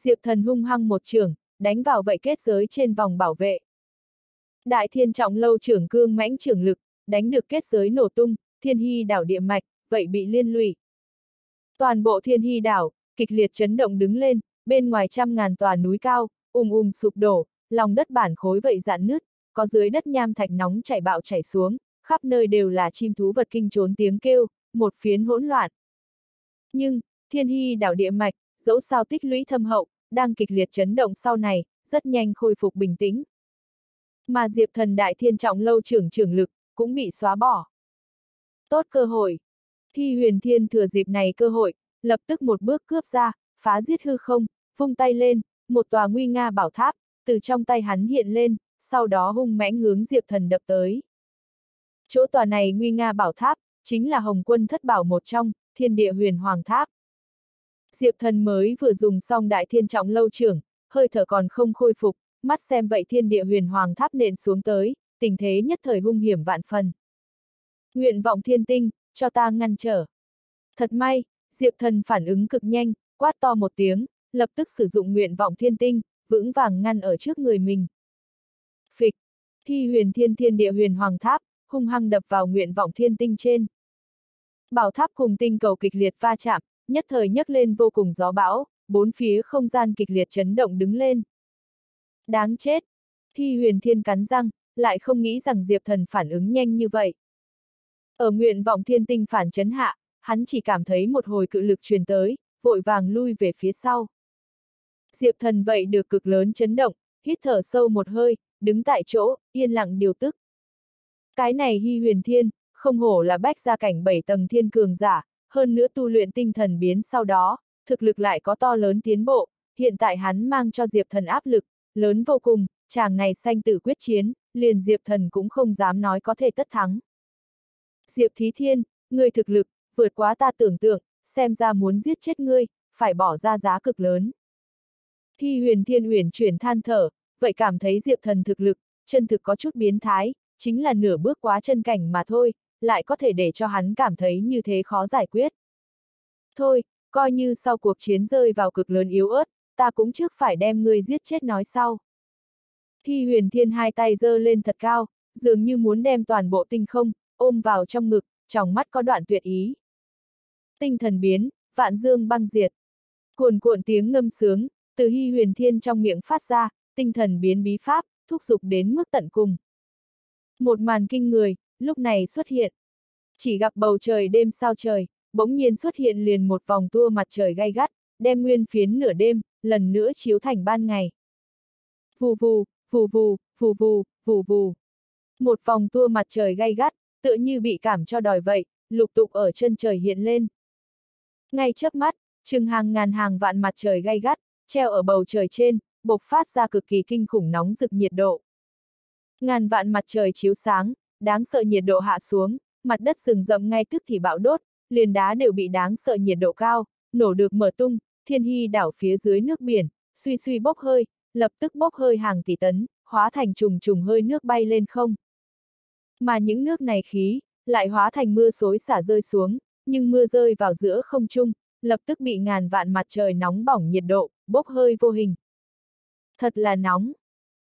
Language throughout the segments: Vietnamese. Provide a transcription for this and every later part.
Diệp thần hung hăng một trường, đánh vào vậy kết giới trên vòng bảo vệ. Đại thiên trọng lâu trưởng cương mãnh trưởng lực, đánh được kết giới nổ tung, thiên hy đảo địa mạch, vậy bị liên lụy. Toàn bộ thiên hy đảo, kịch liệt chấn động đứng lên, bên ngoài trăm ngàn tòa núi cao, ùm ùm sụp đổ, lòng đất bản khối vậy dạn nứt, có dưới đất nham thạch nóng chảy bạo chảy xuống, khắp nơi đều là chim thú vật kinh trốn tiếng kêu, một phiến hỗn loạn. Nhưng, thiên hy đảo địa mạch, dẫu sao tích lũy thâm hậu, đang kịch liệt chấn động sau này, rất nhanh khôi phục bình tĩnh. Mà Diệp thần đại thiên trọng lâu trưởng trưởng lực, cũng bị xóa bỏ. Tốt cơ hội. Thi huyền thiên thừa dịp này cơ hội, lập tức một bước cướp ra, phá giết hư không, vung tay lên, một tòa nguy nga bảo tháp, từ trong tay hắn hiện lên, sau đó hung mãnh hướng Diệp thần đập tới. Chỗ tòa này nguy nga bảo tháp, chính là Hồng quân thất bảo một trong, thiên địa huyền hoàng tháp. Diệp thần mới vừa dùng xong đại thiên trọng lâu trưởng, hơi thở còn không khôi phục, mắt xem vậy thiên địa huyền hoàng tháp nện xuống tới, tình thế nhất thời hung hiểm vạn phần. Nguyện vọng thiên tinh, cho ta ngăn trở. Thật may, Diệp thần phản ứng cực nhanh, quát to một tiếng, lập tức sử dụng nguyện vọng thiên tinh, vững vàng ngăn ở trước người mình. Phịch, thi huyền thiên thiên địa huyền hoàng tháp, hung hăng đập vào nguyện vọng thiên tinh trên. Bảo tháp cùng tinh cầu kịch liệt va chạm, nhất thời nhấc lên vô cùng gió bão, bốn phía không gian kịch liệt chấn động đứng lên. Đáng chết! Thi huyền thiên cắn răng, lại không nghĩ rằng Diệp thần phản ứng nhanh như vậy. Ở nguyện vọng thiên tinh phản chấn hạ, hắn chỉ cảm thấy một hồi cự lực truyền tới, vội vàng lui về phía sau. Diệp thần vậy được cực lớn chấn động, hít thở sâu một hơi, đứng tại chỗ, yên lặng điều tức. Cái này hy huyền thiên, không hổ là bách gia cảnh bảy tầng thiên cường giả, hơn nữa tu luyện tinh thần biến sau đó, thực lực lại có to lớn tiến bộ, hiện tại hắn mang cho Diệp thần áp lực, lớn vô cùng, chàng này sanh tử quyết chiến, liền Diệp thần cũng không dám nói có thể tất thắng. Diệp Thí Thiên, người thực lực, vượt quá ta tưởng tượng, xem ra muốn giết chết ngươi, phải bỏ ra giá cực lớn. Thi huyền thiên huyền chuyển than thở, vậy cảm thấy Diệp thần thực lực, chân thực có chút biến thái, chính là nửa bước quá chân cảnh mà thôi, lại có thể để cho hắn cảm thấy như thế khó giải quyết. Thôi, coi như sau cuộc chiến rơi vào cực lớn yếu ớt, ta cũng trước phải đem ngươi giết chết nói sau. Thi huyền thiên hai tay giơ lên thật cao, dường như muốn đem toàn bộ tinh không, ôm vào trong ngực, trong mắt có đoạn tuyệt ý. Tinh thần biến, vạn dương băng diệt. Cuồn cuộn tiếng ngâm sướng, từ hy huyền thiên trong miệng phát ra, tinh thần biến bí pháp, thúc giục đến mức tận cùng. Một màn kinh người, lúc này xuất hiện. Chỉ gặp bầu trời đêm sao trời, bỗng nhiên xuất hiện liền một vòng tua mặt trời gay gắt, đem nguyên phiến nửa đêm, lần nữa chiếu thành ban ngày. Vù vù, vù vù, vù vù, vù vù. Một vòng tua mặt trời gay gắt, tựa như bị cảm cho đòi vậy, lục tục ở chân trời hiện lên. Ngay chớp mắt, chừng hàng ngàn hàng vạn mặt trời gay gắt, treo ở bầu trời trên, bộc phát ra cực kỳ kinh khủng nóng rực nhiệt độ. Ngàn vạn mặt trời chiếu sáng, đáng sợ nhiệt độ hạ xuống, mặt đất rừng rậm ngay tức thì bão đốt, liền đá đều bị đáng sợ nhiệt độ cao, nổ được mở tung, thiên hy đảo phía dưới nước biển, suy suy bốc hơi, lập tức bốc hơi hàng tỷ tấn, hóa thành trùng trùng hơi nước bay lên không. Mà những nước này khí, lại hóa thành mưa xối xả rơi xuống, nhưng mưa rơi vào giữa không trung, lập tức bị ngàn vạn mặt trời nóng bỏng nhiệt độ, bốc hơi vô hình. Thật là nóng.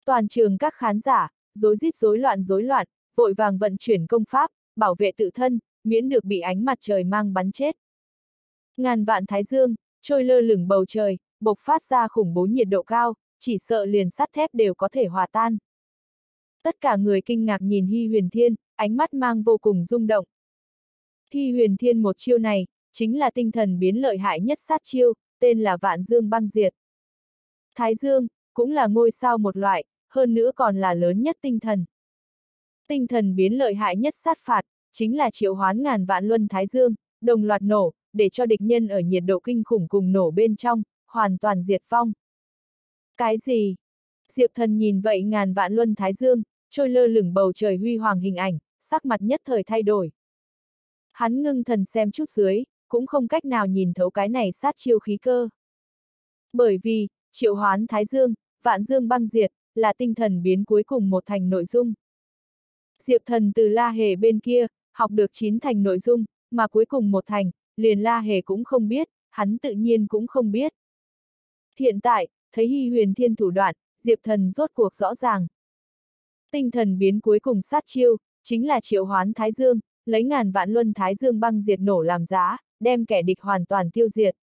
Toàn trường các khán giả, rối rít rối loạn rối loạn, vội vàng vận chuyển công pháp, bảo vệ tự thân, miễn được bị ánh mặt trời mang bắn chết. Ngàn vạn thái dương, trôi lơ lửng bầu trời, bộc phát ra khủng bố nhiệt độ cao, chỉ sợ liền sắt thép đều có thể hòa tan. Tất cả người kinh ngạc nhìn Hy Huyền Thiên, ánh mắt mang vô cùng rung động. Hy Huyền Thiên một chiêu này, chính là tinh thần biến lợi hại nhất sát chiêu, tên là Vạn Dương băng diệt. Thái Dương, cũng là ngôi sao một loại, hơn nữa còn là lớn nhất tinh thần. Tinh thần biến lợi hại nhất sát phạt, chính là triệu hoán ngàn vạn luân Thái Dương, đồng loạt nổ, để cho địch nhân ở nhiệt độ kinh khủng cùng nổ bên trong, hoàn toàn diệt vong. Cái gì? Diệp thần nhìn vậy ngàn vạn luân Thái Dương, trôi lơ lửng bầu trời huy hoàng hình ảnh, sắc mặt nhất thời thay đổi. Hắn ngưng thần xem chút dưới, cũng không cách nào nhìn thấu cái này sát chiêu khí cơ. Bởi vì, triệu hoán Thái Dương, vạn dương băng diệt, là tinh thần biến cuối cùng một thành nội dung. Diệp thần từ La Hề bên kia, học được chín thành nội dung, mà cuối cùng một thành, liền La Hề cũng không biết, hắn tự nhiên cũng không biết. Hiện tại, thấy hy huyền thiên thủ đoạn, Diệp Thần rốt cuộc rõ ràng. Tinh thần biến cuối cùng sát chiêu, chính là triệu hoán Thái Dương, lấy ngàn vạn luân Thái Dương băng diệt nổ làm giá, đem kẻ địch hoàn toàn tiêu diệt.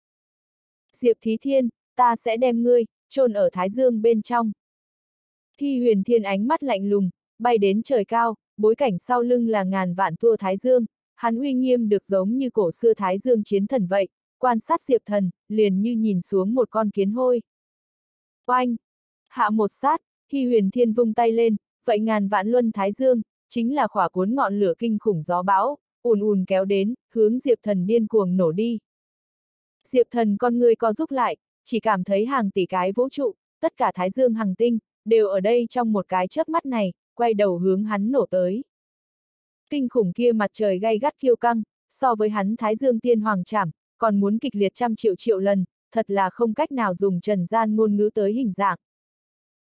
Diệp Thí Thiên, ta sẽ đem ngươi, chôn ở Thái Dương bên trong. Hy huyền thiên ánh mắt lạnh lùng, bay đến trời cao, bối cảnh sau lưng là ngàn vạn tua Thái Dương, hắn uy nghiêm được giống như cổ xưa Thái Dương chiến thần vậy, quan sát Diệp Thần, liền như nhìn xuống một con kiến hôi. Oanh! Hạ một sát, khi huyền thiên vung tay lên, vậy ngàn vạn luân Thái Dương, chính là khỏa cuốn ngọn lửa kinh khủng gió bão, ùn ùn kéo đến, hướng Diệp Thần điên cuồng nổ đi. Diệp Thần con người co giúp lại, chỉ cảm thấy hàng tỷ cái vũ trụ, tất cả Thái Dương hàng tinh, đều ở đây trong một cái chớp mắt này, quay đầu hướng hắn nổ tới. Kinh khủng kia mặt trời gay gắt kiêu căng, so với hắn Thái Dương Tiên Hoàng Trảm, còn muốn kịch liệt trăm triệu triệu lần, thật là không cách nào dùng trần gian ngôn ngữ tới hình dạng.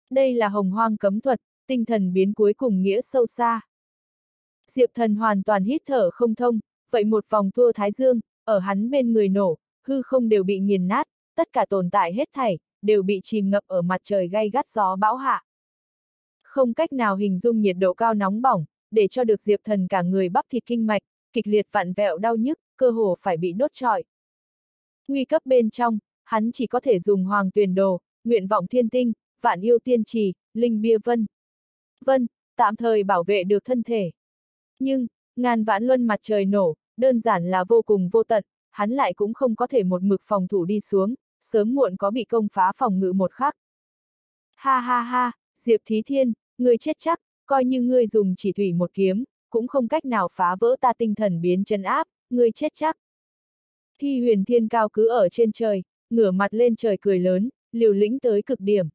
Đây là hồng hoang cấm thuật, tinh thần biến cuối cùng nghĩa sâu xa. Diệp thần hoàn toàn hít thở không thông, vậy một vòng thua Thái Dương, ở hắn bên người nổ, hư không đều bị nghiền nát, tất cả tồn tại hết thảy, đều bị chìm ngập ở mặt trời gay gắt gió bão hạ. Không cách nào hình dung nhiệt độ cao nóng bỏng, để cho được Diệp Thần cả người bắp thịt kinh mạch, kịch liệt vặn vẹo đau nhức, cơ hồ phải bị đốt trọi. Nguy cấp bên trong, hắn chỉ có thể dùng hoàng tuyển đồ, nguyện vọng thiên tinh, vạn yêu tiên trì, linh bia vân. Vân, tạm thời bảo vệ được thân thể. Nhưng, ngàn vạn luân mặt trời nổ, đơn giản là vô cùng vô tận, hắn lại cũng không có thể một mực phòng thủ đi xuống, sớm muộn có bị công phá phòng ngự một khắc. Ha ha ha, Diệp Thí Thiên, ngươi chết chắc, coi như ngươi dùng chỉ thủy một kiếm, cũng không cách nào phá vỡ ta tinh thần biến chân áp, ngươi chết chắc. Thi huyền thiên cao cứ ở trên trời, ngửa mặt lên trời cười lớn, liều lĩnh tới cực điểm.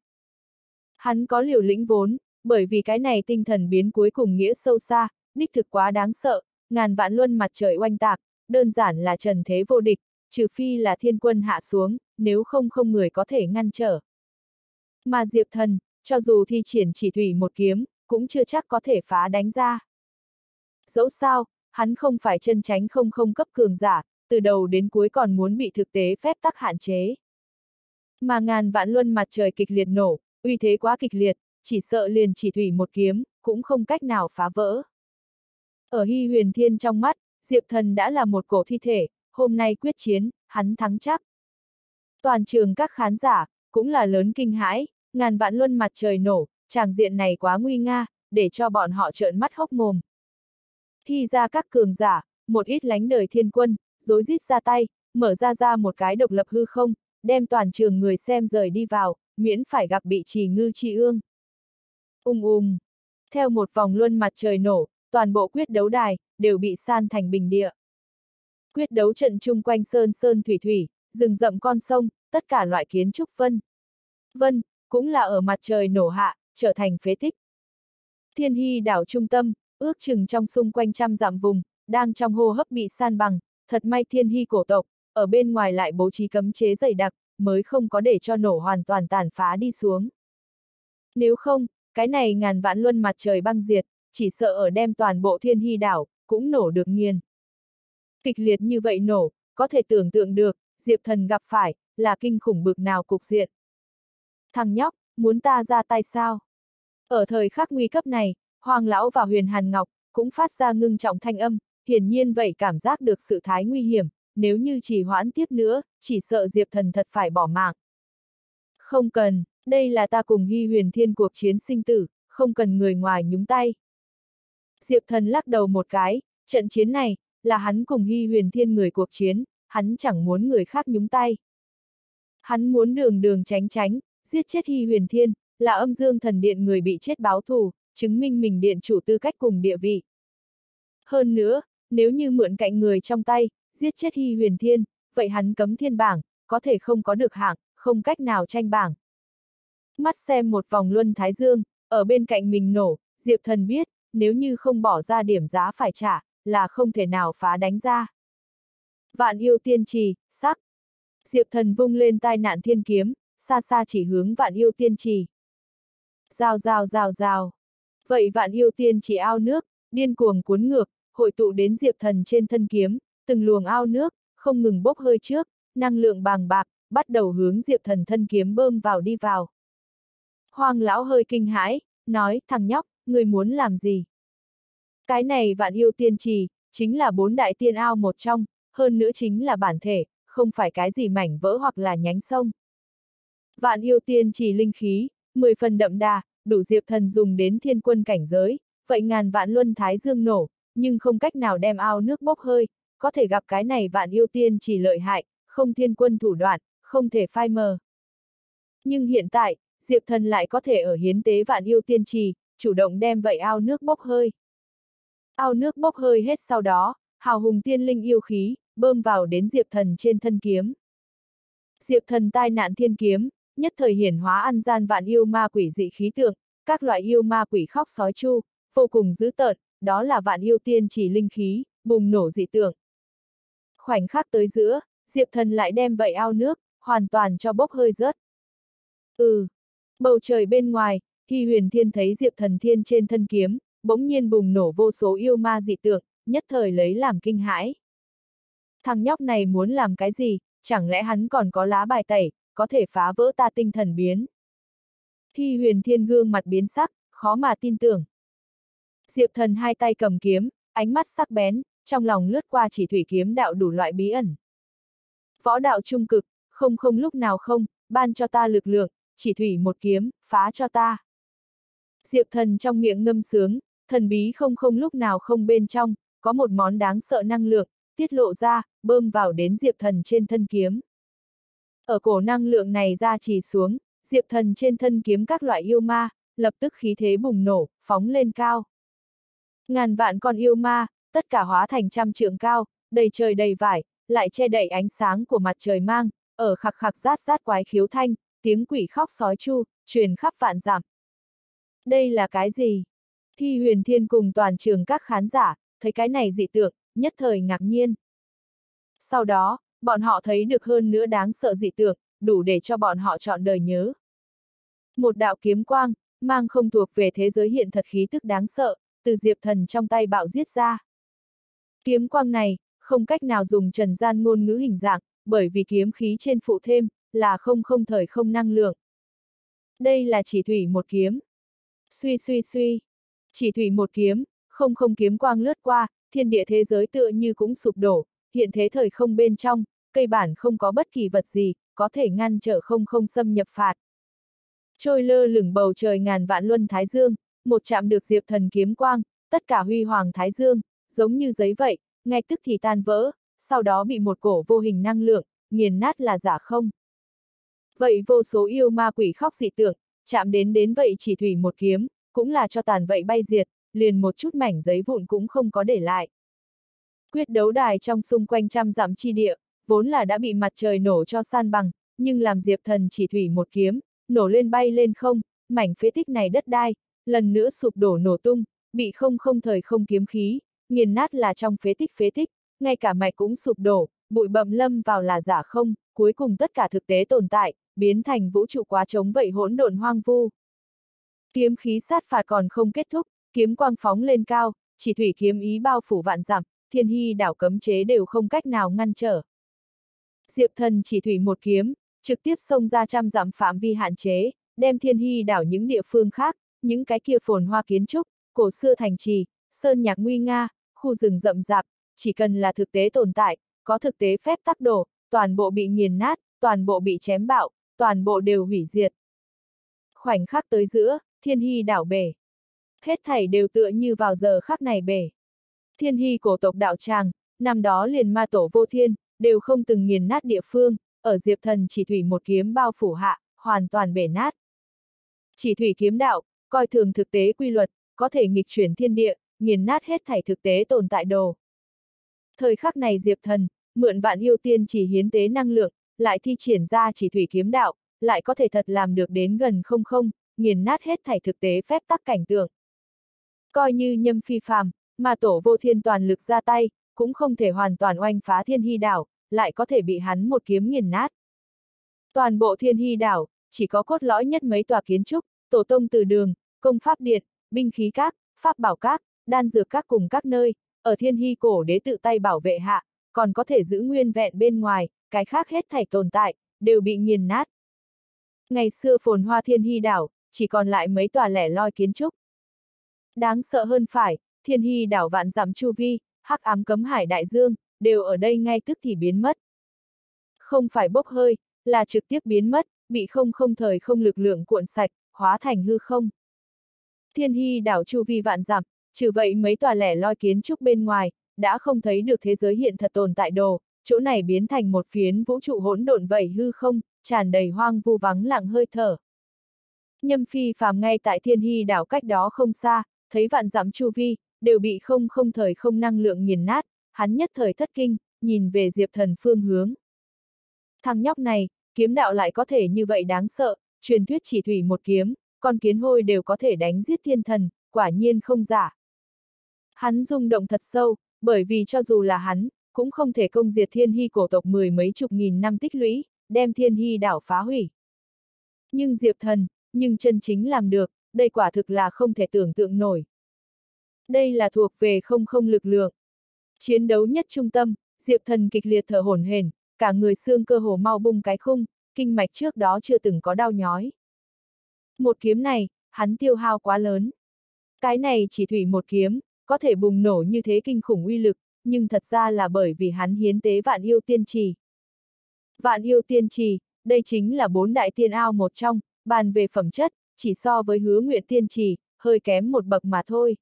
Hắn có liều lĩnh vốn, bởi vì cái này tinh thần biến cuối cùng nghĩa sâu xa, đích thực quá đáng sợ, ngàn vạn luân mặt trời oanh tạc, đơn giản là trần thế vô địch, trừ phi là thiên quân hạ xuống, nếu không không người có thể ngăn trở. Mà Diệp Thần, cho dù thi triển chỉ thủy một kiếm, cũng chưa chắc có thể phá đánh ra. Dẫu sao, hắn không phải chân tránh không không cấp cường giả, từ đầu đến cuối còn muốn bị thực tế phép tắc hạn chế. Mà ngàn vạn luân mặt trời kịch liệt nổ, uy thế quá kịch liệt, chỉ sợ liền chỉ thủy một kiếm, cũng không cách nào phá vỡ. Ở Hy Huyền Thiên trong mắt, Diệp Thần đã là một cổ thi thể, hôm nay quyết chiến, hắn thắng chắc. Toàn trường các khán giả, cũng là lớn kinh hãi, ngàn vạn luân mặt trời nổ, tràng diện này quá nguy nga, để cho bọn họ trợn mắt hốc mồm. Khi ra các cường giả, một ít lánh đời thiên quân, dối rít ra tay, mở ra ra một cái độc lập hư không, đem toàn trường người xem rời đi vào, miễn phải gặp bị trì ngư chi ương. Ung ung. Theo một vòng luân mặt trời nổ, toàn bộ quyết đấu đài, đều bị san thành bình địa. Quyết đấu trận chung quanh sơn sơn thủy thủy, rừng rậm con sông, tất cả loại kiến trúc vân. Vân, cũng là ở mặt trời nổ hạ, trở thành phế tích. Thiên hy đảo trung tâm, ước chừng trong xung quanh trăm dặm vùng, đang trong hô hấp bị san bằng, thật may thiên hy cổ tộc, ở bên ngoài lại bố trí cấm chế dày đặc, mới không có để cho nổ hoàn toàn tàn phá đi xuống. Nếu không, cái này ngàn vạn luân mặt trời băng diệt, chỉ sợ ở đem toàn bộ thiên hy đảo, cũng nổ được nghiền. Kịch liệt như vậy nổ, có thể tưởng tượng được, Diệp Thần gặp phải, là kinh khủng bực nào cục diện. Thằng nhóc, muốn ta ra tay sao? Ở thời khắc nguy cấp này, Hoàng Lão và Huyền Hàn Ngọc, cũng phát ra ngưng trọng thanh âm, hiển nhiên vậy cảm giác được sự thái nguy hiểm, nếu như chỉ hoãn tiếp nữa, chỉ sợ Diệp Thần thật phải bỏ mạng. Không cần, đây là ta cùng Hy Huyền Thiên cuộc chiến sinh tử, không cần người ngoài nhúng tay. Diệp Thần lắc đầu một cái, trận chiến này, là hắn cùng Hy Huyền Thiên người cuộc chiến, hắn chẳng muốn người khác nhúng tay. Hắn muốn đường đường tránh tránh, giết chết Hy Huyền Thiên, là âm dương thần điện người bị chết báo thù, chứng minh mình điện chủ tư cách cùng địa vị. Hơn nữa, nếu như mượn cạnh người trong tay, giết chết Hy Huyền Thiên, vậy hắn cấm thiên bảng, có thể không có được hạng, không cách nào tranh bảng. Mắt xem một vòng luân thái dương, ở bên cạnh mình nổ, Diệp Thần biết, nếu như không bỏ ra điểm giá phải trả, là không thể nào phá đánh ra. Vạn yêu tiên trì, sắc. Diệp Thần vung lên tai nạn thiên kiếm, xa xa chỉ hướng vạn yêu tiên trì. Rào rào rào rào. Vậy vạn yêu tiên chỉ ao nước, điên cuồng cuốn ngược, hội tụ đến diệp thần trên thân kiếm, từng luồng ao nước, không ngừng bốc hơi trước, năng lượng bàng bạc, bắt đầu hướng Diệp Thần thân kiếm bơm vào đi vào. Hoàng lão hơi kinh hãi, nói, thằng nhóc, người muốn làm gì? Cái này vạn yêu tiên trì, chính là bốn đại tiên ao một trong, hơn nữa chính là bản thể, không phải cái gì mảnh vỡ hoặc là nhánh sông. Vạn yêu tiên trì linh khí, 10 phần đậm đà, đủ diệp thần dùng đến thiên quân cảnh giới, vậy ngàn vạn luân thái dương nổ, nhưng không cách nào đem ao nước bốc hơi, có thể gặp cái này vạn yêu tiên chỉ lợi hại, không thiên quân thủ đoạn, không thể phai mờ. Nhưng hiện tại, Diệp Thần lại có thể ở hiến tế vạn yêu tiên trì, chủ động đem vậy ao nước bốc hơi. Ao nước bốc hơi hết sau đó, hào hùng tiên linh yêu khí, bơm vào đến Diệp Thần trên thân kiếm. Diệp Thần tai nạn thiên kiếm, nhất thời hiển hóa ăn gian vạn yêu ma quỷ dị khí tượng, các loại yêu ma quỷ khóc sói chu, vô cùng dữ tợn, đó là vạn yêu tiên chỉ linh khí, bùng nổ dị tượng. Khoảnh khắc tới giữa, Diệp Thần lại đem vậy ao nước, hoàn toàn cho bốc hơi rớt. Ừ, bầu trời bên ngoài, Hy huyền thiên thấy Diệp Thần Thiên trên thân kiếm, bỗng nhiên bùng nổ vô số yêu ma dị tượng, nhất thời lấy làm kinh hãi. Thằng nhóc này muốn làm cái gì, chẳng lẽ hắn còn có lá bài tẩy, có thể phá vỡ ta tinh thần biến. Thi huyền thiên gương mặt biến sắc, khó mà tin tưởng. Diệp thần hai tay cầm kiếm, ánh mắt sắc bén, trong lòng lướt qua chỉ thủy kiếm đạo đủ loại bí ẩn. Võ đạo trung cực, không không lúc nào không, ban cho ta lực lượng, chỉ thủy một kiếm, phá cho ta. Diệp thần trong miệng ngâm sướng, thần bí không không lúc nào không bên trong, có một món đáng sợ năng lượng, tiết lộ ra, bơm vào đến Diệp thần trên thân kiếm. Ở cổ năng lượng này ra chỉ xuống, Diệp thần trên thân kiếm các loại yêu ma, lập tức khí thế bùng nổ, phóng lên cao. Ngàn vạn con yêu ma, tất cả hóa thành trăm trượng cao, đầy trời đầy vải, lại che đậy ánh sáng của mặt trời mang, ở khạc khạc rát rát quái khiếu thanh, tiếng quỷ khóc sói chu, truyền khắp vạn giảm. Đây là cái gì? Thi huyền thiên cùng toàn trường các khán giả, thấy cái này dị tượng, nhất thời ngạc nhiên. Sau đó, bọn họ thấy được hơn nữa đáng sợ dị tượng, đủ để cho bọn họ chọn đời nhớ. Một đạo kiếm quang, mang không thuộc về thế giới hiện thật khí tức đáng sợ, từ diệp thần trong tay bạo giết ra. Kiếm quang này, không cách nào dùng trần gian ngôn ngữ hình dạng, bởi vì kiếm khí trên phụ thêm, là không không thời không năng lượng. Đây là chỉ thủy một kiếm. Suy suy suy. Chỉ thủy một kiếm, không không kiếm quang lướt qua, thiên địa thế giới tựa như cũng sụp đổ, hiện thế thời không bên trong, cây bản không có bất kỳ vật gì, có thể ngăn trở không không xâm nhập phạt. Trôi lơ lửng bầu trời ngàn vạn luân thái dương, một chạm được diệp thần kiếm quang, tất cả huy hoàng thái dương, giống như giấy vậy, ngay tức thì tan vỡ, sau đó bị một cổ vô hình năng lượng, nghiền nát là giả không. Vậy vô số yêu ma quỷ khóc dị tượng, chạm đến đến vậy chỉ thủy một kiếm, cũng là cho tàn vậy bay diệt, liền một chút mảnh giấy vụn cũng không có để lại. Quyết đấu đài trong xung quanh trăm dặm chi địa, vốn là đã bị mặt trời nổ cho san bằng, nhưng làm diệp thần chỉ thủy một kiếm, nổ lên bay lên không, mảnh phế tích này đất đai, lần nữa sụp đổ nổ tung, bị không không thời không kiếm khí, nghiền nát là trong phế tích phế tích, ngay cả mạch cũng sụp đổ, bụi bậm lâm vào là giả không, cuối cùng tất cả thực tế tồn tại, biến thành vũ trụ quá trống vậy hỗn độn hoang vu. Kiếm khí sát phạt còn không kết thúc, kiếm quang phóng lên cao, chỉ thủy kiếm ý bao phủ vạn dặm, thiên hy đảo cấm chế đều không cách nào ngăn trở. Diệp thần chỉ thủy một kiếm, trực tiếp xông ra trăm dặm phạm vi hạn chế, đem thiên hy đảo những địa phương khác, những cái kia phồn hoa kiến trúc, cổ xưa thành trì, sơn nhạc nguy nga, khu rừng rậm rạp, chỉ cần là thực tế tồn tại, có thực tế phép tắc đổ, toàn bộ bị nghiền nát, toàn bộ bị chém bạo, toàn bộ đều hủy diệt. Khoảnh khắc tới giữa, thiên hy đảo bể. Hết thảy đều tựa như vào giờ khắc này bể. Thiên hy cổ tộc đạo tràng, năm đó liền ma tổ vô thiên, đều không từng nghiền nát địa phương, ở diệp thần chỉ thủy một kiếm bao phủ hạ, hoàn toàn bể nát. Chỉ thủy kiếm đạo, coi thường thực tế quy luật, có thể nghịch chuyển thiên địa, nghiền nát hết thảy thực tế tồn tại đồ. Thời khắc này Diệp Thần, mượn vạn yêu tiên chỉ hiến tế năng lượng, lại thi triển ra chỉ thủy kiếm đạo, lại có thể thật làm được đến gần không không, nghiền nát hết thảy thực tế phép tắc cảnh tượng. Coi như nhâm phi phàm, mà tổ vô thiên toàn lực ra tay, cũng không thể hoàn toàn oanh phá thiên hy đảo, lại có thể bị hắn một kiếm nghiền nát. Toàn bộ thiên hy đảo, chỉ có cốt lõi nhất mấy tòa kiến trúc, tổ tông từ đường, công pháp điện, binh khí các, pháp bảo các, đan dược các cùng các nơi, ở thiên hy cổ đế tự tay bảo vệ hạ, còn có thể giữ nguyên vẹn bên ngoài, cái khác hết thảy tồn tại, đều bị nghiền nát. Ngày xưa phồn hoa thiên hy đảo, chỉ còn lại mấy tòa lẻ loi kiến trúc. Đáng sợ hơn phải, thiên hy đảo vạn giảm chu vi, hắc ám cấm hải đại dương, đều ở đây ngay tức thì biến mất. Không phải bốc hơi, là trực tiếp biến mất, bị không không thời không lực lượng cuộn sạch, hóa thành hư không. Thiên hy đảo chu vi vạn giảm, trừ vậy mấy tòa lẻ loi kiến trúc bên ngoài, đã không thấy được thế giới hiện thật tồn tại đồ, chỗ này biến thành một phiến vũ trụ hỗn độn vậy hư không, tràn đầy hoang vu vắng lặng hơi thở. Nhâm phi phàm ngay tại thiên hy đảo cách đó không xa, thấy vạn dặm chu vi, đều bị không không thời không năng lượng nghiền nát, hắn nhất thời thất kinh, nhìn về diệp thần phương hướng. Thằng nhóc này, kiếm đạo lại có thể như vậy đáng sợ, truyền thuyết chỉ thủy một kiếm, con kiến hôi đều có thể đánh giết thiên thần, quả nhiên không giả. Hắn rung động thật sâu, bởi vì cho dù là hắn, cũng không thể công diệt thiên hy cổ tộc mười mấy chục nghìn năm tích lũy, đem thiên hy đảo phá hủy. Nhưng Diệp Thần, nhưng chân chính làm được, đây quả thực là không thể tưởng tượng nổi. Đây là thuộc về không không lực lượng. Chiến đấu nhất trung tâm, Diệp Thần kịch liệt thở hổn hển, cả người xương cơ hồ mau bung cái khung, kinh mạch trước đó chưa từng có đau nhói. Một kiếm này, hắn tiêu hao quá lớn. Cái này chỉ thủy một kiếm, có thể bùng nổ như thế kinh khủng uy lực, nhưng thật ra là bởi vì hắn hiến tế vạn yêu tiên trì. Vạn yêu tiên trì, đây chính là bốn đại tiên ao một trong, bàn về phẩm chất, chỉ so với hứa nguyện tiên trì, hơi kém một bậc mà thôi.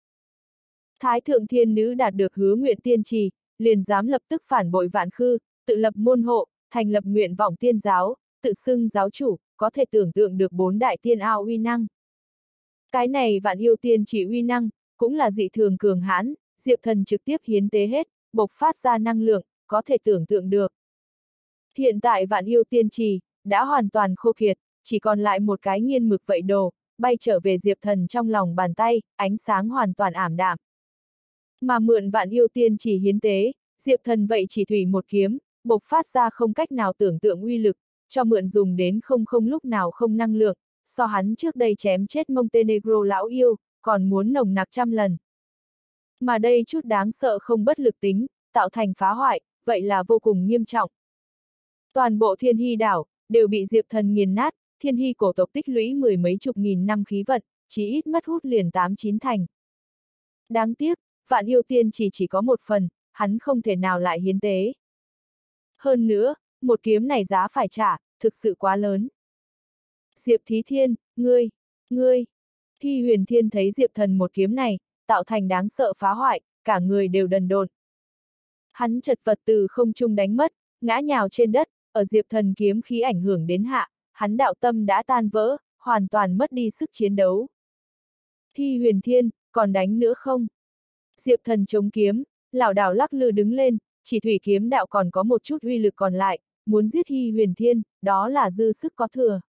Thái thượng thiên nữ đạt được hứa nguyện tiên trì, liền dám lập tức phản bội vạn khư, tự lập môn hộ, thành lập nguyện vọng tiên giáo, tự xưng giáo chủ, có thể tưởng tượng được bốn đại tiên ao uy năng. Cái này vạn yêu tiên chỉ uy năng, cũng là dị thường cường hãn, Diệp Thần trực tiếp hiến tế hết, bộc phát ra năng lượng, có thể tưởng tượng được. Hiện tại vạn yêu tiên trì, đã hoàn toàn khô kiệt, chỉ còn lại một cái nghiên mực vậy đồ, bay trở về Diệp Thần trong lòng bàn tay, ánh sáng hoàn toàn ảm đạm. Mà mượn vạn yêu tiên chỉ hiến tế, Diệp Thần vậy chỉ thủy một kiếm, bộc phát ra không cách nào tưởng tượng uy lực, cho mượn dùng đến không không lúc nào không năng lượng, so hắn trước đây chém chết Montenegro lão yêu, còn muốn nồng nặc trăm lần. Mà đây chút đáng sợ không bất lực tính, tạo thành phá hoại, vậy là vô cùng nghiêm trọng. Toàn bộ thiên hy đảo, đều bị Diệp Thần nghiền nát, thiên hy cổ tộc tích lũy mười mấy chục nghìn năm khí vận, chỉ ít mất hút liền tám chín thành. Đáng tiếc, vạn yêu tiên chỉ chỉ có một phần, hắn không thể nào lại hiến tế. Hơn nữa, một kiếm này giá phải trả, thực sự quá lớn. Diệp Thí Thiên, ngươi, ngươi. Thi huyền thiên thấy Diệp Thần một kiếm này, tạo thành đáng sợ phá hoại, cả người đều đần độn. Hắn chật vật từ không trung đánh mất, ngã nhào trên đất, ở Diệp Thần kiếm khí ảnh hưởng đến hạ, hắn đạo tâm đã tan vỡ, hoàn toàn mất đi sức chiến đấu. Thi huyền thiên, còn đánh nữa không? Diệp Thần chống kiếm, Lão đảo lắc lư đứng lên, chỉ thủy kiếm đạo còn có một chút uy lực còn lại, muốn giết Hy huyền thiên, đó là dư sức có thừa.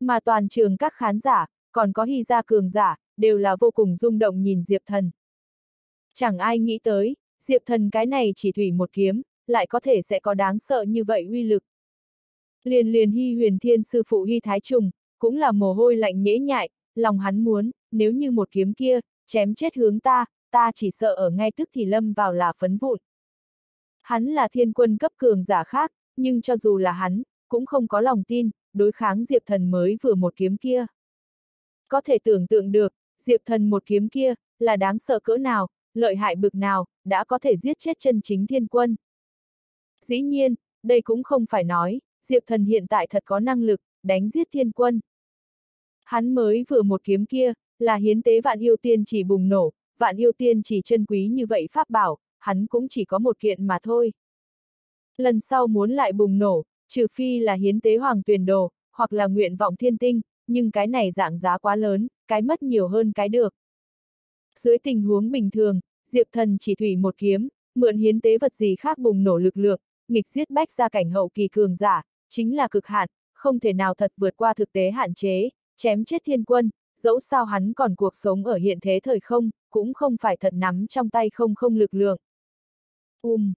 Mà toàn trường các khán giả, còn có Hy gia cường giả, đều là vô cùng rung động nhìn Diệp Thần. Chẳng ai nghĩ tới, Diệp Thần cái này chỉ thủy một kiếm, lại có thể sẽ có đáng sợ như vậy uy lực. Liền liền Hy huyền thiên sư phụ Hy Thái Trùng, cũng là mồ hôi lạnh nhễ nhại, lòng hắn muốn, nếu như một kiếm kia, chém chết hướng ta, ta chỉ sợ ở ngay tức thì lâm vào là phấn vụn. Hắn là thiên quân cấp cường giả khác, nhưng cho dù là hắn, cũng không có lòng tin, đối kháng Diệp Thần mới vừa một kiếm kia. Có thể tưởng tượng được, Diệp Thần một kiếm kia, là đáng sợ cỡ nào, lợi hại bực nào, đã có thể giết chết chân chính thiên quân. Dĩ nhiên, đây cũng không phải nói, Diệp Thần hiện tại thật có năng lực, đánh giết thiên quân. Hắn mới vừa một kiếm kia, là hiến tế vạn yêu tiên chỉ bùng nổ, vạn yêu tiên chỉ chân quý như vậy pháp bảo, hắn cũng chỉ có một kiện mà thôi. Lần sau muốn lại bùng nổ, trừ phi là hiến tế hoàng tuyển đồ, hoặc là nguyện vọng thiên tinh, nhưng cái này dạng giá quá lớn, cái mất nhiều hơn cái được. Dưới tình huống bình thường, Diệp Thần chỉ thủy một kiếm, mượn hiến tế vật gì khác bùng nổ lực lượng, nghịch giết bách ra cảnh hậu kỳ cường giả, chính là cực hạn, không thể nào thật vượt qua thực tế hạn chế, chém chết thiên quân, dẫu sao hắn còn cuộc sống ở hiện thế thời không, cũng không phải thật nắm trong tay không không lực lượng. Um!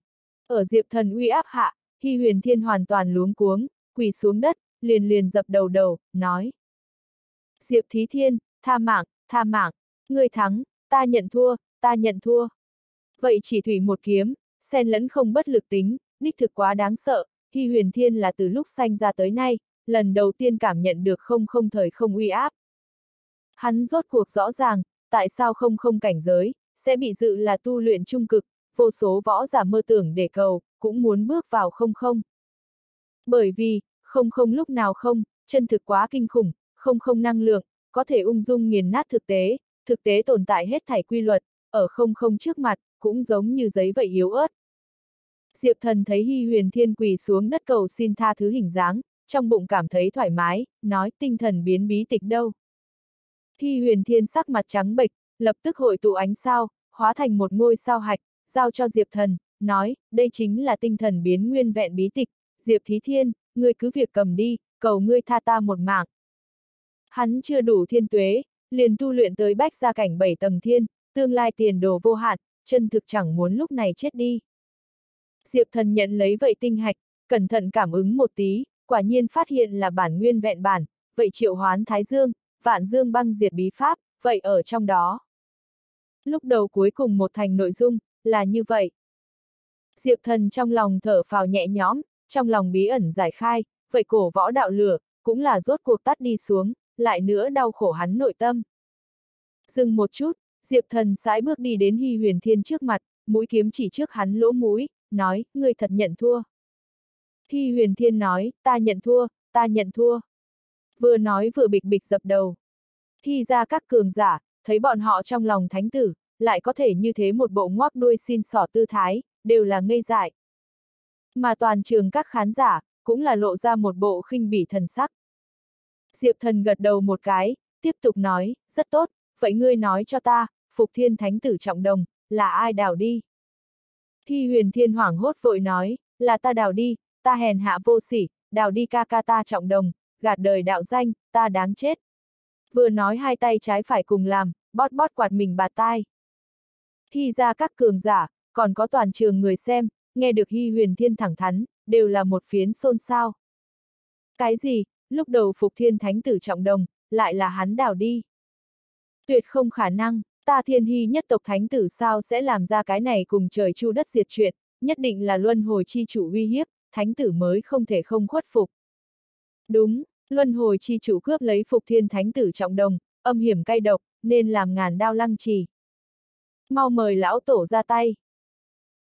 Ở Diệp Thần uy áp hạ, Hy huyền thiên hoàn toàn luống cuống, quỳ xuống đất, liền liền dập đầu đầu, nói. Diệp Thí Thiên, tha mạng, tha mạng, ngươi thắng, ta nhận thua, ta nhận thua. Vậy chỉ thủy một kiếm, xen lẫn không bất lực tính, đích thực quá đáng sợ, Hy Huyền Thiên là từ lúc sanh ra tới nay, lần đầu tiên cảm nhận được không không thời không uy áp. Hắn rốt cuộc rõ ràng, tại sao không không cảnh giới, sẽ bị dự là tu luyện trung cực, vô số võ giả mơ tưởng để cầu, cũng muốn bước vào không không. Bởi vì, không không lúc nào không, chân thực quá kinh khủng, không không năng lượng, có thể ung dung nghiền nát thực tế, thực tế tồn tại hết thảy quy luật, ở không không trước mặt, cũng giống như giấy vậy yếu ớt. Diệp thần thấy Hy huyền thiên quỳ xuống đất cầu xin tha thứ hình dáng, trong bụng cảm thấy thoải mái, nói tinh thần biến bí tịch đâu. Thi huyền thiên sắc mặt trắng bệch, lập tức hội tụ ánh sao, hóa thành một ngôi sao hạch, giao cho Diệp thần, nói, đây chính là tinh thần biến nguyên vẹn bí tịch, Diệp Thí Thiên, ngươi cứ việc cầm đi, cầu ngươi tha ta một mạng. Hắn chưa đủ thiên tuế, liền tu luyện tới bách gia cảnh bảy tầng thiên, tương lai tiền đồ vô hạn, chân thực chẳng muốn lúc này chết đi. Diệp thần nhận lấy vậy tinh hạch, cẩn thận cảm ứng một tí, quả nhiên phát hiện là bản nguyên vẹn bản, vậy triệu hoán thái dương, vạn dương băng diệt bí pháp, vậy ở trong đó. Lúc đầu cuối cùng một thành nội dung, là như vậy. Diệp thần trong lòng thở phào nhẹ nhõm, trong lòng bí ẩn giải khai, vậy cổ võ đạo lửa, cũng là rốt cuộc tắt đi xuống, lại nữa đau khổ hắn nội tâm. Dừng một chút, Diệp thần sái bước đi đến Hy Huyền Thiên trước mặt, mũi kiếm chỉ trước hắn lỗ mũi, nói, ngươi thật nhận thua. Hy Huyền Thiên nói, ta nhận thua, ta nhận thua. Vừa nói vừa bịch bịch dập đầu. khi ra các cường giả, thấy bọn họ trong lòng thánh tử, lại có thể như thế một bộ ngoác đuôi xin sỏ tư thái, đều là ngây dại. Mà toàn trường các khán giả, cũng là lộ ra một bộ khinh bỉ thần sắc. Diệp thần gật đầu một cái, tiếp tục nói, rất tốt, vậy ngươi nói cho ta, Phục Thiên Thánh Tử Trọng Đồng, là ai đào đi? khi huyền thiên hoảng hốt vội nói, là ta đào đi, ta hèn hạ vô sỉ, đào đi ca ca ta trọng đồng, gạt đời đạo danh, ta đáng chết. Vừa nói hai tay trái phải cùng làm, bót bót quạt mình bà tai. Hy ra các cường giả, còn có toàn trường người xem, nghe được Hy huyền thiên thẳng thắn, đều là một phiến xôn xao. Cái gì, lúc đầu Phục Thiên Thánh Tử Trọng Đồng, lại là hắn đào đi. Tuyệt không khả năng, ta thiên hy nhất tộc thánh tử sao sẽ làm ra cái này cùng trời chu đất diệt chuyện, nhất định là luân hồi chi chủ uy hiếp, thánh tử mới không thể không khuất phục. Đúng, luân hồi chi chủ cướp lấy Phục Thiên Thánh Tử Trọng Đồng, âm hiểm cay độc, nên làm ngàn đao lăng trì. Mau mời lão tổ ra tay.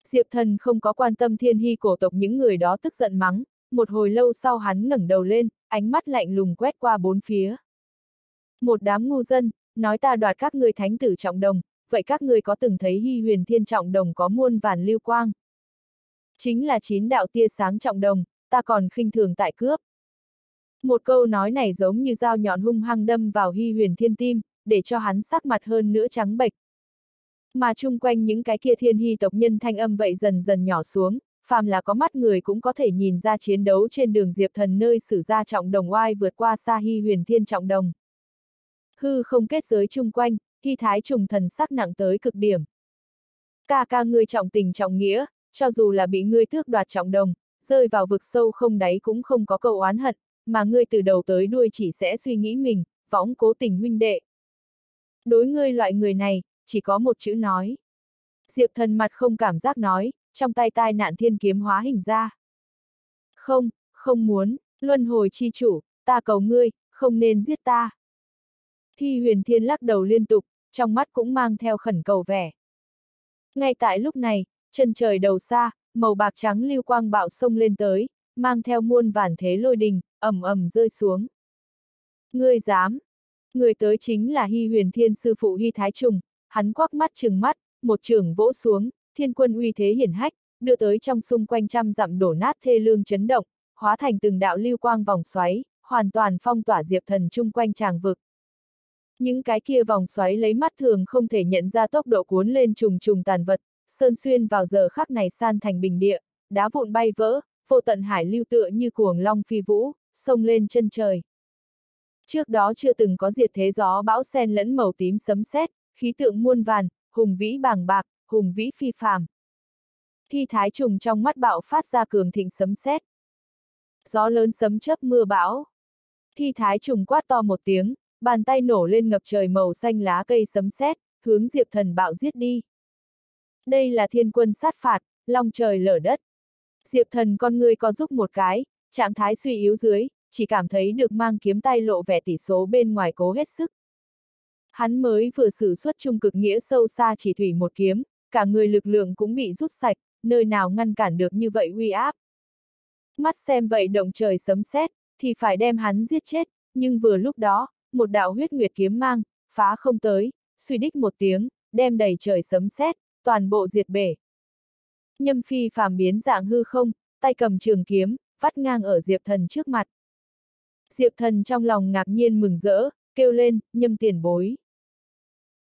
Diệp thần không có quan tâm thiên hy cổ tộc những người đó tức giận mắng, một hồi lâu sau hắn ngẩng đầu lên, ánh mắt lạnh lùng quét qua bốn phía. Một đám ngu dân, nói ta đoạt các ngươi thánh tử trọng đồng, vậy các ngươi có từng thấy hy huyền thiên trọng đồng có muôn vàn lưu quang? Chính là chín đạo tia sáng trọng đồng, ta còn khinh thường tại cướp. Một câu nói này giống như dao nhọn hung hăng đâm vào hy huyền thiên tim, để cho hắn sắc mặt hơn nữa trắng bệch. Mà chung quanh những cái kia thiên hy tộc nhân thanh âm vậy dần dần nhỏ xuống, phàm là có mắt người cũng có thể nhìn ra chiến đấu trên đường Diệp Thần nơi sử ra trọng đồng oai vượt qua xa hy huyền thiên trọng đồng. Hư không kết giới chung quanh, hy thái trùng thần sắc nặng tới cực điểm. Ca ca ngươi trọng tình trọng nghĩa, cho dù là bị ngươi tước đoạt trọng đồng, rơi vào vực sâu không đáy cũng không có câu oán hận, mà ngươi từ đầu tới đuôi chỉ sẽ suy nghĩ mình, võng cố tình huynh đệ. Đối ngươi loại người này, chỉ có một chữ nói. Diệp thần mặt không cảm giác nói, trong tay tai nạn thiên kiếm hóa hình ra. Không, không muốn, luân hồi chi chủ, ta cầu ngươi, không nên giết ta. Thi huyền thiên lắc đầu liên tục, trong mắt cũng mang theo khẩn cầu vẻ. Ngay tại lúc này, chân trời đầu xa, màu bạc trắng lưu quang bạo sông lên tới, mang theo muôn vàn thế lôi đình, ầm ầm rơi xuống. Ngươi dám! Người tới chính là Hy huyền thiên sư phụ Hy Thái Trùng, hắn quắc mắt trừng mắt, một trường vỗ xuống, thiên quân uy thế hiển hách, đưa tới trong xung quanh trăm dặm đổ nát thê lương chấn động, hóa thành từng đạo lưu quang vòng xoáy, hoàn toàn phong tỏa diệp thần chung quanh tràng vực. Những cái kia vòng xoáy lấy mắt thường không thể nhận ra tốc độ cuốn lên trùng trùng tàn vật, sơn xuyên vào giờ khắc này san thành bình địa, đá vụn bay vỡ, vô tận hải lưu tựa như cuồng long phi vũ, sông lên chân trời. Trước đó chưa từng có diệt thế gió bão sen lẫn màu tím sấm sét, khí tượng muôn vàn, hùng vĩ bàng bạc, hùng vĩ phi phàm. Thi thái trùng trong mắt bạo phát ra cường thịnh sấm sét. Gió lớn sấm chớp mưa bão. Thi thái trùng quát to một tiếng, bàn tay nổ lên ngập trời màu xanh lá cây sấm sét, hướng Diệp Thần bạo giết đi. Đây là thiên quân sát phạt, long trời lở đất. Diệp thần con người có giúp một cái, trạng thái suy yếu dưới, chỉ cảm thấy được mang kiếm tay lộ vẻ tỷ số bên ngoài cố hết sức. Hắn mới vừa sử xuất trung cực nghĩa sâu xa chỉ thủy một kiếm, cả người lực lượng cũng bị rút sạch, nơi nào ngăn cản được như vậy uy áp. Mắt xem vậy động trời sấm sét, thì phải đem hắn giết chết, nhưng vừa lúc đó, một đạo huyết nguyệt kiếm mang, phá không tới, suy đích một tiếng, đem đầy trời sấm sét, toàn bộ diệt bể. Nhâm phi phàm biến dạng hư không, tay cầm trường kiếm, vắt ngang ở Diệp Thần trước mặt. Diệp Thần trong lòng ngạc nhiên mừng rỡ, kêu lên, nhâm tiền bối.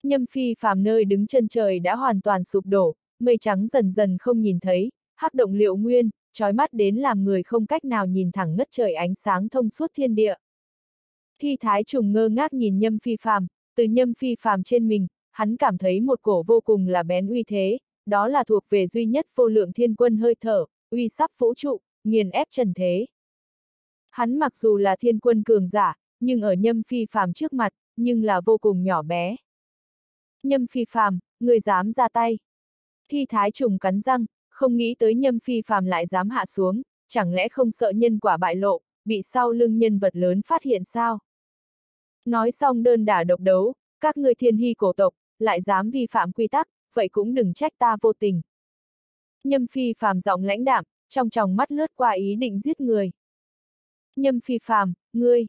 Nhâm phi phàm nơi đứng chân trời đã hoàn toàn sụp đổ, mây trắng dần dần không nhìn thấy, hắc động liệu nguyên, trói mắt đến làm người không cách nào nhìn thẳng ngất trời ánh sáng thông suốt thiên địa. Thi thái trùng ngơ ngác nhìn nhâm phi phàm, từ nhâm phi phàm trên mình, hắn cảm thấy một cổ vô cùng là bén uy thế, đó là thuộc về duy nhất vô lượng thiên quân hơi thở, uy sắp vũ trụ, nghiền ép trần thế. Hắn mặc dù là thiên quân cường giả, nhưng ở nhâm phi phàm trước mặt, nhưng là vô cùng nhỏ bé. Nhâm phi phàm, người dám ra tay. Thi thái trùng cắn răng, không nghĩ tới nhâm phi phàm lại dám hạ xuống, chẳng lẽ không sợ nhân quả bại lộ, bị sau lưng nhân vật lớn phát hiện sao? Nói xong đơn đả độc đấu, các người thiên hy cổ tộc, lại dám vi phạm quy tắc, vậy cũng đừng trách ta vô tình. Nhâm phi phàm giọng lãnh đạm, trong tròng mắt lướt qua ý định giết người. Nhâm phi phàm, ngươi.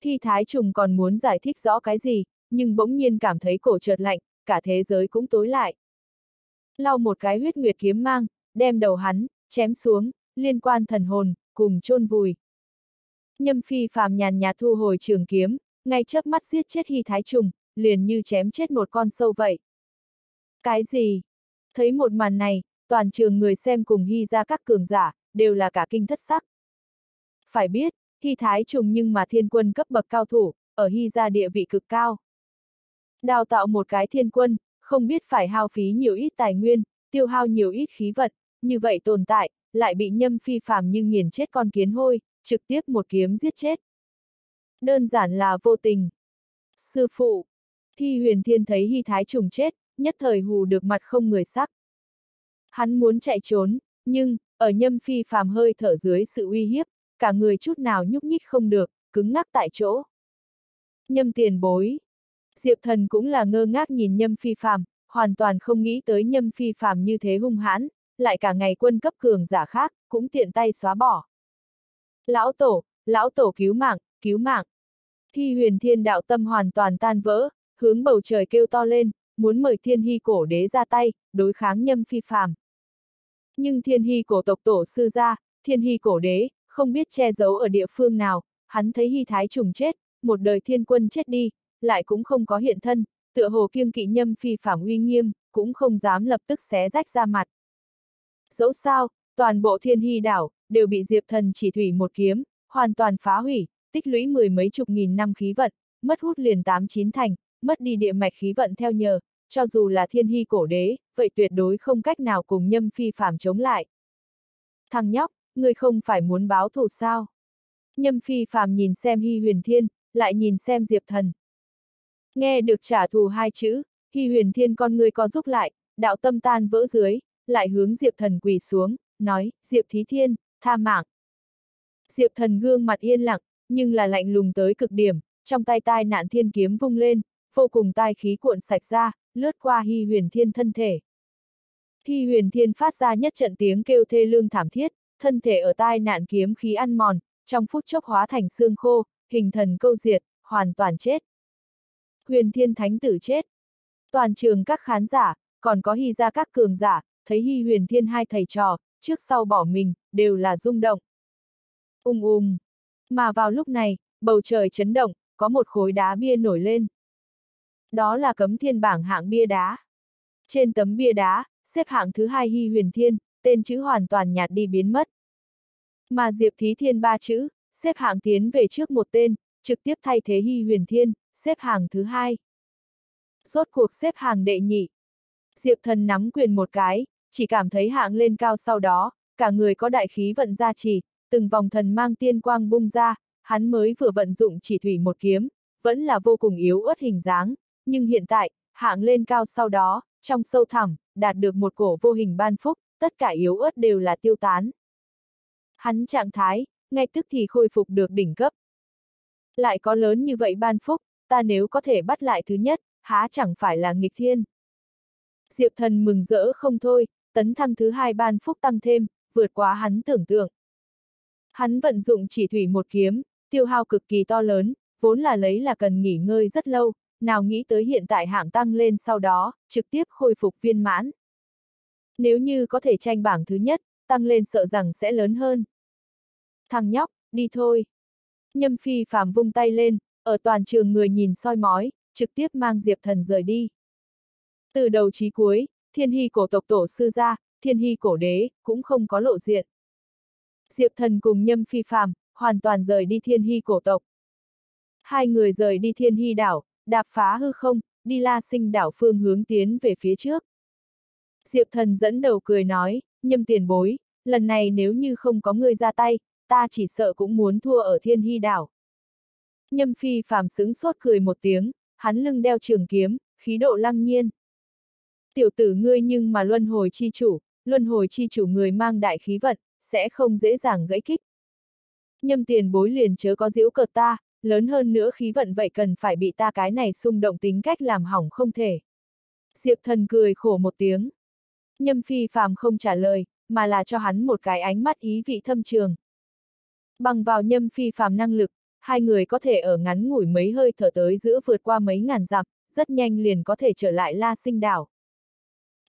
Thi thái trùng còn muốn giải thích rõ cái gì, nhưng bỗng nhiên cảm thấy cổ trượt lạnh, cả thế giới cũng tối lại. Lau một cái huyết nguyệt kiếm mang, đem đầu hắn, chém xuống, liên quan thần hồn, cùng chôn vùi. Nhâm phi phàm nhàn nhạt thu hồi trường kiếm, ngay chớp mắt giết chết hy thái trùng, liền như chém chết một con sâu vậy. Cái gì? Thấy một màn này, toàn trường người xem cùng hy ra các cường giả, đều là cả kinh thất sắc. Phải biết, hy thái trùng nhưng mà thiên quân cấp bậc cao thủ, ở hy ra địa vị cực cao. Đào tạo một cái thiên quân, không biết phải hao phí nhiều ít tài nguyên, tiêu hao nhiều ít khí vật như vậy tồn tại, lại bị nhâm phi phàm như nghiền chết con kiến hôi, trực tiếp một kiếm giết chết. Đơn giản là vô tình. Sư phụ. Hy huyền thiên thấy hy thái trùng chết, nhất thời hù được mặt không người sắc. Hắn muốn chạy trốn, nhưng, ở nhâm phi phàm hơi thở dưới sự uy hiếp, cả người chút nào nhúc nhích không được, cứng ngắc tại chỗ. Nhâm tiền bối. Diệp thần cũng là ngơ ngác nhìn nhâm phi phàm, hoàn toàn không nghĩ tới nhâm phi phàm như thế hung hãn, lại cả ngày quân cấp cường giả khác, cũng tiện tay xóa bỏ. Lão tổ, lão tổ cứu mạng, cứu mạng. Thi huyền thiên đạo tâm hoàn toàn tan vỡ, hướng bầu trời kêu to lên, muốn mời thiên hy cổ đế ra tay, đối kháng nhâm phi phàm. Nhưng thiên hy cổ tộc tổ sư ra, thiên hy cổ đế, không biết che giấu ở địa phương nào, hắn thấy hy thái trùng chết, một đời thiên quân chết đi, lại cũng không có hiện thân, tựa hồ kiêng kỵ nhâm phi phàm uy nghiêm, cũng không dám lập tức xé rách ra mặt. Dẫu sao, toàn bộ thiên hy đảo, đều bị diệp thần chỉ thủy một kiếm, hoàn toàn phá hủy, tích lũy mười mấy chục nghìn năm khí vận, mất hút liền tám chín thành, mất đi địa mạch khí vận theo nhờ, cho dù là thiên hy cổ đế, vậy tuyệt đối không cách nào cùng nhâm phi phàm chống lại. Thằng nhóc, ngươi không phải muốn báo thù sao? Nhâm phi phàm nhìn xem hy huyền thiên, lại nhìn xem diệp thần. Nghe được trả thù hai chữ, hy huyền thiên con ngươi co giúp lại, đạo tâm tan vỡ dưới, lại hướng diệp thần quỳ xuống, nói, diệp thí thiên, tha mạng. Diệp thần gương mặt yên lặng, nhưng là lạnh lùng tới cực điểm, trong tay tai nạn thiên kiếm vung lên, vô cùng tai khí cuộn sạch ra, lướt qua hy huyền thiên thân thể. Hy huyền thiên phát ra nhất trận tiếng kêu thê lương thảm thiết, thân thể ở tai nạn kiếm khí ăn mòn, trong phút chốc hóa thành xương khô, hình thần câu diệt, hoàn toàn chết. Huyền thiên thánh tử chết. Toàn trường các khán giả, còn có hy ra các cường giả, thấy hy huyền thiên hai thầy trò, trước sau bỏ mình, đều là rung động. Ung ung. Mà vào lúc này, bầu trời chấn động, có một khối đá bia nổi lên. Đó là cấm thiên bảng hạng bia đá. Trên tấm bia đá, xếp hạng thứ hai Hy Huyền Thiên, tên chữ hoàn toàn nhạt đi biến mất. Mà Diệp Thí Thiên ba chữ, xếp hạng tiến về trước một tên, trực tiếp thay thế Hy Huyền Thiên, xếp hàng thứ hai. Rốt cuộc xếp hàng đệ nhị. Diệp thần nắm quyền một cái, chỉ cảm thấy hạng lên cao sau đó, cả người có đại khí vận ra chỉ từng vòng thần mang tiên quang bung ra, hắn mới vừa vận dụng chỉ thủy một kiếm, vẫn là vô cùng yếu ớt hình dáng, nhưng hiện tại, hạng lên cao sau đó, trong sâu thẳm, đạt được một cổ vô hình ban phúc, tất cả yếu ớt đều là tiêu tán. Hắn trạng thái, ngay tức thì khôi phục được đỉnh cấp. Lại có lớn như vậy ban phúc, ta nếu có thể bắt lại thứ nhất, há chẳng phải là nghịch thiên. Diệp thần mừng rỡ không thôi, tấn thăng thứ hai ban phúc tăng thêm, vượt quá hắn tưởng tượng. Hắn vận dụng chỉ thủy một kiếm, tiêu hao cực kỳ to lớn, vốn là lấy là cần nghỉ ngơi rất lâu, nào nghĩ tới hiện tại hạng tăng lên sau đó, trực tiếp khôi phục viên mãn. Nếu như có thể tranh bảng thứ nhất, tăng lên sợ rằng sẽ lớn hơn. Thằng nhóc, đi thôi. Nhâm phi phàm vung tay lên, ở toàn trường người nhìn soi mói, trực tiếp mang Diệp Thần rời đi. Từ đầu chí cuối, thiên hy cổ tộc tổ sư ra, thiên hy cổ đế, cũng không có lộ diện. Diệp Thần cùng nhâm phi phàm, hoàn toàn rời đi thiên hy cổ tộc. Hai người rời đi thiên hy đảo, đạp phá hư không, đi la sinh đảo phương hướng tiến về phía trước. Diệp Thần dẫn đầu cười nói, nhâm tiền bối, lần này nếu như không có người ra tay, ta chỉ sợ cũng muốn thua ở thiên hy đảo. Nhâm phi phàm sững sốt cười một tiếng, hắn lưng đeo trường kiếm, khí độ lăng nhiên. Tiểu tử ngươi nhưng mà luân hồi chi chủ, luân hồi chi chủ người mang đại khí vận, sẽ không dễ dàng gãy kích. Nhâm tiền bối liền chớ có diễu cợt ta, lớn hơn nữa khí vận vậy cần phải bị ta cái này xung động tính cách làm hỏng không thể. Diệp thần cười khổ một tiếng. Nhâm phi phàm không trả lời, mà là cho hắn một cái ánh mắt ý vị thâm trường. Bằng vào nhâm phi phàm năng lực, hai người có thể ở ngắn ngủi mấy hơi thở tới giữa vượt qua mấy ngàn dặm, rất nhanh liền có thể trở lại La Sinh đảo.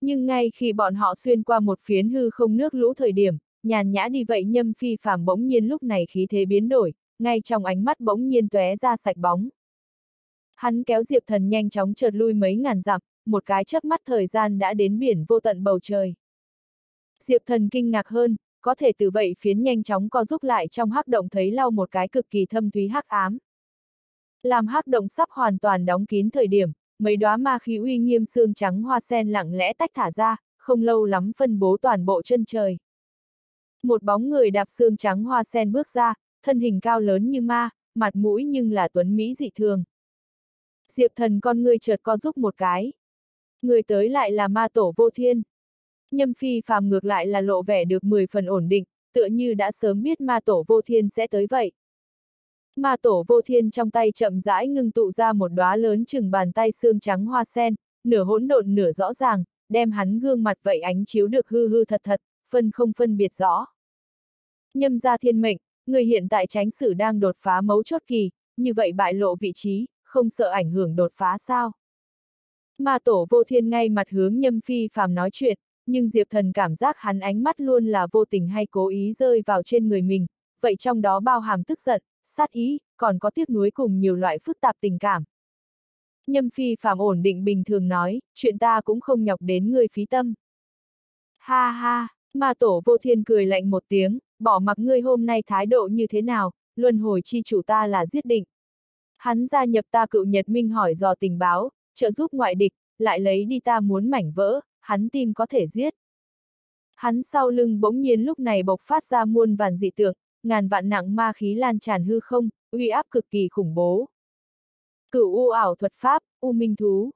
Nhưng ngay khi bọn họ xuyên qua một phiến hư không nước lũ thời điểm, nhàn nhã đi vậy nhâm phi phàm bỗng nhiên lúc này khí thế biến đổi, ngay trong ánh mắt bỗng nhiên tóe ra sạch bóng. Hắn kéo Diệp Thần nhanh chóng trượt lui mấy ngàn dặm, một cái chớp mắt thời gian đã đến biển vô tận bầu trời. Diệp Thần kinh ngạc hơn, có thể từ vậy phiến nhanh chóng co giúp lại trong hắc động thấy lau một cái cực kỳ thâm thúy hắc ám. Làm hắc động sắp hoàn toàn đóng kín thời điểm, mấy đóa ma khí uy nghiêm xương trắng hoa sen lặng lẽ tách thả ra, không lâu lắm phân bố toàn bộ chân trời. Một bóng người đạp xương trắng hoa sen bước ra, thân hình cao lớn như ma, mặt mũi nhưng là tuấn Mỹ dị thường. Diệp thần con người chợt co giúp một cái. Người tới lại là ma tổ vô thiên. Nhâm phi phàm ngược lại là lộ vẻ được 10 phần ổn định, tựa như đã sớm biết ma tổ vô thiên sẽ tới vậy. Ma tổ vô thiên trong tay chậm rãi ngưng tụ ra một đóa lớn chừng bàn tay xương trắng hoa sen, nửa hỗn độn nửa rõ ràng, đem hắn gương mặt vậy ánh chiếu được hư hư thật thật, phân không phân biệt rõ. Nhâm ra thiên mệnh, người hiện tại tránh sử đang đột phá mấu chốt kỳ, như vậy bại lộ vị trí, không sợ ảnh hưởng đột phá sao? Ma tổ vô thiên ngay mặt hướng nhâm phi phàm nói chuyện, nhưng Diệp Thần cảm giác hắn ánh mắt luôn là vô tình hay cố ý rơi vào trên người mình, vậy trong đó bao hàm tức giận, sát ý, còn có tiếc nuối cùng nhiều loại phức tạp tình cảm. Nhâm phi phàm ổn định bình thường nói, chuyện ta cũng không nhọc đến người phí tâm. Ha ha, ma tổ vô thiên cười lạnh một tiếng, bỏ mặc ngươi hôm nay thái độ như thế nào, luân hồi chi chủ ta là giết định. Hắn gia nhập ta cựu Nhật Minh hỏi dò tình báo, trợ giúp ngoại địch, lại lấy đi ta muốn mảnh vỡ, hắn tim có thể giết. Hắn sau lưng bỗng nhiên lúc này bộc phát ra muôn vàn dị tượng, ngàn vạn nặng ma khí lan tràn hư không, uy áp cực kỳ khủng bố. Cửu u ảo thuật pháp, u minh thú.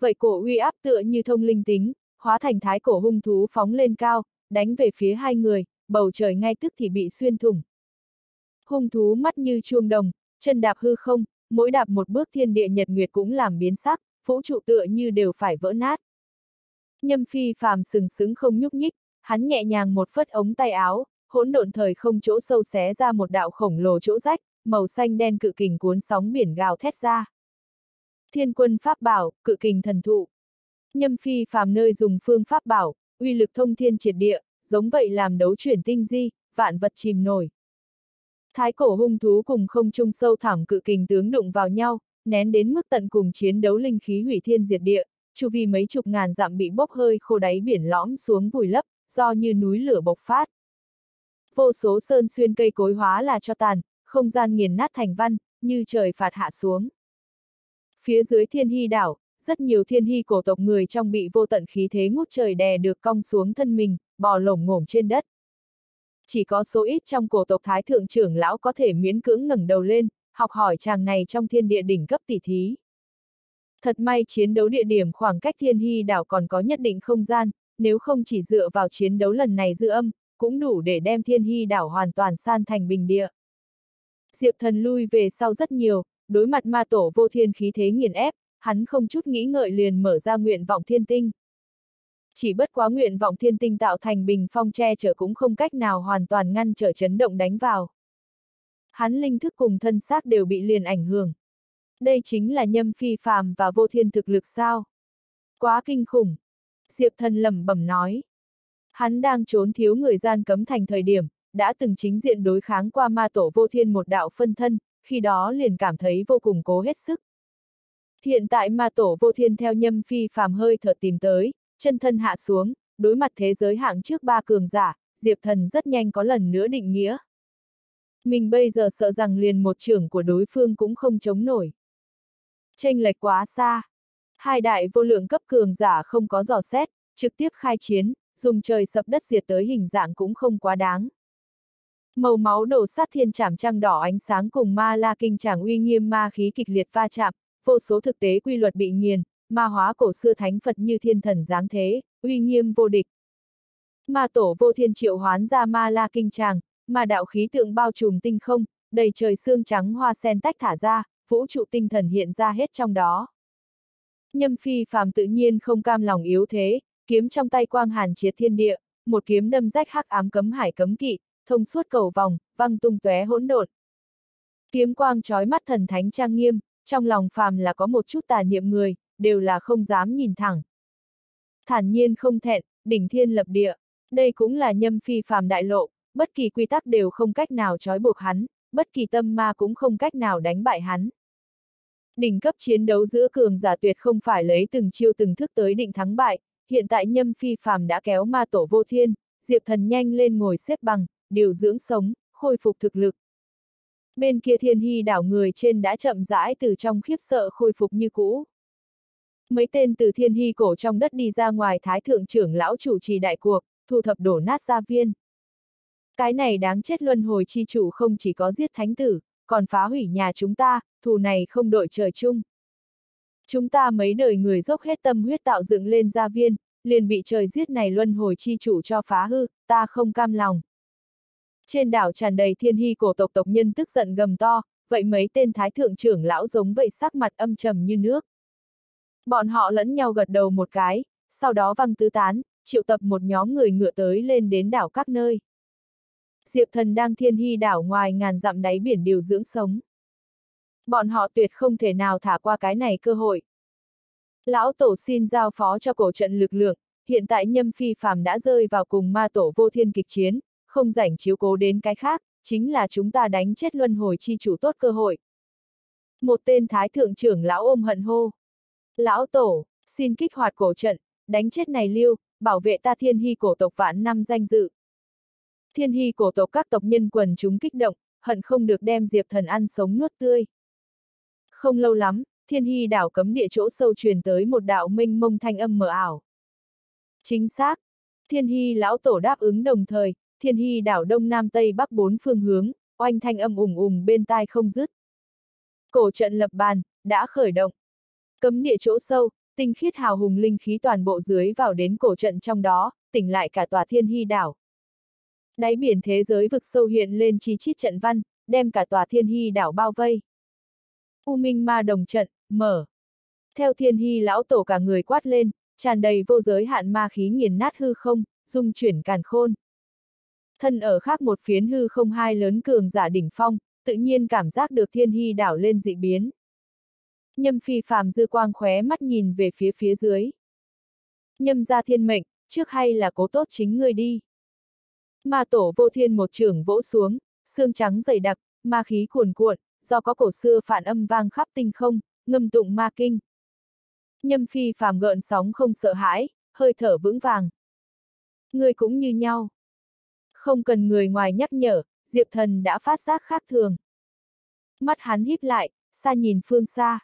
Vậy cổ uy áp tựa như thông linh tính, hóa thành thái cổ hung thú phóng lên cao, đánh về phía hai người, bầu trời ngay tức thì bị xuyên thủng. Hung thú mắt như chuông đồng, chân đạp hư không, mỗi đạp một bước thiên địa nhật nguyệt cũng làm biến sắc, vũ trụ tựa như đều phải vỡ nát. Nhâm phi phàm sừng sững không nhúc nhích, hắn nhẹ nhàng một phất ống tay áo, hỗn độn thời không chỗ sâu xé ra một đạo khổng lồ chỗ rách, màu xanh đen cự kình cuốn sóng biển gào thét ra. Thiên quân pháp bảo, cự kình thần thụ. Nhâm phi phàm nơi dùng phương pháp bảo, uy lực thông thiên triệt địa, giống vậy làm đấu chuyển tinh di, vạn vật chìm nổi. Thái cổ hung thú cùng không trung sâu thẳm cự kình tướng đụng vào nhau, nén đến mức tận cùng chiến đấu linh khí hủy thiên diệt địa, chu vi mấy chục ngàn dặm bị bốc hơi khô đáy biển lõm xuống vùi lấp, do như núi lửa bộc phát. Vô số sơn xuyên cây cối hóa là cho tàn, không gian nghiền nát thành văn, như trời phạt hạ xuống. Phía dưới thiên hy đảo, rất nhiều thiên hy cổ tộc người trong bị vô tận khí thế ngút trời đè được cong xuống thân mình, bò lổng ngổm trên đất. Chỉ có số ít trong cổ tộc thái thượng trưởng lão có thể miễn cưỡng ngẩng đầu lên, học hỏi chàng này trong thiên địa đỉnh cấp tỷ thí. Thật may chiến đấu địa điểm khoảng cách thiên hy đảo còn có nhất định không gian, nếu không chỉ dựa vào chiến đấu lần này dư âm, cũng đủ để đem thiên hy đảo hoàn toàn san thành bình địa. Diệp thần lui về sau rất nhiều, đối mặt ma tổ vô thiên khí thế nghiền ép, hắn không chút nghĩ ngợi liền mở ra nguyện vọng thiên tinh. Chỉ bất quá nguyện vọng thiên tinh tạo thành bình phong che chở cũng không cách nào hoàn toàn ngăn trở chấn động đánh vào. Hắn linh thức cùng thân xác đều bị liền ảnh hưởng. Đây chính là nhâm phi phàm và vô thiên thực lực sao? Quá kinh khủng. Diệp thần lẩm bẩm nói. Hắn đang trốn thiếu người gian cấm thành thời điểm, đã từng chính diện đối kháng qua ma tổ vô thiên một đạo phân thân, khi đó liền cảm thấy vô cùng cố hết sức. Hiện tại ma tổ vô thiên theo nhâm phi phàm hơi thở tìm tới, chân thân hạ xuống, đối mặt thế giới hạng trước ba cường giả, Diệp Thần rất nhanh có lần nữa định nghĩa. Mình bây giờ sợ rằng liền một trưởng của đối phương cũng không chống nổi. Tranh lệch quá xa. Hai đại vô lượng cấp cường giả không có dò xét, trực tiếp khai chiến, dùng trời sập đất diệt tới hình dạng cũng không quá đáng. Màu máu đổ sát thiên trảm trăng đỏ ánh sáng cùng ma la kinh tràng uy nghiêm ma khí kịch liệt va chạm, vô số thực tế quy luật bị nghiền, ma hóa cổ xưa thánh Phật như thiên thần dáng thế, uy nghiêm vô địch. Ma tổ vô thiên triệu hoán ra ma la kinh tràng, ma đạo khí tượng bao trùm tinh không, đầy trời xương trắng hoa sen tách thả ra, vũ trụ tinh thần hiện ra hết trong đó. Nhâm phi phàm tự nhiên không cam lòng yếu thế, kiếm trong tay quang hàn triệt thiên địa, một kiếm đâm rách hắc ám cấm hải cấm kỵ, thông suốt cầu vòng, văng tung tóe hỗn độn. Kiếm quang trói mắt thần thánh trang nghiêm, trong lòng phàm là có một chút tà niệm người, đều là không dám nhìn thẳng. Thản nhiên không thẹn, đỉnh thiên lập địa, đây cũng là nhâm phi phàm đại lộ, bất kỳ quy tắc đều không cách nào trói buộc hắn, bất kỳ tâm ma cũng không cách nào đánh bại hắn. Đỉnh cấp chiến đấu giữa cường giả tuyệt không phải lấy từng chiêu từng thức tới định thắng bại, hiện tại nhâm phi phàm đã kéo ma tổ vô thiên, diệp thần nhanh lên ngồi xếp bằng, điều dưỡng sống, khôi phục thực lực. Bên kia thiên hy đảo người trên đã chậm rãi từ trong khiếp sợ khôi phục như cũ. Mấy tên từ thiên hy cổ trong đất đi ra ngoài thái thượng trưởng lão chủ trì đại cuộc, thu thập đổ nát gia viên. Cái này đáng chết luân hồi chi chủ không chỉ có giết thánh tử, còn phá hủy nhà chúng ta, thù này không đội trời chung. Chúng ta mấy đời người dốc hết tâm huyết tạo dựng lên gia viên, liền bị trời giết này luân hồi chi chủ cho phá hư, ta không cam lòng. Trên đảo tràn đầy thiên hy cổ tộc tộc nhân tức giận gầm to, vậy mấy tên thái thượng trưởng lão giống vậy sắc mặt âm trầm như nước. Bọn họ lẫn nhau gật đầu một cái, sau đó văng tứ tán, triệu tập một nhóm người ngựa tới lên đến đảo các nơi. Diệp thần đang thiên hy đảo ngoài ngàn dặm đáy biển điều dưỡng sống. Bọn họ tuyệt không thể nào thả qua cái này cơ hội. Lão tổ xin giao phó cho cổ trận lực lượng, hiện tại nhâm phi phàm đã rơi vào cùng ma tổ vô thiên kịch chiến, không rảnh chiếu cố đến cái khác, chính là chúng ta đánh chết luân hồi chi chủ tốt cơ hội. Một tên thái thượng trưởng lão ôm hận hô. Lão tổ, xin kích hoạt cổ trận, đánh chết này lưu, bảo vệ ta thiên hy cổ tộc vạn năm danh dự. Thiên hy cổ tộc các tộc nhân quần chúng kích động, hận không được đem diệp thần ăn sống nuốt tươi. Không lâu lắm, thiên hy đảo cấm địa chỗ sâu truyền tới một đạo minh mông thanh âm mờ ảo. Chính xác, thiên hy lão tổ đáp ứng đồng thời, thiên hy đảo đông nam tây bắc bốn phương hướng, oanh thanh âm ủng ủng bên tai không dứt. Cổ trận lập bàn, đã khởi động. Cấm địa chỗ sâu, tinh khiết hào hùng linh khí toàn bộ dưới vào đến cổ trận trong đó, tỉnh lại cả tòa thiên hy đảo. Đáy biển thế giới vực sâu hiện lên chi chít trận văn, đem cả tòa thiên hy đảo bao vây. U Minh Ma Đồng trận, mở. Theo thiên hy lão tổ cả người quát lên, tràn đầy vô giới hạn ma khí nghiền nát hư không, dung chuyển càn khôn. Thân ở khác một phiến hư không hai lớn cường giả đỉnh phong, tự nhiên cảm giác được thiên hy đảo lên dị biến. Nhâm phi phàm dư quang khóe mắt nhìn về phía phía dưới. Nhâm ra thiên mệnh, trước hay là cố tốt chính ngươi đi. Ma tổ vô thiên một trường vỗ xuống, xương trắng dày đặc, ma khí cuồn cuộn, do có cổ xưa phản âm vang khắp tinh không, ngâm tụng ma kinh. Nhâm phi phàm gợn sóng không sợ hãi, hơi thở vững vàng. Người cũng như nhau. Không cần người ngoài nhắc nhở, Diệp Thần đã phát giác khác thường. Mắt hắn híp lại, xa nhìn phương xa.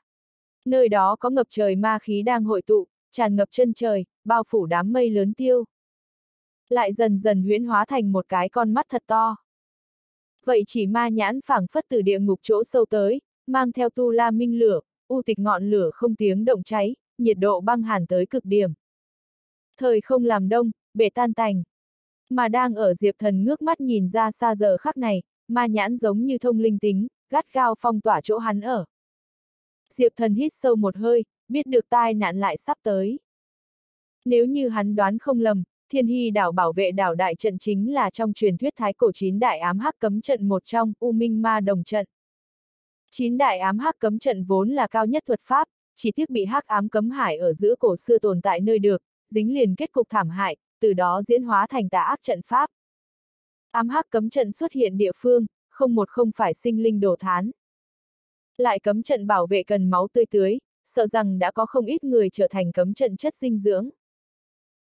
Nơi đó có ngập trời ma khí đang hội tụ, tràn ngập chân trời, bao phủ đám mây lớn tiêu. Lại dần dần huyễn hóa thành một cái con mắt thật to. Vậy chỉ ma nhãn phảng phất từ địa ngục chỗ sâu tới, mang theo tu la minh lửa, u tịch ngọn lửa không tiếng động cháy, nhiệt độ băng hàn tới cực điểm. Thời không làm đông, bể tan tành. Mà đang ở Diệp Thần ngước mắt nhìn ra xa giờ khắc này, ma nhãn giống như thông linh tính, gắt gao phong tỏa chỗ hắn ở. Diệp Thần hít sâu một hơi, biết được tai nạn lại sắp tới. Nếu như hắn đoán không lầm, Thiên Hy đảo bảo vệ đảo đại trận chính là trong truyền thuyết thái cổ chín đại ám hắc cấm trận một trong, U Minh Ma Đồng trận. Chín đại ám hắc cấm trận vốn là cao nhất thuật pháp, chỉ tiếc bị hắc ám cấm hải ở giữa cổ xưa tồn tại nơi được, dính liền kết cục thảm hại, từ đó diễn hóa thành tà ác trận pháp. Ám hắc cấm trận xuất hiện địa phương, không một không phải sinh linh đổ thán. Lại cấm trận bảo vệ cần máu tươi tưới, sợ rằng đã có không ít người trở thành cấm trận chất dinh dưỡng.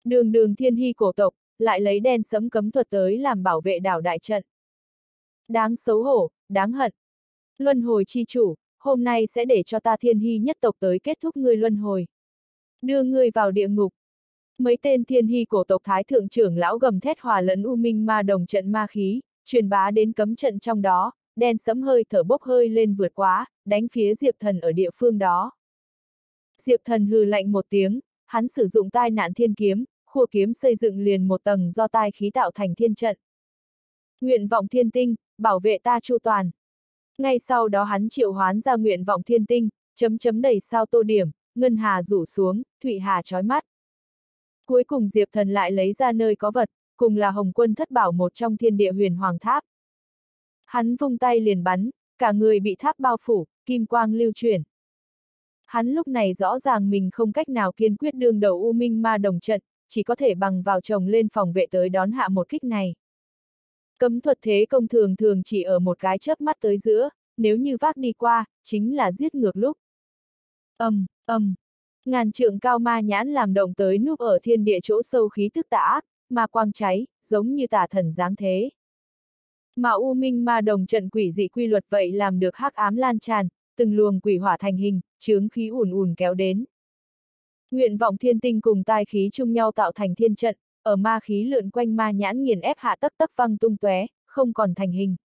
Đường đường thiên hy cổ tộc, lại lấy đen sấm cấm thuật tới làm bảo vệ đảo đại trận. Đáng xấu hổ, đáng hận. Luân hồi chi chủ, hôm nay sẽ để cho ta thiên hy nhất tộc tới kết thúc ngươi luân hồi. Đưa ngươi vào địa ngục. Mấy tên thiên hy cổ tộc thái thượng trưởng lão gầm thét hòa lẫn u minh ma đồng trận ma khí, truyền bá đến cấm trận trong đó, đen sẫm hơi thở bốc hơi lên vượt quá, đánh phía Diệp Thần ở địa phương đó. Diệp Thần hừ lạnh một tiếng, hắn sử dụng tai nạn thiên kiếm, khua kiếm xây dựng liền một tầng do tai khí tạo thành thiên trận. Nguyện vọng thiên tinh, bảo vệ ta chu toàn. Ngay sau đó hắn triệu hoán ra nguyện vọng thiên tinh, chấm chấm đầy sao tô điểm, ngân hà rủ xuống, thụy hà trói mắt. Cuối cùng Diệp Thần lại lấy ra nơi có vật, cùng là Hồng Quân thất bảo một trong thiên địa huyền hoàng tháp. Hắn vung tay liền bắn, cả người bị tháp bao phủ, kim quang lưu chuyển. Hắn lúc này rõ ràng mình không cách nào kiên quyết đương đầu U Minh ma đồng trận, chỉ có thể bằng vào chồng lên phòng vệ tới đón hạ một kích này. Cấm thuật thế công thường thường chỉ ở một cái chớp mắt tới giữa, nếu như vác đi qua, chính là giết ngược lúc. ầm, um, ầm, um ngàn trượng cao ma nhãn làm động tới núp ở thiên địa chỗ sâu khí tức tà ác, ma quang cháy, giống như tà thần dáng thế. Mà U Minh ma đồng trận quỷ dị quy luật vậy làm được hắc ám lan tràn, từng luồng quỷ hỏa thành hình, chướng khí ùn ùn kéo đến. Nguyện vọng thiên tinh cùng tai khí chung nhau tạo thành thiên trận, ở ma khí lượn quanh ma nhãn nghiền ép hạ tất tất văng tung tóe, không còn thành hình.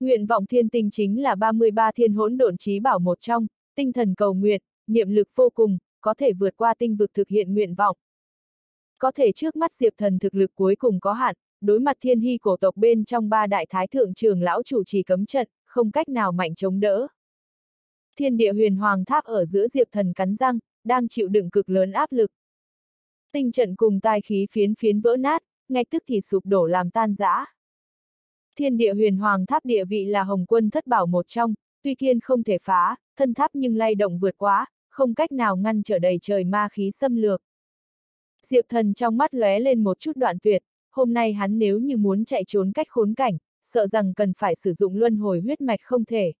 Nguyện vọng thiên tinh chính là 33 thiên hỗn độn trí bảo một trong, tinh thần cầu nguyện, niệm lực vô cùng, có thể vượt qua tinh vực thực hiện nguyện vọng. Có thể trước mắt Diệp Thần thực lực cuối cùng có hạn, đối mặt thiên hy cổ tộc bên trong ba đại thái thượng trường lão chủ trì cấm trận, không cách nào mạnh chống đỡ. Thiên địa huyền hoàng tháp ở giữa Diệp Thần cắn răng, đang chịu đựng cực lớn áp lực. Tinh trận cùng tai khí phiến phiến vỡ nát, ngay tức thì sụp đổ làm tan rã. Thiên địa huyền hoàng tháp địa vị là hồng quân thất bảo một trong, tuy kiên không thể phá, thân tháp nhưng lay động vượt quá, không cách nào ngăn trở đầy trời ma khí xâm lược. Diệp thần trong mắt lóe lên một chút đoạn tuyệt, hôm nay hắn nếu như muốn chạy trốn cách khốn cảnh, sợ rằng cần phải sử dụng luân hồi huyết mạch không thể.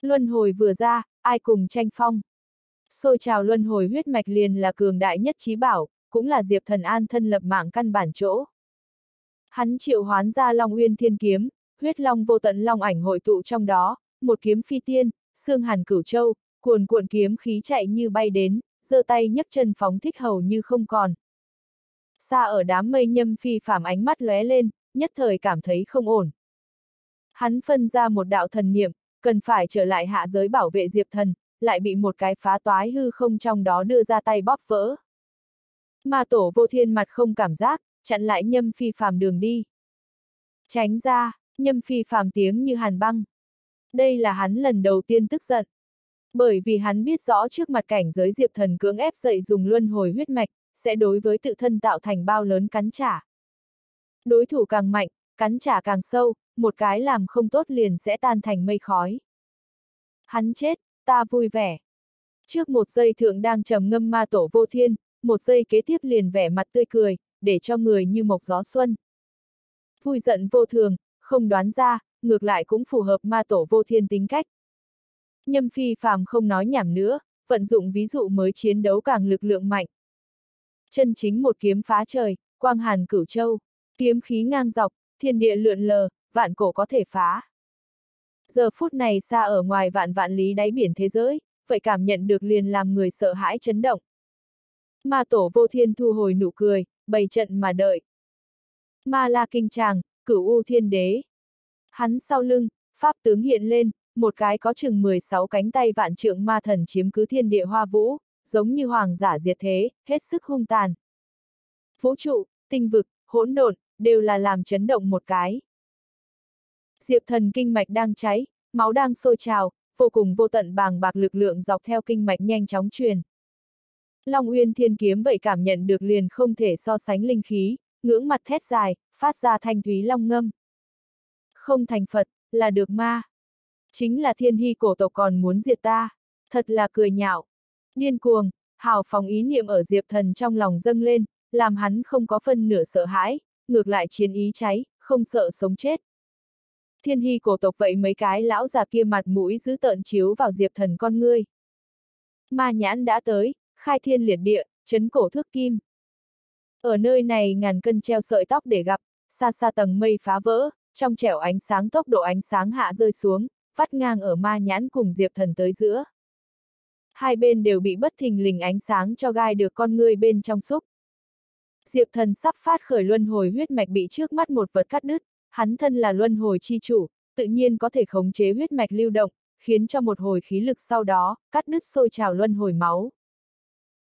Luân hồi vừa ra, ai cùng tranh phong. Xôi trào luân hồi huyết mạch liền là cường đại nhất trí bảo, cũng là Diệp Thần An thân lập mạng căn bản chỗ. Hắn triệu hoán ra Long Uyên Thiên Kiếm, huyết long vô tận long ảnh hội tụ trong đó, một kiếm phi tiên, xương hàn cửu châu, cuồn cuộn kiếm khí chạy như bay đến, giơ tay nhấc chân phóng thích hầu như không còn. Xa ở đám mây nhâm phi phàm ánh mắt lóe lên, nhất thời cảm thấy không ổn. Hắn phân ra một đạo thần niệm, cần phải trở lại hạ giới bảo vệ Diệp Thần, lại bị một cái phá toái hư không trong đó đưa ra tay bóp vỡ. Mà tổ vô thiên mặt không cảm giác, chặn lại nhâm phi phàm đường đi. Tránh ra, nhâm phi phàm tiếng như hàn băng. Đây là hắn lần đầu tiên tức giận. Bởi vì hắn biết rõ trước mặt cảnh giới diệp thần cưỡng ép dậy dùng luân hồi huyết mạch, sẽ đối với tự thân tạo thành bao lớn cắn trả. Đối thủ càng mạnh, cắn trả càng sâu, một cái làm không tốt liền sẽ tan thành mây khói. Hắn chết, ta vui vẻ. Trước một giây thượng đang trầm ngâm ma tổ vô thiên, một giây kế tiếp liền vẻ mặt tươi cười, để cho người như mộc gió xuân. Vui giận vô thường, không đoán ra, ngược lại cũng phù hợp ma tổ vô thiên tính cách. Nhâm phi phàm không nói nhảm nữa, vận dụng ví dụ mới chiến đấu càng lực lượng mạnh. Chân chính một kiếm phá trời, quang hàn cửu châu, kiếm khí ngang dọc, thiên địa lượn lờ, vạn cổ có thể phá. Giờ phút này xa ở ngoài vạn vạn lý đáy biển thế giới, vậy cảm nhận được liền làm người sợ hãi chấn động. Ma tổ vô thiên thu hồi nụ cười, bày trận mà đợi. Ma la kinh tràng, cửu u thiên đế. Hắn sau lưng, pháp tướng hiện lên, một cái có chừng 16 cánh tay vạn trượng ma thần chiếm cứ thiên địa hoa vũ, giống như hoàng giả diệt thế, hết sức hung tàn. Vũ trụ, tinh vực, hỗn độn, đều là làm chấn động một cái. Diệp thần kinh mạch đang cháy, máu đang sôi trào, vô cùng vô tận bàng bạc lực lượng dọc theo kinh mạch nhanh chóng truyền. Long Uyên Thiên Kiếm vậy cảm nhận được liền không thể so sánh linh khí, ngưỡng mặt thét dài, phát ra thanh thúy long ngâm. Không thành Phật, là được ma. Chính là thiên hy cổ tộc còn muốn diệt ta. Thật là cười nhạo. Điên cuồng, hào phóng ý niệm ở Diệp Thần trong lòng dâng lên, làm hắn không có phân nửa sợ hãi, ngược lại chiến ý cháy, không sợ sống chết. Thiên hy cổ tộc vậy mấy cái lão già kia mặt mũi giữ tợn chiếu vào Diệp Thần con ngươi. Ma nhãn đã tới, khai thiên liệt địa, chấn cổ thước kim. Ở nơi này ngàn cân treo sợi tóc để gặp, xa xa tầng mây phá vỡ, trong trẻo ánh sáng tốc độ ánh sáng hạ rơi xuống, vắt ngang ở ma nhãn cùng Diệp Thần tới giữa. Hai bên đều bị bất thình lình ánh sáng cho gai được con người bên trong xúc. Diệp Thần sắp phát khởi luân hồi huyết mạch bị trước mắt một vật cắt đứt, hắn thân là luân hồi chi chủ, tự nhiên có thể khống chế huyết mạch lưu động, khiến cho một hồi khí lực sau đó, cắt đứt sôi trào luân hồi máu.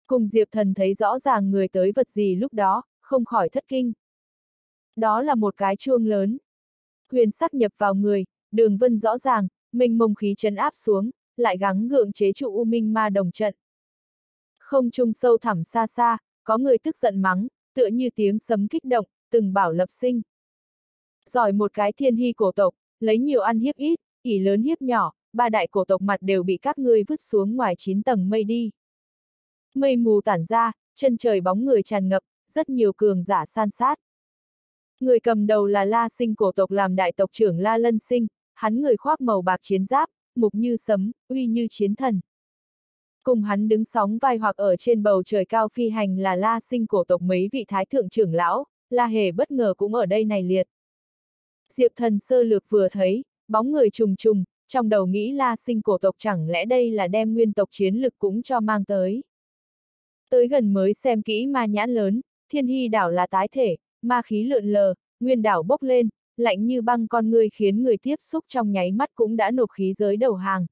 Cùng Diệp Thần thấy rõ ràng người tới vật gì lúc đó, không khỏi thất kinh. Đó là một cái chuông lớn. Huyền sắc nhập vào người, đường vân rõ ràng, minh mông khí chấn áp xuống, lại gắng gượng chế trụ U Minh ma đồng trận. Không trung sâu thẳm xa xa, có người tức giận mắng, tựa như tiếng sấm kích động, từng bảo lập sinh. Giỏi một cái thiên hy cổ tộc, lấy nhiều ăn hiếp ít, ỉ lớn hiếp nhỏ, ba đại cổ tộc mặt đều bị các ngươi vứt xuống ngoài chín tầng mây đi. Mây mù tản ra, chân trời bóng người tràn ngập, rất nhiều cường giả san sát. Người cầm đầu là La Sinh cổ tộc làm đại tộc trưởng La Lân Sinh, hắn người khoác màu bạc chiến giáp, mục như sấm, uy như chiến thần. Cùng hắn đứng sóng vai hoặc ở trên bầu trời cao phi hành là La Sinh cổ tộc mấy vị thái thượng trưởng lão, La Hề bất ngờ cũng ở đây này liệt. Diệp thần sơ lược vừa thấy, bóng người trùng trùng, trong đầu nghĩ La Sinh cổ tộc chẳng lẽ đây là đem nguyên tộc chiến lực cũng cho mang tới. Tới gần mới xem kỹ ma nhãn lớn, thiên hy đảo là tái thể, ma khí lượn lờ, nguyên đảo bốc lên, lạnh như băng con người khiến người tiếp xúc trong nháy mắt cũng đã nộp khí giới đầu hàng.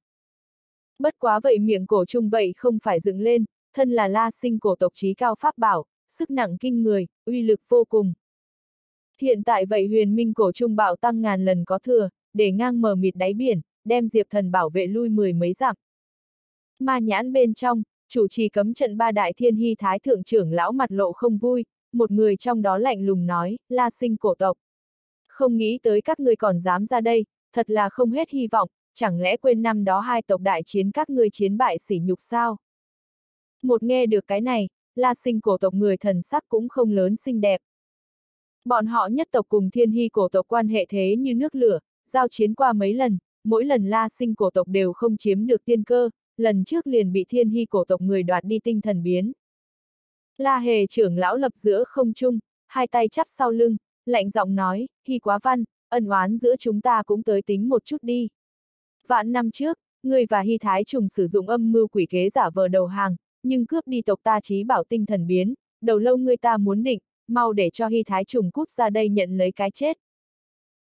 Bất quá vậy miệng cổ trung vậy không phải dựng lên, thân là la sinh cổ tộc trí cao pháp bảo, sức nặng kinh người, uy lực vô cùng. Hiện tại vậy huyền minh cổ trung bạo tăng ngàn lần có thừa, để ngang mờ mịt đáy biển, đem diệp thần bảo vệ lui mười mấy dặm. Ma nhãn bên trong, chủ trì cấm trận ba đại thiên hy thái thượng trưởng lão mặt lộ không vui, một người trong đó lạnh lùng nói, la sinh cổ tộc. Không nghĩ tới các ngươi còn dám ra đây, thật là không hết hy vọng, chẳng lẽ quên năm đó hai tộc đại chiến các ngươi chiến bại sỉ nhục sao? Một nghe được cái này, la sinh cổ tộc người thần sắc cũng không lớn xinh đẹp. Bọn họ nhất tộc cùng thiên hy cổ tộc quan hệ thế như nước lửa, giao chiến qua mấy lần, mỗi lần la sinh cổ tộc đều không chiếm được tiên cơ, lần trước liền bị thiên hy cổ tộc người đoạt đi tinh thần biến. La hề trưởng lão lập giữa không trung, hai tay chắp sau lưng, lạnh giọng nói, hy quá văn, ân oán giữa chúng ta cũng tới tính một chút đi. Vạn năm trước, người và hy thái trùng sử dụng âm mưu quỷ kế giả vờ đầu hàng, nhưng cướp đi tộc ta trí bảo tinh thần biến, đầu lâu người ta muốn định, mau để cho hy thái trùng cút ra đây nhận lấy cái chết.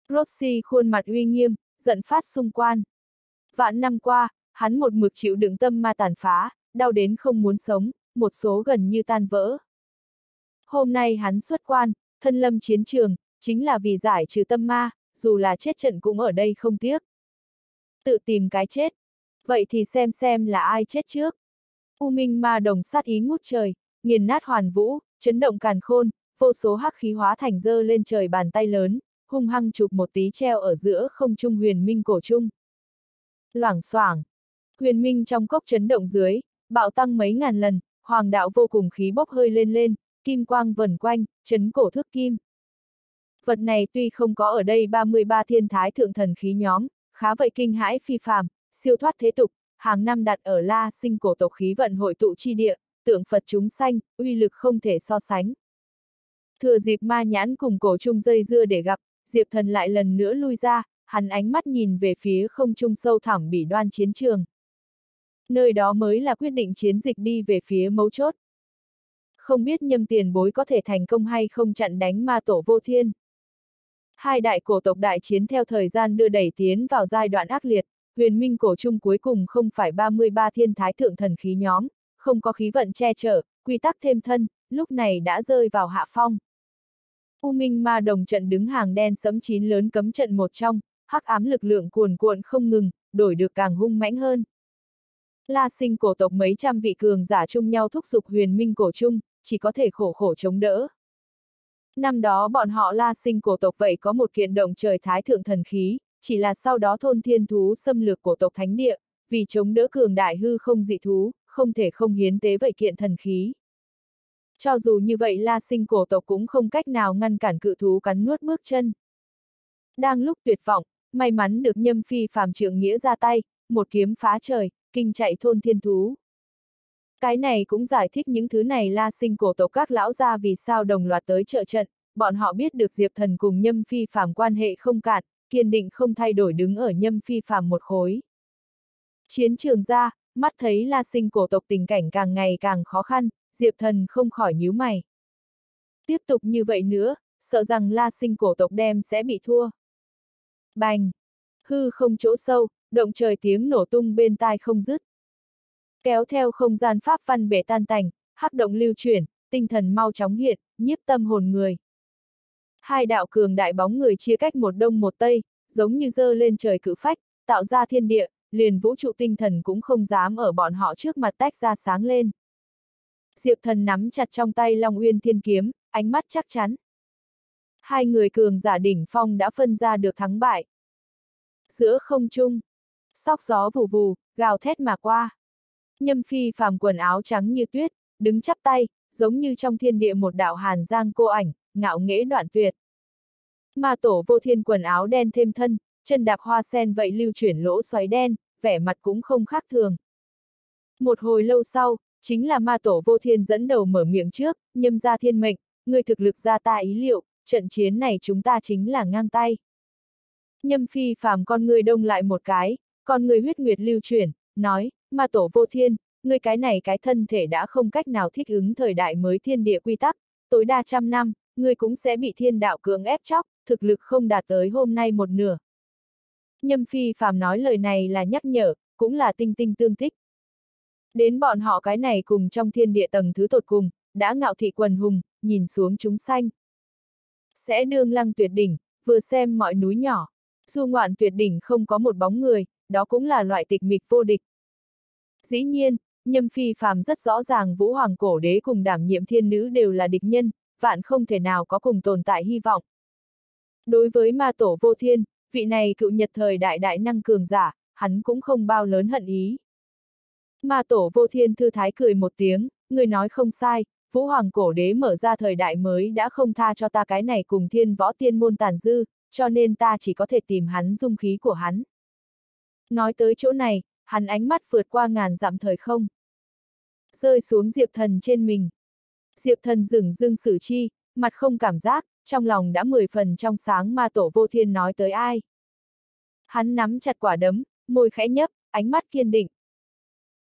Roxy khuôn mặt uy nghiêm, giận phát xung quan. Vạn năm qua, hắn một mực chịu đựng tâm ma tàn phá, đau đến không muốn sống, một số gần như tan vỡ. Hôm nay hắn xuất quan, thân lâm chiến trường, chính là vì giải trừ tâm ma, dù là chết trận cũng ở đây không tiếc. Tự tìm cái chết. Vậy thì xem xem là ai chết trước. U Minh ma đồng sát ý ngút trời, nghiền nát hoàn vũ, chấn động càn khôn, vô số hắc khí hóa thành dơ lên trời bàn tay lớn, hung hăng chụp một tí treo ở giữa không trung huyền minh cổ trung. Loảng xoảng Huyền minh trong cốc chấn động dưới, bạo tăng mấy ngàn lần, hoàng đạo vô cùng khí bốc hơi lên lên, kim quang vần quanh, chấn cổ thước kim. Vật này tuy không có ở đây 33 thiên thái thượng thần khí nhóm, khá vậy kinh hãi phi phàm, siêu thoát thế tục, hàng năm đặt ở la sinh cổ tộc khí vận hội tụ chi địa, tượng Phật chúng sanh, uy lực không thể so sánh. Thừa dịp ma nhãn cùng cổ trung dây dưa để gặp, Diệp thần lại lần nữa lui ra, hắn ánh mắt nhìn về phía không trung sâu thẳm bỉ đoan chiến trường. Nơi đó mới là quyết định chiến dịch đi về phía mấu chốt. Không biết nhâm tiền bối có thể thành công hay không chặn đánh ma tổ vô thiên. Hai đại cổ tộc đại chiến theo thời gian đưa đẩy tiến vào giai đoạn ác liệt, huyền minh cổ trung cuối cùng không phải 33 thiên thái thượng thần khí nhóm, không có khí vận che chở, quy tắc thêm thân, lúc này đã rơi vào hạ phong. U Minh Ma Đồng trận đứng hàng đen sấm chín lớn cấm trận một trong, hắc ám lực lượng cuồn cuộn không ngừng, đổi được càng hung mãnh hơn. La sinh cổ tộc mấy trăm vị cường giả chung nhau thúc giục huyền minh cổ chung, chỉ có thể khổ khổ chống đỡ. Năm đó bọn họ la sinh cổ tộc vậy có một kiện động trời thái thượng thần khí, chỉ là sau đó thôn thiên thú xâm lược cổ tộc thánh địa, vì chống đỡ cường đại hư không dị thú, không thể không hiến tế vậy kiện thần khí. Cho dù như vậy la sinh cổ tộc cũng không cách nào ngăn cản cự thú cắn nuốt bước chân. Đang lúc tuyệt vọng, may mắn được nhâm phi phàm Trưởng nghĩa ra tay, một kiếm phá trời, kinh chạy thôn thiên thú. Cái này cũng giải thích những thứ này la sinh cổ tộc các lão gia vì sao đồng loạt tới trợ trận, bọn họ biết được Diệp Thần cùng nhâm phi phạm quan hệ không cạn, kiên định không thay đổi đứng ở nhâm phi phạm một khối. Chiến trường ra, mắt thấy la sinh cổ tộc tình cảnh càng ngày càng khó khăn, Diệp Thần không khỏi nhíu mày. Tiếp tục như vậy nữa, sợ rằng la sinh cổ tộc đem sẽ bị thua. Bành! Hư không chỗ sâu, động trời tiếng nổ tung bên tai không dứt. Kéo theo không gian pháp văn bể tan tành, hắc động lưu chuyển, tinh thần mau chóng hiện, nhiếp tâm hồn người. Hai đạo cường đại bóng người chia cách một đông một tây, giống như dơ lên trời cự phách, tạo ra thiên địa, liền vũ trụ tinh thần cũng không dám ở bọn họ trước mặt tách ra sáng lên. Diệp thần nắm chặt trong tay Long Uyên Thiên Kiếm, ánh mắt chắc chắn. Hai người cường giả đỉnh phong đã phân ra được thắng bại. Giữa không trung, sóc gió vù vù, gào thét mà qua. Nhâm phi phàm quần áo trắng như tuyết, đứng chắp tay, giống như trong thiên địa một đạo hàn giang cô ảnh, ngạo nghễ đoạn tuyệt. Mà tổ vô thiên quần áo đen thêm thân, chân đạp hoa sen vậy lưu chuyển lỗ xoáy đen, vẻ mặt cũng không khác thường. Một hồi lâu sau, chính là ma tổ vô thiên dẫn đầu mở miệng trước, nhâm ra thiên mệnh, người thực lực ra ta ý liệu, trận chiến này chúng ta chính là ngang tay. Nhâm phi phàm con người đông lại một cái, con người huyết nguyệt lưu chuyển, nói, ma tổ vô thiên, người cái này cái thân thể đã không cách nào thích ứng thời đại mới thiên địa quy tắc, tối đa trăm năm, người cũng sẽ bị thiên đạo cưỡng ép chóc, thực lực không đạt tới hôm nay một nửa. Nhâm phi phàm nói lời này là nhắc nhở, cũng là tinh tinh tương thích. Đến bọn họ cái này cùng trong thiên địa tầng thứ tột cùng, đã ngạo thị quần hùng, nhìn xuống chúng sanh. Sẽ đương lăng tuyệt đỉnh, vừa xem mọi núi nhỏ. Du ngoạn tuyệt đỉnh không có một bóng người, đó cũng là loại tịch mịch vô địch. Dĩ nhiên, nhâm phi phàm rất rõ ràng vũ hoàng cổ đế cùng đảm nhiệm thiên nữ đều là địch nhân, vạn không thể nào có cùng tồn tại hy vọng. Đối với ma tổ vô thiên, vị này cựu nhật thời đại đại năng cường giả, hắn cũng không bao lớn hận ý. Ma tổ vô thiên thư thái cười một tiếng, người nói không sai, vũ hoàng cổ đế mở ra thời đại mới đã không tha cho ta cái này cùng thiên võ tiên môn tàn dư, cho nên ta chỉ có thể tìm hắn dung khí của hắn. Nói tới chỗ này, hắn ánh mắt vượt qua ngàn dặm thời không. Rơi xuống Diệp Thần trên mình. Diệp Thần dừng dưng xử chi, mặt không cảm giác, trong lòng đã mười phần trong sáng ma tổ vô thiên nói tới ai. Hắn nắm chặt quả đấm, môi khẽ nhấp, ánh mắt kiên định.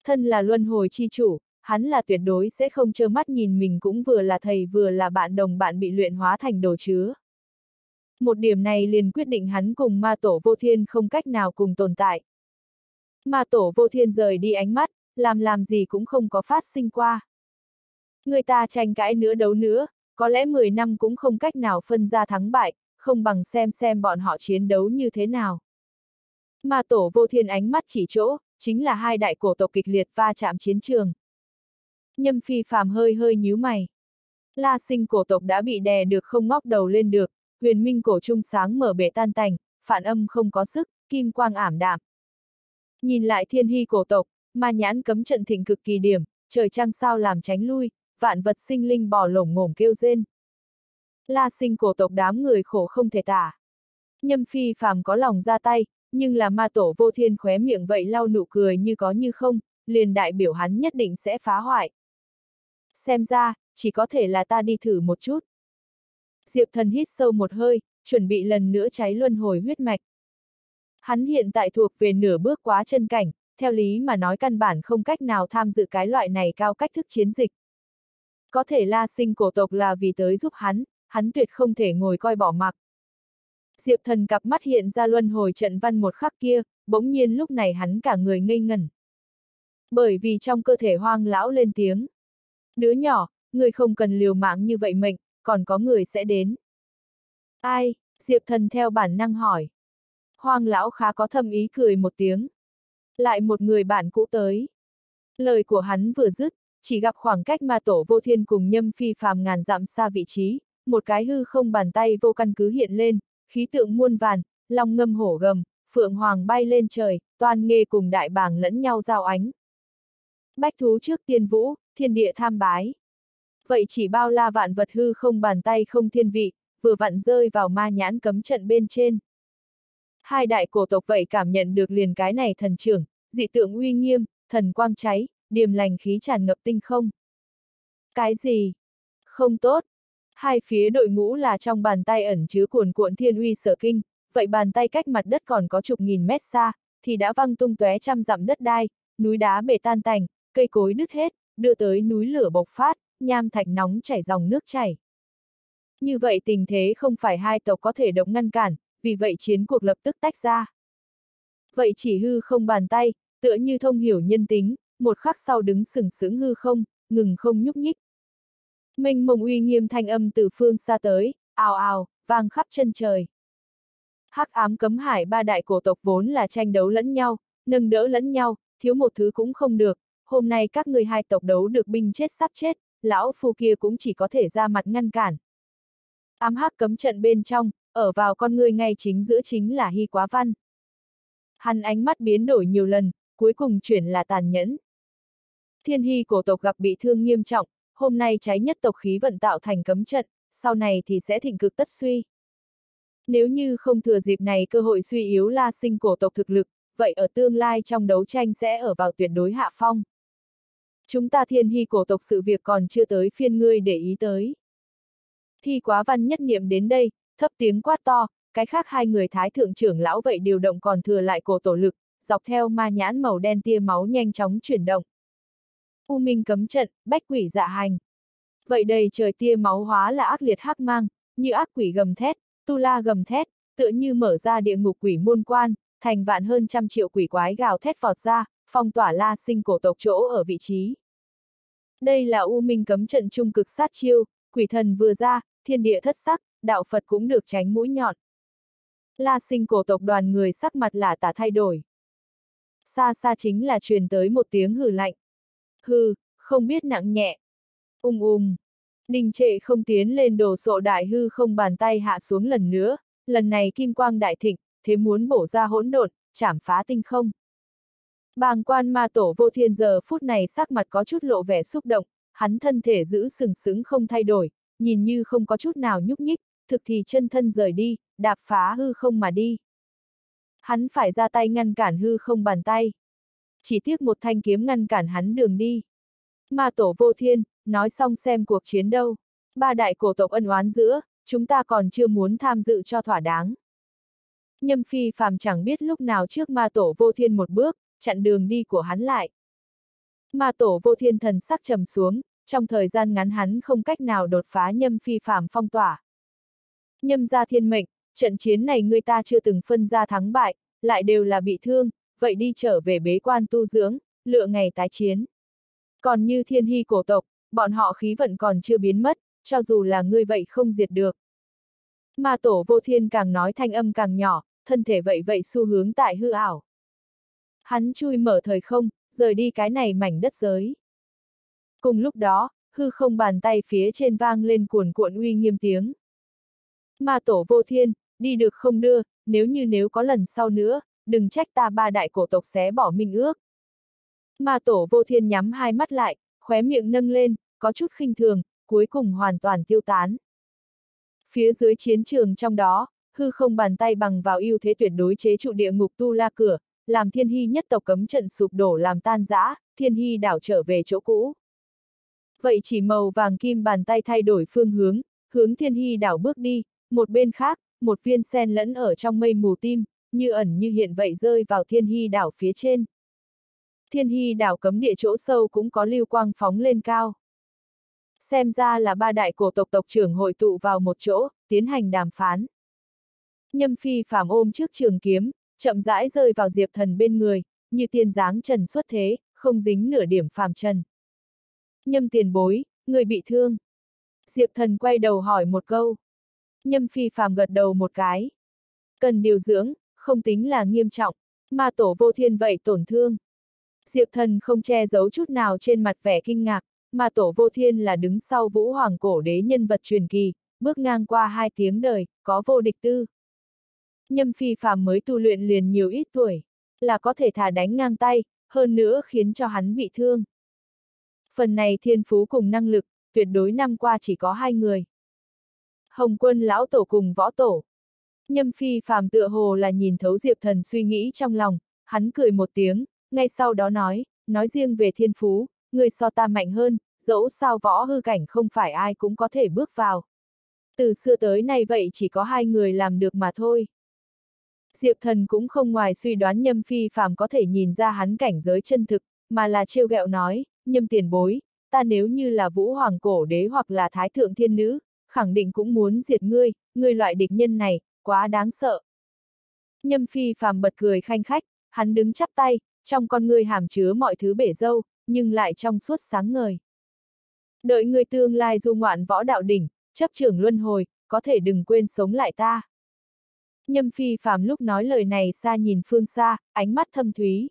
Thân là luân hồi chi chủ, hắn là tuyệt đối sẽ không trơ mắt nhìn mình cũng vừa là thầy vừa là bạn đồng bạn bị luyện hóa thành đồ chứa. Một điểm này liền quyết định hắn cùng ma tổ vô thiên không cách nào cùng tồn tại. Ma tổ vô thiên rời đi ánh mắt, làm làm gì cũng không có phát sinh qua. Người ta tranh cãi nữa đấu nữa, có lẽ 10 năm cũng không cách nào phân ra thắng bại, không bằng xem xem bọn họ chiến đấu như thế nào. Ma tổ vô thiên ánh mắt chỉ chỗ, chính là hai đại cổ tộc kịch liệt va chạm chiến trường. Nhâm phi phàm hơi hơi nhíu mày. La sinh cổ tộc đã bị đè được không ngóc đầu lên được, huyền minh cổ trung sáng mở bể tan tành, phản âm không có sức, kim quang ảm đạm. Nhìn lại thiên hy cổ tộc, ma nhãn cấm trận thịnh cực kỳ điểm, trời trăng sao làm tránh lui, vạn vật sinh linh bỏ lổng ngổm kêu rên. La sinh cổ tộc đám người khổ không thể tả. Nhâm phi phàm có lòng ra tay, nhưng là ma tổ vô thiên khóe miệng vậy lau nụ cười như có như không, liền đại biểu hắn nhất định sẽ phá hoại. Xem ra, chỉ có thể là ta đi thử một chút. Diệp thần hít sâu một hơi, chuẩn bị lần nữa cháy luân hồi huyết mạch. Hắn hiện tại thuộc về nửa bước quá chân cảnh, theo lý mà nói căn bản không cách nào tham dự cái loại này cao cách thức chiến dịch. Có thể la sinh cổ tộc là vì tới giúp hắn, hắn tuyệt không thể ngồi coi bỏ mặc. Diệp thần cặp mắt hiện ra luân hồi trận văn một khắc kia, bỗng nhiên lúc này hắn cả người ngây ngẩn. Bởi vì trong cơ thể hoang lão lên tiếng. Đứa nhỏ, người không cần liều mạng như vậy mệnh, còn có người sẽ đến. Ai? Diệp thần theo bản năng hỏi. Hoàng lão khá có thâm ý cười một tiếng. Lại một người bạn cũ tới. Lời của hắn vừa dứt, chỉ gặp khoảng cách mà tổ vô thiên cùng nhâm phi phàm ngàn dặm xa vị trí, một cái hư không bàn tay vô căn cứ hiện lên, khí tượng muôn vàn, long ngâm hổ gầm, phượng hoàng bay lên trời, toàn nghề cùng đại bàng lẫn nhau giao ánh. Bách thú trước tiên vũ, thiên địa tham bái. Vậy chỉ bao la vạn vật hư không bàn tay không thiên vị, vừa vặn rơi vào ma nhãn cấm trận bên trên. Hai đại cổ tộc vậy cảm nhận được liền cái này thần trưởng, dị tượng uy nghiêm, thần quang cháy, điềm lành khí tràn ngập tinh không. Cái gì? Không tốt. Hai phía đội ngũ là trong bàn tay ẩn chứa cuồn cuộn thiên uy sở kinh, vậy bàn tay cách mặt đất còn có chục nghìn mét xa, thì đã văng tung tóe trăm dặm đất đai, núi đá bể tan tành, cây cối đứt hết, đưa tới núi lửa bộc phát, nham thạch nóng chảy dòng nước chảy. Như vậy tình thế không phải hai tộc có thể động ngăn cản, vì vậy chiến cuộc lập tức tách ra. Vậy chỉ hư không bàn tay, tựa như thông hiểu nhân tính, một khắc sau đứng sừng sững hư không, ngừng không nhúc nhích. Minh mông uy nghiêm thanh âm từ phương xa tới, ào ào, vang khắp chân trời. Hắc ám cấm hải ba đại cổ tộc vốn là tranh đấu lẫn nhau, nâng đỡ lẫn nhau, thiếu một thứ cũng không được, hôm nay các người hai tộc đấu được binh chết sắp chết, lão phu kia cũng chỉ có thể ra mặt ngăn cản. Ám hắc cấm trận bên trong, ở vào con người ngay chính giữa chính là Hy Quá Văn. Hắn ánh mắt biến đổi nhiều lần, cuối cùng chuyển là tàn nhẫn. Thiên hy cổ tộc gặp bị thương nghiêm trọng, hôm nay trái nhất tộc khí vận tạo thành cấm trận, sau này thì sẽ thịnh cực tất suy. Nếu như không thừa dịp này cơ hội suy yếu la sinh cổ tộc thực lực, vậy ở tương lai trong đấu tranh sẽ ở vào tuyệt đối hạ phong. Chúng ta thiên hy cổ tộc sự việc còn chưa tới phiên ngươi để ý tới. Hy quá văn nhất niệm đến đây, thấp tiếng quát to, cái khác hai người thái thượng trưởng lão vậy điều động còn thừa lại cổ tổ lực, dọc theo ma nhãn màu đen tia máu nhanh chóng chuyển động. U minh cấm trận, bách quỷ dạ hành. Vậy đầy trời tia máu hóa là ác liệt hắc mang, như ác quỷ gầm thét, tu la gầm thét, tựa như mở ra địa ngục quỷ môn quan, thành vạn hơn trăm triệu quỷ quái gào thét vọt ra, phong tỏa la sinh cổ tộc chỗ ở vị trí. Đây là U Minh cấm trận trung cực sát chiêu, quỷ thần vừa ra, thiên địa thất sắc, đạo Phật cũng được tránh mũi nhọn. La sinh cổ tộc đoàn người sắc mặt là tả thay đổi. Xa xa chính là truyền tới một tiếng hừ lạnh. Hừ, không biết nặng nhẹ. Ung ung. Đình trệ không tiến lên đồ sộ đại hư không bàn tay hạ xuống lần nữa, lần này kim quang đại thịnh, thế muốn bổ ra hỗn độn, chảm phá tinh không. Bàng quan ma tổ vô thiên giờ phút này sắc mặt có chút lộ vẻ xúc động, hắn thân thể giữ sừng sững không thay đổi, nhìn như không có chút nào nhúc nhích, thực thì chân thân rời đi, đạp phá hư không mà đi. Hắn phải ra tay ngăn cản hư không bàn tay. Chỉ tiếc một thanh kiếm ngăn cản hắn đường đi. Ma tổ vô thiên, nói xong xem cuộc chiến đâu. Ba đại cổ tộc ân oán giữa, chúng ta còn chưa muốn tham dự cho thỏa đáng. Nhâm phi phàm chẳng biết lúc nào trước ma tổ vô thiên một bước, chặn đường đi của hắn lại. Ma tổ vô thiên thần sắc trầm xuống, trong thời gian ngắn hắn không cách nào đột phá nhâm phi phàm phong tỏa. Nhâm ra thiên mệnh, trận chiến này người ta chưa từng phân ra thắng bại, lại đều là bị thương, vậy đi trở về bế quan tu dưỡng, lựa ngày tái chiến. Còn như thiên hy cổ tộc, bọn họ khí vận còn chưa biến mất, cho dù là ngươi vậy không diệt được. Ma tổ vô thiên càng nói thanh âm càng nhỏ, thân thể vậy vậy xu hướng tại hư ảo. Hắn chui mở thời không, rời đi cái này mảnh đất giới. Cùng lúc đó, hư không bàn tay phía trên vang lên cuồn cuộn uy nghiêm tiếng. Ma tổ vô thiên, đi được không đưa, nếu như nếu có lần sau nữa, đừng trách ta ba đại cổ tộc xé bỏ minh ước. Ma tổ vô thiên nhắm hai mắt lại, khóe miệng nâng lên, có chút khinh thường, cuối cùng hoàn toàn tiêu tán. Phía dưới chiến trường trong đó, hư không bàn tay bằng vào ưu thế tuyệt đối chế trụ địa ngục tu la cửa, làm thiên hy nhất tộc cấm trận sụp đổ làm tan rã, thiên hy đảo trở về chỗ cũ. Vậy chỉ màu vàng kim bàn tay thay đổi phương hướng, hướng thiên hy đảo bước đi, một bên khác, một viên sen lẫn ở trong mây mù tim, như ẩn như hiện vậy rơi vào thiên hy đảo phía trên. Thiên hy đảo cấm địa chỗ sâu cũng có lưu quang phóng lên cao. Xem ra là ba đại cổ tộc tộc trưởng hội tụ vào một chỗ, tiến hành đàm phán. Nhâm phi phàm ôm trước trường kiếm, chậm rãi rơi vào diệp thần bên người, như tiên dáng trần xuất thế, không dính nửa điểm phàm trần. Nhâm tiền bối, người bị thương. Diệp thần quay đầu hỏi một câu. Nhâm phi phàm gật đầu một cái. Cần điều dưỡng, không tính là nghiêm trọng, mà tổ vô thiên vậy tổn thương. Diệp thần không che giấu chút nào trên mặt vẻ kinh ngạc, mà tổ vô thiên là đứng sau vũ hoàng cổ đế nhân vật truyền kỳ, bước ngang qua hai tiếng đời, có vô địch tư. Nhâm phi phàm mới tu luyện liền nhiều ít tuổi, là có thể thả đánh ngang tay, hơn nữa khiến cho hắn bị thương. Phần này thiên phú cùng năng lực, tuyệt đối năm qua chỉ có hai người. Hồng quân lão tổ cùng võ tổ. Nhâm phi phàm tựa hồ là nhìn thấu Diệp thần suy nghĩ trong lòng, hắn cười một tiếng, ngay sau đó nói, nói riêng về thiên phú, người so ta mạnh hơn, dẫu sao võ hư cảnh không phải ai cũng có thể bước vào. Từ xưa tới nay vậy chỉ có hai người làm được mà thôi. Diệp thần cũng không ngoài suy đoán nhâm phi phàm có thể nhìn ra hắn cảnh giới chân thực, mà là trêu ghẹo nói, nhâm tiền bối, ta nếu như là vũ hoàng cổ đế hoặc là thái thượng thiên nữ, khẳng định cũng muốn diệt ngươi, ngươi loại địch nhân này, quá đáng sợ. Nhâm phi phàm bật cười khanh khách, hắn đứng chắp tay, trong con ngươi hàm chứa mọi thứ bể dâu, nhưng lại trong suốt sáng ngời. Đợi ngươi tương lai du ngoạn võ đạo đỉnh, chấp trưởng luân hồi, có thể đừng quên sống lại ta. Nhâm phi phàm lúc nói lời này xa nhìn phương xa, ánh mắt thâm thúy.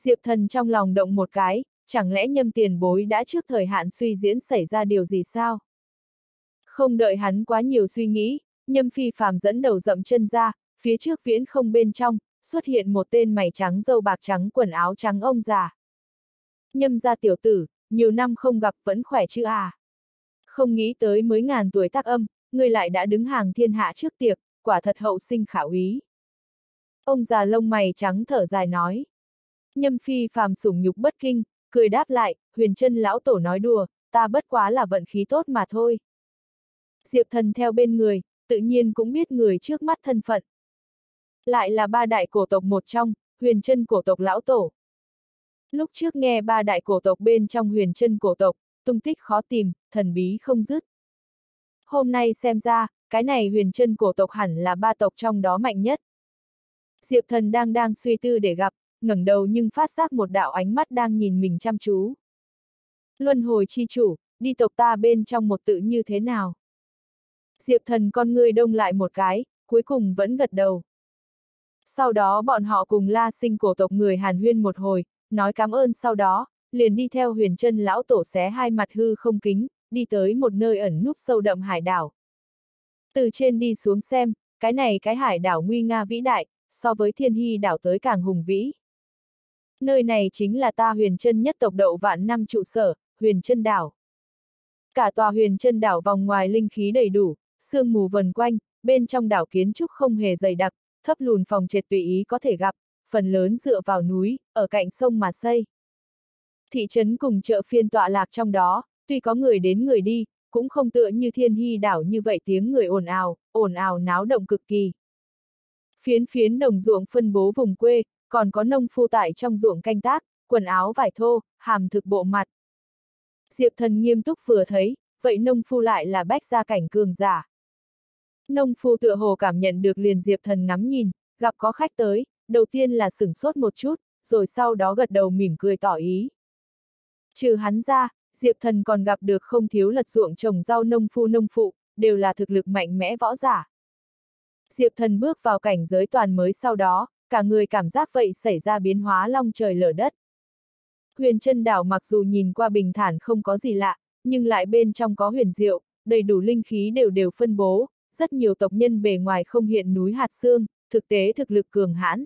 Diệp thần trong lòng động một cái, chẳng lẽ nhâm tiền bối đã trước thời hạn suy diễn xảy ra điều gì sao? Không đợi hắn quá nhiều suy nghĩ, nhâm phi phàm dẫn đầu dậm chân ra, phía trước viễn không bên trong, xuất hiện một tên mày trắng dâu bạc trắng quần áo trắng ông già. Nhâm ra tiểu tử, nhiều năm không gặp vẫn khỏe chứ à? Không nghĩ tới mới ngàn tuổi tác âm, người lại đã đứng hàng thiên hạ trước tiệc, quả thật hậu sinh khả úy. Ông già lông mày trắng thở dài nói. Nhâm phi phàm sủng nhục bất kinh, cười đáp lại, huyền chân lão tổ nói đùa, ta bất quá là vận khí tốt mà thôi. Diệp thần theo bên người, tự nhiên cũng biết người trước mắt thân phận. Lại là ba đại cổ tộc một trong, huyền chân cổ tộc lão tổ. Lúc trước nghe ba đại cổ tộc bên trong huyền chân cổ tộc, tung tích khó tìm, thần bí không dứt. Hôm nay xem ra, cái này huyền chân cổ tộc hẳn là ba tộc trong đó mạnh nhất. Diệp thần đang đang suy tư để gặp, ngẩng đầu nhưng phát giác một đạo ánh mắt đang nhìn mình chăm chú. Luân hồi chi chủ, đi tộc ta bên trong một tự như thế nào? Diệp thần con người đông lại một cái, cuối cùng vẫn gật đầu. Sau đó bọn họ cùng la sinh cổ tộc người Hàn Huyên một hồi, nói cảm ơn sau đó, liền đi theo huyền chân lão tổ xé hai mặt hư không kính, đi tới một nơi ẩn núp sâu đậm hải đảo. Từ trên đi xuống xem, cái này cái hải đảo nguy nga vĩ đại, so với thiên hy đảo tới càng hùng vĩ. Nơi này chính là ta huyền chân nhất tộc đậu vạn năm trụ sở, huyền chân đảo. Cả tòa huyền chân đảo vòng ngoài linh khí đầy đủ, sương mù vần quanh, bên trong đảo kiến trúc không hề dày đặc, thấp lùn phòng trệt tùy ý có thể gặp, phần lớn dựa vào núi, ở cạnh sông mà xây. Thị trấn cùng chợ phiên tọa lạc trong đó, tuy có người đến người đi, cũng không tựa như thiên hy đảo như vậy tiếng người ồn ào, ồn ào náo động cực kỳ. Phiến phiến đồng ruộng phân bố vùng quê, còn có nông phu tại trong ruộng canh tác, quần áo vải thô, hàm thực bộ mặt. Diệp thần nghiêm túc vừa thấy, vậy nông phu lại là bách gia cảnh cường giả. Nông phu tựa hồ cảm nhận được liền Diệp thần ngắm nhìn, gặp có khách tới, đầu tiên là sửng sốt một chút, rồi sau đó gật đầu mỉm cười tỏ ý. Trừ hắn ra, Diệp thần còn gặp được không thiếu lật ruộng trồng rau nông phu nông phụ, đều là thực lực mạnh mẽ võ giả. Diệp thần bước vào cảnh giới toàn mới sau đó, cả người cảm giác vậy xảy ra biến hóa long trời lở đất. Huyền chân đảo mặc dù nhìn qua bình thản không có gì lạ, nhưng lại bên trong có huyền diệu, đầy đủ linh khí đều đều phân bố, rất nhiều tộc nhân bề ngoài không hiện núi hạt xương, thực tế thực lực cường hãn.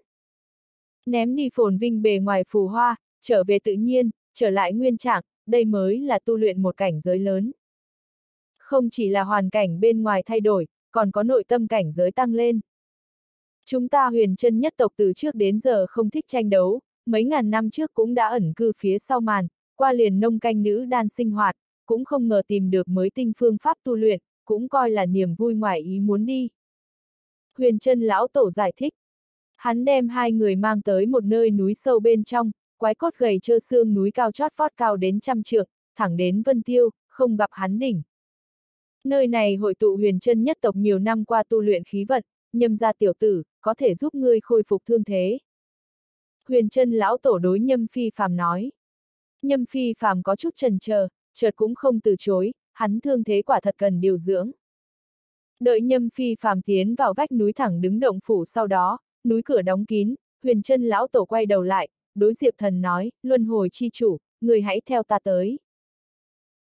Ném đi phồn vinh bề ngoài phù hoa, trở về tự nhiên, trở lại nguyên trạng, đây mới là tu luyện một cảnh giới lớn. Không chỉ là hoàn cảnh bên ngoài thay đổi, còn có nội tâm cảnh giới tăng lên. Chúng ta huyền chân nhất tộc từ trước đến giờ không thích tranh đấu, mấy ngàn năm trước cũng đã ẩn cư phía sau màn, qua liền nông canh nữ đan sinh hoạt, cũng không ngờ tìm được mới tinh phương pháp tu luyện, cũng coi là niềm vui ngoài ý muốn đi. Huyền chân lão tổ giải thích. Hắn đem hai người mang tới một nơi núi sâu bên trong, quái cốt gầy trơ xương núi cao chót vót cao đến trăm trượng, thẳng đến Vân Tiêu, không gặp hắn đỉnh. Nơi này hội tụ huyền chân nhất tộc nhiều năm qua tu luyện khí vận, nhâm ra tiểu tử, có thể giúp ngươi khôi phục thương thế. Huyền chân lão tổ đối nhâm phi phàm nói. Nhâm phi phàm có chút trần chờ, chợt cũng không từ chối, hắn thương thế quả thật cần điều dưỡng. Đợi nhâm phi phàm tiến vào vách núi thẳng đứng động phủ sau đó, núi cửa đóng kín, huyền chân lão tổ quay đầu lại, đối diệp thần nói, luân hồi chi chủ, người hãy theo ta tới.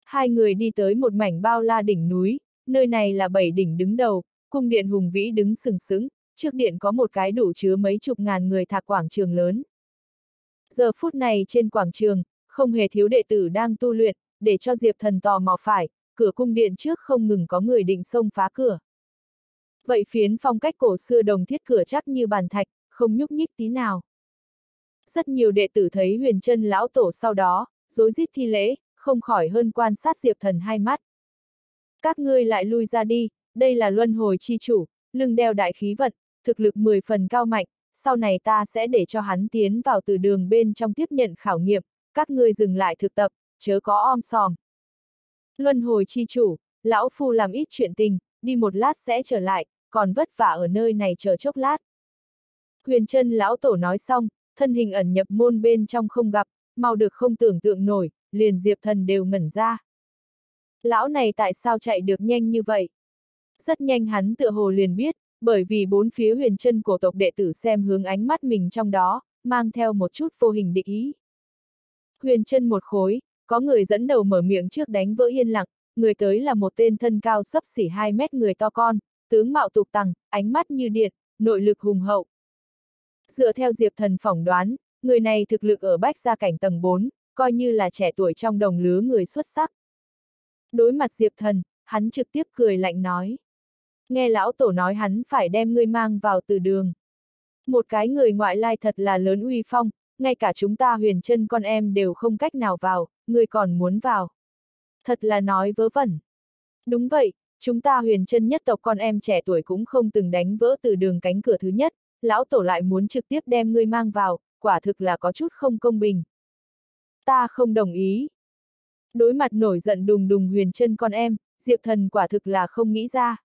Hai người đi tới một mảnh bao la đỉnh núi, nơi này là bảy đỉnh đứng đầu, cung điện hùng vĩ đứng sừng sững, trước điện có một cái đủ chứa mấy chục ngàn người thạc quảng trường lớn. Giờ phút này trên quảng trường, không hề thiếu đệ tử đang tu luyện, để cho Diệp Thần tò mò phải, cửa cung điện trước không ngừng có người định xông phá cửa. Vậy phiến phong cách cổ xưa đồng thiết cửa chắc như bàn thạch, không nhúc nhích tí nào. Rất nhiều đệ tử thấy huyền chân lão tổ sau đó, dối rít thi lễ, không khỏi hơn quan sát Diệp Thần hai mắt. Các ngươi lại lui ra đi, đây là luân hồi chi chủ, lưng đeo đại khí vận, thực lực 10 phần cao mạnh, sau này ta sẽ để cho hắn tiến vào từ đường bên trong tiếp nhận khảo nghiệm, các ngươi dừng lại thực tập, chớ có om sòm. Luân hồi chi chủ, lão phu làm ít chuyện tình, đi một lát sẽ trở lại, còn vất vả ở nơi này chờ chốc lát. Huyền chân lão tổ nói xong, thân hình ẩn nhập môn bên trong không gặp, mau được không tưởng tượng nổi, liền diệp thần đều ngẩn ra. Lão này tại sao chạy được nhanh như vậy? Rất nhanh hắn tựa hồ liền biết, bởi vì bốn phía huyền chân cổ tộc đệ tử xem hướng ánh mắt mình trong đó, mang theo một chút vô hình địch ý. Huyền chân một khối, có người dẫn đầu mở miệng trước đánh vỡ yên lặng, người tới là một tên thân cao sấp xỉ 2 mét người to con, tướng mạo tục tằng, ánh mắt như điện, nội lực hùng hậu. Dựa theo Diệp Thần phỏng đoán, người này thực lực ở bách gia cảnh tầng 4, coi như là trẻ tuổi trong đồng lứa người xuất sắc. Đối mặt Diệp Thần, hắn trực tiếp cười lạnh nói. Nghe lão tổ nói hắn phải đem ngươi mang vào từ đường. Một cái người ngoại lai thật là lớn uy phong, ngay cả chúng ta huyền chân con em đều không cách nào vào, ngươi còn muốn vào. Thật là nói vớ vẩn. Đúng vậy, chúng ta huyền chân nhất tộc con em trẻ tuổi cũng không từng đánh vỡ từ đường cánh cửa thứ nhất, lão tổ lại muốn trực tiếp đem ngươi mang vào, quả thực là có chút không công bình. Ta không đồng ý. Đối mặt nổi giận đùng đùng huyền chân con em, Diệp Thần quả thực là không nghĩ ra.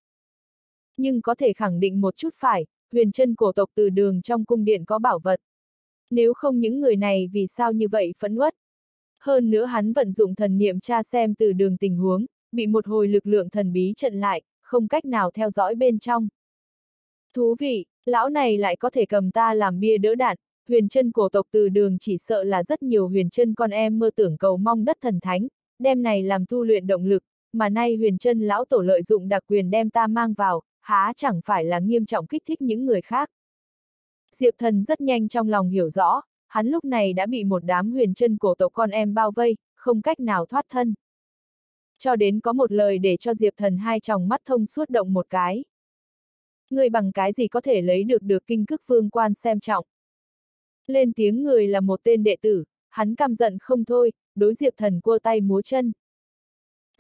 Nhưng có thể khẳng định một chút phải, huyền chân cổ tộc từ đường trong cung điện có bảo vật. Nếu không những người này vì sao như vậy phẫn uất. Hơn nữa hắn vận dụng thần niệm tra xem từ đường tình huống, bị một hồi lực lượng thần bí trận lại, không cách nào theo dõi bên trong. Thú vị, lão này lại có thể cầm ta làm bia đỡ đạn, huyền chân cổ tộc từ đường chỉ sợ là rất nhiều huyền chân con em mơ tưởng cầu mong đất thần thánh, đem này làm tu luyện động lực, mà nay huyền chân lão tổ lợi dụng đặc quyền đem ta mang vào, há chẳng phải là nghiêm trọng kích thích những người khác. Diệp thần rất nhanh trong lòng hiểu rõ, hắn lúc này đã bị một đám huyền chân cổ tộc con em bao vây, không cách nào thoát thân. Cho đến có một lời để cho Diệp thần hai tròng mắt thông suốt động một cái. Người bằng cái gì có thể lấy được được kinh cức vương quan xem trọng. Lên tiếng người là một tên đệ tử, hắn căm giận không thôi, đối Diệp thần cua tay múa chân.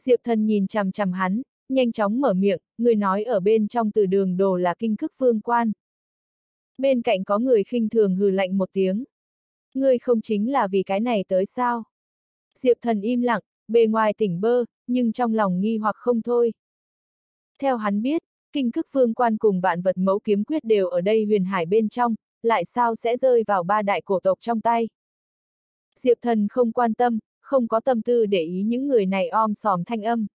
Diệp thần nhìn chằm chằm hắn, nhanh chóng mở miệng, người nói ở bên trong từ đường đồ là kinh cức vương quan. Bên cạnh có người khinh thường hừ lạnh một tiếng. Ngươi không chính là vì cái này tới sao? Diệp thần im lặng, bề ngoài tỉnh bơ, nhưng trong lòng nghi hoặc không thôi. Theo hắn biết, kinh cức vương quan cùng vạn vật mẫu kiếm quyết đều ở đây huyền hải bên trong, lại sao sẽ rơi vào ba đại cổ tộc trong tay? Diệp thần không quan tâm, không có tâm tư để ý những người này om sòm thanh âm.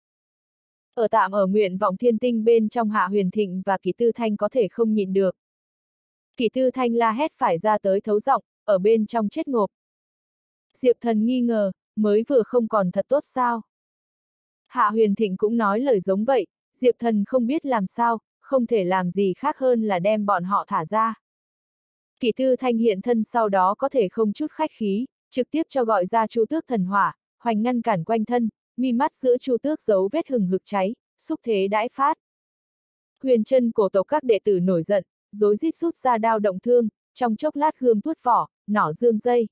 Ở tạm ở nguyện vọng thiên tinh bên trong hạ huyền thịnh và kỳ tư thanh có thể không nhịn được. Kỳ tư thanh la hét phải ra tới thấu giọng, ở bên trong chết ngộp. Diệp thần nghi ngờ, mới vừa không còn thật tốt sao? Hạ huyền thịnh cũng nói lời giống vậy, Diệp thần không biết làm sao, không thể làm gì khác hơn là đem bọn họ thả ra. Kỳ tư thanh hiện thân sau đó có thể không chút khách khí, trực tiếp cho gọi ra chu tước thần hỏa, hoành ngăn cản quanh thân, mi mắt giữa chu tước giấu vết hừng hực cháy, xúc thế đãi phát. Huyền chân cổ tộc các đệ tử nổi giận, dối rít rút ra đao động thương, trong chốc lát gươm tuốt vỏ, nỏ dương dây.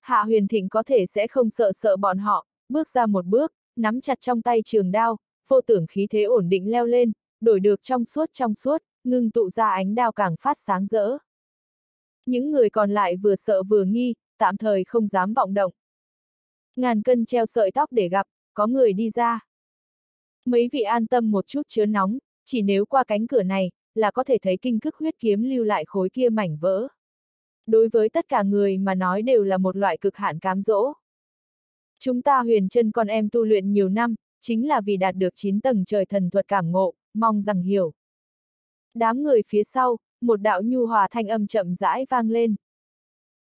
Hạ huyền thịnh có thể sẽ không sợ sợ bọn họ, bước ra một bước, nắm chặt trong tay trường đao, vô tưởng khí thế ổn định leo lên, đổi được trong suốt trong suốt, ngưng tụ ra ánh đao càng phát sáng rỡ. Những người còn lại vừa sợ vừa nghi, tạm thời không dám vọng động. Ngàn cân treo sợi tóc để gặp, có người đi ra. Mấy vị an tâm một chút chứa nóng, chỉ nếu qua cánh cửa này, là có thể thấy kinh cức huyết kiếm lưu lại khối kia mảnh vỡ. Đối với tất cả người mà nói đều là một loại cực hạn cám dỗ. Chúng ta huyền chân con em tu luyện nhiều năm, chính là vì đạt được 9 tầng trời thần thuật cảm ngộ, mong rằng hiểu. Đám người phía sau, một đạo nhu hòa thanh âm chậm rãi vang lên.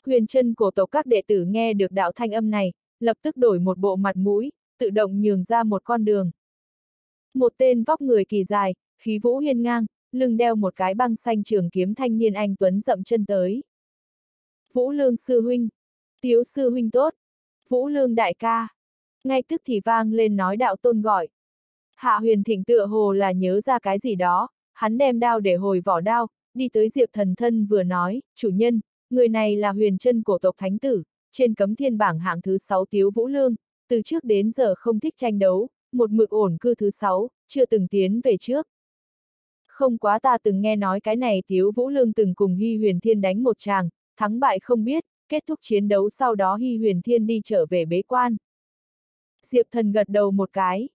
Huyền chân cổ tộc các đệ tử nghe được đạo thanh âm này, lập tức đổi một bộ mặt mũi, tự động nhường ra một con đường. Một tên vóc người kỳ dài, khí vũ hiên ngang, lưng đeo một cái băng xanh trường kiếm thanh niên anh Tuấn dậm chân tới. Vũ Lương sư huynh, Tiếu sư huynh tốt, Vũ Lương đại ca. Ngay tức thì vang lên nói đạo tôn gọi. Hạ huyền thịnh tựa hồ là nhớ ra cái gì đó, hắn đem đao để hồi vỏ đao, đi tới Diệp thần thân vừa nói, chủ nhân, người này là huyền chân cổ tộc thánh tử, trên cấm thiên bảng hạng thứ 6 Tiếu Vũ Lương, từ trước đến giờ không thích tranh đấu, một mực ổn cư thứ 6, chưa từng tiến về trước. Không quá ta từng nghe nói cái này Tiếu Vũ Lương từng cùng Hy Huyền Thiên đánh một tràng, thắng bại không biết, kết thúc chiến đấu sau đó Hy Huyền Thiên đi trở về bế quan. Diệp thần gật đầu một cái.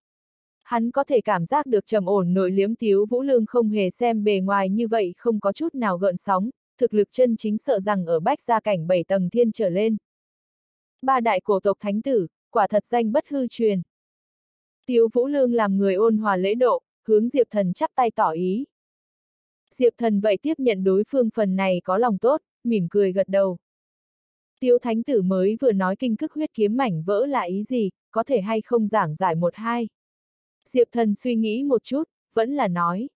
Hắn có thể cảm giác được trầm ổn nội liếm Tiếu Vũ Lương không hề xem bề ngoài như vậy không có chút nào gợn sóng, thực lực chân chính sợ rằng ở bách gia cảnh bảy tầng thiên trở lên. Ba đại cổ tộc thánh tử, quả thật danh bất hư truyền. Tiếu Vũ Lương làm người ôn hòa lễ độ, hướng Diệp Thần chắp tay tỏ ý. Diệp Thần vậy tiếp nhận đối phương phần này có lòng tốt, mỉm cười gật đầu. tiêu Thánh Tử mới vừa nói kinh cức huyết kiếm mảnh vỡ là ý gì, có thể hay không giảng giải một hai. Diệp Thần suy nghĩ một chút, vẫn là nói.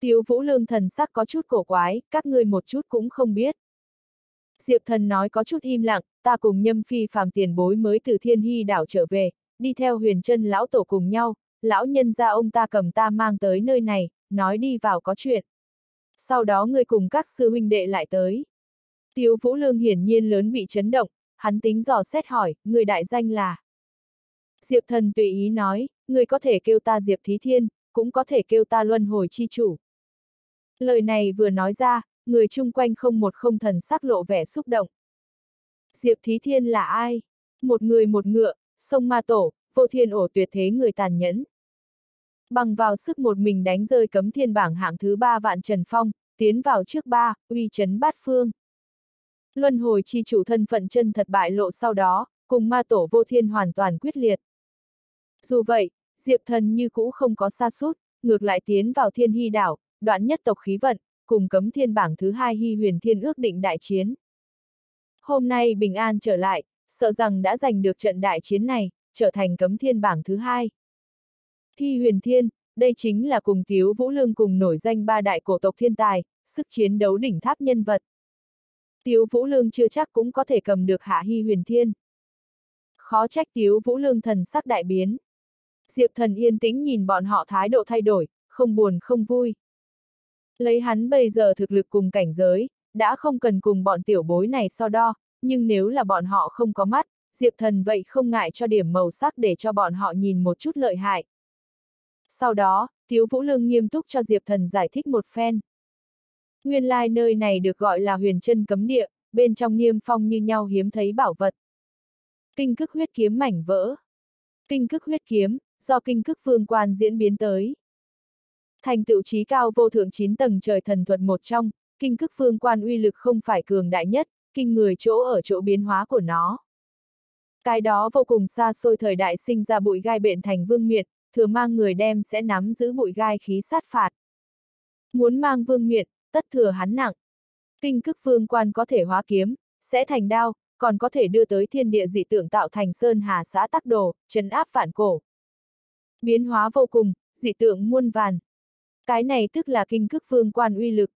tiêu Vũ Lương thần sắc có chút cổ quái, các ngươi một chút cũng không biết. Diệp Thần nói có chút im lặng, ta cùng nhâm phi phàm tiền bối mới từ thiên hy đảo trở về, đi theo huyền chân lão tổ cùng nhau, lão nhân ra ông ta cầm ta mang tới nơi này, nói đi vào có chuyện. Sau đó người cùng các sư huynh đệ lại tới. Tiêu Vũ Lương hiển nhiên lớn bị chấn động, hắn tính dò xét hỏi, người đại danh là. Diệp thần tùy ý nói, người có thể kêu ta Diệp Thí Thiên, cũng có thể kêu ta Luân Hồi Chi Chủ. Lời này vừa nói ra, người chung quanh không một không thần sắc lộ vẻ xúc động. Diệp Thí Thiên là ai? Một người một ngựa, sông ma tổ, vô thiên ổ tuyệt thế người tàn nhẫn. Bằng vào sức một mình đánh rơi cấm thiên bảng hạng thứ ba vạn Trần Phong, tiến vào trước ba, uy chấn bát phương. Luân hồi chi chủ thân phận chân thật bại lộ sau đó, cùng ma tổ vô thiên hoàn toàn quyết liệt. Dù vậy, Diệp thần như cũ không có xa sút ngược lại tiến vào thiên hy đảo, đoạn nhất tộc khí vận, cùng cấm thiên bảng thứ hai hy huyền thiên ước định đại chiến. Hôm nay bình an trở lại, sợ rằng đã giành được trận đại chiến này, trở thành cấm thiên bảng thứ hai. Thi huyền thiên, đây chính là cùng Tiếu Vũ Lương cùng nổi danh ba đại cổ tộc thiên tài, sức chiến đấu đỉnh tháp nhân vật. Tiếu Vũ Lương chưa chắc cũng có thể cầm được hạ Hy huyền thiên. Khó trách Tiếu Vũ Lương thần sắc đại biến. Diệp thần yên tĩnh nhìn bọn họ thái độ thay đổi, không buồn không vui. Lấy hắn bây giờ thực lực cùng cảnh giới, đã không cần cùng bọn tiểu bối này so đo, nhưng nếu là bọn họ không có mắt, Diệp Thần vậy không ngại cho điểm màu sắc để cho bọn họ nhìn một chút lợi hại. Sau đó, Tiếu Vũ Lương nghiêm túc cho Diệp Thần giải thích một phen. Nguyên lai like nơi này được gọi là huyền chân cấm địa, bên trong niêm phong như nhau hiếm thấy bảo vật. Kinh cức huyết kiếm mảnh vỡ. Kinh cức huyết kiếm, do kinh cức vương quan diễn biến tới. Thành tựu trí cao vô thượng chín tầng trời thần thuật một trong, kinh cức vương quan uy lực không phải cường đại nhất, kinh người chỗ ở chỗ biến hóa của nó. Cái đó vô cùng xa xôi thời đại sinh ra bụi gai bệnh thành vương miện, thừa mang người đem sẽ nắm giữ bụi gai khí sát phạt. Muốn mang vương miện, tất thừa hắn nặng. Kinh cức vương quan có thể hóa kiếm, sẽ thành đao, còn có thể đưa tới thiên địa dị tượng tạo thành sơn hà xã tắc đồ, trấn áp phản cổ. Biến hóa vô cùng, dị tượng muôn vàn. Cái này tức là kinh cức vương quan uy lực.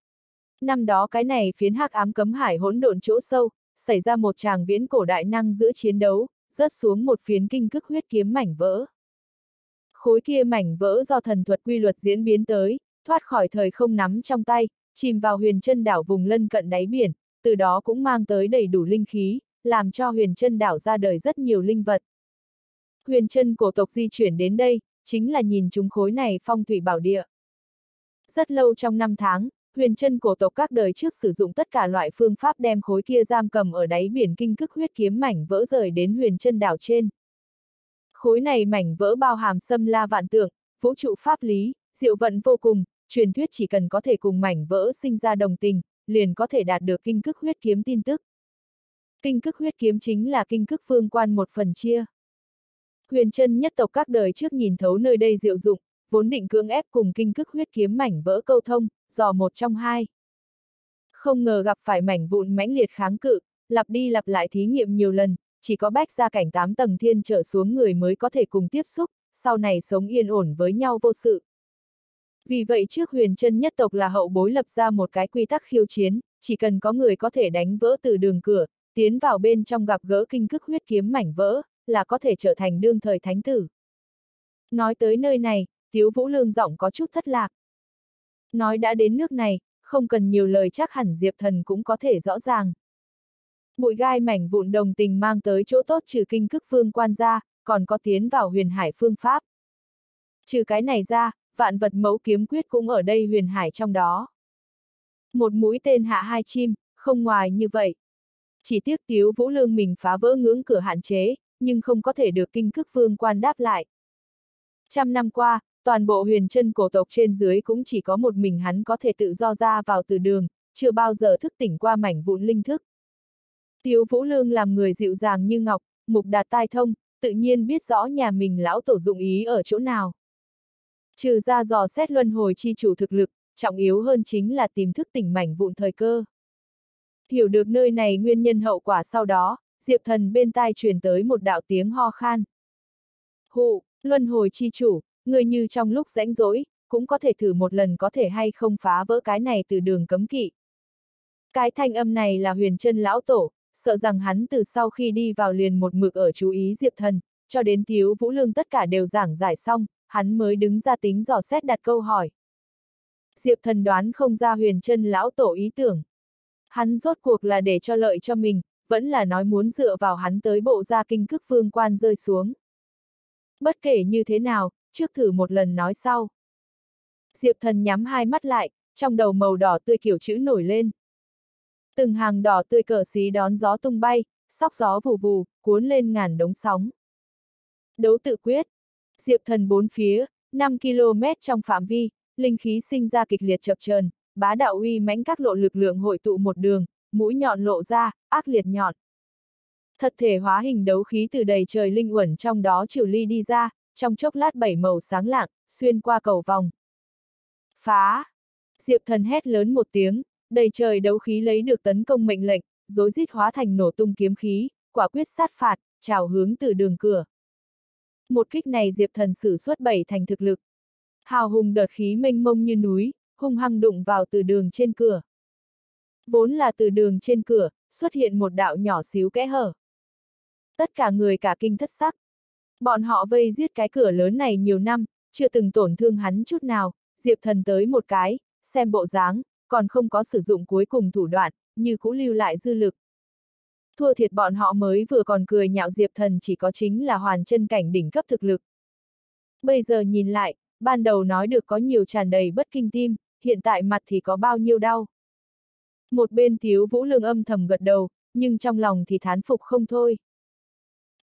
Năm đó cái này phiến hắc ám cấm hải hỗn độn chỗ sâu, xảy ra một tràng viễn cổ đại năng giữa chiến đấu, rớt xuống một phiến kinh cức huyết kiếm mảnh vỡ. Khối kia mảnh vỡ do thần thuật quy luật diễn biến tới, thoát khỏi thời không nắm trong tay, chìm vào huyền chân đảo vùng lân cận đáy biển, từ đó cũng mang tới đầy đủ linh khí, làm cho huyền chân đảo ra đời rất nhiều linh vật. Huyền chân cổ tộc di chuyển đến đây, chính là nhìn chúng khối này phong thủy bảo địa. Rất lâu trong năm tháng, huyền chân cổ tộc các đời trước sử dụng tất cả loại phương pháp đem khối kia giam cầm ở đáy biển kinh cức huyết kiếm mảnh vỡ rời đến huyền chân đảo trên. Khối này mảnh vỡ bao hàm xâm la vạn tượng, vũ trụ pháp lý, diệu vận vô cùng, truyền thuyết chỉ cần có thể cùng mảnh vỡ sinh ra đồng tình, liền có thể đạt được kinh cức huyết kiếm tin tức. Kinh cức huyết kiếm chính là kinh cức phương quan một phần chia. Huyền chân nhất tộc các đời trước nhìn thấu nơi đây diệu dụng, vốn định cưỡng ép cùng kinh cức huyết kiếm mảnh vỡ câu thông, dò một trong hai. Không ngờ gặp phải mảnh vụn mãnh liệt kháng cự, lặp đi lặp lại thí nghiệm nhiều lần, chỉ có bách ra cảnh tám tầng thiên trở xuống người mới có thể cùng tiếp xúc, sau này sống yên ổn với nhau vô sự. Vì vậy trước huyền chân nhất tộc là hậu bối lập ra một cái quy tắc khiêu chiến, chỉ cần có người có thể đánh vỡ từ đường cửa, tiến vào bên trong gặp gỡ kinh cức huyết kiếm mảnh vỡ, là có thể trở thành đương thời thánh tử. Nói tới nơi này, Tiếu Vũ Lương giọng có chút thất lạc. Nói đã đến nước này, không cần nhiều lời chắc hẳn Diệp Thần cũng có thể rõ ràng. Bụi gai mảnh vụn đồng tình mang tới chỗ tốt trừ kinh cức phương quan ra, còn có tiến vào huyền hải phương pháp. Trừ cái này ra, vạn vật mẫu kiếm quyết cũng ở đây huyền hải trong đó. Một mũi tên hạ hai chim, không ngoài như vậy. Chỉ tiếc tiếu vũ lương mình phá vỡ ngưỡng cửa hạn chế, nhưng không có thể được kinh cức vương quan đáp lại. Trăm năm qua, toàn bộ huyền chân cổ tộc trên dưới cũng chỉ có một mình hắn có thể tự do ra vào từ đường, chưa bao giờ thức tỉnh qua mảnh vụn linh thức. Tiếu Vũ Lương làm người dịu dàng như ngọc, mục đạt tai thông, tự nhiên biết rõ nhà mình lão tổ dụng ý ở chỗ nào. Trừ ra dò xét luân hồi chi chủ thực lực, trọng yếu hơn chính là tìm thức tỉnh mảnh vụn thời cơ. Hiểu được nơi này nguyên nhân hậu quả sau đó, Diệp Thần bên tai truyền tới một đạo tiếng ho khan. Hụ, luân hồi chi chủ, người như trong lúc rãnh rỗi, cũng có thể thử một lần có thể hay không phá vỡ cái này từ đường cấm kỵ. Cái thanh âm này là huyền chân lão tổ, sợ rằng hắn từ sau khi đi vào liền một mực ở chú ý Diệp Thần, cho đến thiếu vũ lương tất cả đều giảng giải xong, hắn mới đứng ra tính dò xét đặt câu hỏi. Diệp Thần đoán không ra huyền chân lão tổ ý tưởng. Hắn rốt cuộc là để cho lợi cho mình, vẫn là nói muốn dựa vào hắn tới bộ gia kinh cức vương quan rơi xuống. Bất kể như thế nào, trước thử một lần nói sau. Diệp thần nhắm hai mắt lại, trong đầu màu đỏ tươi kiểu chữ nổi lên. Từng hàng đỏ tươi cờ xí đón gió tung bay, sóc gió vù vù, cuốn lên ngàn đống sóng. Đấu tự quyết. Diệp thần bốn phía, 5 km trong phạm vi, linh khí sinh ra kịch liệt chập chờn, bá đạo uy mãnh các lộ lực lượng hội tụ một đường, mũi nhọn lộ ra, ác liệt nhọn. Thật thể hóa hình đấu khí từ đầy trời linh uẩn trong đó triều ly đi ra, trong chốc lát bảy màu sáng lạng, xuyên qua cầu vòng. Phá! Diệp thần hét lớn một tiếng, đầy trời đấu khí lấy được tấn công mệnh lệnh, dối rít hóa thành nổ tung kiếm khí, quả quyết sát phạt, trào hướng từ đường cửa. Một kích này Diệp thần sử xuất bảy thành thực lực. Hào hùng đợt khí mênh mông như núi, hung hăng đụng vào từ đường trên cửa. Vốn là từ đường trên cửa, xuất hiện một đạo nhỏ xíu kẽ hở. Tất cả người cả kinh thất sắc. Bọn họ vây giết cái cửa lớn này nhiều năm, chưa từng tổn thương hắn chút nào, Diệp Thần tới một cái, xem bộ dáng, còn không có sử dụng cuối cùng thủ đoạn, như cũ lưu lại dư lực. Thua thiệt bọn họ mới vừa còn cười nhạo Diệp Thần chỉ có chính là hoàn chân cảnh đỉnh cấp thực lực. Bây giờ nhìn lại, ban đầu nói được có nhiều tràn đầy bất kinh tim, hiện tại mặt thì có bao nhiêu đau. Một bên thiếu vũ lương âm thầm gật đầu, nhưng trong lòng thì thán phục không thôi.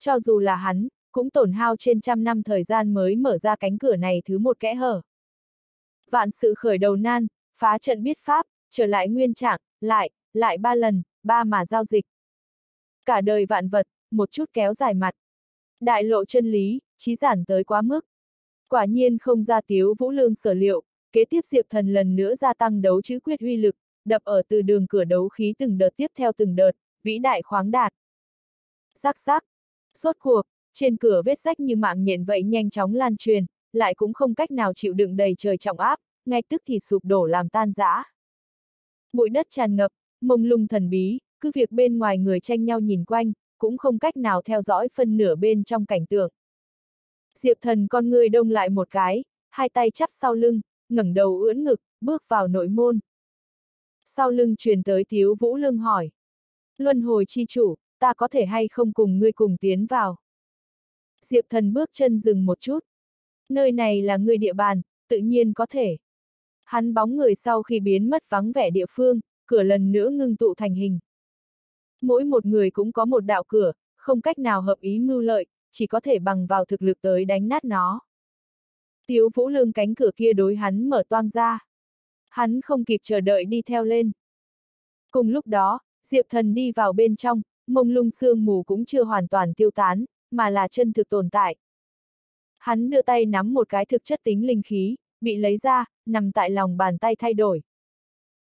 Cho dù là hắn, cũng tổn hao trên trăm năm thời gian mới mở ra cánh cửa này thứ một kẽ hở. Vạn sự khởi đầu nan, phá trận biết pháp, trở lại nguyên trạng, lại, lại ba lần, ba mà giao dịch. Cả đời vạn vật, một chút kéo dài mặt. Đại lộ chân lý, trí giản tới quá mức. Quả nhiên không ra tiếu vũ lương sở liệu, kế tiếp Diệp Thần lần nữa gia tăng đấu chữ quyết uy lực, đập ở từ đường cửa đấu khí từng đợt tiếp theo từng đợt, vĩ đại khoáng đạt. Rắc rắc, sốt cuộc, trên cửa vết rách như mạng nhện vậy nhanh chóng lan truyền, lại cũng không cách nào chịu đựng đầy trời trọng áp, ngay tức thì sụp đổ làm tan rã. Bụi đất tràn ngập, mông lung thần bí, cứ việc bên ngoài người tranh nhau nhìn quanh, cũng không cách nào theo dõi phân nửa bên trong cảnh tượng. Diệp thần con người đông lại một cái, hai tay chắp sau lưng, ngẩng đầu ưỡn ngực, bước vào nội môn. Sau lưng truyền tới thiếu vũ lương hỏi. Luân hồi chi chủ, ta có thể hay không cùng ngươi cùng tiến vào? Diệp thần bước chân dừng một chút. Nơi này là người địa bàn, tự nhiên có thể. Hắn bóng người sau khi biến mất vắng vẻ địa phương, cửa lần nữa ngưng tụ thành hình. Mỗi một người cũng có một đạo cửa, không cách nào hợp ý mưu lợi, chỉ có thể bằng vào thực lực tới đánh nát nó. Tiếu vũ lương cánh cửa kia đối hắn mở toang ra. Hắn không kịp chờ đợi đi theo lên. Cùng lúc đó, Diệp thần đi vào bên trong, mông lung sương mù cũng chưa hoàn toàn tiêu tán, mà là chân thực tồn tại. Hắn đưa tay nắm một cái thực chất tính linh khí, bị lấy ra, nằm tại lòng bàn tay thay đổi.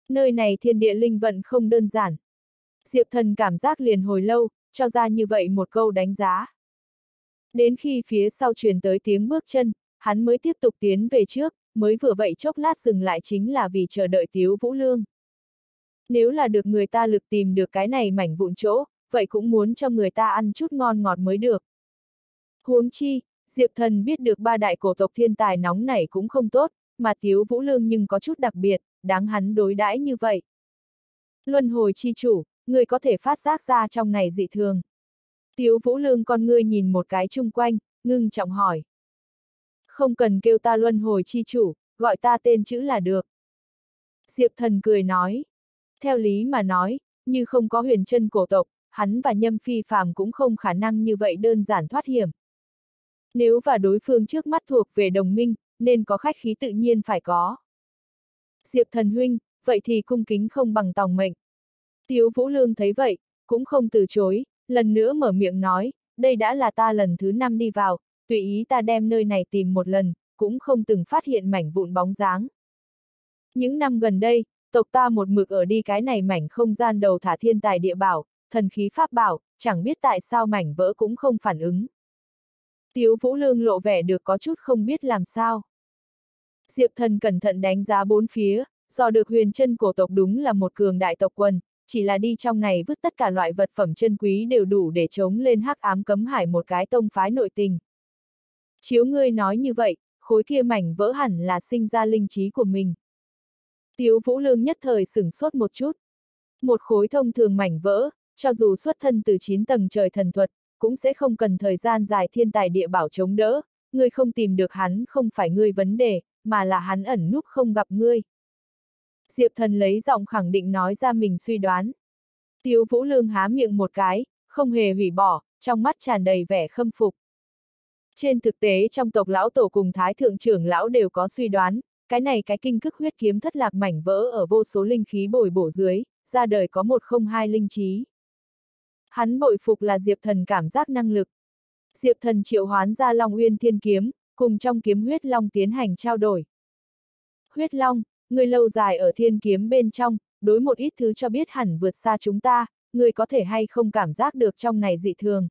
Nơi này thiên địa linh vận không đơn giản. Diệp thần cảm giác liền hồi lâu, cho ra như vậy một câu đánh giá. Đến khi phía sau truyền tới tiếng bước chân, hắn mới tiếp tục tiến về trước, mới vừa vậy chốc lát dừng lại chính là vì chờ đợi Tiếu Vũ Lương. Nếu là được người ta lực tìm được cái này mảnh vụn chỗ, vậy cũng muốn cho người ta ăn chút ngon ngọt mới được. Huống chi, Diệp Thần biết được ba đại cổ tộc thiên tài nóng này cũng không tốt, mà Tiếu Vũ Lương nhưng có chút đặc biệt, đáng hắn đối đãi như vậy. Luân hồi chi chủ, người có thể phát giác ra trong này dị thường. Tiếu Vũ Lương con ngươi nhìn một cái chung quanh, ngưng trọng hỏi. Không cần kêu ta luân hồi chi chủ, gọi ta tên chữ là được. Diệp thần cười nói. Theo lý mà nói, như không có huyền chân cổ tộc, hắn và nhâm phi phàm cũng không khả năng như vậy đơn giản thoát hiểm. Nếu và đối phương trước mắt thuộc về đồng minh, nên có khách khí tự nhiên phải có. Diệp thần huynh, vậy thì cung kính không bằng tòng mệnh. Tiếu Vũ Lương thấy vậy, cũng không từ chối, lần nữa mở miệng nói, đây đã là ta lần thứ năm đi vào, tùy ý ta đem nơi này tìm một lần, cũng không từng phát hiện mảnh vụn bóng dáng. Những năm gần đây, tộc ta một mực ở đi cái này mảnh không gian đầu thả thiên tài địa bảo, thần khí pháp bảo, chẳng biết tại sao mảnh vỡ cũng không phản ứng. Tiếu Vũ Lương lộ vẻ được có chút không biết làm sao. Diệp thần cẩn thận đánh giá bốn phía, do được huyền chân cổ tộc đúng là một cường đại tộc quân, chỉ là đi trong này vứt tất cả loại vật phẩm chân quý đều đủ để chống lên hắc ám cấm hải một cái tông phái nội tình. Chiếu ngươi nói như vậy, khối kia mảnh vỡ hẳn là sinh ra linh trí của mình. Tiếu Vũ Lương nhất thời sửng sốt một chút. Một khối thông thường mảnh vỡ, cho dù xuất thân từ 9 tầng trời thần thuật, cũng sẽ không cần thời gian dài thiên tài địa bảo chống đỡ, ngươi không tìm được hắn không phải ngươi vấn đề, mà là hắn ẩn núp không gặp ngươi. Diệp thần lấy giọng khẳng định nói ra mình suy đoán. tiêu Vũ Lương há miệng một cái, không hề hủy bỏ, trong mắt tràn đầy vẻ khâm phục. Trên thực tế trong tộc lão tổ cùng thái thượng trưởng lão đều có suy đoán, cái này cái kinh cức huyết kiếm thất lạc mảnh vỡ ở vô số linh khí bồi bổ dưới, ra đời có một không hai linh trí. Hắn bội phục là Diệp thần cảm giác năng lực. Diệp thần triệu hoán ra Long Uyên Thiên Kiếm, cùng trong kiếm huyết long tiến hành trao đổi. Huyết long, người lâu dài ở thiên kiếm bên trong, đối một ít thứ cho biết hẳn vượt xa chúng ta, người có thể hay không cảm giác được trong này dị thường.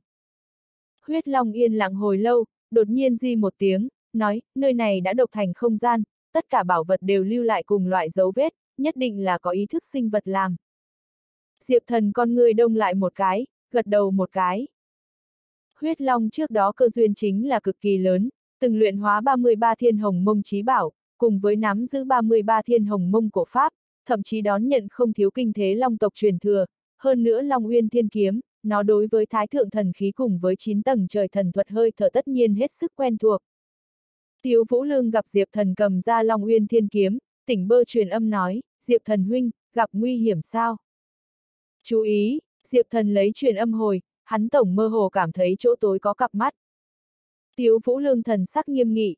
Huyết long yên lặng hồi lâu, đột nhiên di một tiếng, nói, nơi này đã độc thành không gian, tất cả bảo vật đều lưu lại cùng loại dấu vết, nhất định là có ý thức sinh vật làm. Diệp thần con người đông lại một cái, gật đầu một cái. Huyết long trước đó cơ duyên chính là cực kỳ lớn, từng luyện hóa 33 thiên hồng mông trí bảo, cùng với nắm giữ 33 thiên hồng mông cổ pháp, thậm chí đón nhận không thiếu kinh thế long tộc truyền thừa, hơn nữa long uyên thiên kiếm, nó đối với thái thượng thần khí cùng với 9 tầng trời thần thuật hơi thở tất nhiên hết sức quen thuộc. Tiếu Vũ Lương gặp Diệp Thần cầm ra Long Uyên Thiên Kiếm, tỉnh bơ truyền âm nói, Diệp Thần huynh, gặp nguy hiểm sao? Chú ý, Diệp Thần lấy truyền âm hồi, hắn tổng mơ hồ cảm thấy chỗ tối có cặp mắt. Tiếu Vũ Lương thần sắc nghiêm nghị.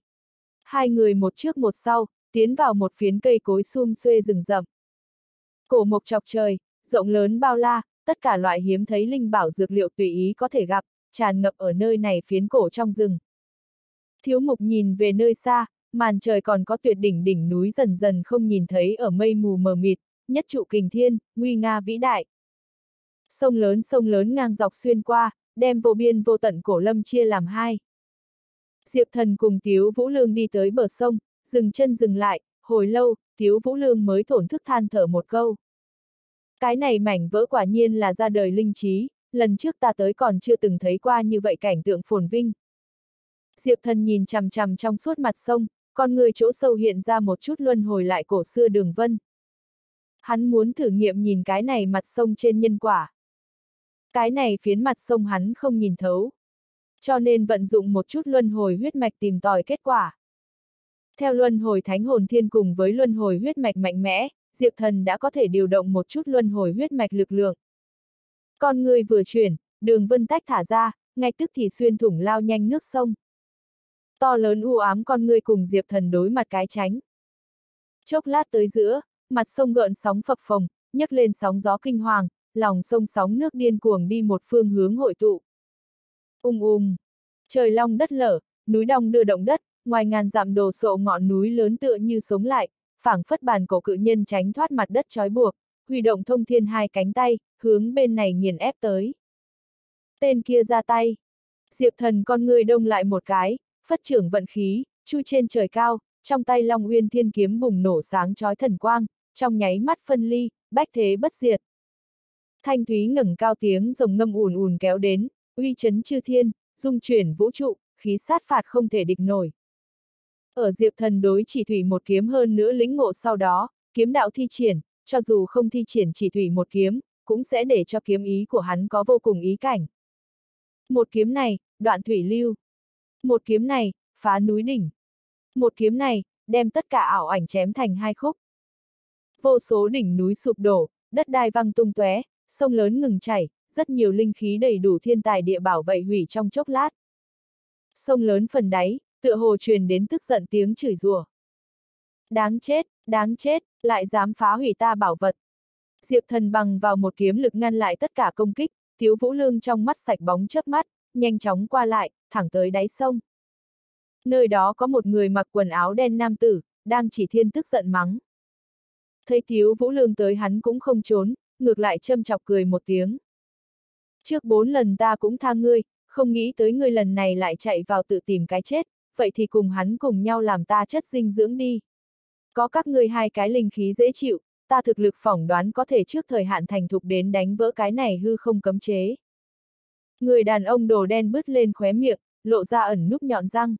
Hai người một trước một sau, tiến vào một phiến cây cối sum xuê rừng rậm. Cổ mộc chọc trời, rộng lớn bao la, tất cả loại hiếm thấy linh bảo dược liệu tùy ý có thể gặp, tràn ngập ở nơi này phiến cổ trong rừng. Thiếu mục nhìn về nơi xa, màn trời còn có tuyệt đỉnh đỉnh núi dần dần không nhìn thấy ở mây mù mờ mịt, nhất trụ kình thiên, nguy nga vĩ đại. Sông lớn sông lớn ngang dọc xuyên qua, đem vô biên vô tận cổ lâm chia làm hai. Diệp thần cùng Tiếu Vũ Lương đi tới bờ sông, dừng chân dừng lại, hồi lâu, Tiếu Vũ Lương mới thổn thức than thở một câu. Cái này mảnh vỡ quả nhiên là ra đời linh trí, lần trước ta tới còn chưa từng thấy qua như vậy cảnh tượng phồn vinh. Diệp thần nhìn chằm chằm trong suốt mặt sông, con người chỗ sâu hiện ra một chút luân hồi lại cổ xưa đường vân. Hắn muốn thử nghiệm nhìn cái này mặt sông trên nhân quả. Cái này phiến mặt sông hắn không nhìn thấu. Cho nên vận dụng một chút luân hồi huyết mạch tìm tòi kết quả. Theo luân hồi thánh hồn thiên cùng với luân hồi huyết mạch mạnh mẽ, Diệp Thần đã có thể điều động một chút luân hồi huyết mạch lực lượng. Con người vừa chuyển, đường vân tách thả ra, ngay tức thì xuyên thủng lao nhanh nước sông. To lớn u ám con người cùng Diệp Thần đối mặt cái tránh. Chốc lát tới giữa, mặt sông gợn sóng phập phồng, nhấc lên sóng gió kinh hoàng, lòng sông sóng nước điên cuồng đi một phương hướng hội tụ. Ung um, um, trời long đất lở, núi đong đưa động đất, ngoài ngàn dặm đồ sộ ngọn núi lớn tựa như sống lại, phảng phất bàn cổ cự nhân tránh thoát mặt đất trói buộc, huy động thông thiên hai cánh tay, hướng bên này nghiền ép tới. Tên kia ra tay. Diệp thần con người đông lại một cái, phất trưởng vận khí, chui trên trời cao, trong tay Long Uyên Thiên kiếm bùng nổ sáng chói thần quang, trong nháy mắt phân ly, bách thế bất diệt. Thanh thúy ngẩng cao tiếng rồng ngâm ùn ùn kéo đến, uy chấn chư thiên, dung chuyển vũ trụ, khí sát phạt không thể địch nổi. Ở Diệp Thần đối chỉ thủy một kiếm hơn nữa lĩnh ngộ sau đó, kiếm đạo thi triển, cho dù không thi triển chỉ thủy một kiếm, cũng sẽ để cho kiếm ý của hắn có vô cùng ý cảnh. Một kiếm này, đoạn thủy lưu. Một kiếm này, phá núi đỉnh. Một kiếm này, đem tất cả ảo ảnh chém thành hai khúc. Vô số đỉnh núi sụp đổ, đất đai văng tung tóe, sông lớn ngừng chảy, rất nhiều linh khí đầy đủ thiên tài địa bảo vậy hủy trong chốc lát. Sông lớn phần đáy, tựa hồ truyền đến tức giận tiếng chửi rủa. Đáng chết, đáng chết, lại dám phá hủy ta bảo vật. Diệp thần bằng vào một kiếm lực ngăn lại tất cả công kích, thiếu vũ lương trong mắt sạch bóng chớp mắt, nhanh chóng qua lại, thẳng tới đáy sông. Nơi đó có một người mặc quần áo đen nam tử, đang chỉ thiên tức giận mắng. Thấy thiếu vũ lương tới hắn cũng không trốn, ngược lại châm chọc cười một tiếng. Trước bốn lần ta cũng tha ngươi, không nghĩ tới ngươi lần này lại chạy vào tự tìm cái chết, vậy thì cùng hắn cùng nhau làm ta chất dinh dưỡng đi. Có các ngươi hai cái linh khí dễ chịu, ta thực lực phỏng đoán có thể trước thời hạn thành thục đến đánh vỡ cái này hư không cấm chế. Người đàn ông đồ đen bứt lên khóe miệng, lộ ra ẩn núp nhọn răng.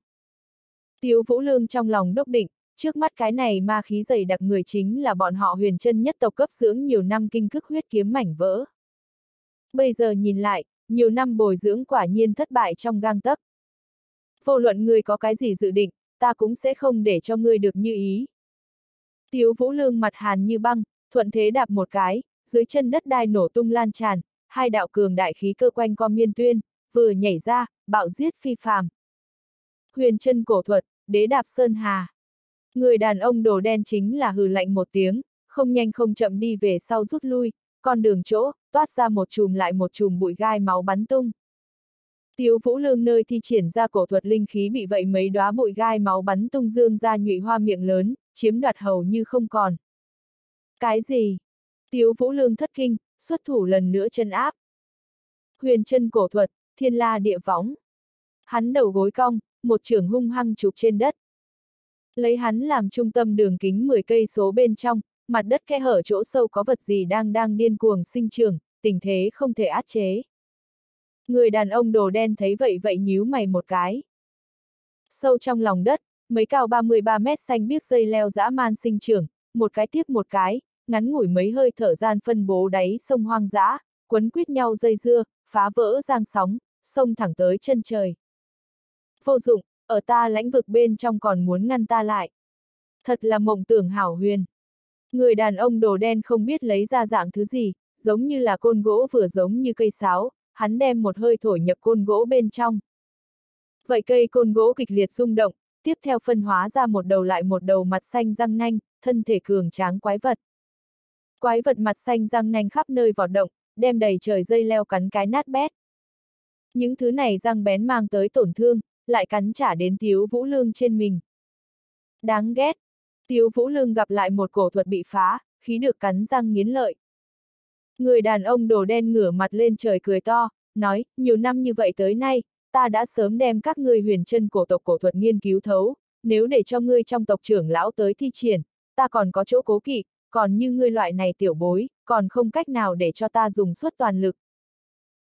Tiêu Vũ Lương trong lòng đốc định, trước mắt cái này ma khí dày đặc người chính là bọn họ huyền chân nhất tộc cấp dưỡng nhiều năm kinh cức huyết kiếm mảnh vỡ. Bây giờ nhìn lại, nhiều năm bồi dưỡng quả nhiên thất bại trong gang tấc. Vô luận ngươi có cái gì dự định, ta cũng sẽ không để cho ngươi được như ý. Tiếu Vũ Lương mặt hàn như băng, thuận thế đạp một cái, dưới chân đất đai nổ tung lan tràn, hai đạo cường đại khí cơ quanh con miên tuyên, vừa nhảy ra, bạo giết phi phàm. Huyền chân cổ thuật, đế đạp sơn hà. Người đàn ông đồ đen chính là hừ lạnh một tiếng, không nhanh không chậm đi về sau rút lui, con đường chỗ, toát ra một chùm lại một chùm bụi gai máu bắn tung. Tiếu Vũ Lương nơi thi triển ra cổ thuật linh khí bị vậy mấy đóa bụi gai máu bắn tung dương ra nhụy hoa miệng lớn, chiếm đoạt hầu như không còn. Cái gì? Tiếu Vũ Lương thất kinh, xuất thủ lần nữa chân áp. Huyền chân cổ thuật, thiên la địa võng. Hắn đầu gối cong, một trường hung hăng chụp trên đất. Lấy hắn làm trung tâm đường kính 10 cây số bên trong, mặt đất khe hở chỗ sâu có vật gì đang đang điên cuồng sinh trường, tình thế không thể át chế. Người đàn ông đồ đen thấy vậy vậy nhíu mày một cái. Sâu trong lòng đất, mấy cao 33 mét xanh biếc dây leo dã man sinh trưởng, một cái tiếp một cái, ngắn ngủi mấy hơi thở gian phân bố đáy sông hoang dã, quấn quýt nhau dây dưa, phá vỡ giang sóng, sông thẳng tới chân trời. Vô dụng, ở ta lãnh vực bên trong còn muốn ngăn ta lại. Thật là mộng tưởng hảo huyền. Người đàn ông đồ đen không biết lấy ra dạng thứ gì, giống như là côn gỗ vừa giống như cây sáo, hắn đem một hơi thổi nhập côn gỗ bên trong. Vậy cây côn gỗ kịch liệt rung động, tiếp theo phân hóa ra một đầu lại một đầu mặt xanh răng nanh, thân thể cường tráng quái vật. Quái vật mặt xanh răng nanh khắp nơi vọt động, đem đầy trời dây leo cắn cái nát bét. Những thứ này răng bén mang tới tổn thương, lại cắn trả đến Tiếu Vũ Lương trên mình. Đáng ghét. Tiếu Vũ Lương gặp lại một cổ thuật bị phá, khí được cắn răng nghiến lợi. Người đàn ông đồ đen ngửa mặt lên trời cười to, nói, nhiều năm như vậy tới nay, ta đã sớm đem các ngươi huyền chân cổ tộc cổ thuật nghiên cứu thấu, nếu để cho ngươi trong tộc trưởng lão tới thi triển, ta còn có chỗ cố kỵ, còn như ngươi loại này tiểu bối, còn không cách nào để cho ta dùng suốt toàn lực.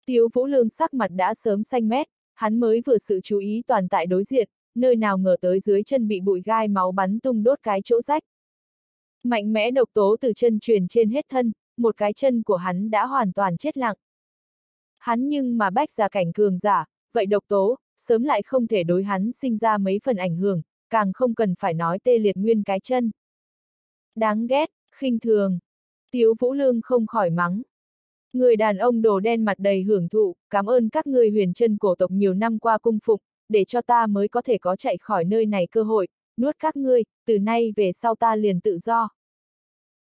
Tiếu Vũ Lương sắc mặt đã sớm xanh mét, hắn mới vừa sự chú ý toàn tại đối diện, nơi nào ngờ tới dưới chân bị bụi gai máu bắn tung đốt cái chỗ rách. Mạnh mẽ độc tố từ chân truyền trên hết thân, một cái chân của hắn đã hoàn toàn chết lặng. Hắn nhưng mà bách ra cảnh cường giả, vậy độc tố, sớm lại không thể đối hắn sinh ra mấy phần ảnh hưởng, càng không cần phải nói tê liệt nguyên cái chân. Đáng ghét, khinh thường. Tiếu Vũ Lương không khỏi mắng. Người đàn ông đồ đen mặt đầy hưởng thụ, cảm ơn các người huyền chân cổ tộc nhiều năm qua cung phục, để cho ta mới có thể có chạy khỏi nơi này cơ hội, nuốt các ngươi, từ nay về sau ta liền tự do.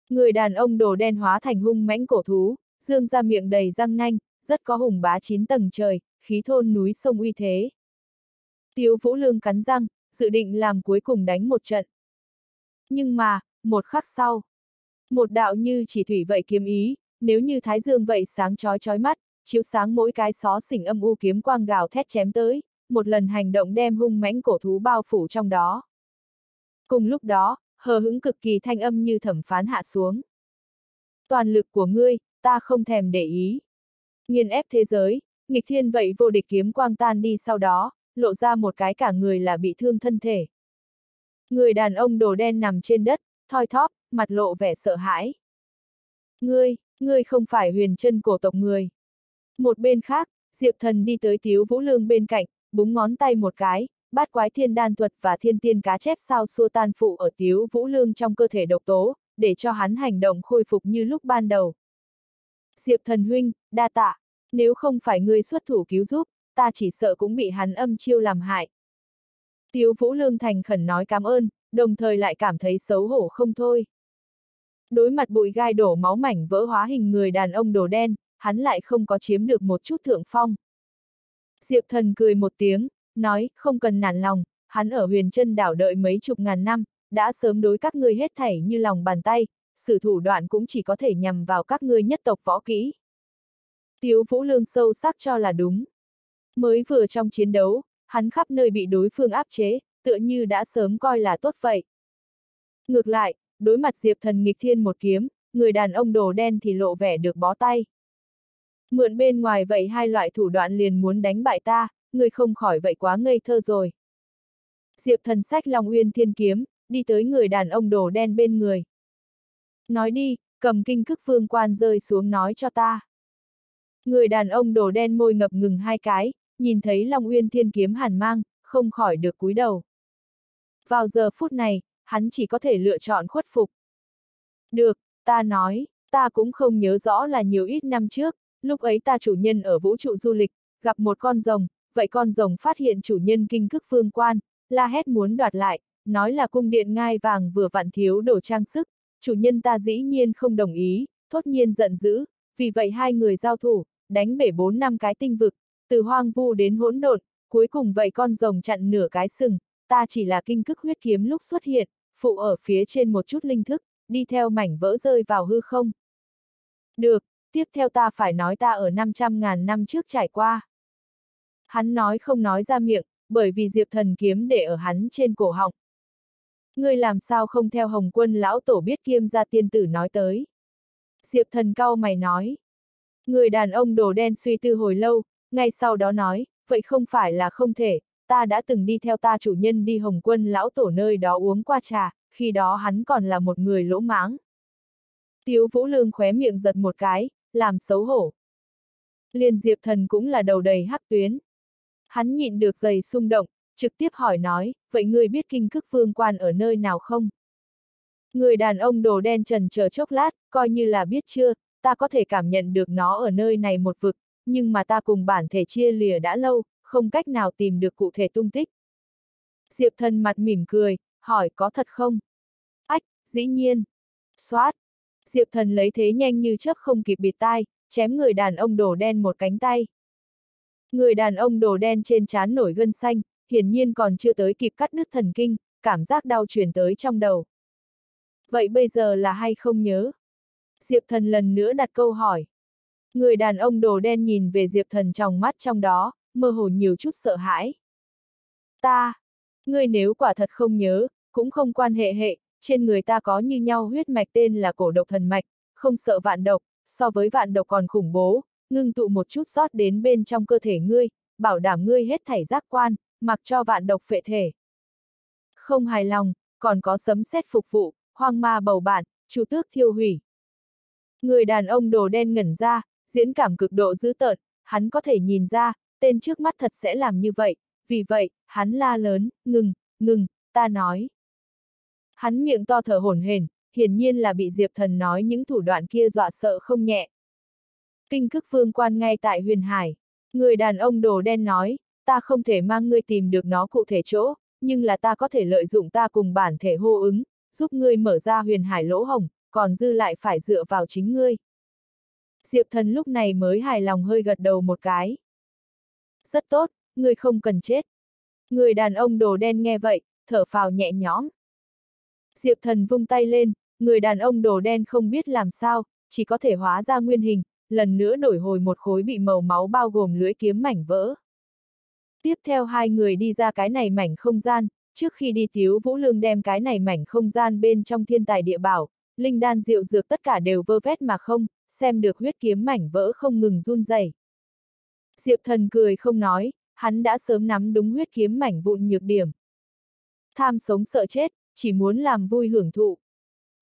Người đàn ông đồ đen hóa thành hung mãnh cổ thú, dương ra miệng đầy răng nanh, rất có hùng bá chín tầng trời, khí thôn núi sông uy thế. Tiếu Vũ Lương cắn răng, dự định làm cuối cùng đánh một trận. Nhưng mà, một khắc sau, một đạo như chỉ thủy vậy kiếm ý, nếu như thái dương vậy sáng chói chói mắt, chiếu sáng mỗi cái xó xỉnh âm u kiếm quang gào thét chém tới, một lần hành động đem hung mãnh cổ thú bao phủ trong đó. Cùng lúc đó, hờ hững cực kỳ thanh âm như thẩm phán hạ xuống. Toàn lực của ngươi, ta không thèm để ý. nghiền ép thế giới, nghịch thiên vậy vô địch kiếm quang tan đi sau đó, lộ ra một cái cả người là bị thương thân thể. Người đàn ông đồ đen nằm trên đất, thoi thóp, mặt lộ vẻ sợ hãi. Ngươi, ngươi không phải huyền chân cổ tộc người. Một bên khác, Diệp Thần đi tới Tiếu Vũ Lương bên cạnh, búng ngón tay một cái, bát quái thiên đan thuật và thiên tiên cá chép sao xua tan phụ ở Tiếu Vũ Lương trong cơ thể độc tố, để cho hắn hành động khôi phục như lúc ban đầu. Diệp Thần huynh, đa tạ, nếu không phải ngươi xuất thủ cứu giúp, ta chỉ sợ cũng bị hắn âm chiêu làm hại. Tiếu Vũ Lương thành khẩn nói cảm ơn, đồng thời lại cảm thấy xấu hổ không thôi. Đối mặt bụi gai đổ máu mảnh vỡ hóa hình người đàn ông đồ đen, hắn lại không có chiếm được một chút thượng phong. Diệp thần cười một tiếng, nói, không cần nản lòng, hắn ở huyền chân đảo đợi mấy chục ngàn năm, đã sớm đối các ngươi hết thảy như lòng bàn tay, sử thủ đoạn cũng chỉ có thể nhằm vào các ngươi nhất tộc võ kỹ. Tiếu Vũ Lương sâu sắc cho là đúng. Mới vừa trong chiến đấu, hắn khắp nơi bị đối phương áp chế, tựa như đã sớm coi là tốt vậy. Ngược lại, đối mặt Diệp Thần nghịch thiên một kiếm, người đàn ông đồ đen thì lộ vẻ được bó tay. Mượn bên ngoài vậy hai loại thủ đoạn liền muốn đánh bại ta, người không khỏi vậy quá ngây thơ rồi. Diệp Thần sách Long Uyên Thiên Kiếm, đi tới người đàn ông đồ đen bên người. Nói đi, cầm kinh cức phương quan rơi xuống nói cho ta. Người đàn ông đồ đen môi ngập ngừng hai cái, nhìn thấy Long Uyên Thiên Kiếm hàn mang, không khỏi được cúi đầu. Vào giờ phút này, hắn chỉ có thể lựa chọn khuất phục. Được, ta nói, ta cũng không nhớ rõ là nhiều ít năm trước, lúc ấy ta chủ nhân ở vũ trụ du lịch, gặp một con rồng, vậy con rồng phát hiện chủ nhân kinh cức phương quan, la hét muốn đoạt lại, nói là cung điện ngai vàng vừa vặn thiếu đồ trang sức, chủ nhân ta dĩ nhiên không đồng ý, thốt nhiên giận dữ, vì vậy hai người giao thủ, đánh bể bốn năm cái tinh vực, từ hoang vu đến hỗn độn, cuối cùng vậy con rồng chặn nửa cái sừng, ta chỉ là kinh cức huyết kiếm lúc xuất hiện, phụ ở phía trên một chút linh thức, đi theo mảnh vỡ rơi vào hư không. Được, tiếp theo ta phải nói ta ở 500 ngàn năm trước trải qua. Hắn nói không nói ra miệng, bởi vì diệp thần kiếm để ở hắn trên cổ họng. Ngươi làm sao không theo hồng quân lão tổ biết kiêm gia tiên tử nói tới. Diệp thần cau mày nói. Người đàn ông đồ đen suy tư hồi lâu, ngay sau đó nói, vậy không phải là không thể, ta đã từng đi theo ta chủ nhân đi hồng quân lão tổ nơi đó uống qua trà, khi đó hắn còn là một người lỗ mãng. Tiếu Vũ Lương khóe miệng giật một cái, làm xấu hổ. Liên Diệp Thần cũng là đầu đầy hắc tuyến. Hắn nhịn được giày xung động, trực tiếp hỏi nói, vậy ngươi biết kinh cức vương quan ở nơi nào không? Người đàn ông đồ đen trần chờ chốc lát, coi như là biết chưa, ta có thể cảm nhận được nó ở nơi này một vực, nhưng mà ta cùng bản thể chia lìa đã lâu, không cách nào tìm được cụ thể tung tích. Diệp thần mặt mỉm cười, hỏi có thật không? Ách, dĩ nhiên. Xoát. Diệp thần lấy thế nhanh như chớp không kịp bịt tai, chém người đàn ông đồ đen một cánh tay. Người đàn ông đồ đen trên trán nổi gân xanh, hiển nhiên còn chưa tới kịp cắt đứt thần kinh, cảm giác đau truyền tới trong đầu. Vậy bây giờ là hay không nhớ? Diệp thần lần nữa đặt câu hỏi. Người đàn ông đồ đen nhìn về Diệp thần trong mắt trong đó, mơ hồ nhiều chút sợ hãi. Ta, ngươi nếu quả thật không nhớ, cũng không quan hệ hệ, trên người ta có như nhau huyết mạch tên là cổ độc thần mạch, không sợ vạn độc, so với vạn độc còn khủng bố, ngưng tụ một chút rót đến bên trong cơ thể ngươi, bảo đảm ngươi hết thảy giác quan, mặc cho vạn độc phệ thể. Không hài lòng, còn có sấm xét phục vụ, hoang ma bầu bản, chu tước thiêu hủy. Người đàn ông đồ đen ngẩn ra, diễn cảm cực độ dữ tợn, hắn có thể nhìn ra, tên trước mắt thật sẽ làm như vậy, vì vậy, hắn la lớn, ngừng, ngừng, ta nói. Hắn miệng to thở hổn hển, hiển nhiên là bị Diệp Thần nói những thủ đoạn kia dọa sợ không nhẹ. Kinh cức vương quan ngay tại huyền hải. Người đàn ông đồ đen nói, ta không thể mang ngươi tìm được nó cụ thể chỗ, nhưng là ta có thể lợi dụng ta cùng bản thể hô ứng, giúp ngươi mở ra huyền hải lỗ hồng, còn dư lại phải dựa vào chính ngươi. Diệp thần lúc này mới hài lòng hơi gật đầu một cái. Rất tốt, ngươi không cần chết. Người đàn ông đồ đen nghe vậy, thở phào nhẹ nhõm. Diệp thần vung tay lên, người đàn ông đồ đen không biết làm sao, chỉ có thể hóa ra nguyên hình, lần nữa đổi hồi một khối bị màu máu bao gồm lưỡi kiếm mảnh vỡ. Tiếp theo hai người đi ra cái này mảnh không gian, trước khi đi tiếu vũ lương đem cái này mảnh không gian bên trong thiên tài địa bảo, linh đan rượu dược tất cả đều vơ vét mà không, xem được huyết kiếm mảnh vỡ không ngừng run rẩy. Diệp thần cười không nói, hắn đã sớm nắm đúng huyết kiếm mảnh vụn nhược điểm. Tham sống sợ chết, chỉ muốn làm vui hưởng thụ.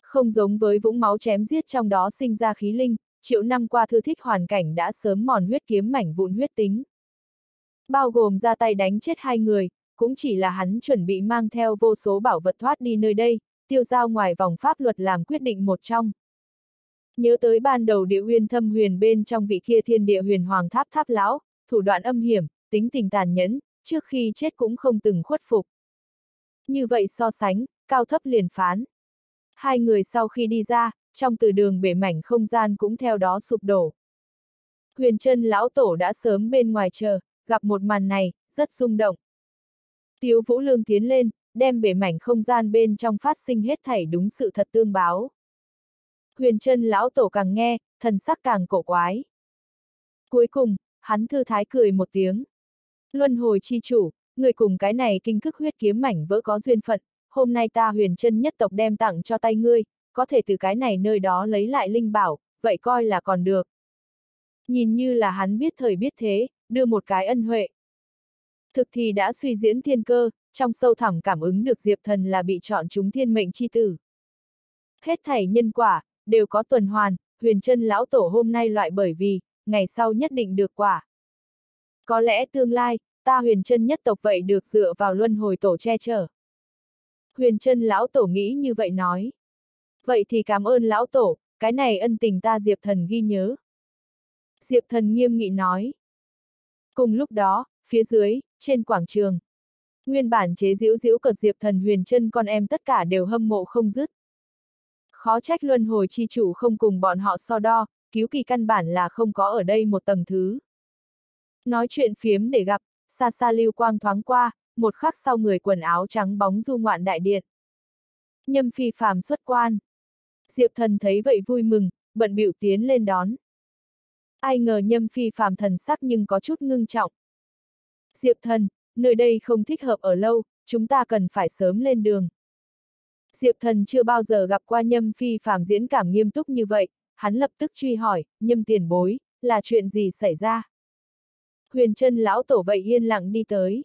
Không giống với vũng máu chém giết trong đó sinh ra khí linh, triệu năm qua thư thích hoàn cảnh đã sớm mòn huyết kiếm mảnh vụn huyết tính. Bao gồm ra tay đánh chết hai người, cũng chỉ là hắn chuẩn bị mang theo vô số bảo vật thoát đi nơi đây, tiêu giao ngoài vòng pháp luật làm quyết định một trong. Nhớ tới ban đầu địa huyền thâm huyền bên trong vị kia thiên địa huyền hoàng tháp tháp lão, thủ đoạn âm hiểm, tính tình tàn nhẫn, trước khi chết cũng không từng khuất phục. Như vậy so sánh, cao thấp liền phán. Hai người sau khi đi ra, trong từ đường bể mảnh không gian cũng theo đó sụp đổ. Huyền chân lão tổ đã sớm bên ngoài chờ, gặp một màn này, rất rung động. Tiếu Vũ Lương tiến lên, đem bể mảnh không gian bên trong phát sinh hết thảy đúng sự thật tương báo. Huyền chân lão tổ càng nghe, thần sắc càng cổ quái. Cuối cùng, hắn thư thái cười một tiếng. Luân hồi chi chủ, người cùng cái này kinh cức huyết kiếm mảnh vỡ có duyên phận, hôm nay ta huyền chân nhất tộc đem tặng cho tay ngươi, có thể từ cái này nơi đó lấy lại linh bảo, vậy coi là còn được. Nhìn như là hắn biết thời biết thế, đưa một cái ân huệ. Thực thì đã suy diễn thiên cơ, trong sâu thẳm cảm ứng được Diệp Thần là bị chọn chúng thiên mệnh chi tử. Hết thảy nhân quả, đều có tuần hoàn, huyền chân lão tổ hôm nay loại bởi vì, ngày sau nhất định được quả. Có lẽ tương lai, ta huyền chân nhất tộc vậy được dựa vào luân hồi tổ che chở. Huyền chân lão tổ nghĩ như vậy nói. Vậy thì cảm ơn lão tổ, cái này ân tình ta Diệp Thần ghi nhớ. Diệp Thần nghiêm nghị nói. Cùng lúc đó, phía dưới, trên quảng trường. Nguyên bản chế diễu diễu cợt Diệp Thần huyền chân con em tất cả đều hâm mộ không dứt. Khó trách luân hồi chi chủ không cùng bọn họ so đo, cứu kỳ căn bản là không có ở đây một tầng thứ. Nói chuyện phiếm để gặp, xa xa lưu quang thoáng qua, một khắc sau người quần áo trắng bóng du ngoạn đại điện. Nhâm phi phàm xuất quan. Diệp thần thấy vậy vui mừng, bận bịu tiến lên đón. Ai ngờ nhâm phi phàm thần sắc nhưng có chút ngưng trọng. Diệp thần, nơi đây không thích hợp ở lâu, chúng ta cần phải sớm lên đường. Diệp thần chưa bao giờ gặp qua nhâm phi phàm diễn cảm nghiêm túc như vậy, hắn lập tức truy hỏi, nhâm tiền bối, là chuyện gì xảy ra? Huyền chân lão tổ vậy yên lặng đi tới.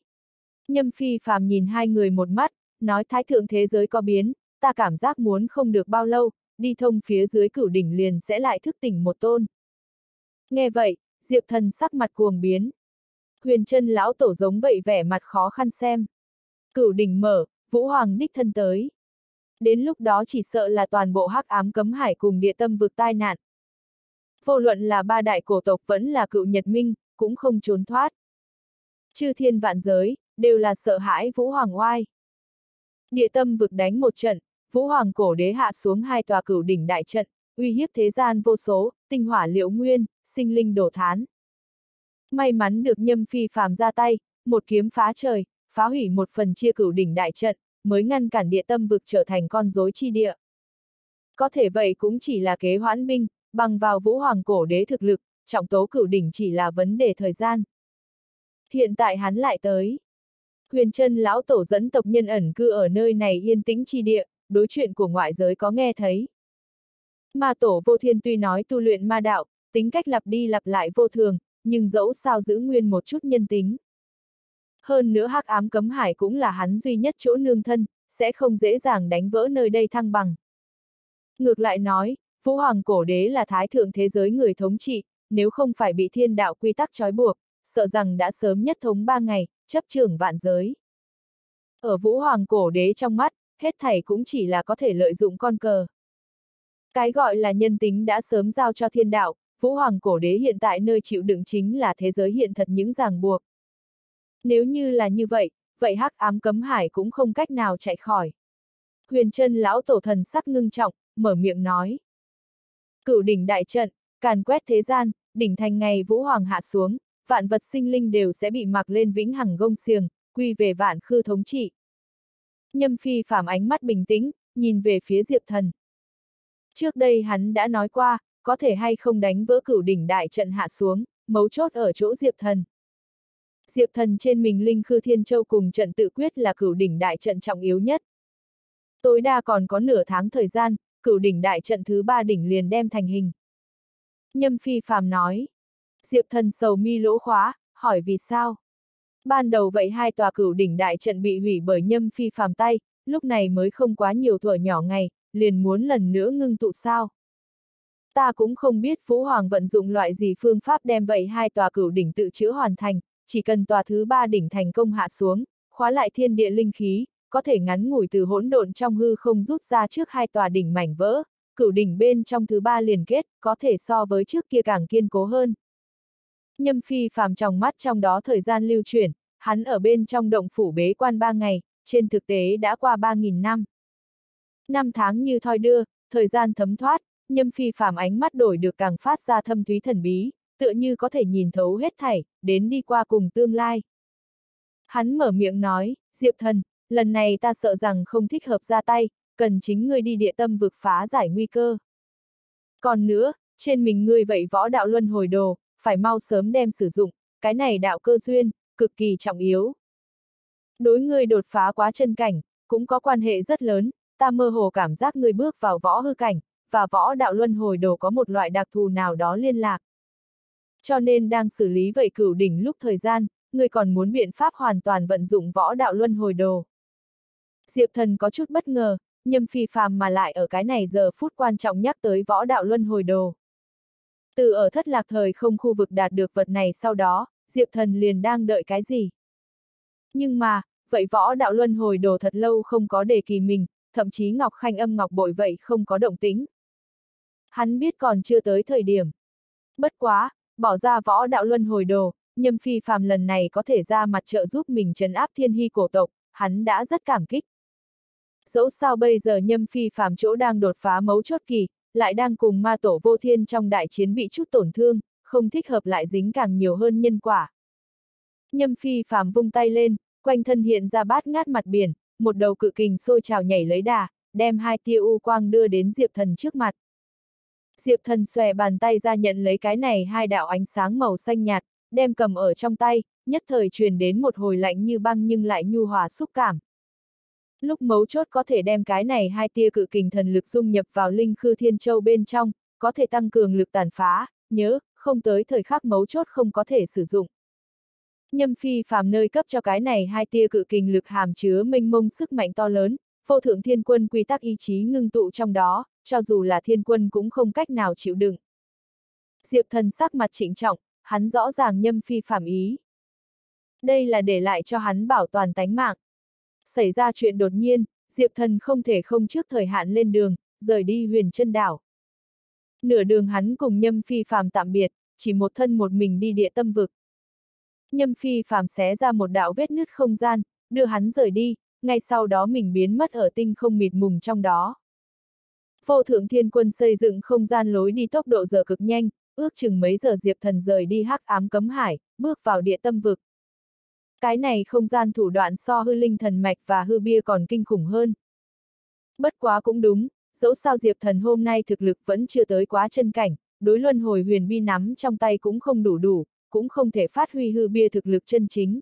Nhâm phi phàm nhìn hai người một mắt, nói thái thượng thế giới có biến, ta cảm giác muốn không được bao lâu, đi thông phía dưới cửu đỉnh liền sẽ lại thức tỉnh một tôn. Nghe vậy, Diệp thần sắc mặt cuồng biến. Huyền chân lão tổ giống vậy vẻ mặt khó khăn xem. Cửu đỉnh mở, Vũ Hoàng đích thân tới. Đến lúc đó chỉ sợ là toàn bộ hắc ám cấm hải cùng địa tâm vực tai nạn. Vô luận là ba đại cổ tộc vẫn là cựu nhật minh, cũng không trốn thoát. Chư thiên vạn giới, đều là sợ hãi Vũ Hoàng oai. Địa tâm vực đánh một trận, Vũ Hoàng cổ đế hạ xuống hai tòa cửu đỉnh đại trận, uy hiếp thế gian vô số, tinh hỏa liễu nguyên, sinh linh đổ thán. May mắn được nhâm phi phàm ra tay, một kiếm phá trời, phá hủy một phần chia cửu đỉnh đại trận, mới ngăn cản địa tâm vực trở thành con rối chi địa. Có thể vậy cũng chỉ là kế hoãn binh, bằng vào vũ hoàng cổ đế thực lực, trọng tố cửu đỉnh chỉ là vấn đề thời gian. Hiện tại hắn lại tới. Huyền chân lão tổ dẫn tộc nhân ẩn cư ở nơi này yên tĩnh chi địa, đối chuyện của ngoại giới có nghe thấy. Ma tổ vô thiên tuy nói tu luyện ma đạo, tính cách lặp đi lặp lại vô thường, nhưng dẫu sao giữ nguyên một chút nhân tính. Hơn nữa hắc ám cấm hải cũng là hắn duy nhất chỗ nương thân, sẽ không dễ dàng đánh vỡ nơi đây thăng bằng. Ngược lại nói, Vũ Hoàng cổ đế là thái thượng thế giới người thống trị, nếu không phải bị thiên đạo quy tắc trói buộc, sợ rằng đã sớm nhất thống ba ngày, chấp trưởng vạn giới. Ở Vũ Hoàng cổ đế trong mắt, hết thảy cũng chỉ là có thể lợi dụng con cờ. Cái gọi là nhân tính đã sớm giao cho thiên đạo, Vũ Hoàng cổ đế hiện tại nơi chịu đựng chính là thế giới hiện thật những ràng buộc. Nếu như là như vậy, vậy hắc ám cấm hải cũng không cách nào chạy khỏi. Huyền chân lão tổ thần sắc ngưng trọng, mở miệng nói. Cửu đỉnh đại trận, càn quét thế gian, đỉnh thành ngày Vũ Hoàng hạ xuống, vạn vật sinh linh đều sẽ bị mặc lên vĩnh hằng gông xiềng, quy về vạn khư thống trị. Nhâm phi phàm ánh mắt bình tĩnh, nhìn về phía Diệp Thần. Trước đây hắn đã nói qua, có thể hay không đánh vỡ cửu đỉnh đại trận hạ xuống, mấu chốt ở chỗ Diệp Thần. Diệp Thần trên mình Linh Khư Thiên Châu cùng trận tự quyết là cửu đỉnh đại trận trọng yếu nhất. Tối đa còn có nửa tháng thời gian, cửu đỉnh đại trận thứ ba đỉnh liền đem thành hình. Nhâm Phi Phàm nói. Diệp Thần sầu mi lỗ khóa, hỏi vì sao? Ban đầu vậy hai tòa cửu đỉnh đại trận bị hủy bởi Nhâm Phi Phàm tay, lúc này mới không quá nhiều thuở nhỏ ngày, liền muốn lần nữa ngưng tụ sao. Ta cũng không biết Phú Hoàng vận dụng loại gì phương pháp đem vậy hai tòa cửu đỉnh tự chữa hoàn thành, chỉ cần tòa thứ ba đỉnh thành công hạ xuống, khóa lại thiên địa linh khí, có thể ngắn ngủi từ hỗn độn trong hư không rút ra trước hai tòa đỉnh mảnh vỡ, cửu đỉnh bên trong thứ ba liền kết, có thể so với trước kia càng kiên cố hơn. Nhâm phi phàm trong mắt trong đó thời gian lưu chuyển, hắn ở bên trong động phủ bế quan ba ngày, trên thực tế đã qua ba nghìn năm. Năm tháng như thoi đưa, thời gian thấm thoát, nhâm phi phàm ánh mắt đổi được càng phát ra thâm thúy thần bí, tựa như có thể nhìn thấu hết thảy, đến đi qua cùng tương lai. Hắn mở miệng nói, Diệp thần, lần này ta sợ rằng không thích hợp ra tay, cần chính ngươi đi địa tâm vực phá giải nguy cơ. Còn nữa, trên mình ngươi vậy võ đạo luân hồi đồ, phải mau sớm đem sử dụng, cái này đạo cơ duyên, cực kỳ trọng yếu. Đối ngươi đột phá quá chân cảnh, cũng có quan hệ rất lớn, ta mơ hồ cảm giác ngươi bước vào võ hư cảnh, và võ đạo luân hồi đồ có một loại đặc thù nào đó liên lạc. Cho nên đang xử lý vậy cửu đỉnh lúc thời gian, người còn muốn biện pháp hoàn toàn vận dụng võ đạo luân hồi đồ. Diệp thần có chút bất ngờ, nhâm phi phàm mà lại ở cái này giờ phút quan trọng nhắc tới võ đạo luân hồi đồ. Từ ở thất lạc thời không khu vực đạt được vật này sau đó, Diệp thần liền đang đợi cái gì? Nhưng mà, vậy võ đạo luân hồi đồ thật lâu không có đề kỳ mình, thậm chí Ngọc Khanh âm Ngọc Bội vậy không có động tính. Hắn biết còn chưa tới thời điểm. Bất quá, bỏ ra võ đạo luân hồi đồ, nhâm phi phàm lần này có thể ra mặt trợ giúp mình trấn áp thiên hy cổ tộc, hắn đã rất cảm kích. Dẫu sao bây giờ nhâm phi phàm chỗ đang đột phá mấu chốt kỳ, lại đang cùng ma tổ vô thiên trong đại chiến bị chút tổn thương, không thích hợp lại dính càng nhiều hơn nhân quả. Nhâm phi phàm vung tay lên, quanh thân hiện ra bát ngát mặt biển, một đầu cự kình sôi trào nhảy lấy đà, đem hai tia u quang đưa đến Diệp Thần trước mặt. Diệp Thần xòe bàn tay ra nhận lấy cái này hai đạo ánh sáng màu xanh nhạt, đem cầm ở trong tay, nhất thời truyền đến một hồi lạnh như băng nhưng lại nhu hòa xúc cảm. Lúc mấu chốt có thể đem cái này hai tia cự kình thần lực dung nhập vào linh khư thiên châu bên trong, có thể tăng cường lực tàn phá, nhớ, không tới thời khắc mấu chốt không có thể sử dụng. Nhâm phi phàm nơi cấp cho cái này hai tia cự kình lực hàm chứa mênh mông sức mạnh to lớn, vô thượng thiên quân quy tắc ý chí ngưng tụ trong đó, cho dù là thiên quân cũng không cách nào chịu đựng. Diệp thần sắc mặt trịnh trọng, hắn rõ ràng nhâm phi phạm ý. Đây là để lại cho hắn bảo toàn tánh mạng. Xảy ra chuyện đột nhiên, Diệp thần không thể không trước thời hạn lên đường, rời đi huyền chân đảo. Nửa đường hắn cùng nhâm phi phàm tạm biệt, chỉ một thân một mình đi địa tâm vực. Nhâm phi phàm xé ra một đạo vết nứt không gian, đưa hắn rời đi, ngay sau đó mình biến mất ở tinh không mịt mùng trong đó. Vô thượng thiên quân xây dựng không gian lối đi tốc độ giờ cực nhanh, ước chừng mấy giờ Diệp Thần rời đi hắc ám cấm hải, bước vào địa tâm vực. Cái này không gian thủ đoạn so hư linh thần mạch và hư bia còn kinh khủng hơn. Bất quá cũng đúng, dẫu sao Diệp Thần hôm nay thực lực vẫn chưa tới quá chân cảnh, đối luân hồi huyền bi nắm trong tay cũng không đủ đủ, cũng không thể phát huy hư bia thực lực chân chính.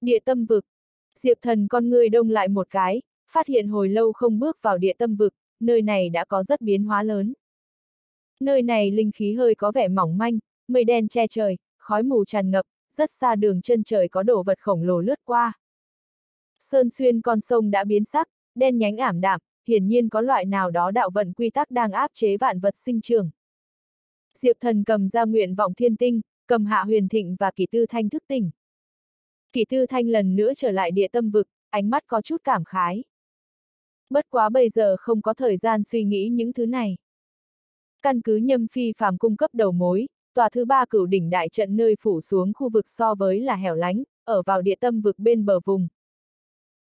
Địa tâm vực. Diệp thần con người đông lại một cái, phát hiện hồi lâu không bước vào địa tâm vực, nơi này đã có rất biến hóa lớn. Nơi này linh khí hơi có vẻ mỏng manh, mây đen che trời, khói mù tràn ngập, rất xa đường chân trời có đồ vật khổng lồ lướt qua. Sơn xuyên con sông đã biến sắc, đen nhánh ảm đạm, hiển nhiên có loại nào đó đạo vận quy tắc đang áp chế vạn vật sinh trường. Diệp thần cầm ra nguyện vọng thiên tinh, cầm hạ huyền thịnh và kỳ tư thanh thức tỉnh. Kỳ tư thanh lần nữa trở lại địa tâm vực, ánh mắt có chút cảm khái. Bất quá bây giờ không có thời gian suy nghĩ những thứ này. Căn cứ nhâm phi phàm cung cấp đầu mối, tòa thứ ba cửu đỉnh đại trận nơi phủ xuống khu vực so với là hẻo lánh, ở vào địa tâm vực bên bờ vùng.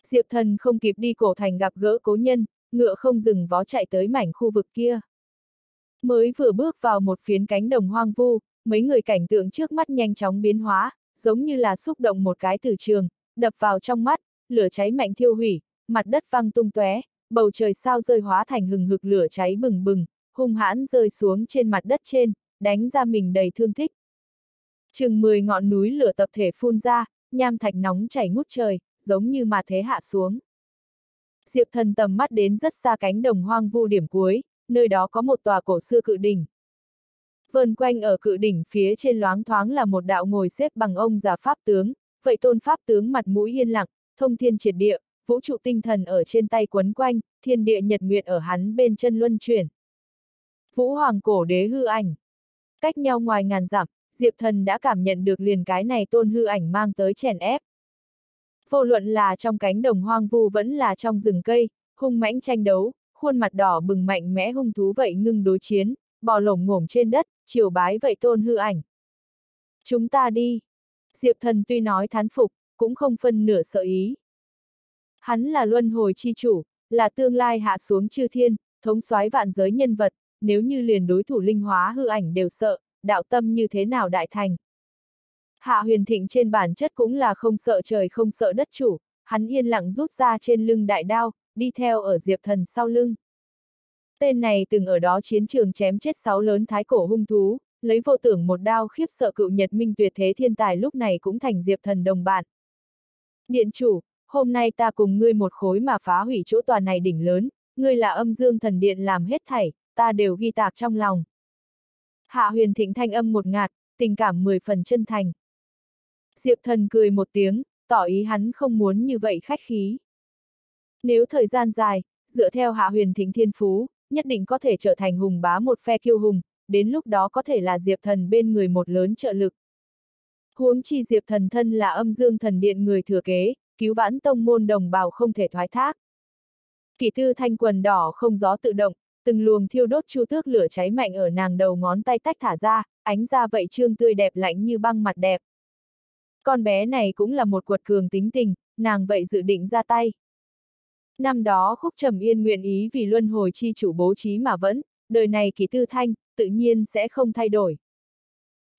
Diệp thần không kịp đi cổ thành gặp gỡ cố nhân, ngựa không dừng vó chạy tới mảnh khu vực kia. Mới vừa bước vào một phiến cánh đồng hoang vu, mấy người cảnh tượng trước mắt nhanh chóng biến hóa, giống như là xúc động một cái từ trường, đập vào trong mắt, lửa cháy mạnh thiêu hủy, mặt đất văng tung tóe, bầu trời sao rơi hóa thành hừng hực lửa cháy bừng bừng, hung hãn rơi xuống trên mặt đất trên, đánh ra mình đầy thương tích. Chừng 10 ngọn núi lửa tập thể phun ra, nham thạch nóng chảy ngút trời, giống như mà thế hạ xuống. Diệp thần tầm mắt đến rất xa cánh đồng hoang vu điểm cuối, nơi đó có một tòa cổ xưa cự đỉnh. Vơn quanh ở cự đỉnh phía trên loáng thoáng là một đạo ngồi xếp bằng ông già pháp tướng, vậy tôn pháp tướng mặt mũi yên lặng, thông thiên triệt địa, vũ trụ tinh thần ở trên tay quấn quanh, thiên địa nhật nguyện ở hắn bên chân luân chuyển. Vũ hoàng cổ đế hư ảnh. Cách nhau ngoài ngàn dặm, Diệp thần đã cảm nhận được liền cái này tôn hư ảnh mang tới chèn ép. Vô luận là trong cánh đồng hoang vu vẫn là trong rừng cây, hung mãnh tranh đấu, khuôn mặt đỏ bừng mạnh mẽ hung thú vậy ngưng đối chiến, bò lổm ngổm trên đất, chiều bái vậy tôn hư ảnh. Chúng ta đi. Diệp thần tuy nói thán phục, cũng không phân nửa sợ ý. Hắn là luân hồi chi chủ, là tương lai hạ xuống chư thiên, thống soái vạn giới nhân vật, nếu như liền đối thủ linh hóa hư ảnh đều sợ, đạo tâm như thế nào đại thành. Hạ huyền thịnh trên bản chất cũng là không sợ trời không sợ đất chủ, hắn yên lặng rút ra trên lưng đại đao, đi theo ở diệp thần sau lưng. Tên này từng ở đó chiến trường chém chết sáu lớn thái cổ hung thú, lấy vô tưởng một đao khiếp sợ cựu nhật minh tuyệt thế thiên tài lúc này cũng thành diệp thần đồng bạn. Điện chủ, hôm nay ta cùng ngươi một khối mà phá hủy chỗ tòa này đỉnh lớn, ngươi là âm dương thần điện làm hết thảy, ta đều ghi tạc trong lòng. Hạ huyền thịnh thanh âm một ngạt, tình cảm mười phần chân thành. Diệp thần cười một tiếng, tỏ ý hắn không muốn như vậy khách khí. Nếu thời gian dài, dựa theo hạ huyền thịnh thiên phú, nhất định có thể trở thành hùng bá một phe kiêu hùng, đến lúc đó có thể là Diệp thần bên người một lớn trợ lực. Huống chi Diệp thần thân là âm dương thần điện người thừa kế, cứu vãn tông môn đồng bào không thể thoái thác. Kỷ tư thanh quần đỏ không gió tự động, từng luồng thiêu đốt chu tước lửa cháy mạnh ở nàng đầu ngón tay tách thả ra, ánh ra vậy trương tươi đẹp lạnh như băng mặt đẹp. Con bé này cũng là một quật cường tính tình, nàng vậy dự định ra tay. Năm đó khúc trầm yên nguyện ý vì luân hồi chi chủ bố trí mà vẫn, đời này kỳ tư thanh, tự nhiên sẽ không thay đổi.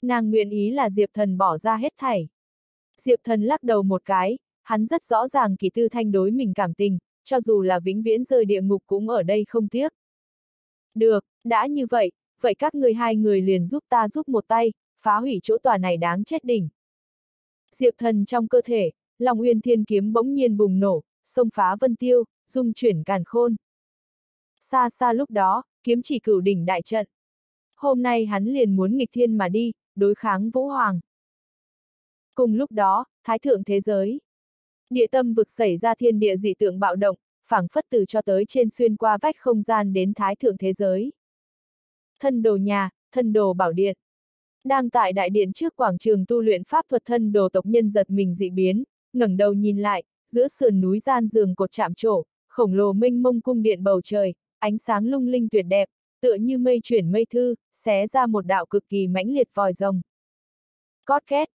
Nàng nguyện ý là Diệp Thần bỏ ra hết thảy. Diệp Thần lắc đầu một cái, hắn rất rõ ràng kỳ tư thanh đối mình cảm tình, cho dù là vĩnh viễn rơi địa ngục cũng ở đây không tiếc. Được, đã như vậy, vậy các người hai người liền giúp ta giúp một tay, phá hủy chỗ tòa này đáng chết đỉnh. Diệp thần trong cơ thể, Long Uyên Thiên Kiếm bỗng nhiên bùng nổ, xông phá vân tiêu, dung chuyển càn khôn. Xa xa lúc đó, kiếm chỉ cửu đỉnh đại trận. Hôm nay hắn liền muốn nghịch thiên mà đi, đối kháng Vũ Hoàng. Cùng lúc đó, Thái Thượng Thế Giới. Địa tâm vực xảy ra thiên địa dị tượng bạo động, phảng phất từ cho tới trên xuyên qua vách không gian đến Thái Thượng Thế Giới. Thân đồ nhà, thân đồ bảo điện. Đang tại đại điện trước quảng trường tu luyện pháp thuật thân đồ tộc nhân giật mình dị biến, ngẩng đầu nhìn lại, giữa sườn núi gian giường cột chạm trổ, khổng lồ minh mông cung điện bầu trời, ánh sáng lung linh tuyệt đẹp, tựa như mây chuyển mây thư, xé ra một đạo cực kỳ mãnh liệt vòi rồng. Cót két,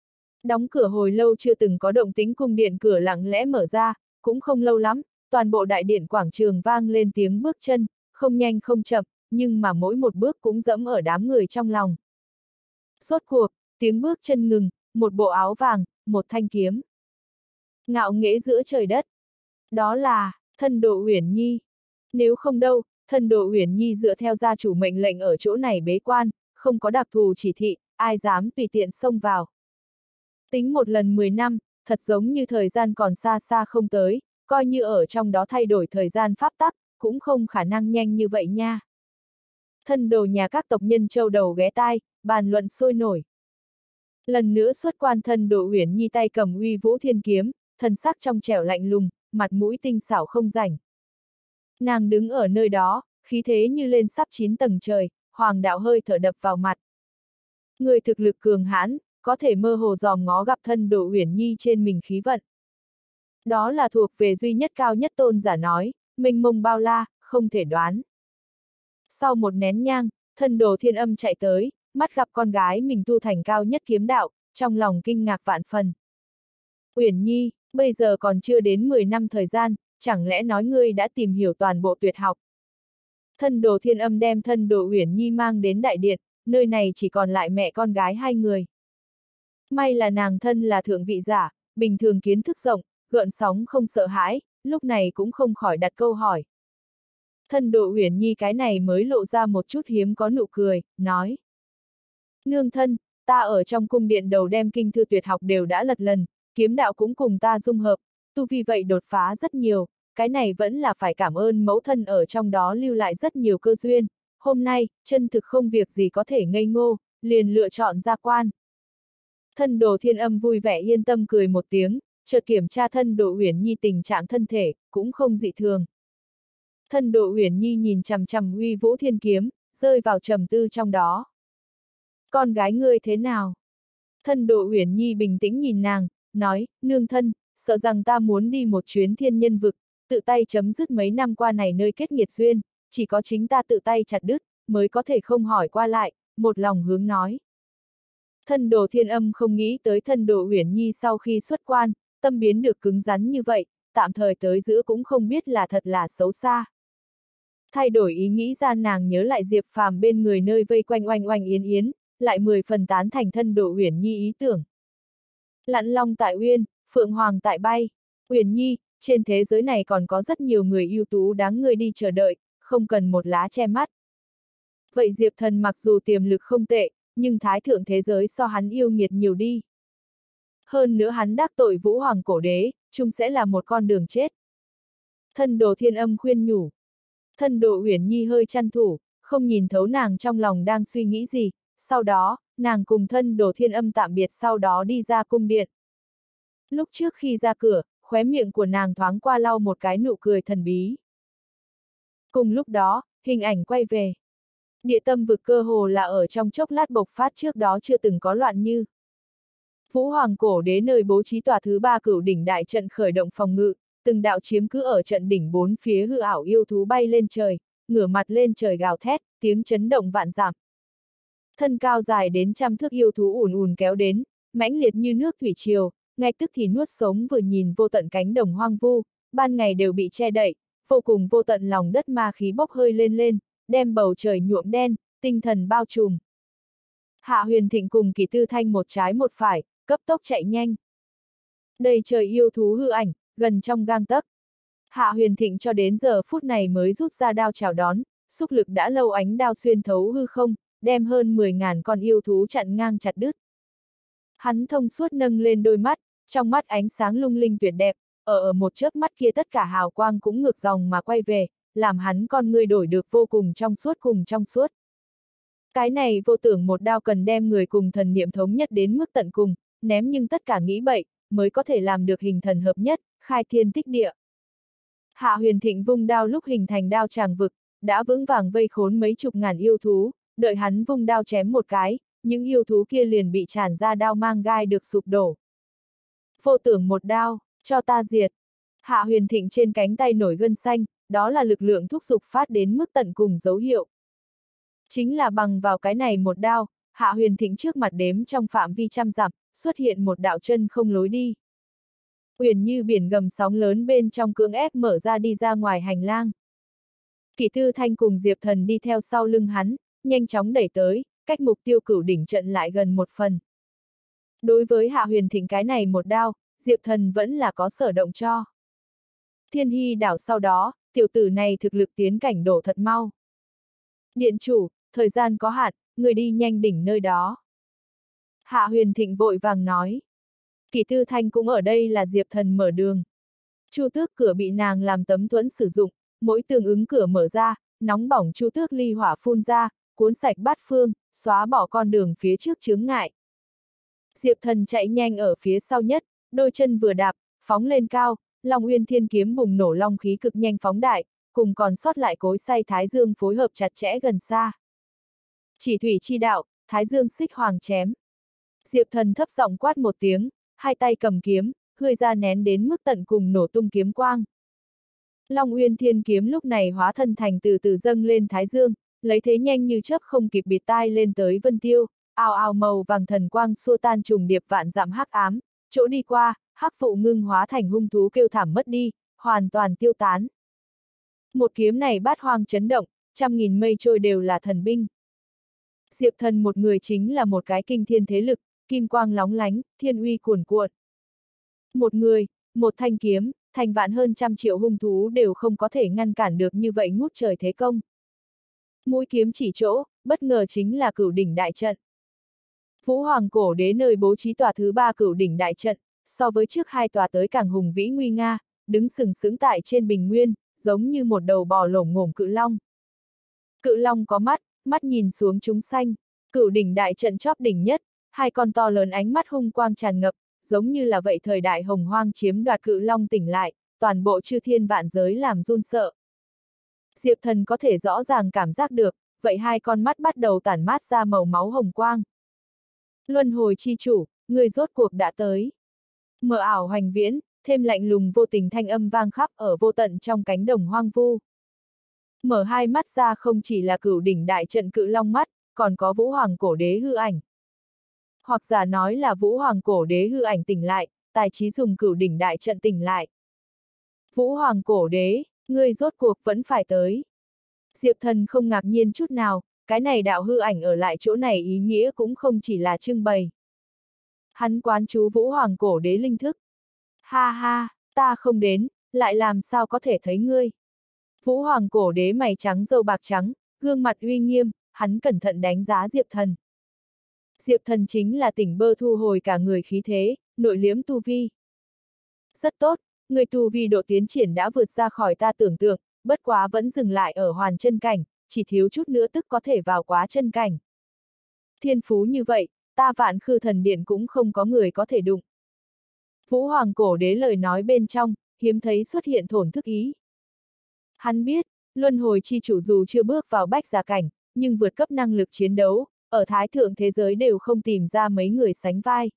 đóng cửa hồi lâu chưa từng có động tính cung điện cửa lặng lẽ mở ra, cũng không lâu lắm, toàn bộ đại điện quảng trường vang lên tiếng bước chân, không nhanh không chậm, nhưng mà mỗi một bước cũng dẫm ở đám người trong lòng. Sốt cuộc, tiếng bước chân ngừng, một bộ áo vàng, một thanh kiếm. Ngạo nghễ giữa trời đất. Đó là, thân độ Uyển Nhi. Nếu không đâu, thân độ Uyển Nhi dựa theo gia chủ mệnh lệnh ở chỗ này bế quan, không có đặc thù chỉ thị, ai dám tùy tiện xông vào. Tính một lần 10 năm, thật giống như thời gian còn xa xa không tới, coi như ở trong đó thay đổi thời gian pháp tắc, cũng không khả năng nhanh như vậy nha. Thân đồ nhà các tộc nhân châu đầu ghé tai, bàn luận sôi nổi. Lần nữa xuất quan thân đồ uyển nhi tay cầm uy vũ thiên kiếm, thân sắc trong trẻo lạnh lùng, mặt mũi tinh xảo không rảnh. Nàng đứng ở nơi đó, khí thế như lên sắp chín tầng trời, hoàng đạo hơi thở đập vào mặt. Người thực lực cường hãn, có thể mơ hồ dòm ngó gặp thân đồ uyển nhi trên mình khí vận. Đó là thuộc về duy nhất cao nhất tôn giả nói, mình mông bao la, không thể đoán. Sau một nén nhang, thân đồ thiên âm chạy tới, mắt gặp con gái mình tu thành cao nhất kiếm đạo, trong lòng kinh ngạc vạn phần. Uyển Nhi, bây giờ còn chưa đến 10 năm thời gian, chẳng lẽ nói ngươi đã tìm hiểu toàn bộ tuyệt học. Thân đồ thiên âm đem thân đồ Uyển Nhi mang đến đại điện, nơi này chỉ còn lại mẹ con gái hai người. May là nàng thân là thượng vị giả, bình thường kiến thức rộng, gợn sóng không sợ hãi, lúc này cũng không khỏi đặt câu hỏi. Thân độ huyền nhi cái này mới lộ ra một chút hiếm có nụ cười, nói. Nương thân, ta ở trong cung điện đầu đem kinh thư tuyệt học đều đã lật lần, kiếm đạo cũng cùng ta dung hợp, tu vi vậy đột phá rất nhiều, cái này vẫn là phải cảm ơn mẫu thân ở trong đó lưu lại rất nhiều cơ duyên, hôm nay, chân thực không việc gì có thể ngây ngô, liền lựa chọn ra quan. Thân đồ thiên âm vui vẻ yên tâm cười một tiếng, chợt kiểm tra thân đồ huyền nhi tình trạng thân thể, cũng không dị thường. Thân đồ huyền nhi nhìn chằm chằm uy vũ thiên kiếm, rơi vào trầm tư trong đó. Con gái ngươi thế nào? Thân độ huyền nhi bình tĩnh nhìn nàng, nói, nương thân, sợ rằng ta muốn đi một chuyến thiên nhân vực, tự tay chấm dứt mấy năm qua này nơi kết nghiệt duyên, chỉ có chính ta tự tay chặt đứt, mới có thể không hỏi qua lại, một lòng hướng nói. Thân đồ thiên âm không nghĩ tới thân đồ huyền nhi sau khi xuất quan, tâm biến được cứng rắn như vậy, tạm thời tới giữa cũng không biết là thật là xấu xa. Thay đổi ý nghĩ ra nàng nhớ lại Diệp Phàm bên người nơi vây quanh oanh oanh yến yến, lại mười phần tán thành thân đồ huyền Nhi ý tưởng. Lặn long tại uyên, phượng hoàng tại bay, Uyển Nhi, trên thế giới này còn có rất nhiều người ưu tú đáng người đi chờ đợi, không cần một lá che mắt. Vậy Diệp Thần mặc dù tiềm lực không tệ, nhưng thái thượng thế giới so hắn yêu nghiệt nhiều đi. Hơn nữa hắn đắc tội vũ hoàng cổ đế, chung sẽ là một con đường chết. Thân đồ thiên âm khuyên nhủ. Thân Đồ Uyển Nhi hơi chăn thủ, không nhìn thấu nàng trong lòng đang suy nghĩ gì, sau đó, nàng cùng thân đồ thiên âm tạm biệt sau đó đi ra cung điện. Lúc trước khi ra cửa, khóe miệng của nàng thoáng qua lau một cái nụ cười thần bí. Cùng lúc đó, hình ảnh quay về. Địa tâm vực cơ hồ là ở trong chốc lát bộc phát trước đó chưa từng có loạn như. Vũ Hoàng cổ đế nơi bố trí tòa thứ ba cửu đỉnh đại trận khởi động phòng ngự, từng đạo chiếm cứ ở trận đỉnh bốn phía hư ảo yêu thú bay lên trời, ngửa mặt lên trời gào thét, tiếng chấn động vạn giảm. Thân cao dài đến trăm thước yêu thú ùn ùn kéo đến, mãnh liệt như nước thủy triều, ngay tức thì nuốt sống vừa nhìn vô tận cánh đồng hoang vu, ban ngày đều bị che đậy, vô cùng vô tận lòng đất ma khí bốc hơi lên lên, đem bầu trời nhuộm đen, tinh thần bao trùm. Hạ huyền thịnh cùng kỳ tư thanh một trái một phải, cấp tốc chạy nhanh. Đầy trời yêu thú hư ảnh, gần trong gang tấc. Hạ huyền thịnh cho đến giờ phút này mới rút ra đao chào đón, xúc lực đã lâu ánh đao xuyên thấu hư không, đem hơn 10.000 con yêu thú chặn ngang chặt đứt. Hắn thông suốt nâng lên đôi mắt, trong mắt ánh sáng lung linh tuyệt đẹp, ở ở một chớp mắt kia tất cả hào quang cũng ngược dòng mà quay về, làm hắn con người đổi được vô cùng trong suốt cùng trong suốt. Cái này vô tưởng một đao cần đem người cùng thần niệm thống nhất đến mức tận cùng, ném nhưng tất cả nghĩ bậy, mới có thể làm được hình thần hợp nhất, khai thiên tích địa. Hạ huyền thịnh vung đao lúc hình thành đao tràng vực, đã vững vàng vây khốn mấy chục ngàn yêu thú, đợi hắn vung đao chém một cái, những yêu thú kia liền bị tràn ra đao mang gai được sụp đổ. Vô tưởng một đao, cho ta diệt. Hạ huyền thịnh trên cánh tay nổi gân xanh, đó là lực lượng thúc giục phát đến mức tận cùng dấu hiệu. Chính là bằng vào cái này một đao, hạ huyền thịnh trước mặt đếm trong phạm vi trăm dặm, xuất hiện một đạo chân không lối đi. Uyển như biển gầm sóng lớn bên trong cưỡng ép mở ra đi ra ngoài hành lang. Kỷ Tư Thanh cùng Diệp Thần đi theo sau lưng hắn, nhanh chóng đẩy tới, cách mục tiêu cửu đỉnh trận lại gần một phần. Đối với Hạ Huyền Thịnh cái này một đao, Diệp Thần vẫn là có sở động cho. Thiên Hy đảo sau đó, tiểu tử này thực lực tiến cảnh đổ thật mau. Điện chủ, thời gian có hạn, người đi nhanh đỉnh nơi đó. Hạ Huyền Thịnh vội vàng nói. Kỳ Tư Thanh cũng ở đây là Diệp Thần mở đường. Chu tước cửa bị nàng làm tấm thuẫn sử dụng, mỗi tương ứng cửa mở ra, nóng bỏng chu tước ly hỏa phun ra, cuốn sạch bát phương, xóa bỏ con đường phía trước chướng ngại. Diệp thần chạy nhanh ở phía sau nhất, đôi chân vừa đạp, phóng lên cao, Long Uyên Thiên kiếm bùng nổ long khí cực nhanh phóng đại, cùng còn sót lại cối say Thái Dương phối hợp chặt chẽ gần xa. Chỉ thủy chi đạo, Thái Dương xích hoàng chém. Diệp thần thấp giọng quát một tiếng, hai tay cầm kiếm, hơi ra nén đến mức tận cùng nổ tung kiếm quang. Long Uyên Thiên kiếm lúc này hóa thân thành từ từ dâng lên Thái Dương, lấy thế nhanh như chớp không kịp bịt tai lên tới Vân Tiêu, ao ao màu vàng thần quang xua tan trùng điệp vạn giảm hắc ám, chỗ đi qua, hắc phụ ngưng hóa thành hung thú kêu thảm mất đi, hoàn toàn tiêu tán. Một kiếm này bát hoang chấn động, trăm nghìn mây trôi đều là thần binh. Diệp thần một người chính là một cái kinh thiên thế lực, kim quang lóng lánh, thiên uy cuồn cuộn. Một người, một thanh kiếm, thành vạn hơn trăm triệu hung thú đều không có thể ngăn cản được như vậy ngút trời thế công. Mũi kiếm chỉ chỗ, bất ngờ chính là cửu đỉnh đại trận. Vũ Hoàng cổ đế nơi bố trí tòa thứ ba cửu đỉnh đại trận, so với trước hai tòa tới càng hùng vĩ nguy nga, đứng sừng sững tại trên bình nguyên, giống như một đầu bò lổm ngổm cự long. Cự long có mắt, mắt nhìn xuống chúng xanh. cửu đỉnh đại trận chóp đỉnh nhất, hai con to lớn ánh mắt hung quang tràn ngập, giống như là vậy thời đại hồng hoang chiếm đoạt cự long tỉnh lại, toàn bộ chư thiên vạn giới làm run sợ. Diệp thần có thể rõ ràng cảm giác được, vậy hai con mắt bắt đầu tản mát ra màu máu hồng quang. Luân hồi chi chủ, người rốt cuộc đã tới. Mở ảo hoành viễn, thêm lạnh lùng vô tình thanh âm vang khắp ở vô tận trong cánh đồng hoang vu. Mở hai mắt ra không chỉ là cửu đỉnh đại trận cự long mắt, còn có vũ hoàng cổ đế hư ảnh. Hoặc giả nói là vũ hoàng cổ đế hư ảnh tỉnh lại, tài trí dùng cửu đỉnh đại trận tỉnh lại. Vũ hoàng cổ đế, ngươi rốt cuộc vẫn phải tới. Diệp thần không ngạc nhiên chút nào, cái này đạo hư ảnh ở lại chỗ này ý nghĩa cũng không chỉ là trưng bày. Hắn quán chú vũ hoàng cổ đế linh thức. Ha ha, ta không đến, lại làm sao có thể thấy ngươi. Vũ hoàng cổ đế mày trắng dâu bạc trắng, gương mặt uy nghiêm, hắn cẩn thận đánh giá Diệp thần. Diệp thần chính là tỉnh bơ thu hồi cả người khí thế, nội liếm tu vi. Rất tốt, người tu vi độ tiến triển đã vượt ra khỏi ta tưởng tượng, bất quá vẫn dừng lại ở hoàn chân cảnh, chỉ thiếu chút nữa tức có thể vào quá chân cảnh. Thiên phú như vậy, ta vạn khư thần điện cũng không có người có thể đụng. Vũ Hoàng cổ đế lời nói bên trong, hiếm thấy xuất hiện thổn thức ý. Hắn biết, luân hồi chi chủ dù chưa bước vào bách gia cảnh, nhưng vượt cấp năng lực chiến đấu, ở thái thượng thế giới đều không tìm ra mấy người sánh vai.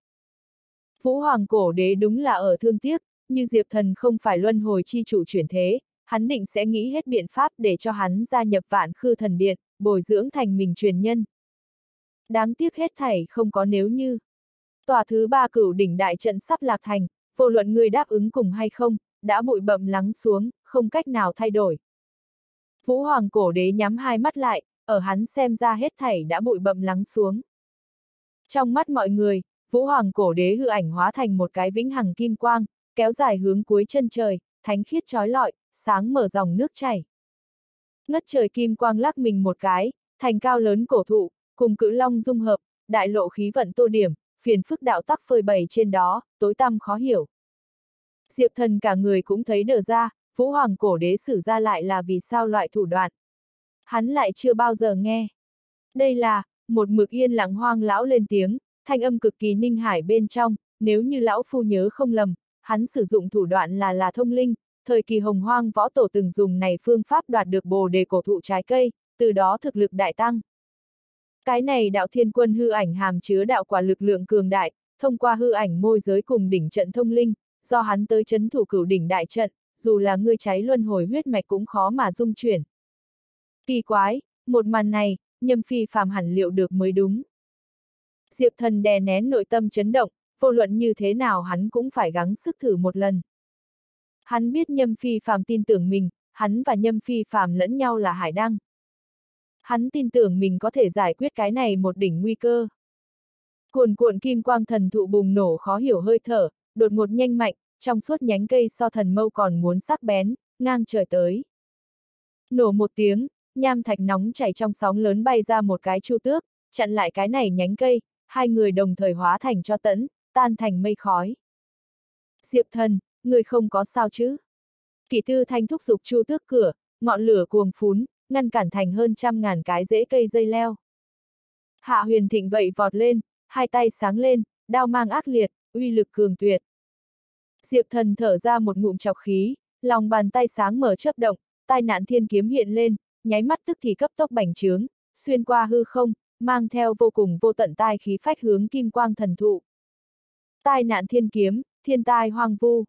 Vũ Hoàng cổ đế đúng là ở thương tiếc, như Diệp Thần không phải luân hồi chi chủ chuyển thế, hắn định sẽ nghĩ hết biện pháp để cho hắn gia nhập vạn khư thần điện, bồi dưỡng thành mình truyền nhân. Đáng tiếc hết thảy không có nếu như. Tòa thứ ba cửu đỉnh đại trận sắp lạc thành, vô luận người đáp ứng cùng hay không, đã bụi bậm lắng xuống, không cách nào thay đổi. Vũ Hoàng cổ đế nhắm hai mắt lại, ở hắn xem ra hết thảy đã bụi bậm lắng xuống. Trong mắt mọi người, Vũ Hoàng cổ đế hư ảnh hóa thành một cái vĩnh hằng kim quang, kéo dài hướng cuối chân trời, thánh khiết trói lọi, sáng mở dòng nước chảy. Ngất trời kim quang lắc mình một cái, thành cao lớn cổ thụ, cùng cử long dung hợp, đại lộ khí vận tô điểm, phiền phức đạo tắc phơi bày trên đó, tối tăm khó hiểu. Diệp thần cả người cũng thấy đờ ra, Vũ Hoàng cổ đế sử ra lại là vì sao loại thủ đoạn. Hắn lại chưa bao giờ nghe. Đây là, một mực yên lặng hoang lão lên tiếng, thanh âm cực kỳ ninh hải bên trong, nếu như lão phu nhớ không lầm, hắn sử dụng thủ đoạn là là thông linh, thời kỳ hồng hoang võ tổ từng dùng này phương pháp đoạt được bồ đề cổ thụ trái cây, từ đó thực lực đại tăng. Cái này đạo thiên quân hư ảnh hàm chứa đạo quả lực lượng cường đại, thông qua hư ảnh môi giới cùng đỉnh trận thông linh, do hắn tới chấn thủ cửu đỉnh đại trận, dù là ngươi cháy luân hồi huyết mạch cũng khó mà dung chuyển. Kỳ quái, một màn này, nhâm phi phàm hẳn liệu được mới đúng. Diệp thần đè nén nội tâm chấn động, vô luận như thế nào hắn cũng phải gắng sức thử một lần. Hắn biết nhâm phi Phạm tin tưởng mình, hắn và nhâm phi Phạm lẫn nhau là hải đăng. Hắn tin tưởng mình có thể giải quyết cái này một đỉnh nguy cơ. Cuồn cuộn kim quang thần thụ bùng nổ khó hiểu hơi thở, đột ngột nhanh mạnh, trong suốt nhánh cây so thần mâu còn muốn sắc bén, ngang trời tới. Nổ một tiếng, nham thạch nóng chảy trong sóng lớn bay ra một cái chu tước, chặn lại cái này nhánh cây, hai người đồng thời hóa thành cho tẫn, tan thành mây khói. Diệp thần, người không có sao chứ? Kỷ tư thanh thúc giục chu tước cửa, ngọn lửa cuồng phún, ngăn cản thành hơn trăm ngàn cái rễ cây dây leo. Hạ huyền thịnh vậy vọt lên, hai tay sáng lên, đao mang ác liệt, uy lực cường tuyệt. Diệp thần thở ra một ngụm chọc khí, lòng bàn tay sáng mở chớp động, tai nạn thiên kiếm hiện lên, nháy mắt tức thì cấp tốc bành trướng, xuyên qua hư không, mang theo vô cùng vô tận tai khí phách hướng kim quang thần thụ. Tai nạn thiên kiếm, thiên tai hoang vu.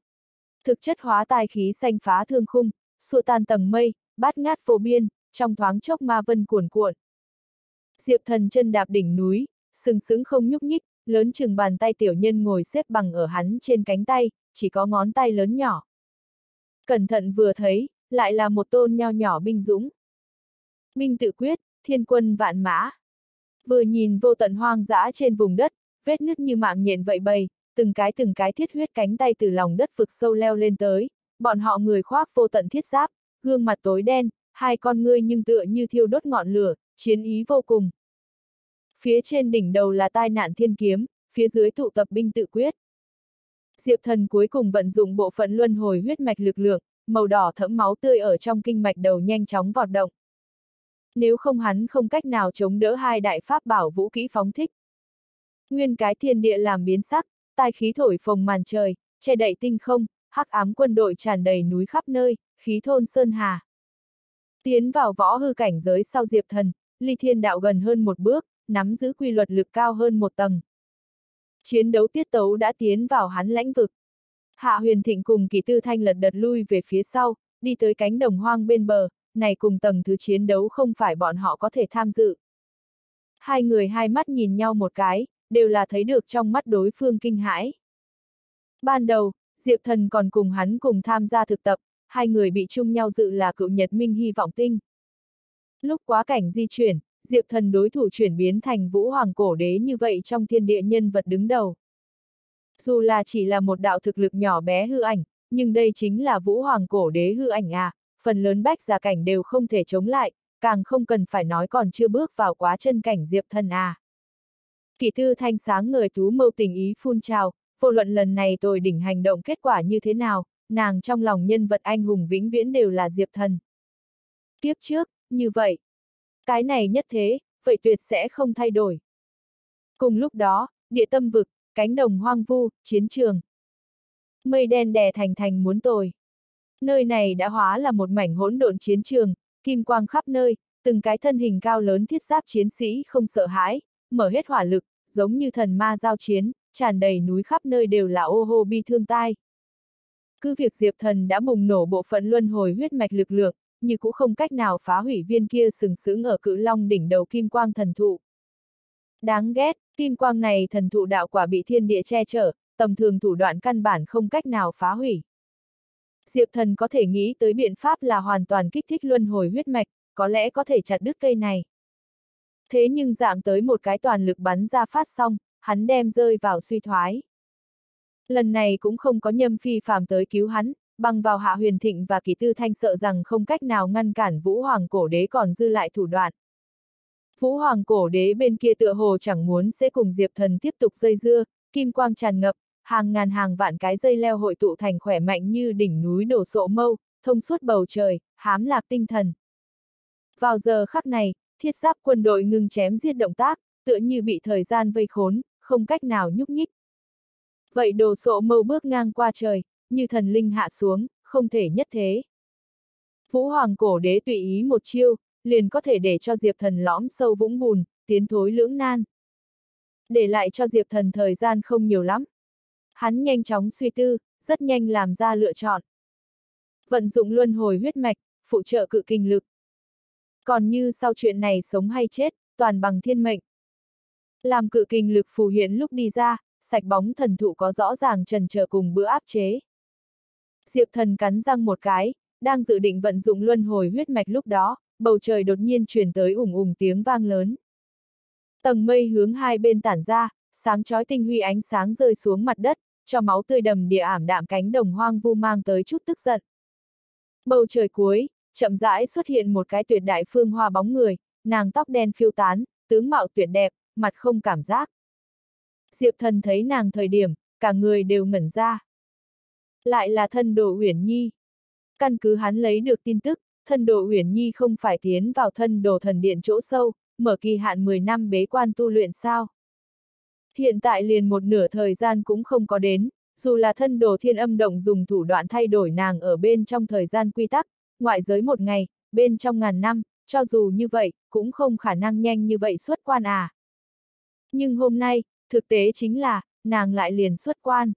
Thực chất hóa tai khí xanh phá thương khung, sụa tan tầng mây, bát ngát vô biên, trong thoáng chốc ma vân cuồn cuộn. Diệp thần chân đạp đỉnh núi, sừng sững không nhúc nhích, lớn chừng bàn tay tiểu nhân ngồi xếp bằng ở hắn trên cánh tay, chỉ có ngón tay lớn nhỏ. Cẩn thận vừa thấy, lại là một tôn nho nhỏ binh dũng. Minh tự quyết, thiên quân vạn mã. Vừa nhìn vô tận hoang dã trên vùng đất, vết nứt như mạng nhện vậy bầy, từng cái từng cái thiết huyết cánh tay từ lòng đất vực sâu leo lên tới, bọn họ người khoác vô tận thiết giáp, gương mặt tối đen, hai con ngươi nhưng tựa như thiêu đốt ngọn lửa, chiến ý vô cùng. Phía trên đỉnh đầu là tai nạn thiên kiếm, phía dưới tụ tập binh tự quyết. Diệp thần cuối cùng vận dụng bộ phận luân hồi huyết mạch lực lượng, màu đỏ thẫm máu tươi ở trong kinh mạch đầu nhanh chóng vọt động. Nếu không hắn không cách nào chống đỡ hai đại pháp bảo vũ kỹ phóng thích. Nguyên cái thiên địa làm biến sắc, tai khí thổi phồng màn trời, che đậy tinh không, hắc ám quân đội tràn đầy núi khắp nơi, khí thôn sơn hà. Tiến vào võ hư cảnh giới sau diệp thần, ly thiên đạo gần hơn một bước, nắm giữ quy luật lực cao hơn một tầng. Chiến đấu tiết tấu đã tiến vào hắn lãnh vực. Hạ huyền thịnh cùng kỳ tư thanh lật đật lui về phía sau, đi tới cánh đồng hoang bên bờ, này cùng tầng thứ chiến đấu không phải bọn họ có thể tham dự. Hai người hai mắt nhìn nhau một cái, đều là thấy được trong mắt đối phương kinh hãi. Ban đầu, Diệp Thần còn cùng hắn cùng tham gia thực tập, hai người bị chung nhau dự là cựu Nhật Minh hy vọng tinh. Lúc quá cảnh di chuyển, Diệp Thần đối thủ chuyển biến thành Vũ Hoàng Cổ Đế như vậy trong thiên địa nhân vật đứng đầu. Dù là chỉ là một đạo thực lực nhỏ bé hư ảnh, nhưng đây chính là Vũ Hoàng Cổ Đế hư ảnh à, phần lớn bách giả cảnh đều không thể chống lại, càng không cần phải nói còn chưa bước vào quá chân cảnh Diệp Thần à. Kỳ tư thanh sáng người tú mâu tình ý phun trào, vô luận lần này tôi đỉnh hành động kết quả như thế nào, nàng trong lòng nhân vật anh hùng vĩnh viễn đều là Diệp Thần. Kiếp trước, như vậy. Cái này nhất thế, vậy tuyệt sẽ không thay đổi. Cùng lúc đó, địa tâm vực, cánh đồng hoang vu, chiến trường. Mây đen đè thành thành muốn tồi. Nơi này đã hóa là một mảnh hỗn độn chiến trường, kim quang khắp nơi, từng cái thân hình cao lớn thiết giáp chiến sĩ không sợ hãi, mở hết hỏa lực, giống như thần ma giao chiến, tràn đầy núi khắp nơi đều là ô hô bi thương tai. Cứ việc Diệp Thần đã bùng nổ bộ phận luân hồi huyết mạch lực lượng, nhưng cũng không cách nào phá hủy viên kia sừng sững ở cự long đỉnh đầu kim quang thần thụ. Đáng ghét, kim quang này thần thụ đạo quả bị thiên địa che chở, tầm thường thủ đoạn căn bản không cách nào phá hủy. Diệp Thần có thể nghĩ tới biện pháp là hoàn toàn kích thích luân hồi huyết mạch, có lẽ có thể chặt đứt cây này. Thế nhưng dạng tới một cái toàn lực bắn ra phát xong, hắn đem rơi vào suy thoái. Lần này cũng không có nhâm phi phàm tới cứu hắn, băng vào hạ huyền thịnh và kỳ tư thanh sợ rằng không cách nào ngăn cản vũ hoàng cổ đế còn dư lại thủ đoạn. Vũ hoàng cổ đế bên kia tựa hồ chẳng muốn sẽ cùng diệp thần tiếp tục dây dưa, kim quang tràn ngập, hàng ngàn hàng vạn cái dây leo hội tụ thành khỏe mạnh như đỉnh núi đổ sộ mâu, thông suốt bầu trời, hám lạc tinh thần. Vào giờ khắc này, thiết giáp quân đội ngừng chém giết động tác, tựa như bị thời gian vây khốn, không cách nào nhúc nhích. Vậy đồ sộ mâu bước ngang qua trời, như thần linh hạ xuống, không thể nhất thế. Vũ Hoàng cổ đế tùy ý một chiêu, liền có thể để cho Diệp thần lõm sâu vũng bùn, tiến thối lưỡng nan. Để lại cho Diệp thần thời gian không nhiều lắm. Hắn nhanh chóng suy tư, rất nhanh làm ra lựa chọn. Vận dụng luân hồi huyết mạch, phụ trợ cự kinh lực. Còn như sau chuyện này sống hay chết, toàn bằng thiên mệnh. Làm cự kinh lực phù hiện lúc đi ra, sạch bóng thần thụ có rõ ràng trần chờ cùng bữa áp chế. Diệp thần cắn răng một cái, đang dự định vận dụng luân hồi huyết mạch lúc đó, bầu trời đột nhiên truyền tới ủng ủng tiếng vang lớn. Tầng mây hướng hai bên tản ra, sáng chói tinh huy ánh sáng rơi xuống mặt đất, cho máu tươi đầm địa ảm đạm cánh đồng hoang vu mang tới chút tức giận. Bầu trời cuối, chậm rãi xuất hiện một cái tuyệt đại phương hoa bóng người, nàng tóc đen phiêu tán, tướng mạo tuyệt đẹp, mặt không cảm giác. Diệp thần thấy nàng thời điểm, cả người đều ngẩn ra. Lại là thân đồ Uyển Nhi. Căn cứ hắn lấy được tin tức, thân đồ Uyển Nhi không phải tiến vào thân đồ thần điện chỗ sâu, mở kỳ hạn 10 năm bế quan tu luyện sao. Hiện tại liền một nửa thời gian cũng không có đến, dù là thân đồ thiên âm động dùng thủ đoạn thay đổi nàng ở bên trong thời gian quy tắc, ngoại giới một ngày, bên trong ngàn năm, cho dù như vậy, cũng không khả năng nhanh như vậy xuất quan à. Nhưng hôm nay, thực tế chính là, nàng lại liền xuất quan.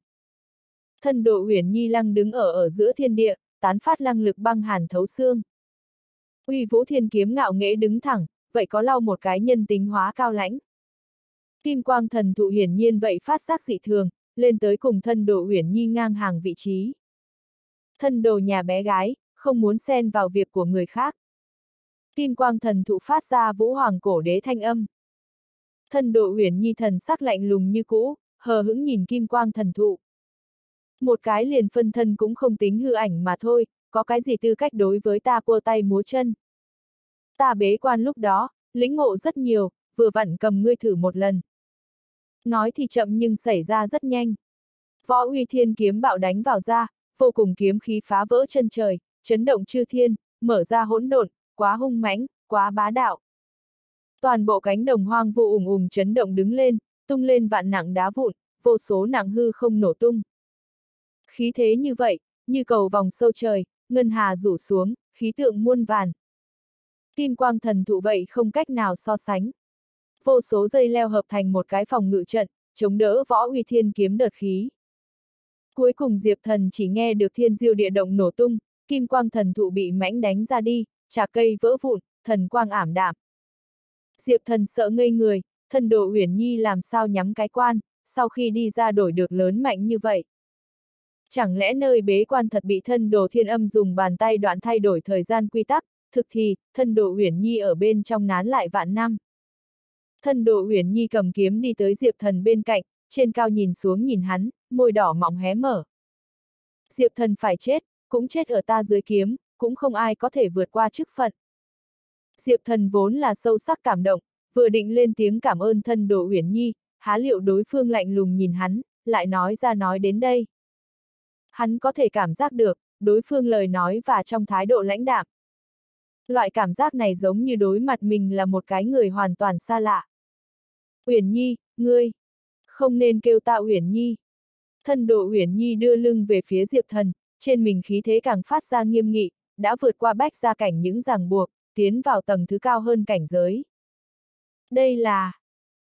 Thân độ huyền nhi lăng đứng ở ở giữa thiên địa, tán phát lăng lực băng hàn thấu xương. Uy vũ thiên kiếm ngạo nghễ đứng thẳng, vậy có lau một cái nhân tính hóa cao lãnh. Kim quang thần thụ hiển nhiên vậy phát giác dị thường, lên tới cùng thân đồ huyền nhi ngang hàng vị trí. Thân đồ nhà bé gái, không muốn xen vào việc của người khác. Kim quang thần thụ phát ra vũ hoàng cổ đế thanh âm. Thân độ huyền nhi thần sắc lạnh lùng như cũ, hờ hững nhìn kim quang thần thụ. Một cái liền phân thân cũng không tính hư ảnh mà thôi, có cái gì tư cách đối với ta cua tay múa chân. Ta bế quan lúc đó, lĩnh ngộ rất nhiều, vừa vặn cầm ngươi thử một lần. Nói thì chậm nhưng xảy ra rất nhanh. Võ uy thiên kiếm bạo đánh vào ra, vô cùng kiếm khí phá vỡ chân trời, chấn động chư thiên, mở ra hỗn độn, quá hung mãnh, quá bá đạo. Toàn bộ cánh đồng hoang vu ủng ủng chấn động đứng lên, tung lên vạn nặng đá vụn, vô số nặng hư không nổ tung. Khí thế như vậy, như cầu vòng sâu trời, ngân hà rủ xuống, khí tượng muôn vàn. Kim quang thần thụ vậy không cách nào so sánh. Vô số dây leo hợp thành một cái phòng ngự trận, chống đỡ võ uy thiên kiếm đợt khí. Cuối cùng Diệp Thần chỉ nghe được thiên diêu địa động nổ tung, kim quang thần thụ bị mãnh đánh ra đi, trà cây vỡ vụn, thần quang ảm đạm. Diệp Thần sợ ngây người, thần độ Uyển Nhi làm sao nhắm cái quan, sau khi đi ra đổi được lớn mạnh như vậy. Chẳng lẽ nơi bế quan thật bị thân đồ thiên âm dùng bàn tay đoạn thay đổi thời gian quy tắc, thực thì, thân đồ Uyển Nhi ở bên trong nán lại vạn năm. Thân đồ Uyển Nhi cầm kiếm đi tới Diệp Thần bên cạnh, trên cao nhìn xuống nhìn hắn, môi đỏ mọng hé mở. Diệp Thần phải chết, cũng chết ở ta dưới kiếm, cũng không ai có thể vượt qua chức phận. Diệp Thần vốn là sâu sắc cảm động, vừa định lên tiếng cảm ơn thân đồ Uyển Nhi, há liệu đối phương lạnh lùng nhìn hắn, lại nói ra nói đến đây. Hắn có thể cảm giác được, đối phương lời nói và trong thái độ lãnh đạm. Loại cảm giác này giống như đối mặt mình là một cái người hoàn toàn xa lạ. Uyển Nhi, ngươi, không nên kêu ta Uyển Nhi. Thân độ Uyển Nhi đưa lưng về phía Diệp Thần, trên mình khí thế càng phát ra nghiêm nghị, đã vượt qua bách ra cảnh những ràng buộc, tiến vào tầng thứ cao hơn cảnh giới. Đây là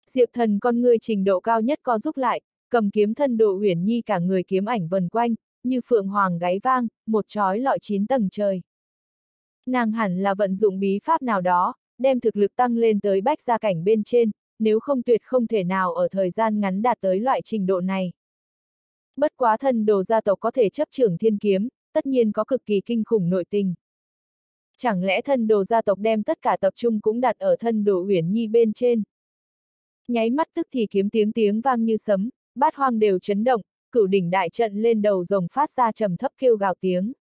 Diệp Thần con người trình độ cao nhất co giúp lại, cầm kiếm thân độ huyền Nhi cả người kiếm ảnh vần quanh, như phượng hoàng gáy vang, một chói lọi chín tầng trời. Nàng hẳn là vận dụng bí pháp nào đó, đem thực lực tăng lên tới bách gia cảnh bên trên, nếu không tuyệt không thể nào ở thời gian ngắn đạt tới loại trình độ này. Bất quá thân đồ gia tộc có thể chấp trưởng thiên kiếm, tất nhiên có cực kỳ kinh khủng nội tình. Chẳng lẽ thân đồ gia tộc đem tất cả tập trung cũng đặt ở thân đồ huyền nhi bên trên. Nháy mắt tức thì kiếm tiếng tiếng vang như sấm, bát hoang đều chấn động, cửu đỉnh đại trận lên đầu rồng phát ra trầm thấp kêu gào tiếng.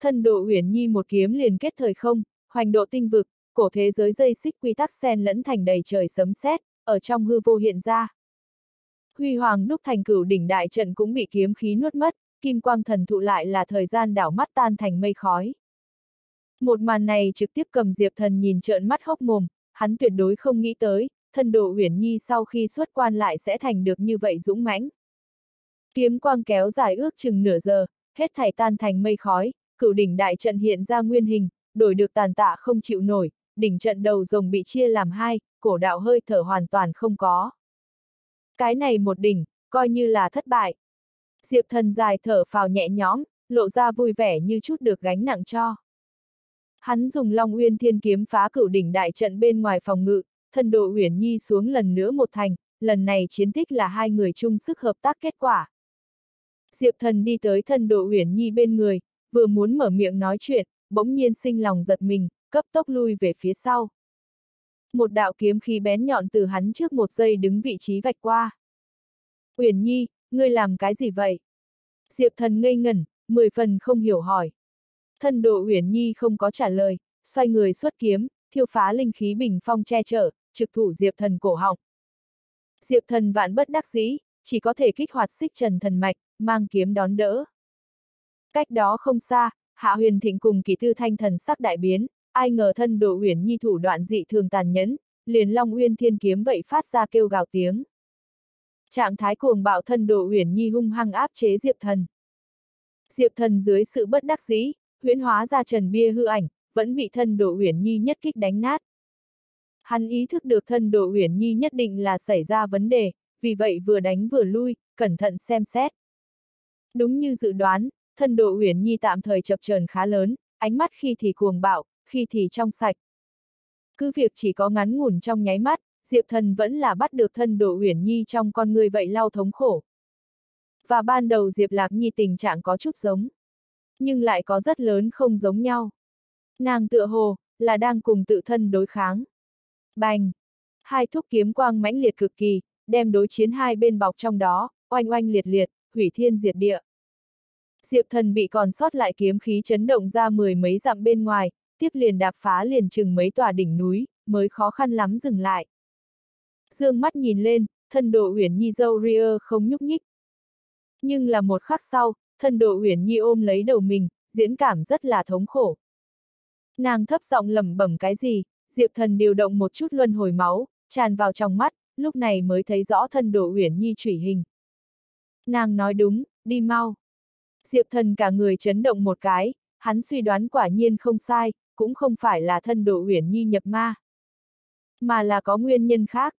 Thân độ huyền nhi một kiếm liền kết thời không, hoành độ tinh vực, cổ thế giới dây xích quy tắc xen lẫn thành đầy trời sấm sét, ở trong hư vô hiện ra. Huy hoàng đúc thành cửu đỉnh đại trận cũng bị kiếm khí nuốt mất, kim quang thần thụ lại là thời gian đảo mắt tan thành mây khói. Một màn này trực tiếp cầm Diệp Thần nhìn trợn mắt hốc mồm, hắn tuyệt đối không nghĩ tới, thân độ huyền nhi sau khi xuất quan lại sẽ thành được như vậy dũng mãnh. Kiếm quang kéo dài ước chừng nửa giờ, hết thảy tan thành mây khói, cửu đỉnh đại trận hiện ra nguyên hình, đổi được tàn tạ không chịu nổi, đỉnh trận đầu rồng bị chia làm hai, cổ đạo hơi thở hoàn toàn không có. Cái này một đỉnh, coi như là thất bại. Diệp thần dài thở phào nhẹ nhõm, lộ ra vui vẻ như chút được gánh nặng cho. Hắn dùng Long Uyên Thiên kiếm phá cửu đỉnh đại trận bên ngoài phòng ngự, thân độ Uyển Nhi xuống lần nữa một thành, lần này chiến tích là hai người chung sức hợp tác kết quả. Diệp thần đi tới thân độ Uyển Nhi bên người, vừa muốn mở miệng nói chuyện, bỗng nhiên sinh lòng giật mình, cấp tốc lui về phía sau. Một đạo kiếm khí bén nhọn từ hắn trước một giây đứng vị trí vạch qua. Uyển Nhi, ngươi làm cái gì vậy? Diệp thần ngây ngẩn, mười phần không hiểu hỏi. Thân độ Uyển Nhi không có trả lời, xoay người xuất kiếm, thiêu phá linh khí bình phong che chở, trực thủ Diệp thần cổ họng. Diệp thần vạn bất đắc dĩ, chỉ có thể kích hoạt xích trần thần mạch, mang kiếm đón đỡ. Cách đó không xa, Hạ Huyền Thịnh cùng kỳ thư thanh thần sắc đại biến, ai ngờ thân độ Uyển Nhi thủ đoạn dị thường tàn nhẫn, liền Long Uyên Thiên kiếm vậy phát ra kêu gào tiếng. Trạng thái cuồng bạo thân độ Uyển Nhi hung hăng áp chế Diệp Thần. Diệp Thần dưới sự bất đắc dĩ, huyễn hóa ra trần bia hư ảnh, vẫn bị thân độ Uyển Nhi nhất kích đánh nát. Hắn ý thức được thân độ Uyển Nhi nhất định là xảy ra vấn đề, vì vậy vừa đánh vừa lui, cẩn thận xem xét. Đúng như dự đoán, thân độ Uyển Nhi tạm thời chập chờn khá lớn, ánh mắt khi thì cuồng bạo, khi thì trong sạch. Cứ việc chỉ có ngắn ngủn trong nháy mắt, Diệp Thần vẫn là bắt được thân độ Uyển Nhi trong con người vậy lao thống khổ. Và ban đầu Diệp Lạc Nhi tình trạng có chút giống, nhưng lại có rất lớn không giống nhau. Nàng tựa hồ, là đang cùng tự thân đối kháng. Bành! Hai thúc kiếm quang mãnh liệt cực kỳ, đem đối chiến hai bên bọc trong đó, oanh oanh liệt liệt, hủy thiên diệt địa. Diệp thần bị còn sót lại kiếm khí chấn động ra mười mấy dặm bên ngoài, tiếp liền đạp phá liền chừng mấy tòa đỉnh núi, mới khó khăn lắm dừng lại. Dương mắt nhìn lên, thân độ uyển nhi dâu ria không nhúc nhích. Nhưng là một khắc sau, thân độ uyển nhi ôm lấy đầu mình, diễn cảm rất là thống khổ. Nàng thấp giọng lẩm bẩm cái gì, Diệp thần điều động một chút luân hồi máu, tràn vào trong mắt, lúc này mới thấy rõ thân độ uyển nhi trụy hình. Nàng nói đúng, đi mau. Diệp thần cả người chấn động một cái, hắn suy đoán quả nhiên không sai, cũng không phải là thân độ huyền nhi nhập ma. Mà là có nguyên nhân khác.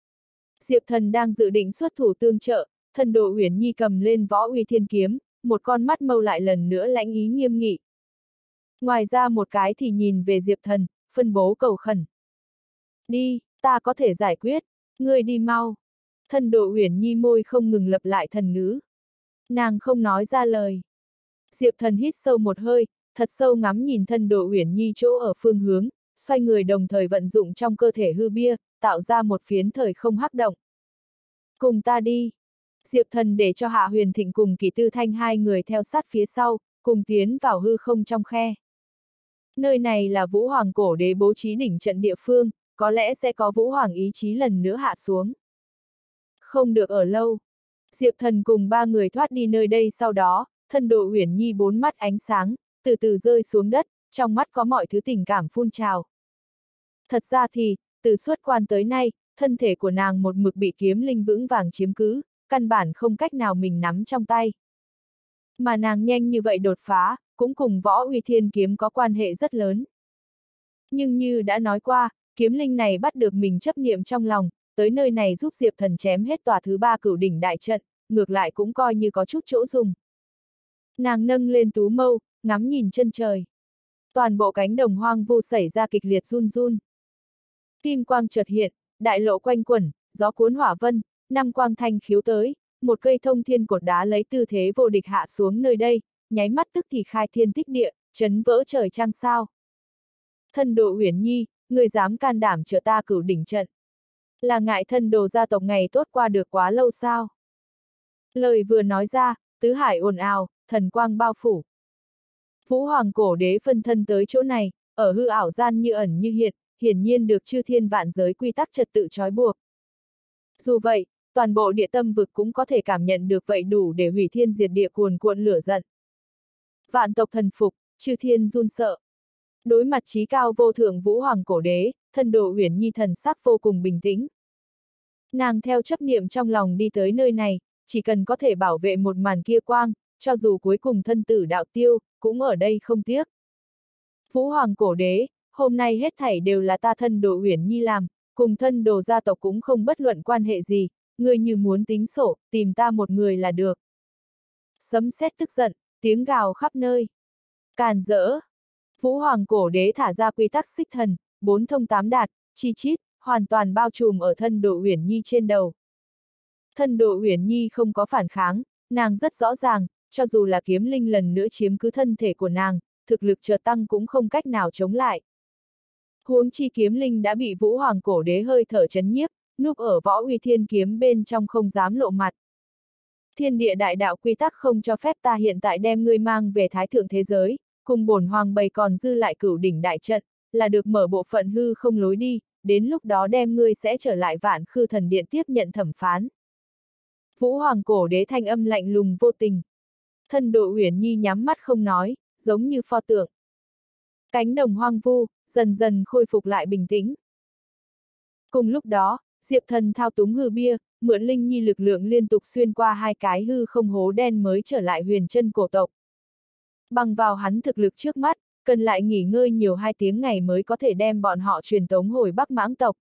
Diệp thần đang dự định xuất thủ tương trợ, thân độ huyền nhi cầm lên võ uy thiên kiếm, một con mắt mâu lại lần nữa lãnh ý nghiêm nghị. Ngoài ra một cái thì nhìn về Diệp thần, phân bố cầu khẩn. Đi, ta có thể giải quyết, ngươi đi mau. Thân độ huyền nhi môi không ngừng lập lại thần ngữ. Nàng không nói ra lời. Diệp thần hít sâu một hơi, thật sâu ngắm nhìn thân đồ uyển nhi chỗ ở phương hướng, xoay người đồng thời vận dụng trong cơ thể hư bia, tạo ra một phiến thời không hắc động. Cùng ta đi. Diệp thần để cho Hạ Huyền Thịnh cùng Kỳ Tư Thanh hai người theo sát phía sau, cùng tiến vào hư không trong khe. Nơi này là Vũ Hoàng cổ đế bố trí đỉnh trận địa phương, có lẽ sẽ có Vũ Hoàng ý chí lần nữa hạ xuống. Không được ở lâu. Diệp thần cùng ba người thoát đi nơi đây sau đó, thân độ huyền nhi bốn mắt ánh sáng, từ từ rơi xuống đất, trong mắt có mọi thứ tình cảm phun trào. Thật ra thì, từ suốt quan tới nay, thân thể của nàng một mực bị kiếm linh vững vàng chiếm cứ, căn bản không cách nào mình nắm trong tay. Mà nàng nhanh như vậy đột phá, cũng cùng võ uy thiên kiếm có quan hệ rất lớn. Nhưng như đã nói qua, kiếm linh này bắt được mình chấp niệm trong lòng, tới nơi này giúp Diệp Thần chém hết tòa thứ ba cửu đỉnh đại trận, ngược lại cũng coi như có chút chỗ dùng. Nàng nâng lên tú mâu, ngắm nhìn chân trời. Toàn bộ cánh đồng hoang vu xảy ra kịch liệt run run. Kim quang chợt hiện, đại lộ quanh quẩn, gió cuốn hỏa vân, năm quang thanh khiếu tới, một cây thông thiên cột đá lấy tư thế vô địch hạ xuống nơi đây, nháy mắt tức thì khai thiên tích địa, chấn vỡ trời trăng sao. Thân độ huyền nhi, người dám can đảm trợ ta cửu đỉnh trận. Là ngại thân đồ gia tộc ngày tốt qua được quá lâu sao? Lời vừa nói ra, tứ hải ồn ào, thần quang bao phủ. Vũ hoàng cổ đế phân thân tới chỗ này, ở hư ảo gian như ẩn như hiện, hiển nhiên được chư thiên vạn giới quy tắc trật tự trói buộc. Dù vậy, toàn bộ địa tâm vực cũng có thể cảm nhận được vậy đủ để hủy thiên diệt địa cuồn cuộn lửa giận. Vạn tộc thần phục, chư thiên run sợ. Đối mặt trí cao vô thượng vũ hoàng cổ đế, thân độ huyền nhi thần sắc vô cùng bình tĩnh. Nàng theo chấp niệm trong lòng đi tới nơi này, chỉ cần có thể bảo vệ một màn kia quang, cho dù cuối cùng thân tử đạo tiêu, cũng ở đây không tiếc. Vũ hoàng cổ đế, hôm nay hết thảy đều là ta thân đồ huyền nhi làm, cùng thân đồ gia tộc cũng không bất luận quan hệ gì, người như muốn tính sổ, tìm ta một người là được. Sấm sét tức giận, tiếng gào khắp nơi. Càn rỡ. Vũ hoàng cổ đế thả ra quy tắc xích thần, bốn thông tám đạt, chi chít, hoàn toàn bao trùm ở thân độ huyền nhi trên đầu. Thân độ huyền nhi không có phản kháng, nàng rất rõ ràng, cho dù là kiếm linh lần nữa chiếm cứ thân thể của nàng, thực lực chợt tăng cũng không cách nào chống lại. Huống chi kiếm linh đã bị vũ hoàng cổ đế hơi thở chấn nhiếp, núp ở võ uy thiên kiếm bên trong không dám lộ mặt. Thiên địa đại đạo quy tắc không cho phép ta hiện tại đem ngươi mang về thái thượng thế giới, cùng bổn hoàng bầy còn dư lại cửu đỉnh đại trận, là được mở bộ phận hư không lối đi, đến lúc đó đem ngươi sẽ trở lại vạn khư thần điện tiếp nhận thẩm phán. Vũ hoàng cổ đế thanh âm lạnh lùng vô tình. Thân độ huyền nhi nhắm mắt không nói, giống như pho tượng. Cánh đồng hoang vu, dần dần khôi phục lại bình tĩnh. Cùng lúc đó, Diệp thần thao túng hư bia, mượn linh nhi lực lượng liên tục xuyên qua hai cái hư không hố đen mới trở lại huyền chân cổ tộc. Bằng vào hắn thực lực trước mắt, cần lại nghỉ ngơi nhiều hai tiếng ngày mới có thể đem bọn họ truyền tống hồi Bắc mãng tộc.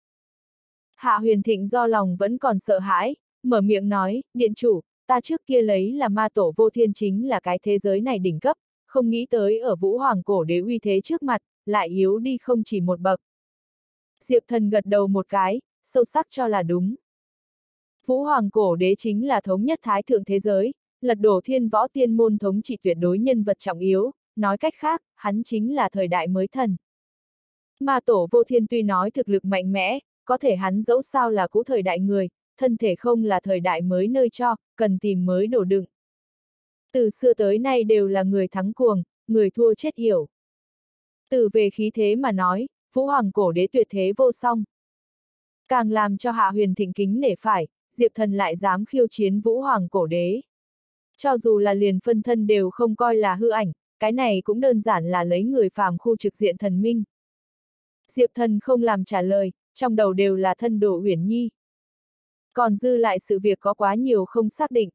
Hạ huyền thịnh do lòng vẫn còn sợ hãi, mở miệng nói, điện chủ, ta trước kia lấy là ma tổ vô thiên chính là cái thế giới này đỉnh cấp, không nghĩ tới ở vũ hoàng cổ đế uy thế trước mặt, lại yếu đi không chỉ một bậc. Diệp thần gật đầu một cái, sâu sắc cho là đúng. Vũ hoàng cổ đế chính là thống nhất thái thượng thế giới, lật đổ thiên võ tiên môn thống trị tuyệt đối nhân vật trọng yếu, nói cách khác, hắn chính là thời đại mới thần. Ma tổ vô thiên tuy nói thực lực mạnh mẽ, có thể hắn dẫu sao là cũ thời đại người, thân thể không là thời đại mới nơi cho, cần tìm mới đổ đựng. Từ xưa tới nay đều là người thắng cuồng, người thua chết hiểu. Từ về khí thế mà nói, Vũ Hoàng cổ đế tuyệt thế vô song. Càng làm cho Hạ Huyền thịnh kính nể phải, Diệp Thần lại dám khiêu chiến Vũ Hoàng cổ đế. Cho dù là liền phân thân đều không coi là hư ảnh, cái này cũng đơn giản là lấy người phàm khu trực diện thần minh. Diệp Thần không làm trả lời, trong đầu đều là thân đồ huyền nhi. Còn dư lại sự việc có quá nhiều không xác định.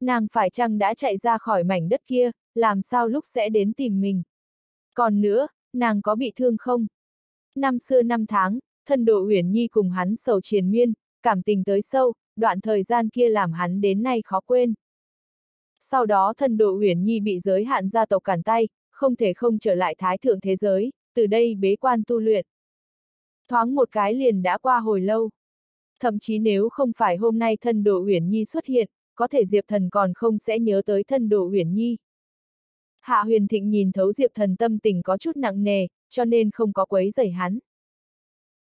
Nàng phải chăng đã chạy ra khỏi mảnh đất kia, làm sao lúc sẽ đến tìm mình. Còn nữa, nàng có bị thương không? Năm xưa năm tháng, thân độ Uyển Nhi cùng hắn sầu triền miên, cảm tình tới sâu, đoạn thời gian kia làm hắn đến nay khó quên. Sau đó thân độ Uyển Nhi bị giới hạn gia tộc cản tay, không thể không trở lại thái thượng thế giới, từ đây bế quan tu luyện. Thoáng một cái liền đã qua hồi lâu. Thậm chí nếu không phải hôm nay thân độ Uyển Nhi xuất hiện, có thể Diệp Thần còn không sẽ nhớ tới thân độ Uyển Nhi. Hạ huyền thịnh nhìn thấu Diệp Thần tâm tình có chút nặng nề, cho nên không có quấy rầy hắn.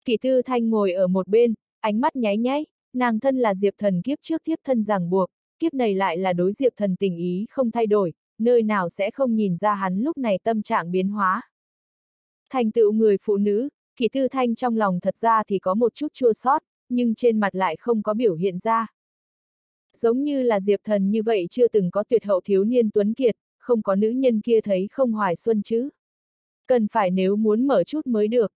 Kỷ Tư Thanh ngồi ở một bên, ánh mắt nháy nháy, nàng thân là Diệp Thần kiếp trước thiếp thân ràng buộc, kiếp này lại là đối Diệp Thần tình ý không thay đổi, nơi nào sẽ không nhìn ra hắn lúc này tâm trạng biến hóa. Thành tựu người phụ nữ, Kỷ Tư Thanh trong lòng thật ra thì có một chút chua sót, nhưng trên mặt lại không có biểu hiện ra. Giống như là Diệp Thần như vậy chưa từng có tuyệt hậu thiếu niên tuấn kiệt, không có nữ nhân kia thấy không hoài xuân chứ. Cần phải nếu muốn mở chút mới được.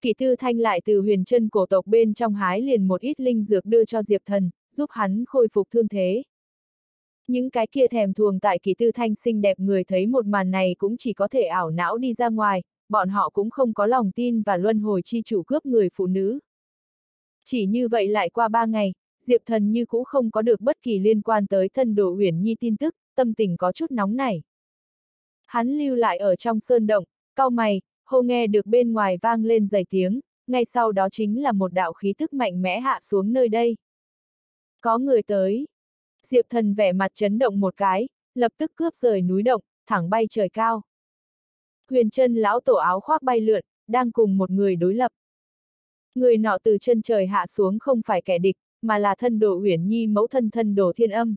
Kỷ Tư Thanh lại từ huyền chân cổ tộc bên trong hái liền một ít linh dược đưa cho Diệp Thần, giúp hắn khôi phục thương thế. Những cái kia thèm thuồng tại Kỷ Tư Thanh xinh đẹp người thấy một màn này cũng chỉ có thể ảo não đi ra ngoài, bọn họ cũng không có lòng tin và luân hồi chi chủ cướp người phụ nữ. Chỉ như vậy lại qua ba ngày, Diệp Thần như cũ không có được bất kỳ liên quan tới thân đồ huyền nhi tin tức, tâm tình có chút nóng nảy. Hắn lưu lại ở trong sơn động, cau mày, hô nghe được bên ngoài vang lên dày tiếng, ngay sau đó chính là một đạo khí tức mạnh mẽ hạ xuống nơi đây. Có người tới. Diệp thần vẻ mặt chấn động một cái, lập tức cướp rời núi động, thẳng bay trời cao. Huyền chân lão tổ áo khoác bay lượn, đang cùng một người đối lập. Người nọ từ chân trời hạ xuống không phải kẻ địch, mà là thân đồ huyền nhi mẫu thân thân đồ thiên âm.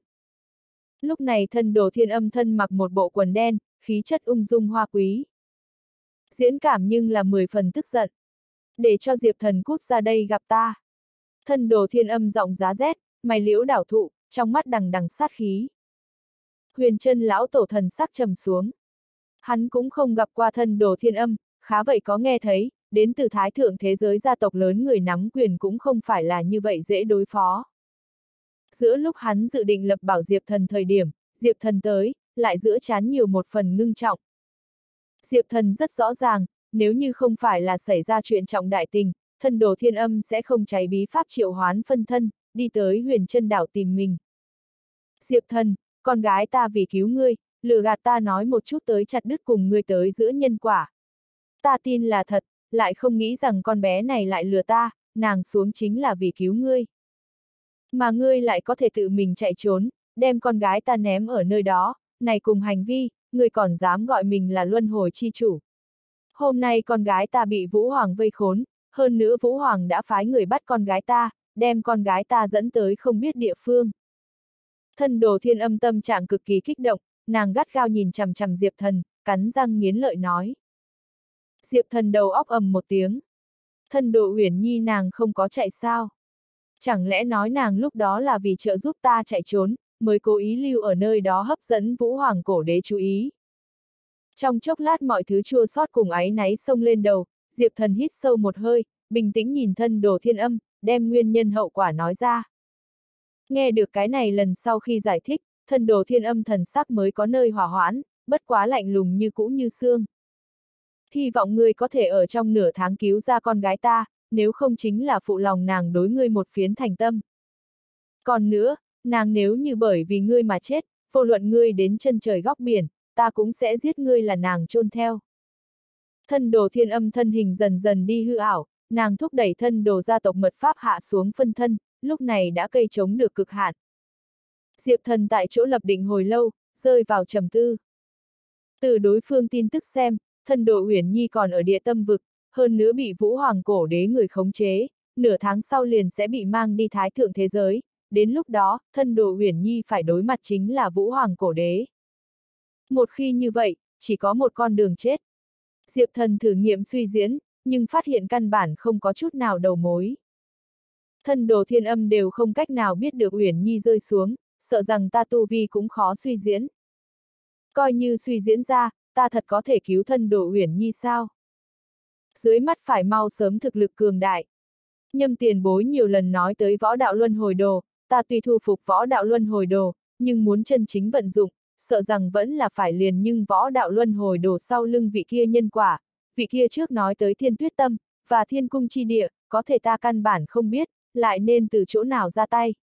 Lúc này thân đồ thiên âm thân mặc một bộ quần đen, khí chất ung dung hoa quý. Diễn cảm nhưng là mười phần tức giận. Để cho Diệp thần cút ra đây gặp ta. Thân đồ thiên âm giọng giá rét, mày liễu đảo thụ, trong mắt đằng đằng sát khí. Huyền chân lão tổ thần sắc trầm xuống. Hắn cũng không gặp qua thân đồ thiên âm, khá vậy có nghe thấy, đến từ thái thượng thế giới gia tộc lớn người nắm quyền cũng không phải là như vậy dễ đối phó. Giữa lúc hắn dự định lập bảo Diệp thần thời điểm, Diệp thần tới, lại giữa chán nhiều một phần ngưng trọng. Diệp thần rất rõ ràng, nếu như không phải là xảy ra chuyện trọng đại tình, thân đồ thiên âm sẽ không cháy bí pháp triệu hoán phân thân, đi tới huyền chân đảo tìm mình. Diệp thần, con gái ta vì cứu ngươi, lừa gạt ta nói một chút tới chặt đứt cùng ngươi tới giữa nhân quả. Ta tin là thật, lại không nghĩ rằng con bé này lại lừa ta, nàng xuống chính là vì cứu ngươi. Mà ngươi lại có thể tự mình chạy trốn, đem con gái ta ném ở nơi đó, này cùng hành vi, ngươi còn dám gọi mình là luân hồi chi chủ. Hôm nay con gái ta bị Vũ Hoàng vây khốn, hơn nữa Vũ Hoàng đã phái người bắt con gái ta, đem con gái ta dẫn tới không biết địa phương. Thân đồ thiên âm tâm trạng cực kỳ kích động, nàng gắt gao nhìn chằm chằm Diệp thần, cắn răng nghiến lợi nói. Diệp thần đầu óc ầm một tiếng. Thân đồ Huyền nhi nàng không có chạy sao? Chẳng lẽ nói nàng lúc đó là vì trợ giúp ta chạy trốn, mới cố ý lưu ở nơi đó hấp dẫn Vũ Hoàng cổ đế chú ý. Trong chốc lát mọi thứ chua sót cùng áy náy xông lên đầu, Diệp thần hít sâu một hơi, bình tĩnh nhìn thân đồ thiên âm, đem nguyên nhân hậu quả nói ra. Nghe được cái này lần sau khi giải thích, thân đồ thiên âm thần sắc mới có nơi hỏa hoãn, bất quá lạnh lùng như cũ như xương. Hy vọng ngươi có thể ở trong nửa tháng cứu ra con gái ta, nếu không chính là phụ lòng nàng đối ngươi một phiến thành tâm. Còn nữa, nàng nếu như bởi vì ngươi mà chết, vô luận ngươi đến chân trời góc biển, ta cũng sẽ giết ngươi là nàng chôn theo. Thân đồ thiên âm thân hình dần dần đi hư ảo, nàng thúc đẩy thân đồ gia tộc mật pháp hạ xuống phân thân, lúc này đã cây chống được cực hạn. Diệp thần tại chỗ lập định hồi lâu, rơi vào trầm tư. Từ đối phương tin tức xem, thân đồ Uyển Nhi còn ở địa tâm vực, hơn nữa bị Vũ Hoàng cổ đế người khống chế, nửa tháng sau liền sẽ bị mang đi thái thượng thế giới, đến lúc đó, thân đồ huyền nhi phải đối mặt chính là vũ hoàng cổ đế. Một khi như vậy, chỉ có một con đường chết. Diệp thần thử nghiệm suy diễn, nhưng phát hiện căn bản không có chút nào đầu mối. Thân đồ thiên âm đều không cách nào biết được Uyển Nhi rơi xuống, sợ rằng ta tu vi cũng khó suy diễn. Coi như suy diễn ra, ta thật có thể cứu thân đồ Uyển Nhi sao? Dưới mắt phải mau sớm thực lực cường đại. Nhâm tiền bối nhiều lần nói tới võ đạo luân hồi đồ, ta tuy thu phục võ đạo luân hồi đồ, nhưng muốn chân chính vận dụng, sợ rằng vẫn là phải liền nhưng võ đạo luân hồi đồ sau lưng vị kia nhân quả, vị kia trước nói tới thiên tuyết tâm, và thiên cung chi địa, có thể ta căn bản không biết, lại nên từ chỗ nào ra tay.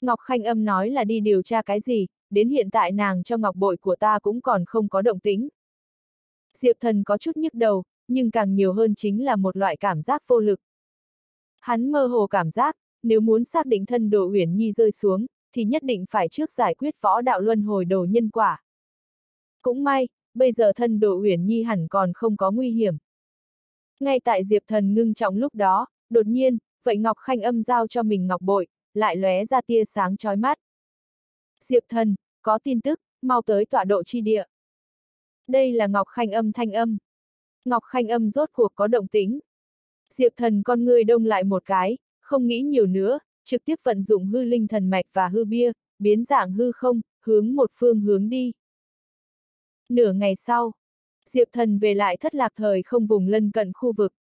Ngọc Khanh âm nói là đi điều tra cái gì, đến hiện tại nàng cho ngọc bội của ta cũng còn không có động tính. Diệp thần có chút nhức đầu, nhưng càng nhiều hơn chính là một loại cảm giác vô lực. Hắn mơ hồ cảm giác, nếu muốn xác định thân đồ Uyển Nhi rơi xuống, thì nhất định phải trước giải quyết võ đạo luân hồi đồ nhân quả. Cũng may, bây giờ thân đồ Uyển Nhi hẳn còn không có nguy hiểm. Ngay tại Diệp Thần ngưng trọng lúc đó, đột nhiên, vậy Ngọc Khanh âm giao cho mình ngọc bội, lại lóe ra tia sáng chói mắt. Diệp Thần, có tin tức, mau tới tọa độ chi địa. Đây là Ngọc Khanh âm thanh âm. Ngọc Khanh âm rốt cuộc có động tính. Diệp Thần con người đông lại một cái, không nghĩ nhiều nữa, trực tiếp vận dụng hư linh thần mạch và hư bia, biến dạng hư không, hướng một phương hướng đi. Nửa ngày sau, Diệp Thần về lại thất lạc thời không vùng lân cận khu vực.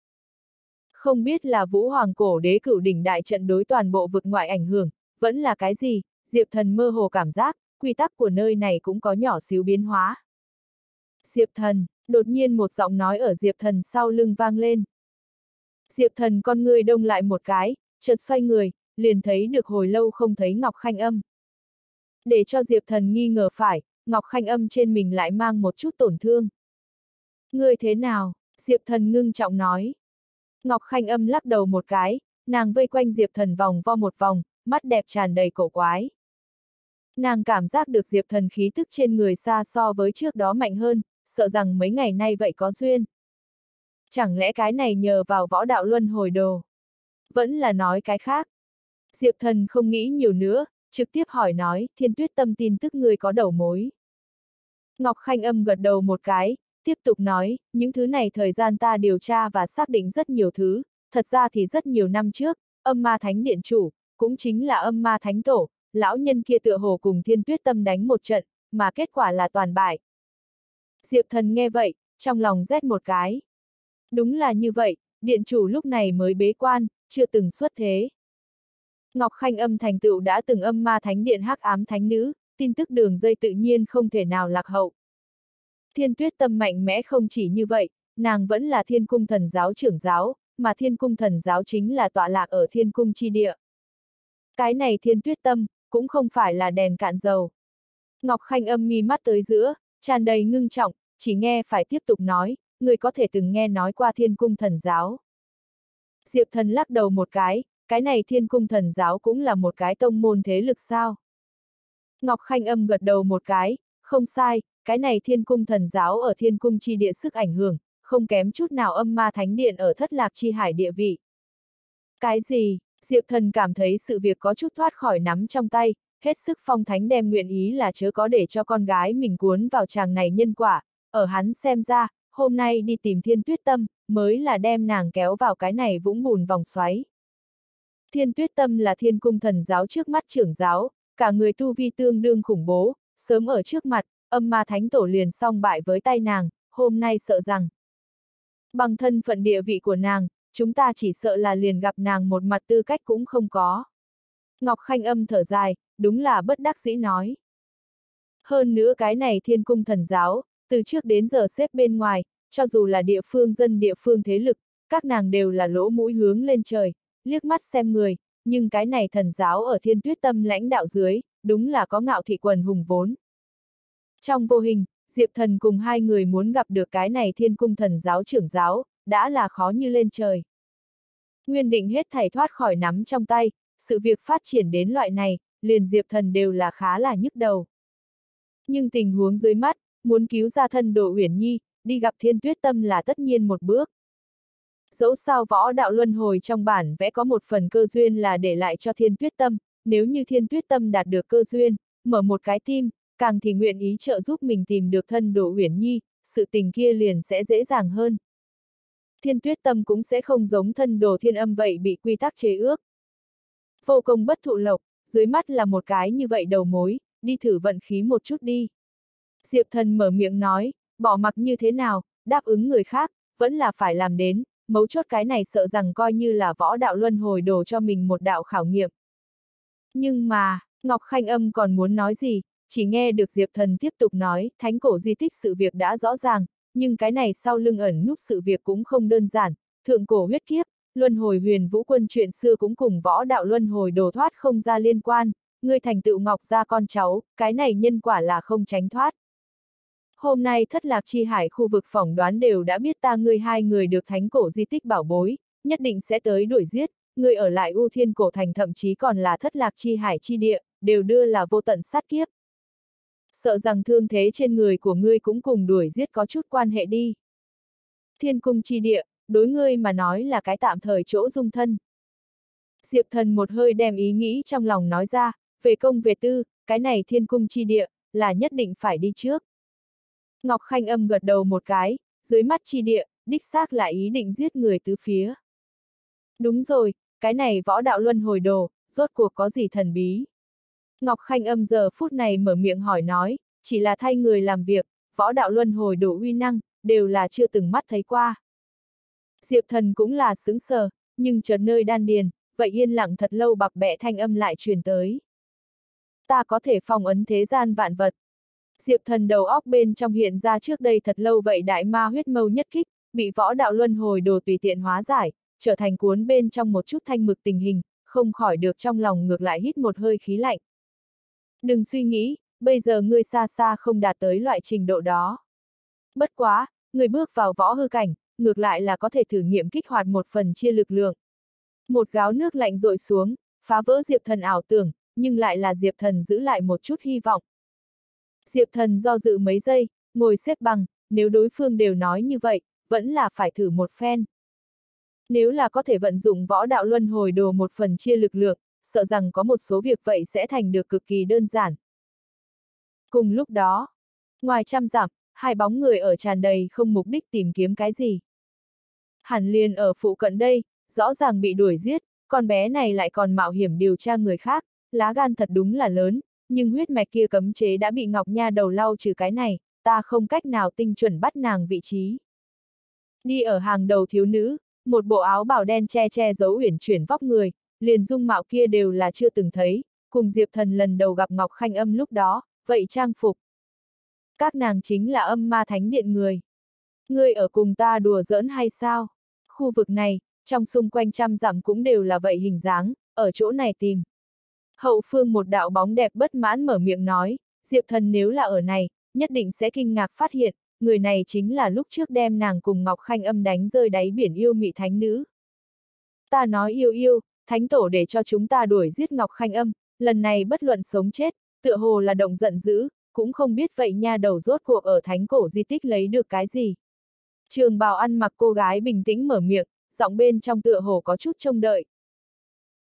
Không biết là Vũ Hoàng cổ đế cửu đỉnh đại trận đối toàn bộ vực ngoại ảnh hưởng, vẫn là cái gì, Diệp Thần mơ hồ cảm giác, quy tắc của nơi này cũng có nhỏ xíu biến hóa. Diệp Thần, đột nhiên một giọng nói ở Diệp Thần sau lưng vang lên. Diệp Thần con người đông lại một cái, chợt xoay người, liền thấy được hồi lâu không thấy Ngọc Khanh Âm. Để cho Diệp Thần nghi ngờ phải, Ngọc Khanh Âm trên mình lại mang một chút tổn thương. Người thế nào? Diệp Thần ngưng trọng nói. Ngọc Khanh Âm lắc đầu một cái, nàng vây quanh Diệp Thần vòng vo một vòng, mắt đẹp tràn đầy cổ quái. Nàng cảm giác được Diệp Thần khí tức trên người xa so với trước đó mạnh hơn, sợ rằng mấy ngày nay vậy có duyên. Chẳng lẽ cái này nhờ vào võ đạo luân hồi đồ? Vẫn là nói cái khác. Diệp thần không nghĩ nhiều nữa, trực tiếp hỏi nói, thiên tuyết tâm tin tức người có đầu mối. Ngọc Khanh âm gật đầu một cái, tiếp tục nói, những thứ này thời gian ta điều tra và xác định rất nhiều thứ, thật ra thì rất nhiều năm trước, âm ma thánh điện chủ, cũng chính là âm ma thánh tổ, lão nhân kia tựa hồ cùng thiên tuyết tâm đánh một trận, mà kết quả là toàn bại. Diệp thần nghe vậy, trong lòng rét một cái. Đúng là như vậy, điện chủ lúc này mới bế quan, chưa từng xuất thế. Ngọc Khanh âm thành tựu đã từng âm ma thánh điện hắc ám thánh nữ, tin tức đường dây tự nhiên không thể nào lạc hậu. Thiên tuyết tâm mạnh mẽ không chỉ như vậy, nàng vẫn là thiên cung thần giáo trưởng giáo, mà thiên cung thần giáo chính là tọa lạc ở thiên cung chi địa. Cái này thiên tuyết tâm, cũng không phải là đèn cạn dầu. Ngọc Khanh âm mi mắt tới giữa, tràn đầy ngưng trọng, chỉ nghe phải tiếp tục nói, người có thể từng nghe nói qua thiên cung thần giáo. Diệp thần lắc đầu một cái, cái này thiên cung thần giáo cũng là một cái tông môn thế lực sao. Ngọc Khanh âm gật đầu một cái, không sai, cái này thiên cung thần giáo ở thiên cung chi địa sức ảnh hưởng, không kém chút nào âm ma thánh điện ở thất lạc chi hải địa vị. Cái gì? Diệp thần cảm thấy sự việc có chút thoát khỏi nắm trong tay, hết sức phong thánh đem nguyện ý là chớ có để cho con gái mình cuốn vào chàng này nhân quả, ở hắn xem ra, hôm nay đi tìm thiên tuyết tâm, mới là đem nàng kéo vào cái này vũng bùn vòng xoáy. Thiên tuyết tâm là thiên cung thần giáo trước mắt trưởng giáo, cả người tu vi tương đương khủng bố, sớm ở trước mặt, âm ma thánh tổ liền song bại với tay nàng, hôm nay sợ rằng. Bằng thân phận địa vị của nàng, chúng ta chỉ sợ là liền gặp nàng một mặt tư cách cũng không có. Ngọc Khanh âm thở dài, đúng là bất đắc dĩ nói. Hơn nữa cái này thiên cung thần giáo, từ trước đến giờ xếp bên ngoài, cho dù là địa phương dân địa phương thế lực, các nàng đều là lỗ mũi hướng lên trời, liếc mắt xem người, nhưng cái này thần giáo ở thiên tuyết tâm lãnh đạo dưới, đúng là có ngạo thị quần hùng vốn. Trong vô hình, Diệp thần cùng hai người muốn gặp được cái này thiên cung thần giáo trưởng giáo, đã là khó như lên trời. Nguyên định hết thảy thoát khỏi nắm trong tay, sự việc phát triển đến loại này, liền Diệp thần đều là khá là nhức đầu. Nhưng tình huống dưới mắt, muốn cứu ra thân đồ Uyển Nhi, đi gặp thiên tuyết tâm là tất nhiên một bước. Dẫu sao võ đạo luân hồi trong bản vẽ có một phần cơ duyên là để lại cho thiên tuyết tâm, nếu như thiên tuyết tâm đạt được cơ duyên, mở một cái tim, càng thì nguyện ý trợ giúp mình tìm được thân đồ huyền nhi, sự tình kia liền sẽ dễ dàng hơn. Thiên tuyết tâm cũng sẽ không giống thân đồ thiên âm vậy bị quy tắc chế ước. Vô công bất thụ lộc, dưới mắt là một cái như vậy đầu mối, đi thử vận khí một chút đi. Diệp thần mở miệng nói, bỏ mặc như thế nào, đáp ứng người khác, vẫn là phải làm đến, mấu chốt cái này sợ rằng coi như là võ đạo luân hồi đồ cho mình một đạo khảo nghiệm. Nhưng mà, Ngọc Khanh Âm còn muốn nói gì, chỉ nghe được Diệp Thần tiếp tục nói, thánh cổ di tích sự việc đã rõ ràng, nhưng cái này sau lưng ẩn nút sự việc cũng không đơn giản, thượng cổ huyết kiếp, luân hồi huyền vũ quân chuyện xưa cũng cùng võ đạo luân hồi đồ thoát không ra liên quan, ngươi thành tựu ngọc ra con cháu, cái này nhân quả là không tránh thoát. Hôm nay thất lạc chi hải khu vực phỏng đoán đều đã biết ta ngươi hai người được thánh cổ di tích bảo bối, nhất định sẽ tới đuổi giết, ngươi ở lại U Thiên Cổ Thành thậm chí còn là thất lạc chi hải chi địa, đều đưa là vô tận sát kiếp. Sợ rằng thương thế trên người của ngươi cũng cùng đuổi giết có chút quan hệ đi. Thiên cung chi địa, đối ngươi mà nói là cái tạm thời chỗ dung thân. Diệp thần một hơi đem ý nghĩ trong lòng nói ra, về công về tư, cái này thiên cung chi địa, là nhất định phải đi trước. Ngọc Khanh âm gật đầu một cái, dưới mắt chi địa, đích xác là ý định giết người tứ phía. Đúng rồi, cái này võ đạo luân hồi đồ, rốt cuộc có gì thần bí. Ngọc Khanh âm giờ phút này mở miệng hỏi nói, chỉ là thay người làm việc, võ đạo luân hồi đủ uy năng, đều là chưa từng mắt thấy qua. Diệp thần cũng là sững sờ, nhưng chợt nơi đan điền, vậy yên lặng thật lâu bập bẹ thanh âm lại truyền tới. Ta có thể phòng ấn thế gian vạn vật. Diệp thần đầu óc bên trong hiện ra trước đây thật lâu vậy đại ma huyết mâu nhất kích, bị võ đạo luân hồi đồ tùy tiện hóa giải, trở thành cuốn bên trong một chút thanh mực tình hình, không khỏi được trong lòng ngược lại hít một hơi khí lạnh. Đừng suy nghĩ, bây giờ ngươi xa xa không đạt tới loại trình độ đó. Bất quá, người bước vào võ hư cảnh, ngược lại là có thể thử nghiệm kích hoạt một phần chia lực lượng. Một gáo nước lạnh rội xuống, phá vỡ Diệp Thần ảo tưởng, nhưng lại là Diệp Thần giữ lại một chút hy vọng. Diệp Thần do dự mấy giây, ngồi xếp bằng, nếu đối phương đều nói như vậy, vẫn là phải thử một phen. Nếu là có thể vận dụng võ đạo luân hồi đồ một phần chia lực lượng, sợ rằng có một số việc vậy sẽ thành được cực kỳ đơn giản. Cùng lúc đó, ngoài trăm dặm, hai bóng người ở tràn đầy không mục đích tìm kiếm cái gì. Hẳn liền ở phụ cận đây, rõ ràng bị đuổi giết, con bé này lại còn mạo hiểm điều tra người khác, lá gan thật đúng là lớn, nhưng huyết mạch kia cấm chế đã bị Ngọc Nha đầu lau trừ cái này, ta không cách nào tinh chuẩn bắt nàng vị trí. Đi ở hàng đầu thiếu nữ, một bộ áo bảo đen che che giấu uyển chuyển vóc người, liền dung mạo kia đều là chưa từng thấy, cùng Diệp Thần lần đầu gặp Ngọc Khanh Âm lúc đó, vậy trang phục. Các nàng chính là âm ma thánh điện người. Ngươi ở cùng ta đùa giỡn hay sao? Khu vực này, trong xung quanh trăm dặm cũng đều là vậy hình dáng, ở chỗ này tìm. Hậu phương một đạo bóng đẹp bất mãn mở miệng nói, Diệp Thần nếu là ở này, nhất định sẽ kinh ngạc phát hiện, người này chính là lúc trước đem nàng cùng Ngọc Khanh âm đánh rơi đáy biển yêu mị thánh nữ. Ta nói yêu yêu, thánh tổ để cho chúng ta đuổi giết Ngọc Khanh âm, lần này bất luận sống chết, tựa hồ là động giận dữ, cũng không biết vậy nha đầu rốt cuộc ở thánh cổ di tích lấy được cái gì. Trường bào ăn mặc cô gái bình tĩnh mở miệng, giọng bên trong tựa hồ có chút trông đợi.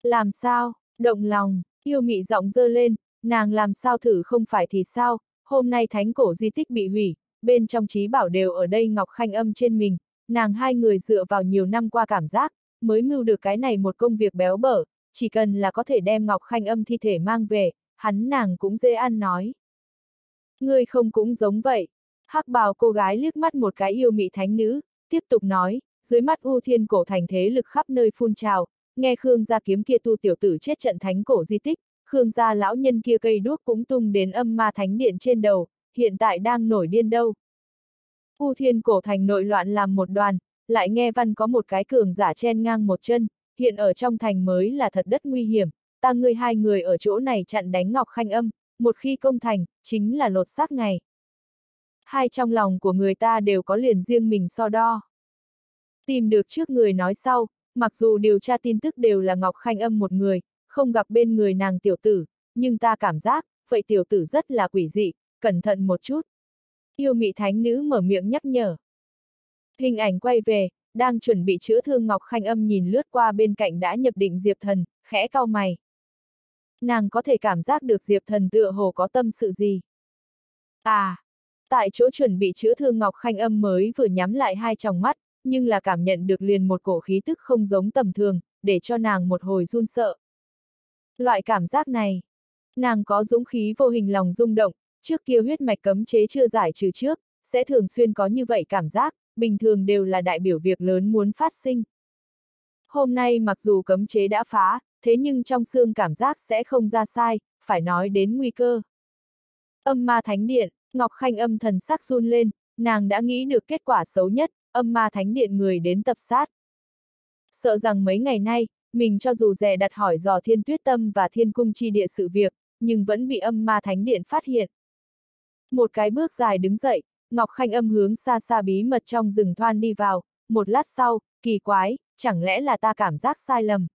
Làm sao, động lòng, yêu mị giọng dơ lên, nàng làm sao thử không phải thì sao, hôm nay thánh cổ di tích bị hủy, bên trong trí bảo đều ở đây Ngọc Khanh âm trên mình, nàng hai người dựa vào nhiều năm qua cảm giác, mới mưu được cái này một công việc béo bở, chỉ cần là có thể đem Ngọc Khanh âm thi thể mang về, hắn nàng cũng dễ ăn nói. Ngươi không cũng giống vậy. hắc bào cô gái liếc mắt một cái yêu mị thánh nữ, tiếp tục nói, dưới mắt U Thiên cổ thành thế lực khắp nơi phun trào, nghe Khương gia kiếm kia tu tiểu tử chết trận thánh cổ di tích, Khương gia lão nhân kia cây đuốc cũng tung đến âm ma thánh điện trên đầu, hiện tại đang nổi điên đâu. U Thiên cổ thành nội loạn làm một đoàn, lại nghe văn có một cái cường giả chen ngang một chân, hiện ở trong thành mới là thật đất nguy hiểm, ta ngươi hai người ở chỗ này chặn đánh Ngọc Khanh âm, một khi công thành, chính là lột xác ngày. Hai trong lòng của người ta đều có liền riêng mình so đo. Tìm được trước người nói sau, mặc dù điều tra tin tức đều là Ngọc Khanh âm một người, không gặp bên người nàng tiểu tử, nhưng ta cảm giác, vậy tiểu tử rất là quỷ dị, cẩn thận một chút. Yêu mị thánh nữ mở miệng nhắc nhở. Hình ảnh quay về, đang chuẩn bị chữa thương Ngọc Khanh Âm nhìn lướt qua bên cạnh đã nhập định Diệp Thần, khẽ cau mày. Nàng có thể cảm giác được Diệp Thần tựa hồ có tâm sự gì. À, tại chỗ chuẩn bị chữa thương Ngọc Khanh Âm mới vừa nhắm lại hai tròng mắt, nhưng là cảm nhận được liền một cổ khí tức không giống tầm thường, để cho nàng một hồi run sợ. Loại cảm giác này, nàng có dũng khí vô hình lòng rung động, trước kia huyết mạch cấm chế chưa giải trừ trước, sẽ thường xuyên có như vậy cảm giác, bình thường đều là đại biểu việc lớn muốn phát sinh. Hôm nay mặc dù cấm chế đã phá, thế nhưng trong xương cảm giác sẽ không ra sai, phải nói đến nguy cơ. Âm ma thánh điện, Ngọc Khanh âm thần sắc run lên, nàng đã nghĩ được kết quả xấu nhất, âm ma thánh điện người đến tập sát. Sợ rằng mấy ngày nay, mình cho dù dè đặt hỏi dò thiên tuyết tâm và thiên cung chi địa sự việc, nhưng vẫn bị âm ma thánh điện phát hiện. Một cái bước dài đứng dậy, Ngọc Khanh âm hướng xa xa bí mật trong rừng thoan đi vào, một lát sau, kỳ quái, chẳng lẽ là ta cảm giác sai lầm.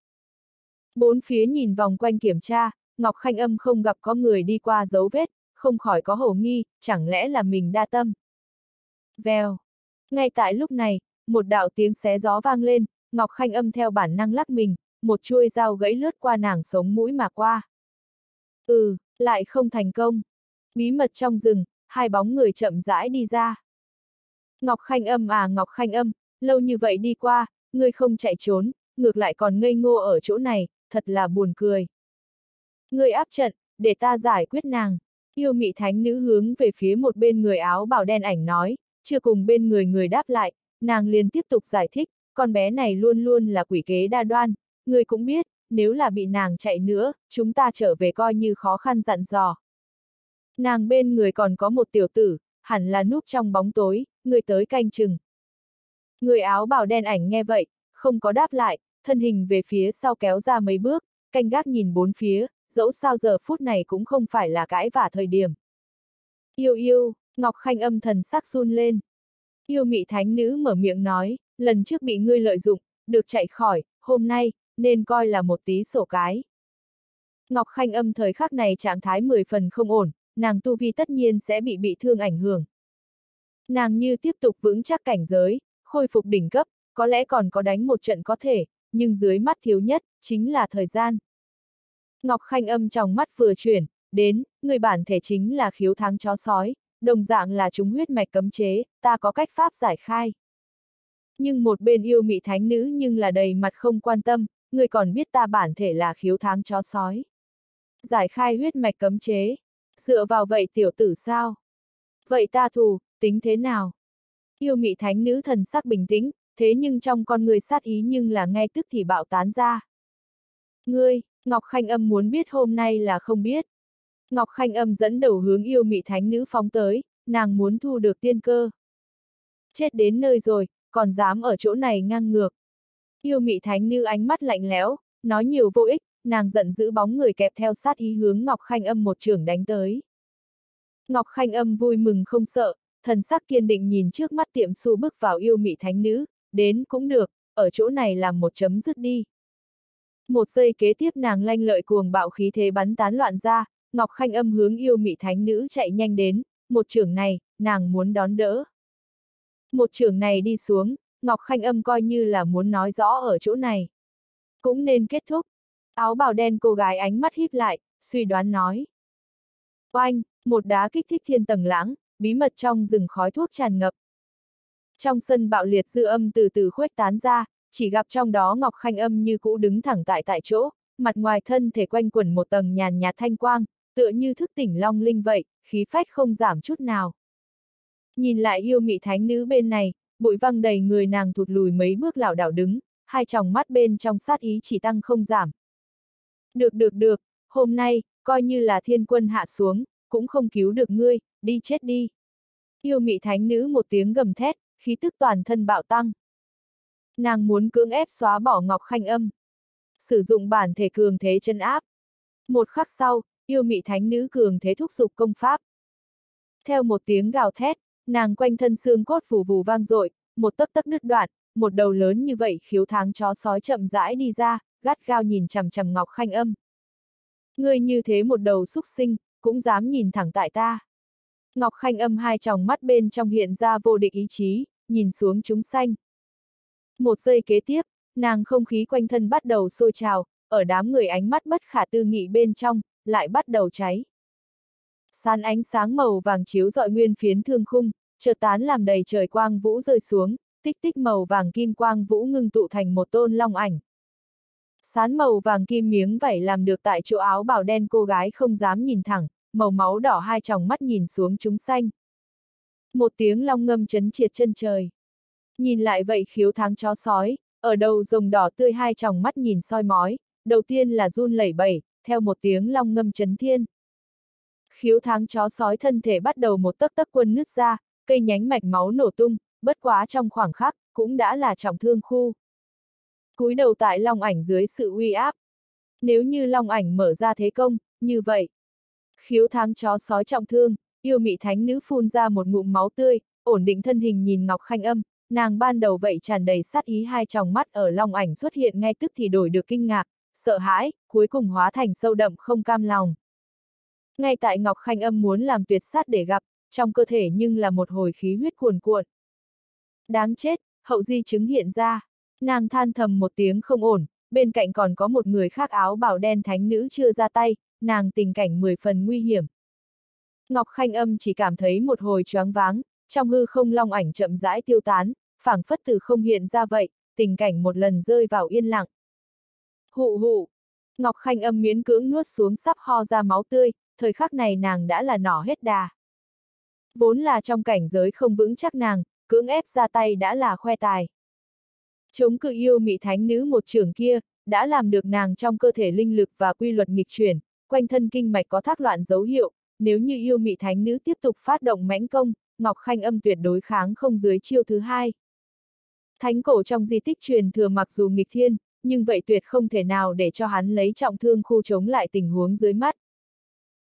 Bốn phía nhìn vòng quanh kiểm tra, Ngọc Khanh âm không gặp có người đi qua dấu vết, không khỏi có hổ nghi, chẳng lẽ là mình đa tâm. Vèo. Ngay tại lúc này, một đạo tiếng xé gió vang lên, Ngọc Khanh âm theo bản năng lắc mình, một chuôi dao gãy lướt qua nàng sống mũi mà qua. Ừ, lại không thành công. Bí mật trong rừng, hai bóng người chậm rãi đi ra. Ngọc Khanh âm à Ngọc Khanh âm, lâu như vậy đi qua, ngươi không chạy trốn, ngược lại còn ngây ngô ở chỗ này, thật là buồn cười. Ngươi áp trận, để ta giải quyết nàng. Yêu mị thánh nữ hướng về phía một bên người áo bảo đen ảnh nói, chưa cùng bên người người đáp lại, nàng liền tiếp tục giải thích, con bé này luôn luôn là quỷ kế đa đoan, người cũng biết, nếu là bị nàng chạy nữa, chúng ta trở về coi như khó khăn dặn dò. Nàng bên người còn có một tiểu tử, hẳn là núp trong bóng tối, người tới canh chừng. Người áo bào đen ảnh nghe vậy, không có đáp lại, thân hình về phía sau kéo ra mấy bước, canh gác nhìn bốn phía, dẫu sao giờ phút này cũng không phải là cãi vả thời điểm. Yêu yêu, Ngọc Khanh âm thần sắc run lên. Yêu mị thánh nữ mở miệng nói, lần trước bị ngươi lợi dụng, được chạy khỏi, hôm nay, nên coi là một tí sổ cái. Ngọc Khanh âm thời khắc này trạng thái 10 phần không ổn, nàng tu vi tất nhiên sẽ bị bị thương ảnh hưởng. Nàng như tiếp tục vững chắc cảnh giới, khôi phục đỉnh cấp, có lẽ còn có đánh một trận có thể, nhưng dưới mắt thiếu nhất, chính là thời gian. Ngọc Khanh âm trong mắt vừa chuyển, đến, người bản thể chính là khiếu thắng chó sói, đồng dạng là chúng huyết mạch cấm chế, ta có cách pháp giải khai. Nhưng một bên yêu mị thánh nữ nhưng là đầy mặt không quan tâm, người còn biết ta bản thể là khiếu thắng chó sói. Giải khai huyết mạch cấm chế, dựa vào vậy tiểu tử sao? Vậy ta thù, tính thế nào? Yêu mị thánh nữ thần sắc bình tĩnh, thế nhưng trong con người sát ý nhưng là ngay tức thì bạo tán ra. Ngươi, Ngọc Khanh Âm muốn biết hôm nay là không biết. Ngọc Khanh Âm dẫn đầu hướng yêu mị thánh nữ phóng tới, nàng muốn thu được tiên cơ. Chết đến nơi rồi, còn dám ở chỗ này ngang ngược. Yêu mị thánh nữ ánh mắt lạnh lẽo, nói nhiều vô ích, nàng giận giữ bóng người kẹp theo sát ý hướng Ngọc Khanh Âm một trường đánh tới. Ngọc Khanh Âm vui mừng không sợ, thần sắc kiên định nhìn trước mắt tiệm su bước vào yêu mị thánh nữ, đến cũng được, ở chỗ này làm một chấm dứt đi. Một giây kế tiếp nàng lanh lợi cuồng bạo khí thế bắn tán loạn ra, Ngọc Khanh âm hướng yêu mị thánh nữ chạy nhanh đến, một trường này, nàng muốn đón đỡ. Một trường này đi xuống, Ngọc Khanh âm coi như là muốn nói rõ ở chỗ này. Cũng nên kết thúc. Áo bào đen cô gái ánh mắt híp lại, suy đoán nói. Oanh, một đá kích thích thiên tầng lãng, bí mật trong rừng khói thuốc tràn ngập. Trong sân bạo liệt dư âm từ từ khuếch tán ra, chỉ gặp trong đó Ngọc Khanh âm như cũ đứng thẳng tại tại chỗ, mặt ngoài thân thể quanh quẩn một tầng nhàn nhạt thanh quang, tựa như thức tỉnh long linh vậy, khí phách không giảm chút nào. Nhìn lại yêu mị thánh nữ bên này, bụi văng đầy người nàng thụt lùi mấy bước lảo đảo đứng, hai tròng mắt bên trong sát ý chỉ tăng không giảm. Được được được, hôm nay, coi như là thiên quân hạ xuống, cũng không cứu được ngươi, đi chết đi. Yêu mị thánh nữ một tiếng gầm thét, khí tức toàn thân bạo tăng. Nàng muốn cưỡng ép xóa bỏ Ngọc Khanh âm. Sử dụng bản thể cường thế chân áp. Một khắc sau, yêu mị thánh nữ cường thế thúc dục công pháp. Theo một tiếng gào thét, nàng quanh thân xương cốt vù vù vang dội, một tấc tấc đứt đoạn, một đầu lớn như vậy khiếu tháng chó sói chậm rãi đi ra, gắt gao nhìn chằm chằm Ngọc Khanh âm. Ngươi như thế một đầu xúc sinh, cũng dám nhìn thẳng tại ta. Ngọc Khanh âm hai tròng mắt bên trong hiện ra vô địch ý chí, nhìn xuống chúng sanh. Một giây kế tiếp, nàng không khí quanh thân bắt đầu sôi trào, ở đám người ánh mắt bất khả tư nghị bên trong, lại bắt đầu cháy. Sán ánh sáng màu vàng chiếu dọi nguyên phiến thương khung, chợt tán làm đầy trời quang vũ rơi xuống, tích tích màu vàng kim quang vũ ngưng tụ thành một tôn long ảnh. Sán màu vàng kim miếng vảy làm được tại chỗ áo bảo đen cô gái không dám nhìn thẳng, màu máu đỏ hai tròng mắt nhìn xuống chúng xanh. Một tiếng long ngâm chấn triệt chân trời. Nhìn lại vậy khiếu tháng chó sói, ở đầu rồng đỏ tươi hai tròng mắt nhìn soi mói, đầu tiên là run lẩy bẩy, theo một tiếng long ngâm chấn thiên. Khiếu tháng chó sói thân thể bắt đầu một tấc tấc quân nứt ra, cây nhánh mạch máu nổ tung, bất quá trong khoảng khắc, cũng đã là trọng thương khu. cúi đầu tại long ảnh dưới sự uy áp. Nếu như long ảnh mở ra thế công, như vậy. Khiếu thắng chó sói trọng thương, yêu mị thánh nữ phun ra một ngụm máu tươi, ổn định thân hình nhìn Ngọc Khanh âm, nàng ban đầu vậy tràn đầy sát ý hai tròng mắt ở long ảnh xuất hiện ngay tức thì đổi được kinh ngạc, sợ hãi, cuối cùng hóa thành sâu đậm không cam lòng. Ngay tại Ngọc Khanh âm muốn làm tuyệt sát để gặp, trong cơ thể nhưng là một hồi khí huyết cuồn cuộn. Đáng chết, hậu di chứng hiện ra. Nàng than thầm một tiếng không ổn, bên cạnh còn có một người khác áo bảo đen thánh nữ chưa ra tay, nàng tình cảnh mười phần nguy hiểm. Ngọc Khanh âm chỉ cảm thấy một hồi choáng váng, trong hư không long ảnh chậm rãi tiêu tán, phảng phất từ không hiện ra vậy, tình cảnh một lần rơi vào yên lặng. Hụ hụ! Ngọc Khanh âm miễn cưỡng nuốt xuống sắp ho ra máu tươi, thời khắc này nàng đã là nỏ hết đà. Vốn là trong cảnh giới không vững chắc nàng, cưỡng ép ra tay đã là khoe tài. Chống cự yêu mị thánh nữ một trưởng kia, đã làm được nàng trong cơ thể linh lực và quy luật nghịch chuyển, quanh thân kinh mạch có thác loạn dấu hiệu, nếu như yêu mị thánh nữ tiếp tục phát động mãnh công, Ngọc Khanh âm tuyệt đối kháng không dưới chiêu thứ hai. Thánh cổ trong di tích truyền thừa mặc dù nghịch thiên, nhưng vậy tuyệt không thể nào để cho hắn lấy trọng thương khu chống lại tình huống dưới mắt.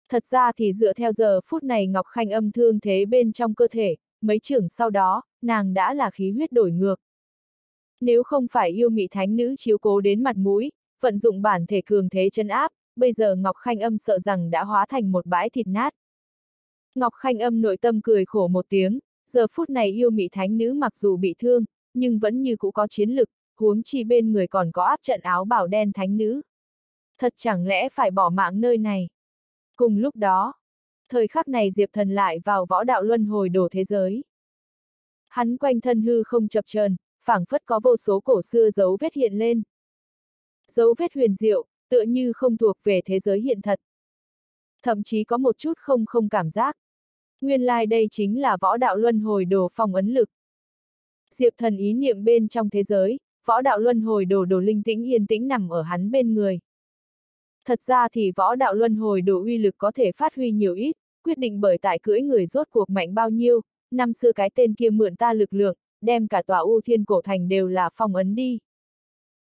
Thật ra thì dựa theo giờ phút này Ngọc Khanh âm thương thế bên trong cơ thể, mấy trưởng sau đó, nàng đã là khí huyết đổi ngược. Nếu không phải yêu mị thánh nữ chiếu cố đến mặt mũi, vận dụng bản thể cường thế chân áp, bây giờ Ngọc Khanh âm sợ rằng đã hóa thành một bãi thịt nát. Ngọc Khanh âm nội tâm cười khổ một tiếng, giờ phút này yêu mị thánh nữ mặc dù bị thương, nhưng vẫn như cũ có chiến lực, huống chi bên người còn có áp trận áo bảo đen thánh nữ. Thật chẳng lẽ phải bỏ mạng nơi này? Cùng lúc đó, thời khắc này Diệp Thần lại vào võ đạo luân hồi đổ thế giới. Hắn quanh thân hư không chập chờn, phảng phất có vô số cổ xưa dấu vết hiện lên. Dấu vết huyền diệu, tựa như không thuộc về thế giới hiện thật. Thậm chí có một chút không không cảm giác. Nguyên lai like đây chính là võ đạo luân hồi đồ phong ấn lực. Diệp thần ý niệm bên trong thế giới, võ đạo luân hồi đồ đồ linh tĩnh yên tĩnh nằm ở hắn bên người. Thật ra thì võ đạo luân hồi đồ uy lực có thể phát huy nhiều ít, quyết định bởi tại cưỡi người rốt cuộc mạnh bao nhiêu, năm xưa cái tên kia mượn ta lực lượng, đem cả tòa U Thiên Cổ Thành đều là phong ấn đi.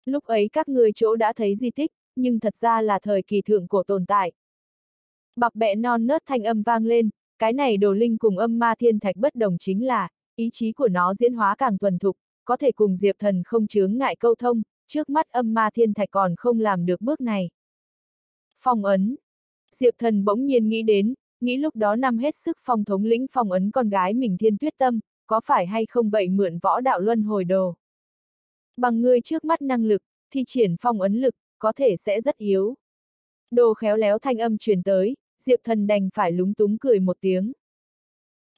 Lúc ấy các người chỗ đã thấy di tích, nhưng thật ra là thời kỳ thượng cổ tồn tại. Bạc bẹ non nớt thanh âm vang lên, cái này đồ linh cùng âm ma thiên thạch bất đồng chính là, ý chí của nó diễn hóa càng thuần thục, có thể cùng Diệp Thần không chướng ngại câu thông, trước mắt âm ma thiên thạch còn không làm được bước này. Phong ấn. Diệp Thần bỗng nhiên nghĩ đến, nghĩ lúc đó năm hết sức phong thống lĩnh phong ấn con gái mình thiên tuyết tâm, có phải hay không vậy mượn võ đạo luân hồi đồ. Bằng ngươi trước mắt năng lực, thi triển phong ấn lực, có thể sẽ rất yếu. Đồ khéo léo thanh âm truyền tới, Diệp Thần đành phải lúng túng cười một tiếng.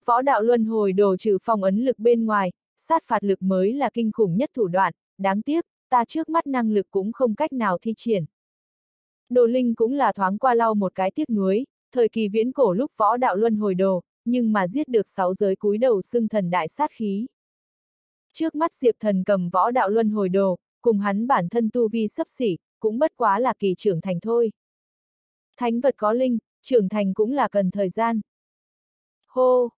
Võ đạo luân hồi đồ trừ phong ấn lực bên ngoài, sát phạt lực mới là kinh khủng nhất thủ đoạn, đáng tiếc, ta trước mắt năng lực cũng không cách nào thi triển. Đồ Linh cũng là thoáng qua lau một cái tiếc nuối, thời kỳ viễn cổ lúc võ đạo luân hồi đồ, nhưng mà giết được sáu giới cúi đầu xưng thần đại sát khí. Trước mắt Diệp Thần cầm võ đạo luân hồi đồ, cùng hắn bản thân tu vi sấp xỉ, cũng bất quá là kỳ trưởng thành thôi. Thánh vật có linh, trưởng thành cũng là cần thời gian. Hô!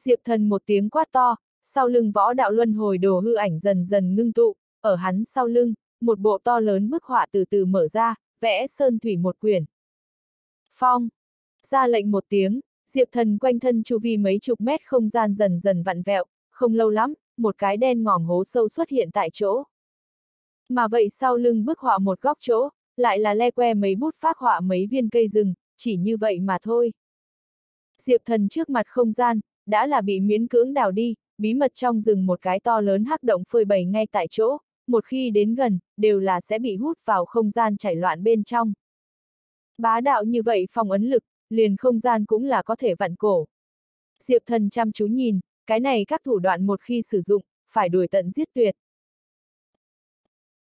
Diệp thần một tiếng quát to, sau lưng võ đạo luân hồi đồ hư ảnh dần dần ngưng tụ, ở hắn sau lưng, một bộ to lớn bức họa từ từ mở ra, vẽ sơn thủy một quyển. Phong! Ra lệnh một tiếng, Diệp thần quanh thân chu vi mấy chục mét không gian dần dần vặn vẹo, không lâu lắm, một cái đen ngòm hố sâu xuất hiện tại chỗ. Mà vậy sau lưng bức họa một góc chỗ, lại là le que mấy bút phác họa mấy viên cây rừng, chỉ như vậy mà thôi. Diệp thần trước mặt không gian, đã là bị miễn cưỡng đào đi, bí mật trong rừng một cái to lớn hắc động phơi bày ngay tại chỗ, một khi đến gần, đều là sẽ bị hút vào không gian chảy loạn bên trong. Bá đạo như vậy phong ấn lực, liền không gian cũng là có thể vặn cổ. Diệp thần chăm chú nhìn, cái này các thủ đoạn một khi sử dụng, phải đuổi tận giết tuyệt.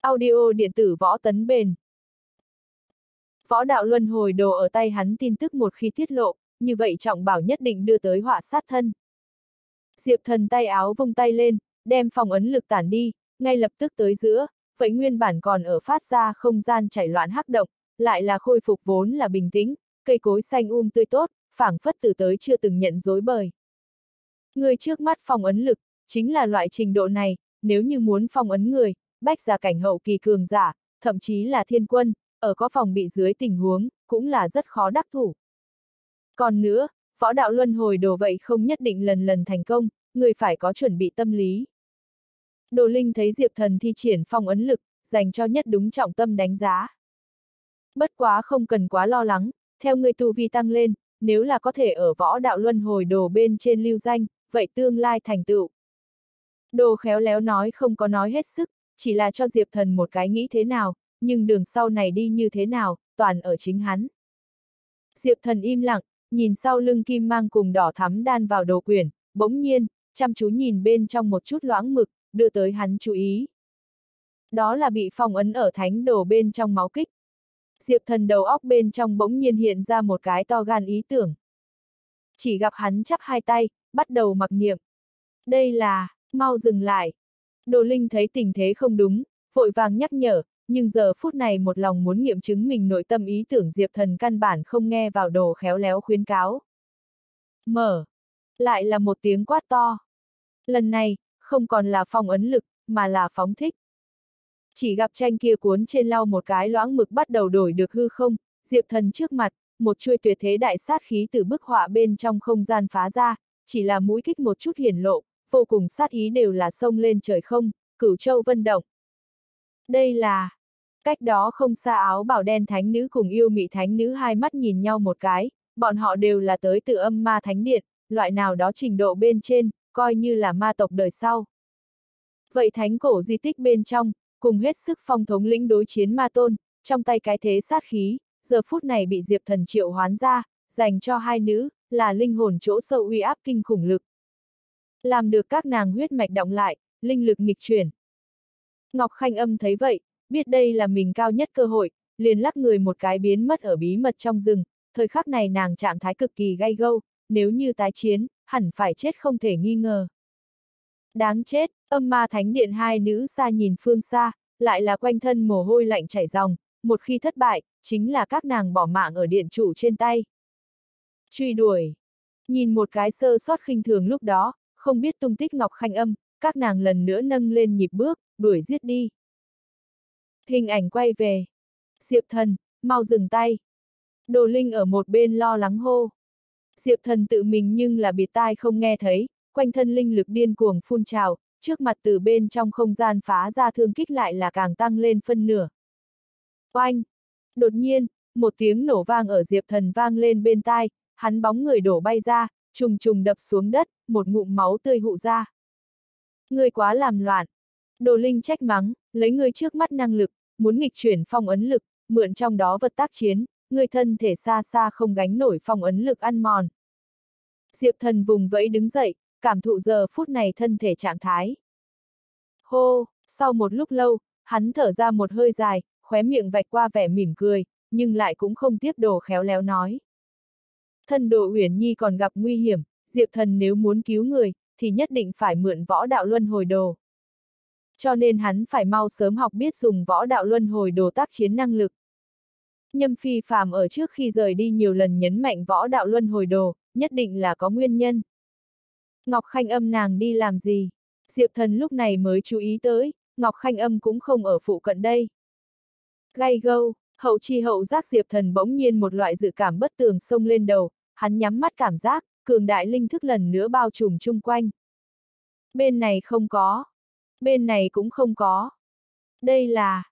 Audio điện tử võ tấn bền. Võ đạo luân hồi đồ ở tay hắn tin tức một khi tiết lộ, như vậy trọng bảo nhất định đưa tới họa sát thân. Diệp thần tay áo vung tay lên, đem phòng ấn lực tản đi, ngay lập tức tới giữa, vậy nguyên bản còn ở phát ra không gian chảy loạn hắc động, lại là khôi phục vốn là bình tĩnh, cây cối xanh um tươi tốt, phảng phất từ tới chưa từng nhận dối bời. Người trước mắt phong ấn lực, chính là loại trình độ này, nếu như muốn phong ấn người, bách ra cảnh hậu kỳ cường giả, thậm chí là thiên quân, ở có phòng bị dưới tình huống, cũng là rất khó đắc thủ. Còn nữa, võ đạo luân hồi đồ vậy không nhất định lần lần thành công, người phải có chuẩn bị tâm lý. Đồ Linh thấy Diệp Thần thi triển phong ấn lực, dành cho nhất đúng trọng tâm đánh giá. Bất quá không cần quá lo lắng, theo người tu vi tăng lên, nếu là có thể ở võ đạo luân hồi đồ bên trên lưu danh, vậy tương lai thành tựu. Đồ khéo léo nói không có nói hết sức, chỉ là cho Diệp Thần một cái nghĩ thế nào, nhưng đường sau này đi như thế nào, toàn ở chính hắn. Diệp Thần im lặng, nhìn sau lưng kim mang cùng đỏ thắm đan vào đồ quyển, bỗng nhiên, chăm chú nhìn bên trong một chút loãng mực, đưa tới hắn chú ý. Đó là bị phong ấn ở thánh đồ bên trong máu kích. Diệp thần đầu óc bên trong bỗng nhiên hiện ra một cái to gan ý tưởng. Chỉ gặp hắn chắp hai tay, bắt đầu mặc niệm. Đây là, mau dừng lại. Đồ Linh thấy tình thế không đúng, vội vàng nhắc nhở, nhưng giờ phút này một lòng muốn nghiệm chứng mình nội tâm ý tưởng Diệp Thần căn bản không nghe vào đồ khéo léo khuyến cáo. Mở. Lại là một tiếng quát to. Lần này, không còn là phong ấn lực, mà là phóng thích. Chỉ gặp tranh kia cuốn trên lau một cái loãng mực bắt đầu đổi được hư không, Diệp Thần trước mặt, một chuôi tuyệt thế đại sát khí từ bức họa bên trong không gian phá ra, chỉ là mũi kích một chút hiển lộ, vô cùng sát ý đều là sông lên trời không, cửu châu vân động. Đây là, cách đó không xa áo bảo đen thánh nữ cùng yêu mị thánh nữ hai mắt nhìn nhau một cái, bọn họ đều là tới từ âm ma thánh điện, loại nào đó trình độ bên trên, coi như là ma tộc đời sau. Vậy thánh cổ di tích bên trong, cùng hết sức phong thống lĩnh đối chiến ma tôn, trong tay cái thế sát khí, giờ phút này bị Diệp Thần triệu hoán ra, dành cho hai nữ, là linh hồn chỗ sâu uy áp kinh khủng lực. Làm được các nàng huyết mạch động lại, linh lực nghịch chuyển. Ngọc Khanh Âm thấy vậy, biết đây là mình cao nhất cơ hội, liền lắc người một cái biến mất ở bí mật trong rừng, thời khắc này nàng trạng thái cực kỳ gay gâu, nếu như tái chiến, hẳn phải chết không thể nghi ngờ. Đáng chết, âm ma thánh điện hai nữ xa nhìn phương xa, lại là quanh thân mồ hôi lạnh chảy ròng, một khi thất bại, chính là các nàng bỏ mạng ở điện chủ trên tay. Truy đuổi. Nhìn một cái sơ sót khinh thường lúc đó, không biết tung tích Ngọc Khanh âm, các nàng lần nữa nâng lên nhịp bước, đuổi giết đi. Hình ảnh quay về. Diệp thần, mau dừng tay. Đồ Linh ở một bên lo lắng hô. Diệp thần tự mình nhưng là biệt tai không nghe thấy, quanh thân linh lực điên cuồng phun trào, trước mặt từ bên trong không gian phá ra thương kích lại là càng tăng lên phân nửa. Oanh! Đột nhiên, một tiếng nổ vang ở Diệp thần vang lên bên tai, hắn bóng người đổ bay ra, trùng trùng đập xuống đất, một ngụm máu tươi hụ ra. Người quá làm loạn. Đồ Linh trách mắng, lấy người trước mắt năng lực, muốn nghịch chuyển phong ấn lực, mượn trong đó vật tác chiến, người thân thể xa xa không gánh nổi phong ấn lực ăn mòn. Diệp thần vùng vẫy đứng dậy, cảm thụ giờ phút này thân thể trạng thái. Hô, sau một lúc lâu, hắn thở ra một hơi dài, khóe miệng vạch qua vẻ mỉm cười, nhưng lại cũng không tiếp đồ khéo léo nói. Thân độ huyền nhi còn gặp nguy hiểm, Diệp thần nếu muốn cứu người, thì nhất định phải mượn võ đạo luân hồi đồ. Cho nên hắn phải mau sớm học biết dùng võ đạo luân hồi đồ tác chiến năng lực. Nhâm phi phàm ở trước khi rời đi nhiều lần nhấn mạnh võ đạo luân hồi đồ, nhất định là có nguyên nhân. Ngọc Khanh âm nàng đi làm gì? Diệp thần lúc này mới chú ý tới, Ngọc Khanh âm cũng không ở phụ cận đây. Gay gâu, hậu chi hậu giác Diệp thần bỗng nhiên một loại dự cảm bất tường xông lên đầu, hắn nhắm mắt cảm giác, cường đại linh thức lần nữa bao trùm chung quanh. Bên này không có. Bên này cũng không có. Đây là...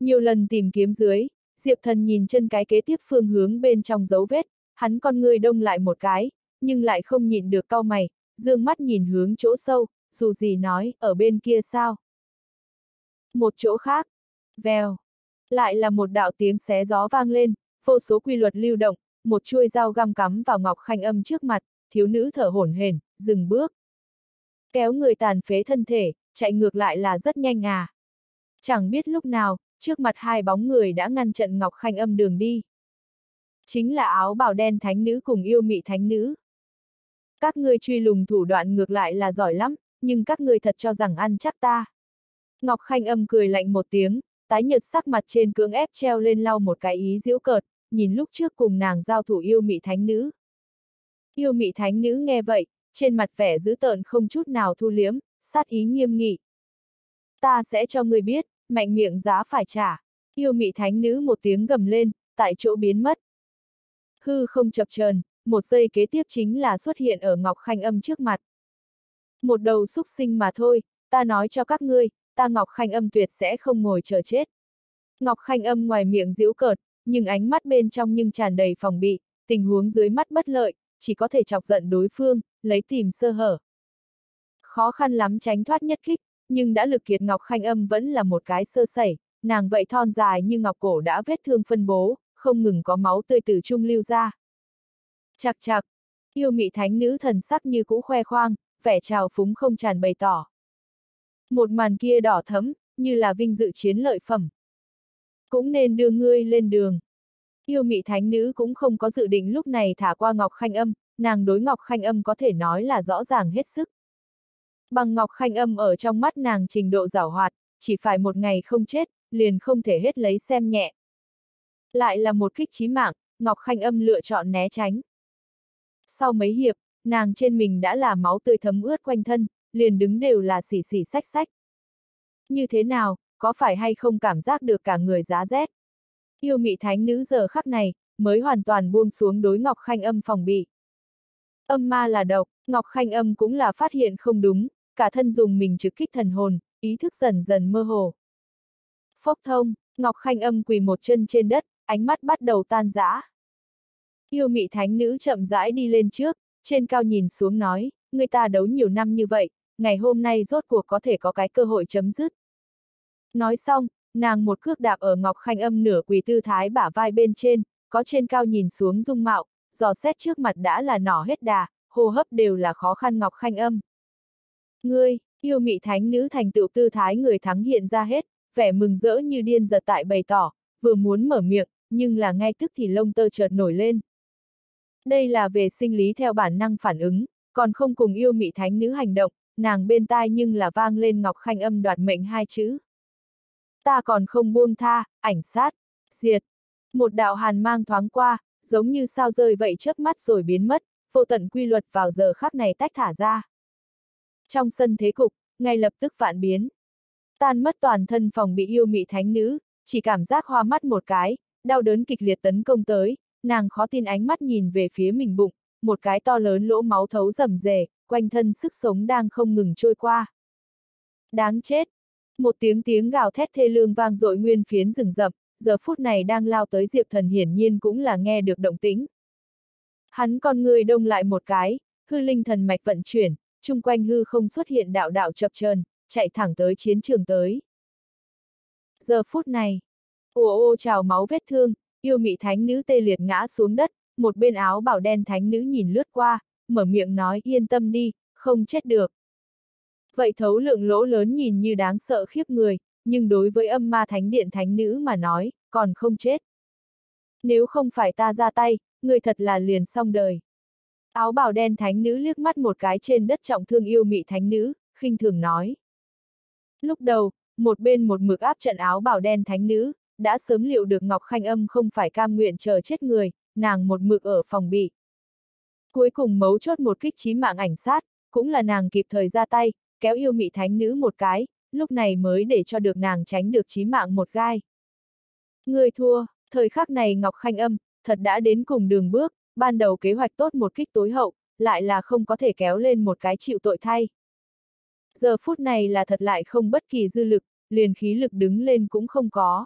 Nhiều lần tìm kiếm dưới, Diệp thần nhìn chân cái kế tiếp phương hướng bên trong dấu vết, hắn con người đông lại một cái, nhưng lại không nhìn được cau mày, dương mắt nhìn hướng chỗ sâu, dù gì nói, ở bên kia sao? Một chỗ khác, vèo, lại là một đạo tiếng xé gió vang lên, vô số quy luật lưu động, một chuôi dao găm cắm vào Ngọc Khanh Âm trước mặt, thiếu nữ thở hổn hển, dừng bước. Kéo người tàn phế thân thể, chạy ngược lại là rất nhanh à. Chẳng biết lúc nào, trước mặt hai bóng người đã ngăn trận Ngọc Khanh Âm đường đi. Chính là áo bào đen thánh nữ cùng yêu mị thánh nữ. Các ngươi truy lùng thủ đoạn ngược lại là giỏi lắm, nhưng các ngươi thật cho rằng ăn chắc ta. Ngọc Khanh âm cười lạnh một tiếng, tái nhợt sắc mặt trên cưỡng ép treo lên lau một cái ý diễu cợt, nhìn lúc trước cùng nàng giao thủ yêu mị thánh nữ. Yêu mị thánh nữ nghe vậy, trên mặt vẻ dữ tợn không chút nào thu liếm, sát ý nghiêm nghị. Ta sẽ cho ngươi biết, mạnh miệng giá phải trả. Yêu mị thánh nữ một tiếng gầm lên, tại chỗ biến mất. Hư không chập chờn, một giây kế tiếp chính là xuất hiện ở Ngọc Khanh âm trước mặt. Một đầu xúc sinh mà thôi, ta nói cho các ngươi, ta Ngọc Khanh âm tuyệt sẽ không ngồi chờ chết. Ngọc Khanh âm ngoài miệng giễu cợt, nhưng ánh mắt bên trong nhưng tràn đầy phòng bị, tình huống dưới mắt bất lợi, chỉ có thể chọc giận đối phương, lấy tìm sơ hở. Khó khăn lắm tránh thoát nhất kích, nhưng đã lực kiệt Ngọc Khanh âm vẫn là một cái sơ sẩy, nàng vậy thon dài như ngọc cổ đã vết thương phân bố, không ngừng có máu tươi từ trung lưu ra. Chạc chạc, yêu mị thánh nữ thần sắc như cũ khoe khoang, vẻ trào phúng không tràn bày tỏ. Một màn kia đỏ thấm, như là vinh dự chiến lợi phẩm. Cũng nên đưa ngươi lên đường. Yêu mị thánh nữ cũng không có dự định lúc này thả qua Ngọc Khanh Âm, nàng đối Ngọc Khanh Âm có thể nói là rõ ràng hết sức. Bằng Ngọc Khanh Âm ở trong mắt nàng trình độ giảo hoạt, chỉ phải một ngày không chết, liền không thể hết lấy xem nhẹ. Lại là một kích chí mạng, Ngọc Khanh Âm lựa chọn né tránh. Sau mấy hiệp, nàng trên mình đã là máu tươi thấm ướt quanh thân, liền đứng đều là xỉ xỉ sách sách. Như thế nào, có phải hay không cảm giác được cả người giá rét? Yêu mị thánh nữ giờ khắc này, mới hoàn toàn buông xuống đối Ngọc Khanh âm phòng bị. Âm ma là độc, Ngọc Khanh âm cũng là phát hiện không đúng, cả thân dùng mình trực kích thần hồn, ý thức dần dần mơ hồ. Phốc thông, Ngọc Khanh âm quỳ một chân trên đất, ánh mắt bắt đầu tan rã. Yêu mị thánh nữ chậm rãi đi lên trước, trên cao nhìn xuống nói, người ta đấu nhiều năm như vậy, ngày hôm nay rốt cuộc có thể có cái cơ hội chấm dứt. Nói xong, nàng một cước đạp ở Ngọc Khanh âm nửa quỳ tư thái bả vai bên trên, có trên cao nhìn xuống dung mạo, dò xét trước mặt đã là nỏ hết đà, hô hấp đều là khó khăn Ngọc Khanh âm. Ngươi, yêu mị thánh nữ thành tựu tư thái người thắng hiện ra hết, vẻ mừng rỡ như điên giật tại bày tỏ, vừa muốn mở miệng, nhưng là ngay tức thì lông tơ chợt nổi lên. Đây là về sinh lý theo bản năng phản ứng, còn không cùng yêu mị thánh nữ hành động, nàng bên tai nhưng là vang lên Ngọc Khanh âm đoạt mệnh hai chữ. Ta còn không buông tha, ảnh sát, diệt. Một đạo hàn mang thoáng qua, giống như sao rơi vậy chớp mắt rồi biến mất, vô tận quy luật vào giờ khắc này tách thả ra. Trong sân thế cục, ngay lập tức vạn biến. Tan mất toàn thân phòng bị yêu mị thánh nữ, chỉ cảm giác hoa mắt một cái, đau đớn kịch liệt tấn công tới, nàng khó tin ánh mắt nhìn về phía mình bụng, một cái to lớn lỗ máu thấu rầm rề, quanh thân sức sống đang không ngừng trôi qua. Đáng chết! Một tiếng tiếng gào thét thê lương vang dội nguyên phiến rừng rậm, giờ phút này đang lao tới Diệp Thần hiển nhiên cũng là nghe được động tĩnh. Hắn con người đông lại một cái, hư linh thần mạch vận chuyển, chung quanh hư không xuất hiện đạo đạo chập chờn, chạy thẳng tới chiến trường tới. Giờ phút này, ồ ô trào máu vết thương, yêu mị thánh nữ tê liệt ngã xuống đất, một bên áo bảo đen thánh nữ nhìn lướt qua, mở miệng nói yên tâm đi, không chết được. Vậy thấu lượng lỗ lớn nhìn như đáng sợ khiếp người, nhưng đối với âm ma thánh điện thánh nữ mà nói, còn không chết. Nếu không phải ta ra tay, người thật là liền xong đời. Áo bào đen thánh nữ liếc mắt một cái trên đất trọng thương yêu mị thánh nữ, khinh thường nói. Lúc đầu, một bên một mực áp trận áo bào đen thánh nữ, đã sớm liệu được Ngọc Khanh âm không phải cam nguyện chờ chết người, nàng một mực ở phòng bị. Cuối cùng mấu chốt một kích chí mạng ảnh sát, cũng là nàng kịp thời ra tay, kéo yêu mị thánh nữ một cái, lúc này mới để cho được nàng tránh được chí mạng một gai. Người thua, thời khắc này Ngọc Khanh âm, thật đã đến cùng đường bước, ban đầu kế hoạch tốt một kích tối hậu, lại là không có thể kéo lên một cái chịu tội thay. Giờ phút này là thật lại không bất kỳ dư lực, liền khí lực đứng lên cũng không có.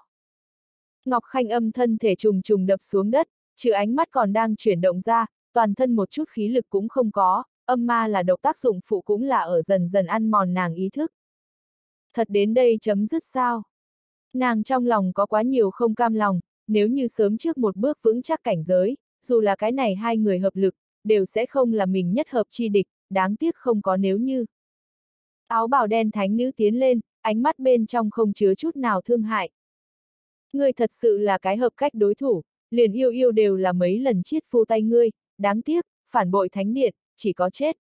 Ngọc Khanh âm thân thể trùng trùng đập xuống đất, trừ ánh mắt còn đang chuyển động ra, toàn thân một chút khí lực cũng không có, âm ma là độc tác dụng phụ cũng là ở dần dần ăn mòn nàng ý thức. Thật đến đây chấm dứt sao? Nàng trong lòng có quá nhiều không cam lòng, nếu như sớm trước một bước vững chắc cảnh giới, dù là cái này hai người hợp lực, đều sẽ không là mình nhất hợp chi địch, đáng tiếc không có nếu như. Áo bào đen thánh nữ tiến lên, ánh mắt bên trong không chứa chút nào thương hại. Ngươi thật sự là cái hợp cách đối thủ, liền yêu yêu đều là mấy lần chiết phu tay ngươi, đáng tiếc, phản bội thánh điện, chỉ có chết.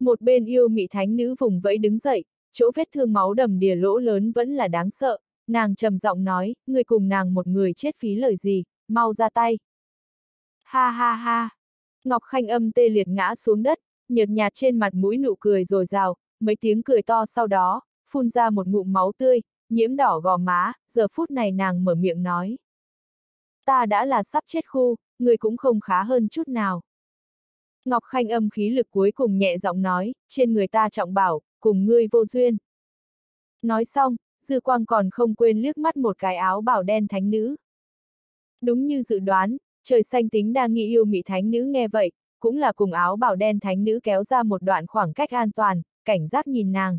Một bên yêu mị thánh nữ vùng vẫy đứng dậy, chỗ vết thương máu đầm đìa lỗ lớn vẫn là đáng sợ, nàng trầm giọng nói, người cùng nàng một người chết phí lời gì, mau ra tay. Ha ha ha. Ngọc Khanh âm tê liệt ngã xuống đất, nhợt nhạt trên mặt mũi nụ cười rồi rào, mấy tiếng cười to sau đó, phun ra một ngụm máu tươi, nhiễm đỏ gò má, giờ phút này nàng mở miệng nói. Ta đã là sắp chết khu, người cũng không khá hơn chút nào. Ngọc Khanh âm khí lực cuối cùng nhẹ giọng nói, trên người ta trọng bảo, cùng ngươi vô duyên. Nói xong, Dư Quang còn không quên liếc mắt một cái áo bảo đen thánh nữ. Đúng như dự đoán, trời xanh tính đang nghĩ yêu mị thánh nữ nghe vậy, cũng là cùng áo bảo đen thánh nữ kéo ra một đoạn khoảng cách an toàn, cảnh giác nhìn nàng.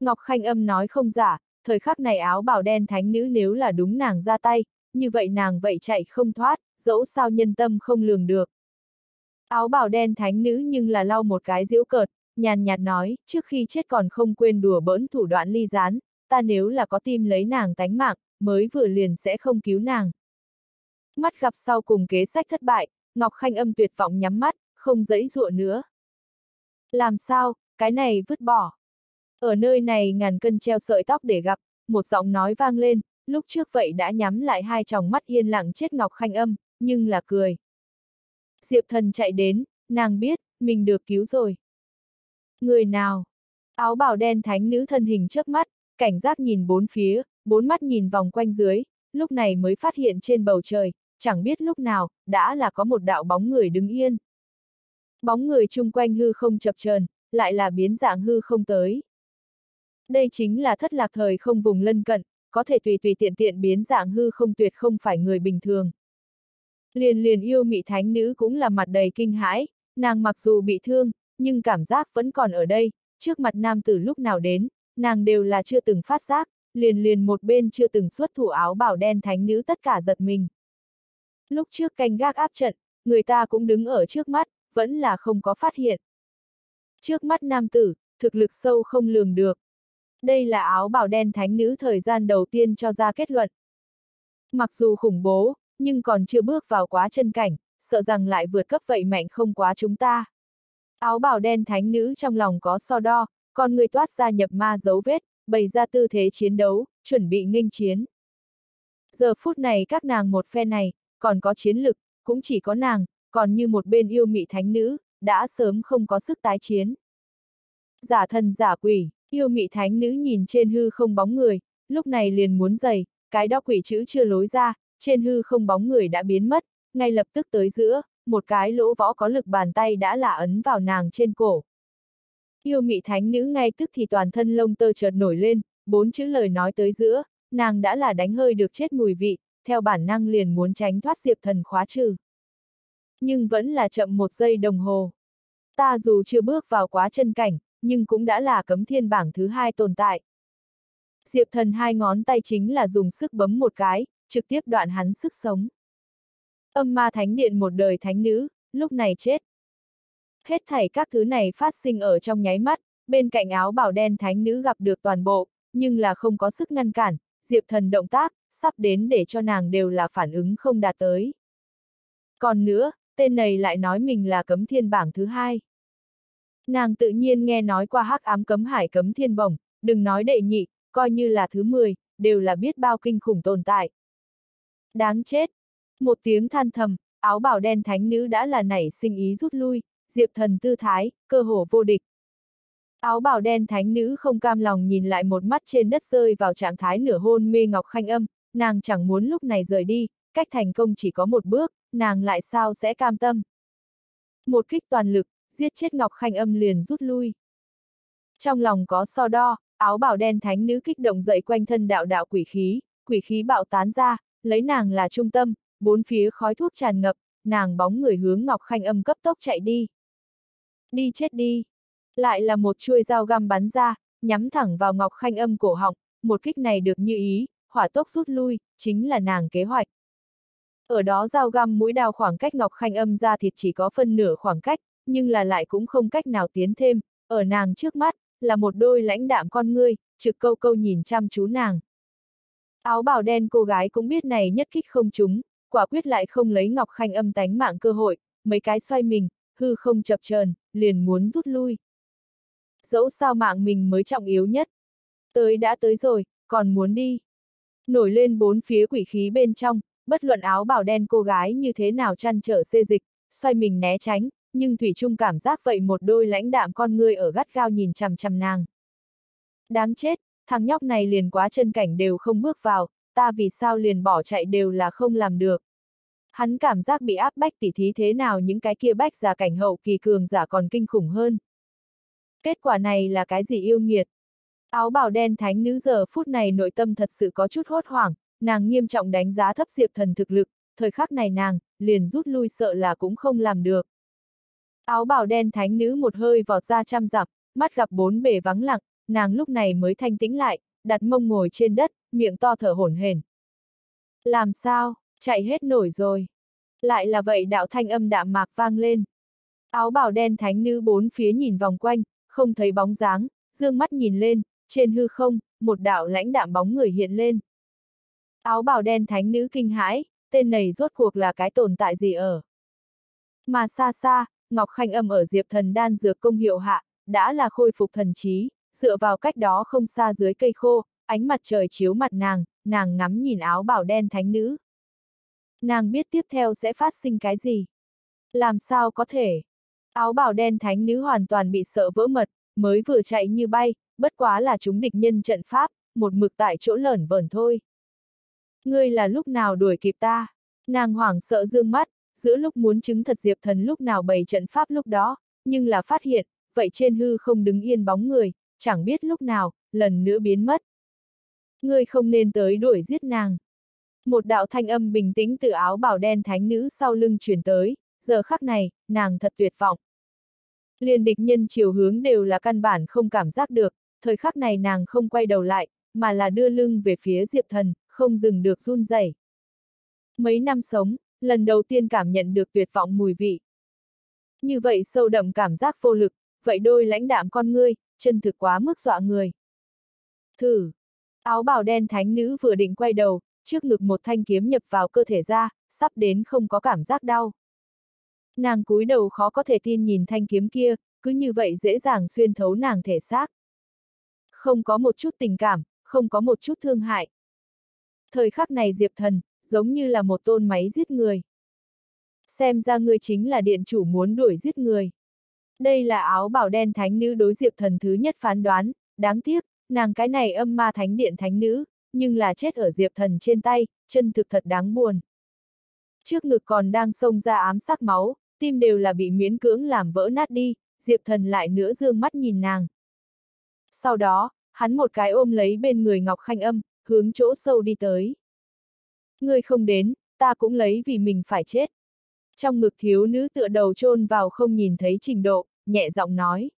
Ngọc Khanh âm nói không giả, thời khắc này áo bảo đen thánh nữ nếu là đúng nàng ra tay, như vậy nàng vậy chạy không thoát, dẫu sao nhân tâm không lường được. Áo bảo đen thánh nữ nhưng là lau một cái diễu cợt, nhàn nhạt nói, trước khi chết còn không quên đùa bỡn thủ đoạn ly gián, ta nếu là có tim lấy nàng tánh mạng, mới vừa liền sẽ không cứu nàng. Mắt gặp sau cùng kế sách thất bại, Ngọc Khanh âm tuyệt vọng nhắm mắt, không dẫy dụa nữa. Làm sao, cái này vứt bỏ. Ở nơi này ngàn cân treo sợi tóc để gặp, một giọng nói vang lên, lúc trước vậy đã nhắm lại hai tròng mắt yên lặng chết Ngọc Khanh âm, nhưng là cười. Diệp thần chạy đến, nàng biết, mình được cứu rồi. Người nào? Áo bảo đen thánh nữ thân hình trước mắt, cảnh giác nhìn bốn phía, bốn mắt nhìn vòng quanh dưới, lúc này mới phát hiện trên bầu trời, chẳng biết lúc nào, đã là có một đạo bóng người đứng yên. Bóng người chung quanh hư không chập chờn, lại là biến dạng hư không tới. Đây chính là thất lạc thời không vùng lân cận, có thể tùy tùy tiện tiện biến dạng hư không tuyệt không phải người bình thường. Liền liền yêu mị thánh nữ cũng là mặt đầy kinh hãi, nàng mặc dù bị thương, nhưng cảm giác vẫn còn ở đây, trước mặt nam tử lúc nào đến, nàng đều là chưa từng phát giác, liền liền một bên chưa từng xuất thủ áo bảo đen thánh nữ tất cả giật mình. Lúc trước canh gác áp trận, người ta cũng đứng ở trước mắt, vẫn là không có phát hiện. Trước mắt nam tử, thực lực sâu không lường được. Đây là áo bảo đen thánh nữ thời gian đầu tiên cho ra kết luận. Mặc dù khủng bố, nhưng còn chưa bước vào quá chân cảnh, sợ rằng lại vượt cấp vậy mạnh không quá chúng ta. Áo bảo đen thánh nữ trong lòng có so đo, còn người toát ra nhập ma dấu vết, bày ra tư thế chiến đấu, chuẩn bị nghênh chiến. Giờ phút này các nàng một phe này, còn có chiến lực, cũng chỉ có nàng, còn như một bên yêu mị thánh nữ, đã sớm không có sức tái chiến. Giả thần giả quỷ, yêu mị thánh nữ nhìn trên hư không bóng người, lúc này liền muốn giày, cái đó quỷ chữ chưa lối ra, trên hư không bóng người đã biến mất, ngay lập tức tới giữa, một cái lỗ võ có lực bàn tay đã là ấn vào nàng trên cổ. Yêu mị thánh nữ ngay tức thì toàn thân lông tơ chợt nổi lên, bốn chữ lời nói tới giữa, nàng đã là đánh hơi được chết mùi vị, theo bản năng liền muốn tránh thoát diệp thần khóa trừ. Nhưng vẫn là chậm một giây đồng hồ. Ta dù chưa bước vào quá chân cảnh, nhưng cũng đã là cấm thiên bảng thứ hai tồn tại. Diệp thần hai ngón tay chính là dùng sức bấm một cái, trực tiếp đoạn hắn sức sống. Âm ma thánh điện một đời thánh nữ, lúc này chết. Hết thảy các thứ này phát sinh ở trong nháy mắt, bên cạnh áo bảo đen thánh nữ gặp được toàn bộ, nhưng là không có sức ngăn cản, diệp thần động tác, sắp đến để cho nàng đều là phản ứng không đạt tới. Còn nữa, tên này lại nói mình là cấm thiên bảng thứ hai. Nàng tự nhiên nghe nói qua hắc ám cấm hải cấm thiên bổng, đừng nói đệ nhị, coi như là thứ 10, đều là biết bao kinh khủng tồn tại. Đáng chết! Một tiếng than thầm, áo bảo đen thánh nữ đã là nảy sinh ý rút lui, diệp thần tư thái, cơ hồ vô địch. Áo bào đen thánh nữ không cam lòng nhìn lại một mắt trên đất rơi vào trạng thái nửa hôn mê ngọc khanh âm, nàng chẳng muốn lúc này rời đi, cách thành công chỉ có một bước, nàng lại sao sẽ cam tâm. Một kích toàn lực, giết chết ngọc khanh âm liền rút lui. Trong lòng có so đo, áo bào đen thánh nữ kích động dậy quanh thân đạo đạo quỷ khí, quỷ khí bạo tán ra, lấy nàng là trung tâm, bốn phía khói thuốc tràn ngập, nàng bóng người hướng Ngọc Khanh âm cấp tốc chạy đi. Đi chết đi. Lại là một chuôi dao găm bắn ra, nhắm thẳng vào Ngọc Khanh âm cổ họng, một kích này được như ý, hỏa tốc rút lui, chính là nàng kế hoạch. Ở đó dao găm mũi đao khoảng cách Ngọc Khanh âm ra thịt chỉ có phân nửa khoảng cách, nhưng là lại cũng không cách nào tiến thêm, ở nàng trước mắt, là một đôi lãnh đạm con ngươi, trực câu câu nhìn chăm chú nàng. Áo bào đen cô gái cũng biết này nhất kích không chúng, quả quyết lại không lấy Ngọc Khanh âm tánh mạng cơ hội, mấy cái xoay mình, hư không chập chờn, liền muốn rút lui. Dẫu sao mạng mình mới trọng yếu nhất. Tới đã tới rồi, còn muốn đi. Nổi lên bốn phía quỷ khí bên trong, bất luận áo bào đen cô gái như thế nào chăn trở xê dịch, xoay mình né tránh, nhưng Thủy Trung cảm giác vậy một đôi lãnh đạm con người ở gắt gao nhìn chằm chằm nàng. Đáng chết, thằng nhóc này liền quá chân cảnh đều không bước vào, ta vì sao liền bỏ chạy đều là không làm được. Hắn cảm giác bị áp bách tỉ thí thế nào những cái kia bách giả cảnh hậu kỳ cường giả còn kinh khủng hơn. Kết quả này là cái gì yêu nghiệt? Áo bào đen thánh nữ giờ phút này nội tâm thật sự có chút hốt hoảng, nàng nghiêm trọng đánh giá thấp Diệp Thần thực lực, thời khắc này nàng, liền rút lui sợ là cũng không làm được. Áo bào đen thánh nữ một hơi vọt ra trăm dặm, mắt gặp bốn bề vắng lặng, nàng lúc này mới thanh tĩnh lại, đặt mông ngồi trên đất, miệng to thở hổn hển. Làm sao, chạy hết nổi rồi. Lại là vậy đạo thanh âm đạm mạc vang lên. Áo bào đen thánh nữ bốn phía nhìn vòng quanh, không thấy bóng dáng, dương mắt nhìn lên, trên hư không, một đạo lãnh đạm bóng người hiện lên. Áo bào đen thánh nữ kinh hãi, tên này rốt cuộc là cái tồn tại gì ở. Mà xa xa, Ngọc Khanh âm ở Diệp Thần đan dược công hiệu hạ, đã là khôi phục thần trí, dựa vào cách đó không xa dưới cây khô, ánh mặt trời chiếu mặt nàng, nàng ngắm nhìn áo bào đen thánh nữ. Nàng biết tiếp theo sẽ phát sinh cái gì. Làm sao có thể? Áo bào đen thánh nữ hoàn toàn bị sợ vỡ mật, mới vừa chạy như bay, bất quá là chúng địch nhân trận pháp, một mực tại chỗ lởn vởn thôi. Ngươi là lúc nào đuổi kịp ta? Nàng hoảng sợ dương mắt, giữa lúc muốn chứng thật Diệp Thần lúc nào bày trận pháp lúc đó, nhưng là phát hiện, vậy trên hư không đứng yên bóng người, chẳng biết lúc nào, lần nữa biến mất. Ngươi không nên tới đuổi giết nàng. Một đạo thanh âm bình tĩnh từ áo bảo đen thánh nữ sau lưng truyền tới, giờ khắc này, nàng thật tuyệt vọng. Liên địch nhân chiều hướng đều là căn bản không cảm giác được, thời khắc này nàng không quay đầu lại, mà là đưa lưng về phía Diệp Thần, không dừng được run rẩy. Mấy năm sống, lần đầu tiên cảm nhận được tuyệt vọng mùi vị. Như vậy sâu đậm cảm giác vô lực, vậy đôi lãnh đạm con ngươi, chân thực quá mức dọa người. Thử! Áo bào đen thánh nữ vừa định quay đầu, trước ngực một thanh kiếm nhập vào cơ thể ra, sắp đến không có cảm giác đau. Nàng cúi đầu khó có thể tin nhìn thanh kiếm kia, cứ như vậy dễ dàng xuyên thấu nàng thể xác. Không có một chút tình cảm, không có một chút thương hại. Thời khắc này Diệp Thần, giống như là một tôn máy giết người. Xem ra ngươi chính là điện chủ muốn đuổi giết người. Đây là áo bảo đen thánh nữ đối Diệp Thần thứ nhất phán đoán, đáng tiếc, nàng cái này âm ma thánh điện thánh nữ, nhưng là chết ở Diệp Thần trên tay, chân thực thật đáng buồn. Trước ngực còn đang xông ra ám sắc máu, tim đều là bị miễn cưỡng làm vỡ nát đi, Diệp Thần lại nữa dương mắt nhìn nàng. Sau đó, hắn một cái ôm lấy bên người Ngọc Khanh Âm, hướng chỗ sâu đi tới. Ngươi không đến, ta cũng lấy vì mình phải chết. Trong ngực thiếu nữ tựa đầu chôn vào không nhìn thấy trình độ, nhẹ giọng nói.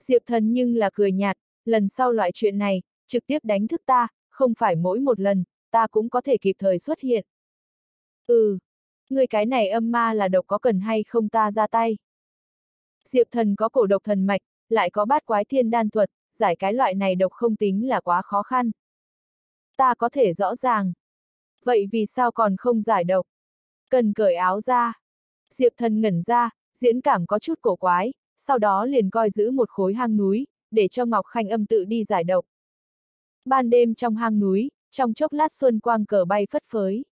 Diệp thần nhưng là cười nhạt, lần sau loại chuyện này, trực tiếp đánh thức ta, không phải mỗi một lần, ta cũng có thể kịp thời xuất hiện. Ừ, người cái này âm ma là độc có cần hay không ta ra tay. Diệp thần có cổ độc thần mạch, lại có bát quái thiên đan thuật, giải cái loại này độc không tính là quá khó khăn. Ta có thể rõ ràng. Vậy vì sao còn không giải độc? Cần cởi áo ra. Diệp thần ngẩn ra, diễn cảm có chút cổ quái, sau đó liền coi giữ một khối hang núi, để cho Ngọc Khanh âm tự đi giải độc. Ban đêm trong hang núi, trong chốc lát xuân quang cờ bay phất phới.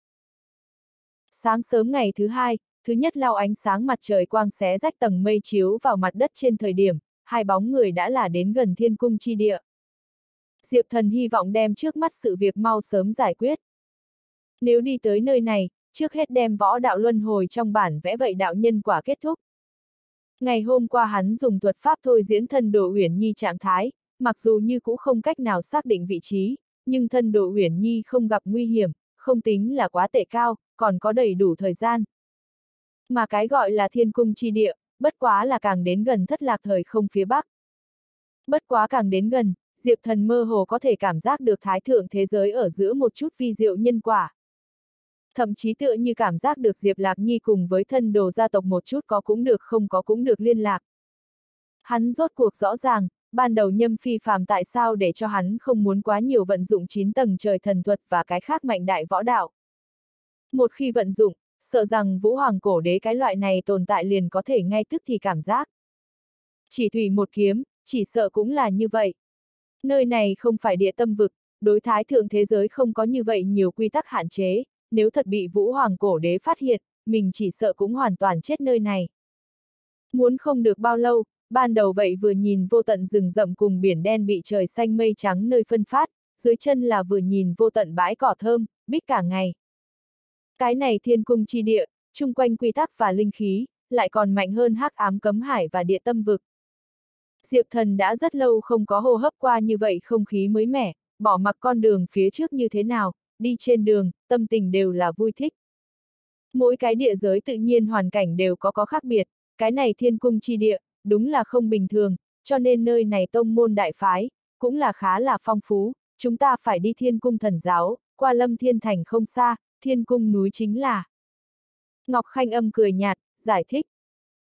Sáng sớm ngày thứ hai, thứ nhất lao ánh sáng mặt trời quang xé rách tầng mây chiếu vào mặt đất trên thời điểm, hai bóng người đã là đến gần thiên cung chi địa. Diệp thần hy vọng đem trước mắt sự việc mau sớm giải quyết. Nếu đi tới nơi này, trước hết đem võ đạo luân hồi trong bản vẽ vậy đạo nhân quả kết thúc. Ngày hôm qua hắn dùng thuật pháp thôi diễn thân đồ Uyển Nhi trạng thái, mặc dù như cũ không cách nào xác định vị trí, nhưng thân đồ Uyển Nhi không gặp nguy hiểm, không tính là quá tệ cao, còn có đầy đủ thời gian. Mà cái gọi là thiên cung chi địa, bất quá là càng đến gần thất lạc thời không phía bắc. Bất quá càng đến gần, Diệp Thần mơ hồ có thể cảm giác được thái thượng thế giới ở giữa một chút vi diệu nhân quả. Thậm chí tựa như cảm giác được Diệp Lạc Nhi cùng với thân đồ gia tộc một chút có cũng được không có cũng được liên lạc. Hắn rốt cuộc rõ ràng, ban đầu nhâm phi phàm tại sao để cho hắn không muốn quá nhiều vận dụng 9 tầng trời thần thuật và cái khác mạnh đại võ đạo. Một khi vận dụng, sợ rằng vũ hoàng cổ đế cái loại này tồn tại liền có thể ngay tức thì cảm giác. Chỉ thủy một kiếm, chỉ sợ cũng là như vậy. Nơi này không phải địa tâm vực, đối thái thượng thế giới không có như vậy nhiều quy tắc hạn chế, nếu thật bị vũ hoàng cổ đế phát hiện, mình chỉ sợ cũng hoàn toàn chết nơi này. Muốn không được bao lâu, ban đầu vậy vừa nhìn vô tận rừng rậm cùng biển đen bị trời xanh mây trắng nơi phân phát, dưới chân là vừa nhìn vô tận bãi cỏ thơm, bích cả ngày. Cái này thiên cung chi địa, chung quanh quy tắc và linh khí, lại còn mạnh hơn hắc ám cấm hải và địa tâm vực. Diệp thần đã rất lâu không có hô hấp qua như vậy không khí mới mẻ, bỏ mặc con đường phía trước như thế nào, đi trên đường, tâm tình đều là vui thích. Mỗi cái địa giới tự nhiên hoàn cảnh đều có có khác biệt, cái này thiên cung chi địa, đúng là không bình thường, cho nên nơi này tông môn đại phái, cũng là khá là phong phú, chúng ta phải đi thiên cung thần giáo, qua lâm thiên thành không xa, thiên cung núi chính là. Ngọc Khanh âm cười nhạt, giải thích.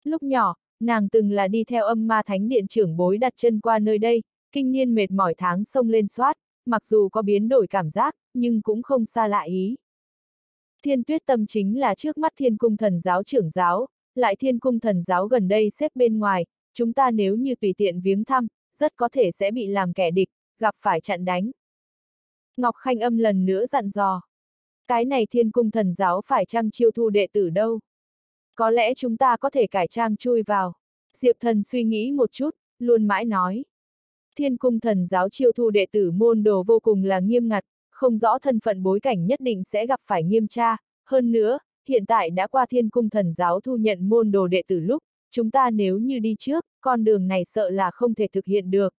Lúc nhỏ, nàng từng là đi theo âm ma thánh điện trưởng bối đặt chân qua nơi đây, kinh niên mệt mỏi tháng sông lên soát, mặc dù có biến đổi cảm giác, nhưng cũng không xa lạ ý. Thiên tuyết tâm chính là trước mắt thiên cung thần giáo trưởng giáo, lại thiên cung thần giáo gần đây xếp bên ngoài, chúng ta nếu như tùy tiện viếng thăm, rất có thể sẽ bị làm kẻ địch, gặp phải chặn đánh. Ngọc Khanh âm lần nữa dặn dò. Cái này thiên cung thần giáo phải chăng chiêu thu đệ tử đâu? Có lẽ chúng ta có thể cải trang chui vào. Diệp thần suy nghĩ một chút, luôn mãi nói. Thiên cung thần giáo chiêu thu đệ tử môn đồ vô cùng là nghiêm ngặt, không rõ thân phận bối cảnh nhất định sẽ gặp phải nghiêm tra. Hơn nữa, hiện tại đã qua thiên cung thần giáo thu nhận môn đồ đệ tử lúc, chúng ta nếu như đi trước, con đường này sợ là không thể thực hiện được.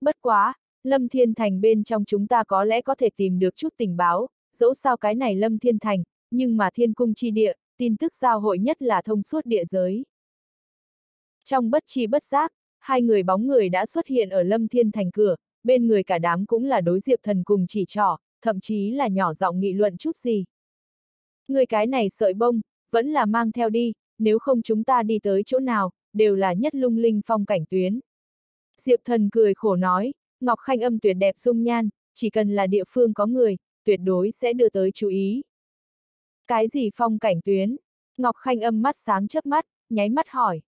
Bất quá, Lâm Thiên Thành bên trong chúng ta có lẽ có thể tìm được chút tình báo, dẫu sao cái này Lâm Thiên Thành, nhưng mà thiên cung chi địa, tin tức giao hội nhất là thông suốt địa giới. Trong bất chi bất giác, hai người bóng người đã xuất hiện ở Lâm Thiên Thành cửa, bên người cả đám cũng là đối diệp thần cùng chỉ trỏ, thậm chí là nhỏ giọng nghị luận chút gì. Người cái này sợi bông, vẫn là mang theo đi, nếu không chúng ta đi tới chỗ nào, đều là nhất lung linh phong cảnh tuyến. Diệp thần cười khổ nói, Ngọc Khanh âm tuyệt đẹp dung nhan, chỉ cần là địa phương có người, tuyệt đối sẽ đưa tới chú ý. Cái gì phong cảnh tuyến? Ngọc Khanh âm mắt sáng chớp mắt, nháy mắt hỏi.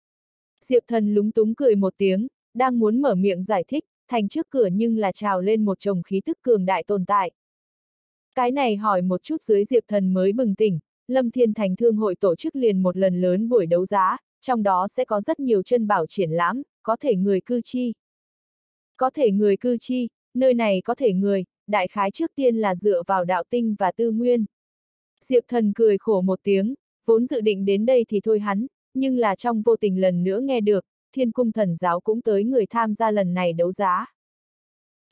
Diệp thần lúng túng cười một tiếng, đang muốn mở miệng giải thích, thành trước cửa nhưng là trào lên một chồng khí tức cường đại tồn tại. Cái này hỏi một chút dưới Diệp thần mới bừng tỉnh, Lâm Thiên Thành Thương hội tổ chức liền một lần lớn buổi đấu giá, trong đó sẽ có rất nhiều chân bảo triển lãm, có thể người cư chi. Có thể người cư chi, nơi này có thể người, đại khái trước tiên là dựa vào đạo tinh và tư nguyên. Diệp thần cười khổ một tiếng, vốn dự định đến đây thì thôi hắn, nhưng là trong vô tình lần nữa nghe được, thiên cung thần giáo cũng tới người tham gia lần này đấu giá.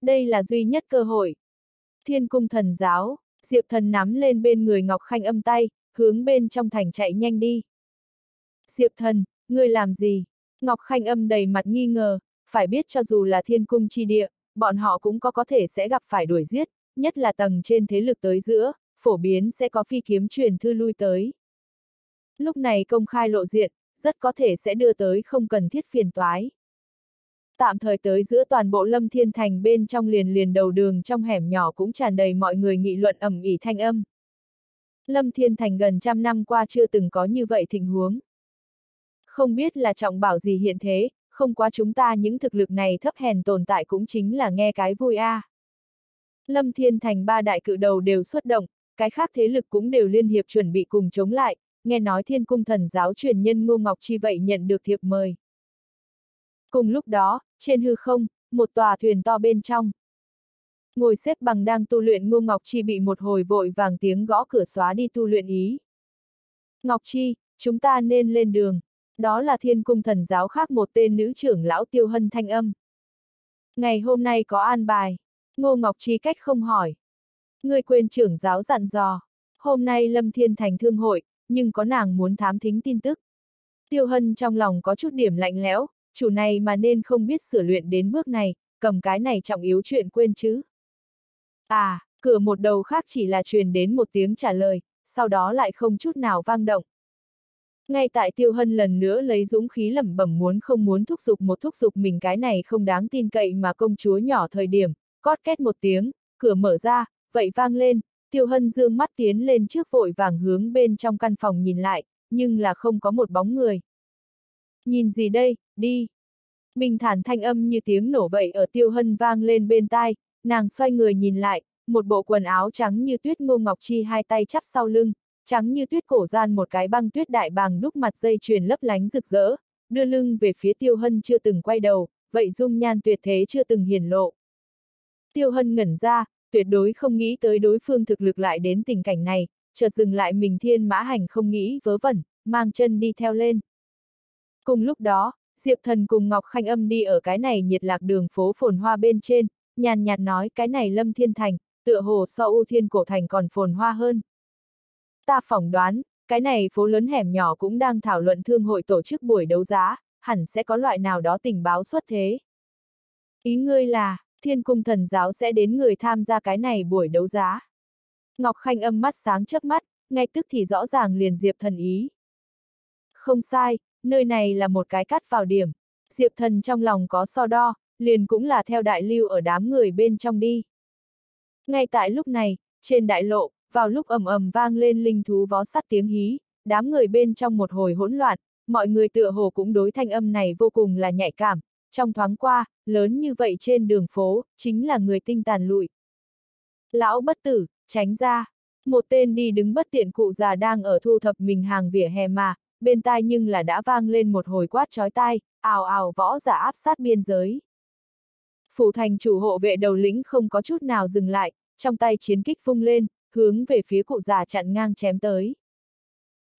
Đây là duy nhất cơ hội. Thiên cung thần giáo, Diệp thần nắm lên bên người Ngọc Khanh âm tay, hướng bên trong thành chạy nhanh đi. Diệp thần, ngươi làm gì? Ngọc Khanh âm đầy mặt nghi ngờ, phải biết cho dù là thiên cung chi địa, bọn họ cũng có có thể sẽ gặp phải đuổi giết, nhất là tầng trên thế lực tới giữa, phổ biến sẽ có phi kiếm truyền thư lui tới. Lúc này công khai lộ diện, rất có thể sẽ đưa tới không cần thiết phiền toái. Tạm thời tới giữa toàn bộ lâm thiên thành bên trong liền liền đầu đường trong hẻm nhỏ cũng tràn đầy mọi người nghị luận ẩm ỉ thanh âm. Lâm Thiên Thành gần trăm năm qua chưa từng có như vậy tình huống. Không biết là trọng bảo gì hiện thế, không quá chúng ta những thực lực này thấp hèn tồn tại cũng chính là nghe cái vui a. À. Lâm Thiên Thành ba đại cự đầu đều xuất động, cái khác thế lực cũng đều liên hiệp chuẩn bị cùng chống lại, nghe nói thiên cung thần giáo truyền nhân Ngô Ngọc Chi vậy nhận được thiệp mời. Cùng lúc đó, trên hư không, một tòa thuyền to bên trong. Ngồi xếp bằng đang tu luyện Ngô Ngọc Chi bị một hồi vội vàng tiếng gõ cửa xóa đi tu luyện ý. Ngọc Chi, chúng ta nên lên đường. Đó là thiên cung thần giáo khác một tên nữ trưởng lão tiêu hân thanh âm. Ngày hôm nay có an bài. Ngô Ngọc Chi cách không hỏi. Người quên trưởng giáo dặn dò. Hôm nay Lâm Thiên Thành thương hội, nhưng có nàng muốn thám thính tin tức. Tiêu Hân trong lòng có chút điểm lạnh lẽo, chủ này mà nên không biết sửa luyện đến bước này, cầm cái này trọng yếu chuyện quên chứ. À, cửa một đầu khác chỉ là truyền đến một tiếng trả lời, sau đó lại không chút nào vang động. Ngay tại Tiêu Hân lần nữa lấy dũng khí lẩm bẩm muốn không muốn thúc giục một thúc giục mình cái này không đáng tin cậy mà công chúa nhỏ thời điểm, cót két một tiếng, cửa mở ra, vậy vang lên, Tiêu Hân dương mắt tiến lên trước vội vàng hướng bên trong căn phòng nhìn lại, nhưng là không có một bóng người. Nhìn gì đây, đi. Bình thản thanh âm như tiếng nổ vậy ở Tiêu Hân vang lên bên tai, nàng xoay người nhìn lại, một bộ quần áo trắng như tuyết ngô ngọc chi hai tay chắp sau lưng, trắng như tuyết cổ gian một cái băng tuyết đại bàng đúc mặt dây chuyền lấp lánh rực rỡ, đưa lưng về phía Tiêu Hân chưa từng quay đầu, vậy dung nhan tuyệt thế chưa từng hiển lộ. Tiêu Hân ngẩn ra, tuyệt đối không nghĩ tới đối phương thực lực lại đến tình cảnh này, chợt dừng lại mình thiên mã hành không nghĩ vớ vẩn, mang chân đi theo lên. Cùng lúc đó, Diệp Thần cùng Ngọc Khanh Âm đi ở cái này nhiệt lạc đường phố phồn hoa bên trên, nhàn nhạt nói cái này Lâm Thiên Thành, tựa hồ so u thiên cổ thành còn phồn hoa hơn. Ta phỏng đoán, cái này phố lớn hẻm nhỏ cũng đang thảo luận thương hội tổ chức buổi đấu giá, hẳn sẽ có loại nào đó tình báo xuất thế. Ý ngươi là, thiên cung thần giáo sẽ đến người tham gia cái này buổi đấu giá. Ngọc Khanh âm mắt sáng chớp mắt, ngay tức thì rõ ràng liền Diệp thần ý. Không sai, nơi này là một cái cắt vào điểm. Diệp thần trong lòng có so đo, liền cũng là theo đại lưu ở đám người bên trong đi. Ngay tại lúc này, trên đại lộ, vào lúc ầm ầm vang lên linh thú vó sắt tiếng hí, đám người bên trong một hồi hỗn loạn, mọi người tựa hồ cũng đối thanh âm này vô cùng là nhạy cảm, trong thoáng qua, lớn như vậy trên đường phố, chính là người tinh tàn lụi. Lão bất tử, tránh ra, một tên đi đứng bất tiện cụ già đang ở thu thập mình hàng vỉa hè mà, bên tai nhưng là đã vang lên một hồi quát chói tai, ào ào võ giả áp sát biên giới. Phủ thành chủ hộ vệ đầu lĩnh không có chút nào dừng lại, trong tay chiến kích vung lên, hướng về phía cụ già chặn ngang chém tới.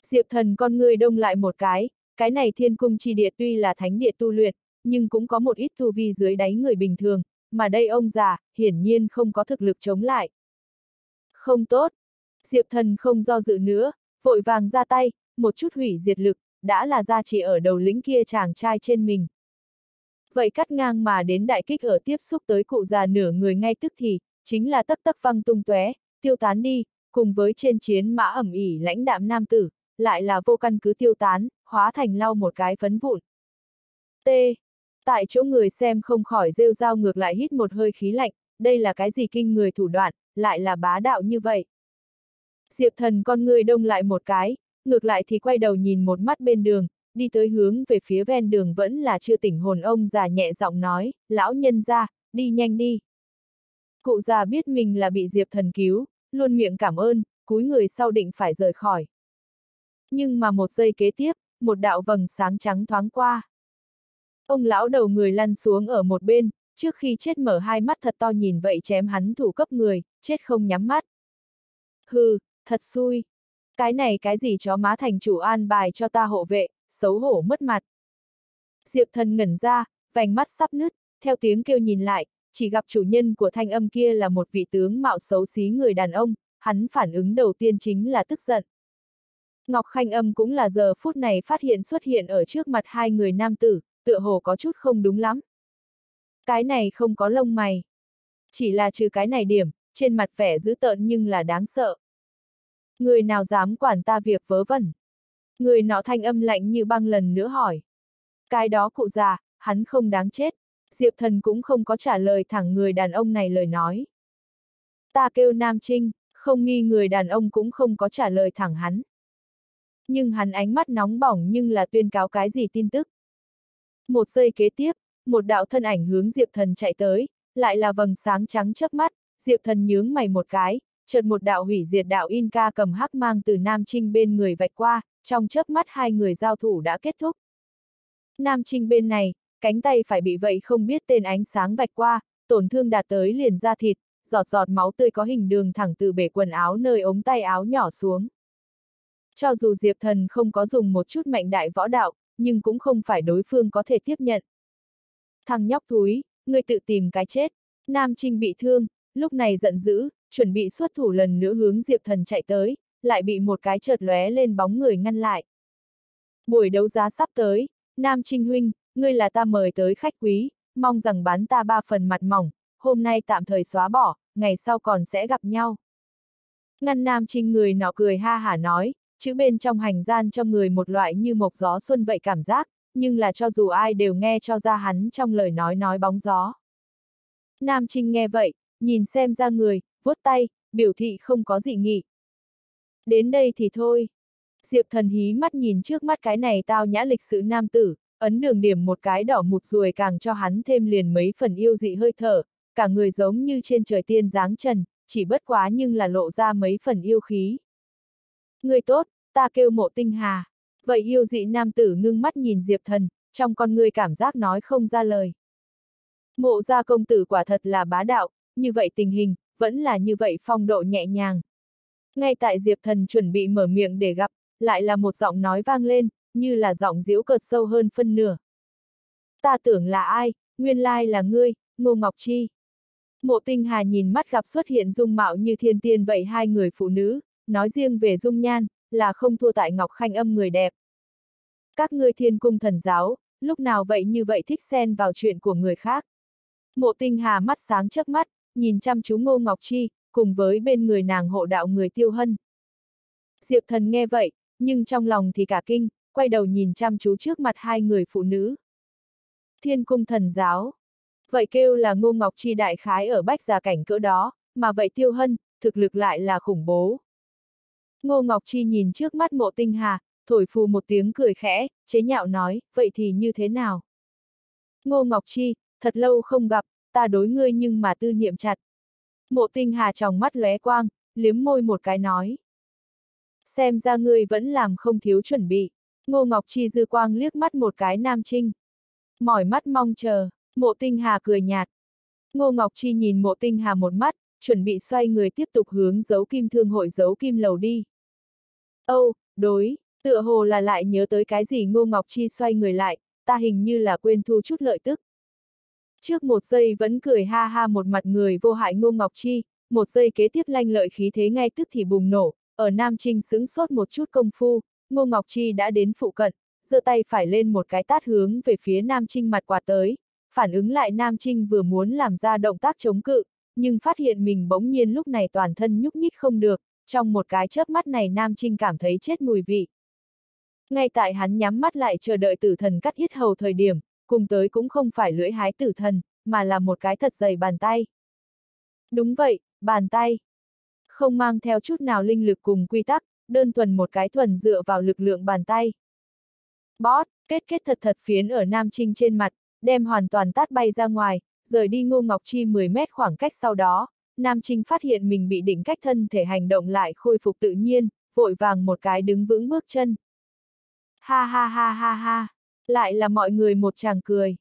Diệp thần con người đông lại một cái, cái này thiên cung chi địa tuy là thánh địa tu luyện, nhưng cũng có một ít tu vi dưới đáy người bình thường, mà đây ông già, hiển nhiên không có thực lực chống lại. Không tốt. Diệp thần không do dự nữa, vội vàng ra tay, một chút hủy diệt lực, đã là ra chỉ ở đầu lính kia chàng trai trên mình. Vậy cắt ngang mà đến đại kích ở tiếp xúc tới cụ già nửa người ngay tức thì, chính là tất tất văng tung tóe, tiêu tán đi, cùng với trên chiến mã ẩm ỉ lãnh đạm nam tử, lại là vô căn cứ tiêu tán, hóa thành lau một cái phấn vụn. T. Tại chỗ người xem không khỏi rêu rao ngược lại hít một hơi khí lạnh, đây là cái gì kinh người thủ đoạn, lại là bá đạo như vậy. Diệp thần con người đông lại một cái, ngược lại thì quay đầu nhìn một mắt bên đường, đi tới hướng về phía ven đường vẫn là chưa tỉnh hồn ông già nhẹ giọng nói, lão nhân ra, đi nhanh đi. Cụ già biết mình là bị Diệp thần cứu, luôn miệng cảm ơn, cúi người sau định phải rời khỏi. Nhưng mà một giây kế tiếp, một đạo vầng sáng trắng thoáng qua. Ông lão đầu người lăn xuống ở một bên, trước khi chết mở hai mắt thật to nhìn vậy chém hắn thủ cấp người, chết không nhắm mắt. Hừ, thật xui. Cái này cái gì chó má thành chủ an bài cho ta hộ vệ, xấu hổ mất mặt. Diệp thần ngẩn ra, vành mắt sắp nứt, theo tiếng kêu nhìn lại, chỉ gặp chủ nhân của thanh âm kia là một vị tướng mạo xấu xí người đàn ông, hắn phản ứng đầu tiên chính là tức giận. Ngọc Khanh âm cũng là giờ phút này phát hiện xuất hiện ở trước mặt hai người nam tử, tựa hồ có chút không đúng lắm. Cái này không có lông mày. Chỉ là trừ cái này điểm, trên mặt vẻ dữ tợn nhưng là đáng sợ. Người nào dám quản ta việc vớ vẩn? Người nọ thanh âm lạnh như băng lần nữa hỏi. Cái đó cụ già, hắn không đáng chết. Diệp thần cũng không có trả lời thẳng người đàn ông này lời nói. Ta kêu Nam Trinh, không nghi người đàn ông cũng không có trả lời thẳng hắn. Nhưng hắn ánh mắt nóng bỏng nhưng là tuyên cáo cái gì tin tức. Một giây kế tiếp, một đạo thân ảnh hướng Diệp thần chạy tới, lại là vầng sáng trắng chớp mắt, Diệp thần nhướng mày một cái, chợt một đạo hủy diệt đạo Inca cầm hắc mang từ Nam Trinh bên người vạch qua, trong chớp mắt hai người giao thủ đã kết thúc. Nam Trinh bên này, cánh tay phải bị vậy không biết tên ánh sáng vạch qua, tổn thương đạt tới liền da thịt, giọt giọt máu tươi có hình đường thẳng từ bể quần áo nơi ống tay áo nhỏ xuống. Cho dù Diệp Thần không có dùng một chút mạnh đại võ đạo, nhưng cũng không phải đối phương có thể tiếp nhận. Thằng nhóc thúi, ngươi tự tìm cái chết. Nam Trinh bị thương, lúc này giận dữ, chuẩn bị xuất thủ lần nữa hướng Diệp Thần chạy tới, lại bị một cái chợt lóe lên bóng người ngăn lại. Buổi đấu giá sắp tới, Nam Trinh Huynh, ngươi là ta mời tới khách quý, mong rằng bán ta ba phần mặt mỏng, hôm nay tạm thời xóa bỏ, ngày sau còn sẽ gặp nhau. Ngăn Nam Trinh người nọ cười ha hả nói, chữ bên trong hành gian cho người một loại như một gió xuân vậy cảm giác, nhưng là cho dù ai đều nghe cho ra hắn trong lời nói nói bóng gió. Nam Trinh nghe vậy, nhìn xem ra người, vuốt tay, biểu thị không có gì nghị. Đến đây thì thôi. Diệp thần hí mắt nhìn trước mắt cái này tao nhã lịch sự nam tử, ấn đường điểm một cái đỏ mụt ruồi càng cho hắn thêm liền mấy phần yêu dị hơi thở, cả người giống như trên trời tiên dáng trần, chỉ bất quá nhưng là lộ ra mấy phần yêu khí. Người tốt, ta kêu mộ tinh hà. Vậy yêu dị nam tử ngưng mắt nhìn Diệp thần, trong con người cảm giác nói không ra lời. Mộ gia công tử quả thật là bá đạo, như vậy tình hình, vẫn là như vậy phong độ nhẹ nhàng. Ngay tại Diệp thần chuẩn bị mở miệng để gặp, lại là một giọng nói vang lên, như là giọng diễu cợt sâu hơn phân nửa. Ta tưởng là ai, nguyên lai là ngươi, Ngô Ngọc Chi. Mộ tinh hà nhìn mắt gặp xuất hiện dung mạo như thiên tiên vậy hai người phụ nữ, nói riêng về dung nhan, là không thua tại Ngọc Khanh âm người đẹp. Các ngươi thiên cung thần giáo, lúc nào vậy như vậy thích xen vào chuyện của người khác. Mộ tinh hà mắt sáng chớp mắt, nhìn chăm chú Ngô Ngọc Chi, cùng với bên người nàng hộ đạo người tiêu hân. Diệp thần nghe vậy, nhưng trong lòng thì cả kinh, quay đầu nhìn chăm chú trước mặt hai người phụ nữ. Thiên cung thần giáo. Vậy kêu là Ngô Ngọc Chi đại khái ở bách gia cảnh cỡ đó, mà vậy tiêu hân, thực lực lại là khủng bố. Ngô Ngọc Chi nhìn trước mắt mộ tinh hà, thổi phù một tiếng cười khẽ, chế nhạo nói, vậy thì như thế nào? Ngô Ngọc Chi, thật lâu không gặp, ta đối ngươi nhưng mà tư niệm chặt. Mộ tinh hà tròng mắt lóe quang, liếm môi một cái nói. Xem ra ngươi vẫn làm không thiếu chuẩn bị. Ngô Ngọc Chi dư quang liếc mắt một cái nam trinh. Mỏi mắt mong chờ, mộ tinh hà cười nhạt. Ngô Ngọc Chi nhìn mộ tinh hà một mắt, chuẩn bị xoay người tiếp tục hướng giấu kim thương hội giấu kim lầu đi. Âu, oh, đối, tựa hồ là lại nhớ tới cái gì Ngô Ngọc Chi xoay người lại, ta hình như là quên thu chút lợi tức. Trước một giây vẫn cười ha ha một mặt người vô hại Ngô Ngọc Chi, một giây kế tiếp lanh lợi khí thế ngay tức thì bùng nổ, ở Nam Trinh sững sốt một chút công phu, Ngô Ngọc Chi đã đến phụ cận, giơ tay phải lên một cái tát hướng về phía Nam Trinh mặt quạt tới, phản ứng lại Nam Trinh vừa muốn làm ra động tác chống cự, nhưng phát hiện mình bỗng nhiên lúc này toàn thân nhúc nhích không được, trong một cái chớp mắt này Nam Trinh cảm thấy chết mùi vị. Ngay tại hắn nhắm mắt lại chờ đợi tử thần cắt yết hầu thời điểm, cùng tới cũng không phải lưỡi hái tử thần, mà là một cái thật dày bàn tay. Đúng vậy, bàn tay. Không mang theo chút nào linh lực cùng quy tắc, đơn thuần một cái thuần dựa vào lực lượng bàn tay. Bót, kết kết thật thật phiến ở Nam Trinh trên mặt, đem hoàn toàn tát bay ra ngoài, rời đi Ngô Ngọc Chi 10 mét khoảng cách sau đó, Nam Trinh phát hiện mình bị định cách thân thể hành động lại khôi phục tự nhiên, vội vàng một cái đứng vững bước chân. Ha ha ha ha ha, lại là mọi người một chàng cười.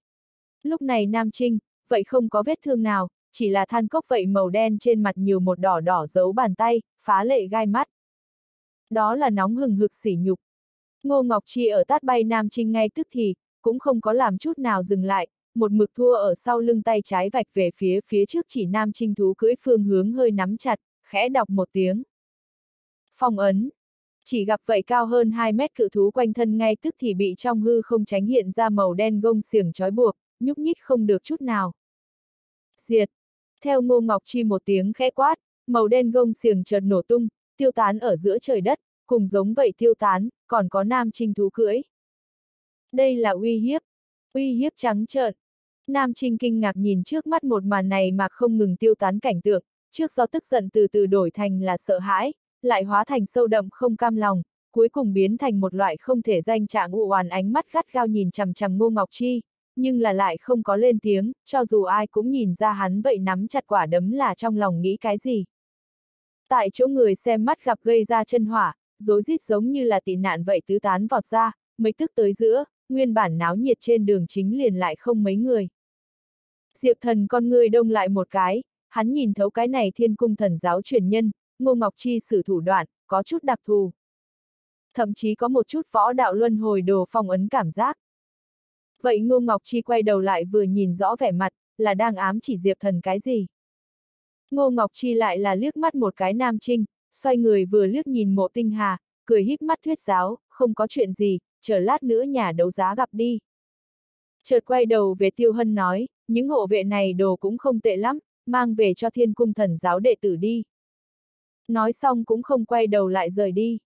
Lúc này Nam Trinh, vậy không có vết thương nào, chỉ là than cốc vậy màu đen trên mặt nhiều một đỏ đỏ dấu bàn tay, phá lệ gai mắt. Đó là nóng hừng hực sỉ nhục. Ngô Ngọc Chi ở tát bay Nam Trinh ngay tức thì, cũng không có làm chút nào dừng lại, một mực thua ở sau lưng tay trái vạch về phía phía trước chỉ nam trinh thú cưỡi phương hướng hơi nắm chặt, khẽ đọc một tiếng. Phong ấn. Chỉ gặp vậy cao hơn 2 mét cự thú quanh thân ngay tức thì bị trong hư không tránh hiện ra màu đen gông xiềng trói buộc, nhúc nhích không được chút nào. Diệt. Theo ngô ngọc chi một tiếng khẽ quát, màu đen gông xiềng chợt nổ tung, tiêu tán ở giữa trời đất, cùng giống vậy tiêu tán, còn có nam trinh thú cưỡi. Đây là uy hiếp. Uy hiếp trắng trợn. Nam Trinh kinh ngạc nhìn trước mắt một màn này mà không ngừng tiêu tán cảnh tượng, trước do tức giận từ từ đổi thành là sợ hãi, lại hóa thành sâu đậm không cam lòng, cuối cùng biến thành một loại không thể danh trạng u oàn ánh mắt gắt gao nhìn chằm chằm Ngô Ngọc Chi, nhưng là lại không có lên tiếng, cho dù ai cũng nhìn ra hắn vậy nắm chặt quả đấm là trong lòng nghĩ cái gì. Tại chỗ người xem mắt gặp gây ra chân hỏa, rối rít giống như là tị nạn vậy tứ tán vọt ra, mấy tức tới giữa, nguyên bản náo nhiệt trên đường chính liền lại không mấy người. Diệp thần con người đông lại một cái, hắn nhìn thấu cái này thiên cung thần giáo truyền nhân, Ngô Ngọc Chi sử thủ đoạn, có chút đặc thù. Thậm chí có một chút võ đạo luân hồi đồ phong ấn cảm giác. Vậy Ngô Ngọc Chi quay đầu lại vừa nhìn rõ vẻ mặt, là đang ám chỉ Diệp thần cái gì? Ngô Ngọc Chi lại là liếc mắt một cái nam trinh, xoay người vừa liếc nhìn mộ tinh hà, cười híp mắt thuyết giáo, không có chuyện gì, chờ lát nữa nhà đấu giá gặp đi. Chợt quay đầu về Tiêu Hân nói, những hộ vệ này đồ cũng không tệ lắm, mang về cho thiên cung thần giáo đệ tử đi. Nói xong cũng không quay đầu lại rời đi.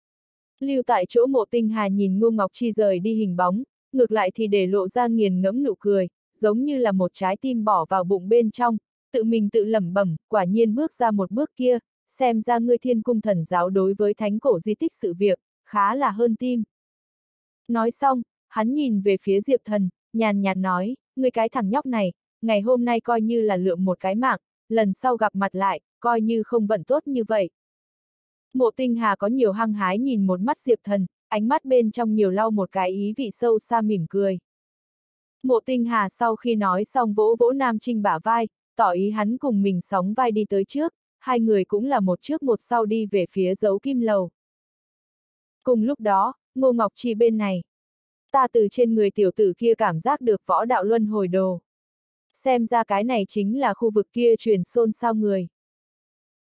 Lưu tại chỗ mộ tinh hà nhìn Ngô Ngọc Chi rời đi hình bóng, ngược lại thì để lộ ra nghiền ngẫm nụ cười, giống như là một trái tim bỏ vào bụng bên trong, tự mình tự lẩm bẩm, quả nhiên bước ra một bước kia, xem ra ngươi thiên cung thần giáo đối với thánh cổ di tích sự việc, khá là hơn tim. Nói xong, hắn nhìn về phía Diệp Thần, nhàn nhạt nói, ngươi cái thằng nhóc này, ngày hôm nay coi như là lượm một cái mạng, lần sau gặp mặt lại, coi như không vận tốt như vậy. Mộ tinh hà có nhiều hăng hái nhìn một mắt Diệp Thần, ánh mắt bên trong nhiều lau một cái ý vị sâu xa mỉm cười. Mộ tinh hà sau khi nói xong vỗ vỗ Nam Trinh bả vai, tỏ ý hắn cùng mình sóng vai đi tới trước, hai người cũng là một trước một sau đi về phía dấu kim lầu. Cùng lúc đó, Ngô Ngọc Chi bên này. Ta từ trên người tiểu tử kia cảm giác được võ đạo luân hồi đồ. Xem ra cái này chính là khu vực kia truyền xôn sao người.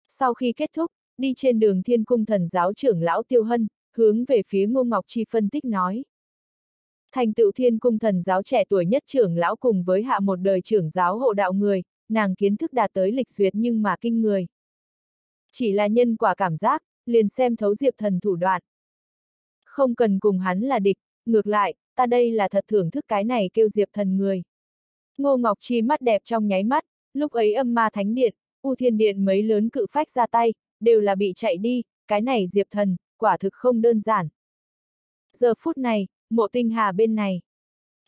Sau khi kết thúc, đi trên đường thiên cung thần giáo trưởng lão Tiêu Hân, hướng về phía Ngô Ngọc Chi phân tích nói. Thành tựu thiên cung thần giáo trẻ tuổi nhất trưởng lão cùng với hạ một đời trưởng giáo hộ đạo người, nàng kiến thức đạt tới lịch duyệt nhưng mà kinh người. Chỉ là nhân quả cảm giác, liền xem thấu diệp thần thủ đoạn. Không cần cùng hắn là địch, ngược lại, ta đây là thật thưởng thức cái này kêu diệp thần người. Ngô Ngọc Chi mắt đẹp trong nháy mắt, lúc ấy âm ma thánh điện, u thiên điện mấy lớn cự phách ra tay, đều là bị chạy đi, cái này diệp thần, quả thực không đơn giản. Giờ phút này, mộ tinh hà bên này.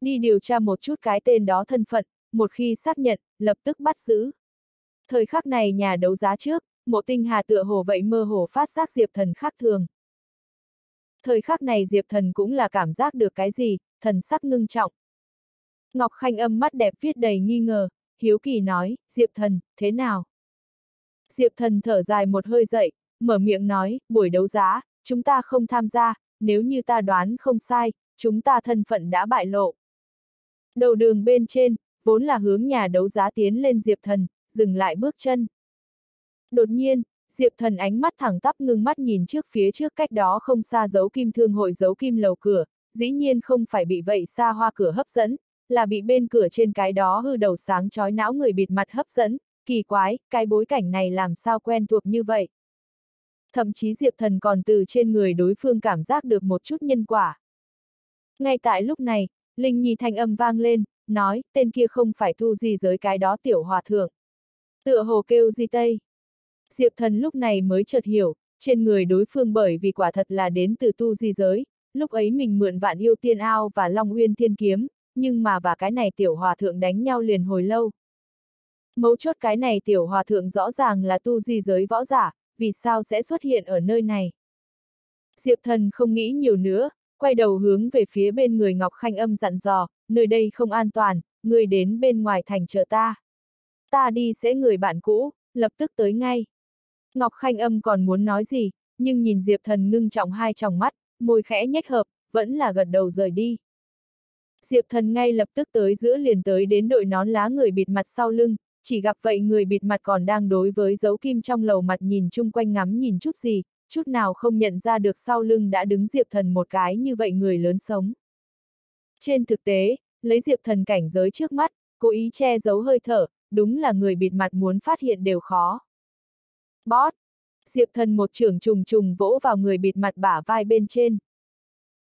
Đi điều tra một chút cái tên đó thân phận, một khi xác nhận, lập tức bắt giữ. Thời khắc này nhà đấu giá trước, mộ tinh hà tựa hồ vậy mơ hồ phát giác diệp thần khác thường. Thời khắc này diệp thần cũng là cảm giác được cái gì, thần sắc ngưng trọng. Ngọc Khanh âm mắt đẹp viết đầy nghi ngờ, hiếu kỳ nói, diệp thần, thế nào? Diệp thần thở dài một hơi dậy, mở miệng nói, buổi đấu giá, chúng ta không tham gia, nếu như ta đoán không sai, chúng ta thân phận đã bại lộ. Đầu đường bên trên, vốn là hướng nhà đấu giá tiến lên Diệp Thần, dừng lại bước chân. Đột nhiên, Diệp Thần ánh mắt thẳng tắp ngưng mắt nhìn trước phía trước cách đó không xa dấu kim thương hội dấu kim lầu cửa, dĩ nhiên không phải bị vậy xa hoa cửa hấp dẫn, là bị bên cửa trên cái đó hư đầu sáng chói não người bịt mặt hấp dẫn, kỳ quái, cái bối cảnh này làm sao quen thuộc như vậy. Thậm chí Diệp Thần còn từ trên người đối phương cảm giác được một chút nhân quả. Ngay tại lúc này, Linh Nhi thanh âm vang lên, nói, tên kia không phải thu gì giới cái đó tiểu hòa thượng. Tựa hồ kêu gì tây. Diệp thần lúc này mới chợt hiểu, trên người đối phương bởi vì quả thật là đến từ tu di giới, lúc ấy mình mượn vạn yêu tiên ao và long uyên thiên kiếm, nhưng mà và cái này tiểu hòa thượng đánh nhau liền hồi lâu. Mấu chốt cái này tiểu hòa thượng rõ ràng là tu di giới võ giả, vì sao sẽ xuất hiện ở nơi này? Diệp thần không nghĩ nhiều nữa, quay đầu hướng về phía bên người Ngọc Khanh âm dặn dò, nơi đây không an toàn, người đến bên ngoài thành chờ ta. Ta đi sẽ người bạn cũ, lập tức tới ngay. Ngọc Khanh âm còn muốn nói gì, nhưng nhìn Diệp Thần ngưng trọng hai tròng mắt, môi khẽ nhếch hợp, vẫn là gật đầu rời đi. Diệp Thần ngay lập tức tới giữa liền tới đến đội nón lá người bịt mặt sau lưng, chỉ gặp vậy người bịt mặt còn đang đối với dấu kim trong lầu mặt nhìn chung quanh ngắm nhìn chút gì, chút nào không nhận ra được sau lưng đã đứng Diệp Thần một cái như vậy người lớn sống. Trên thực tế, lấy Diệp Thần cảnh giới trước mắt, cố ý che giấu hơi thở, đúng là người bịt mặt muốn phát hiện đều khó. Bót! Diệp Thần một trưởng trùng trùng vỗ vào người bịt mặt bả vai bên trên.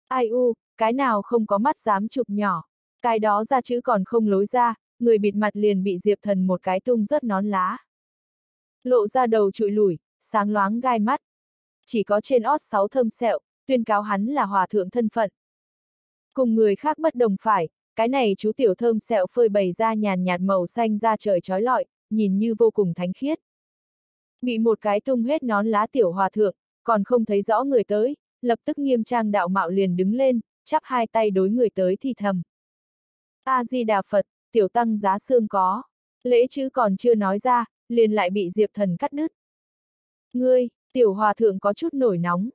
Ai u, cái nào không có mắt dám chụp nhỏ, cái đó ra chữ còn không lối ra, người bịt mặt liền bị Diệp Thần một cái tung rớt nón lá. Lộ ra đầu trụi lủi, sáng loáng gai mắt chỉ có trên ót sáu thơm sẹo, tuyên cáo hắn là hòa thượng thân phận. Cùng người khác bất đồng phải, cái này chú tiểu thơm sẹo phơi bày ra nhàn nhạt màu xanh ra trời trói lọi, nhìn như vô cùng thánh khiết. Bị một cái tung hết nón lá tiểu hòa thượng, còn không thấy rõ người tới, lập tức nghiêm trang đạo mạo liền đứng lên, chắp hai tay đối người tới thì thầm. A-di-đà Phật, tiểu tăng giá xương có. Lễ chữ còn chưa nói ra, liền lại bị Diệp Thần cắt đứt. Ngươi, Tiểu hòa thượng có chút nổi nóng.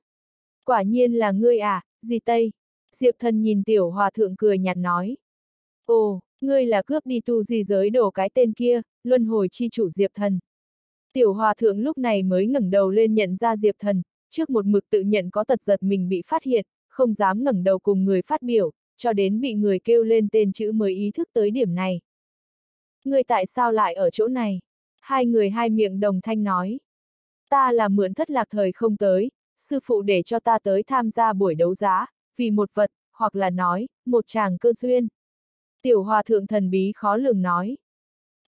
Quả nhiên là ngươi à, gì Tây? Diệp thần nhìn tiểu hòa thượng cười nhạt nói. Ồ, ngươi là cướp đi tu gì giới đổ cái tên kia, luân hồi chi chủ Diệp thần. Tiểu hòa thượng lúc này mới ngẩng đầu lên nhận ra Diệp thần, trước một mực tự nhận có tật giật mình bị phát hiện, không dám ngẩng đầu cùng người phát biểu, cho đến bị người kêu lên tên chữ mới ý thức tới điểm này. Người tại sao lại ở chỗ này? Hai người hai miệng đồng thanh nói. Ta là mượn thất lạc thời không tới, sư phụ để cho ta tới tham gia buổi đấu giá, vì một vật, hoặc là nói, một chàng cơ duyên. Tiểu hòa thượng thần bí khó lường nói.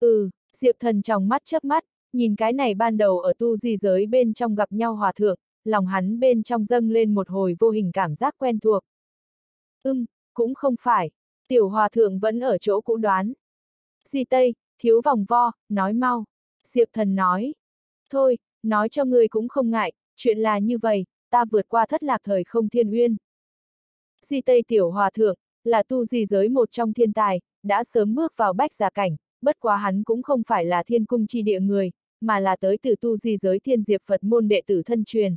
Ừ, Diệp thần trong mắt chớp mắt, nhìn cái này ban đầu ở tu di giới bên trong gặp nhau hòa thượng, lòng hắn bên trong dâng lên một hồi vô hình cảm giác quen thuộc. Ưm, cũng không phải, tiểu hòa thượng vẫn ở chỗ cũ đoán. Di Tây, thiếu vòng vo, nói mau. Diệp thần nói. Thôi, nói cho ngươi cũng không ngại, chuyện là như vậy, ta vượt qua thất lạc thời không thiên uyên. Di Tây tiểu hòa thượng, là tu di giới một trong thiên tài, đã sớm bước vào bách giả cảnh, bất quá hắn cũng không phải là thiên cung chi địa người, mà là tới từ tu di giới thiên diệp Phật môn đệ tử thân truyền.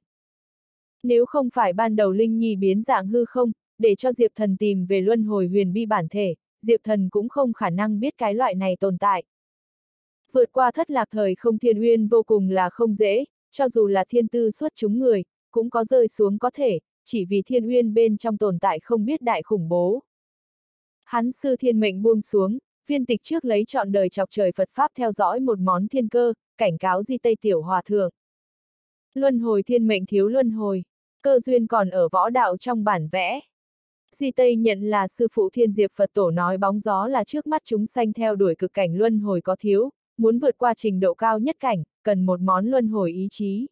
Nếu không phải ban đầu Linh Nhi biến dạng hư không, để cho Diệp Thần tìm về luân hồi huyền bi bản thể, Diệp Thần cũng không khả năng biết cái loại này tồn tại. Vượt qua thất lạc thời không thiên uyên vô cùng là không dễ, cho dù là thiên tư xuất chúng người, cũng có rơi xuống có thể, chỉ vì thiên uyên bên trong tồn tại không biết đại khủng bố. Hắn sư thiên mệnh buông xuống, viên tịch trước lấy chọn đời chọc trời Phật Pháp theo dõi một món thiên cơ, cảnh cáo di Tây Tiểu Hòa Thượng. Luân hồi thiên mệnh thiếu luân hồi, cơ duyên còn ở võ đạo trong bản vẽ. Di Tây nhận là sư phụ thiên diệp Phật tổ nói bóng gió là trước mắt chúng sanh theo đuổi cực cảnh luân hồi có thiếu, muốn vượt qua trình độ cao nhất cảnh, cần một món luân hồi ý chí.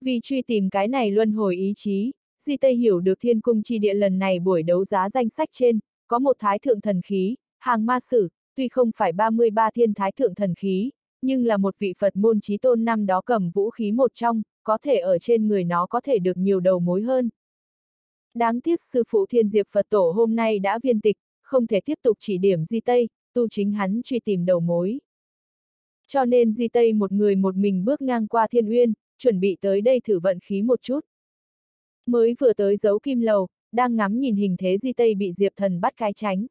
Vì truy tìm cái này luân hồi ý chí, Di Tây hiểu được thiên cung chi địa lần này buổi đấu giá danh sách trên, có một thái thượng thần khí, hàng ma sử, tuy không phải 33 thiên thái thượng thần khí, nhưng là một vị Phật môn trí tôn năm đó cầm vũ khí một trong, có thể ở trên người nó có thể được nhiều đầu mối hơn. Đáng tiếc sư phụ thiên diệp Phật tổ hôm nay đã viên tịch, không thể tiếp tục chỉ điểm Di Tây, tu chính hắn truy tìm đầu mối. Cho nên Di Tây một người một mình bước ngang qua thiên uyên, chuẩn bị tới đây thử vận khí một chút. Mới vừa tới dấu kim lầu, đang ngắm nhìn hình thế Di Tây bị Diệp Thần bắt cái tránh.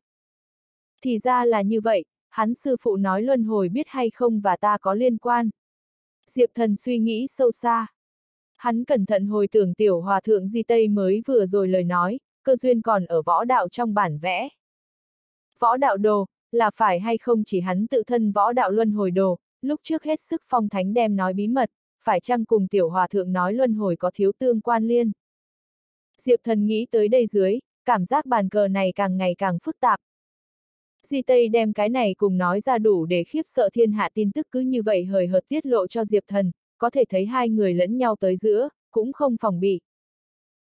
Thì ra là như vậy, hắn sư phụ nói luân hồi biết hay không và ta có liên quan. Diệp Thần suy nghĩ sâu xa. Hắn cẩn thận hồi tưởng tiểu hòa thượng Di Tây mới vừa rồi lời nói, cơ duyên còn ở võ đạo trong bản vẽ. Võ đạo đồ, là phải hay không chỉ hắn tự thân võ đạo luân hồi đồ, lúc trước hết sức phong thánh đem nói bí mật, phải chăng cùng tiểu hòa thượng nói luân hồi có thiếu tương quan liên. Diệp thần nghĩ tới đây dưới, cảm giác bàn cờ này càng ngày càng phức tạp. Di Tây đem cái này cùng nói ra đủ để khiếp sợ thiên hạ tin tức cứ như vậy hời hợt tiết lộ cho Diệp thần, có thể thấy hai người lẫn nhau tới giữa, cũng không phòng bị.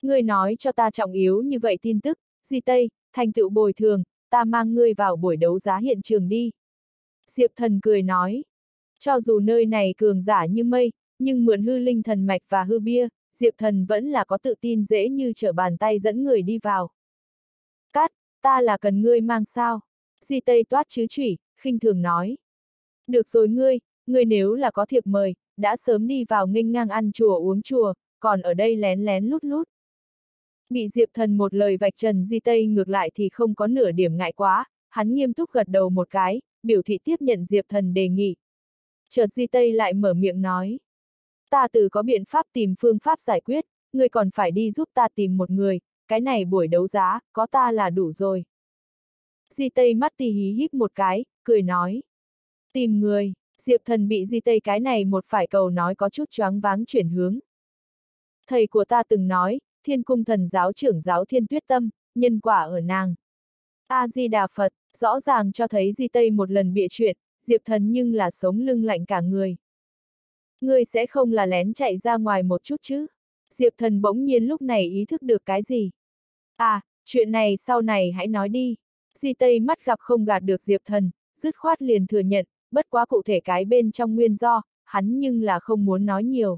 Ngươi nói cho ta trọng yếu như vậy tin tức, Di Tây, thành tựu bồi thường, ta mang ngươi vào buổi đấu giá hiện trường đi. Diệp thần cười nói, cho dù nơi này cường giả như mây, nhưng mượn hư linh thần mạch và hư bia, Diệp thần vẫn là có tự tin dễ như trở bàn tay dẫn người đi vào. Cát, ta là cần ngươi mang sao? Di Tây toát chứ chủy, khinh thường nói. Được rồi ngươi, ngươi nếu là có thiệp mời, đã sớm đi vào nghênh ngang ăn chùa uống chùa, còn ở đây lén lén lút lút. Bị Diệp Thần một lời vạch trần Di Tây ngược lại thì không có nửa điểm ngại quá, hắn nghiêm túc gật đầu một cái, biểu thị tiếp nhận Diệp Thần đề nghị. Chợt Di Tây lại mở miệng nói. Ta từ có biện pháp tìm phương pháp giải quyết, ngươi còn phải đi giúp ta tìm một người, cái này buổi đấu giá, có ta là đủ rồi. Di Tây mắt tì hí híp một cái, cười nói. Tìm người, Diệp thần bị Di Tây cái này một phải cầu nói có chút choáng váng chuyển hướng. Thầy của ta từng nói, thiên cung thần giáo trưởng giáo thiên tuyết tâm, nhân quả ở nàng. A-di-đà Phật, rõ ràng cho thấy Di Tây một lần bịa chuyện, Diệp thần nhưng là sống lưng lạnh cả người. Ngươi sẽ không là lén chạy ra ngoài một chút chứ? Diệp thần bỗng nhiên lúc này ý thức được cái gì? À, chuyện này sau này hãy nói đi. Di Tây mắt gặp không gạt được Diệp thần, dứt khoát liền thừa nhận, bất quá cụ thể cái bên trong nguyên do, hắn nhưng là không muốn nói nhiều.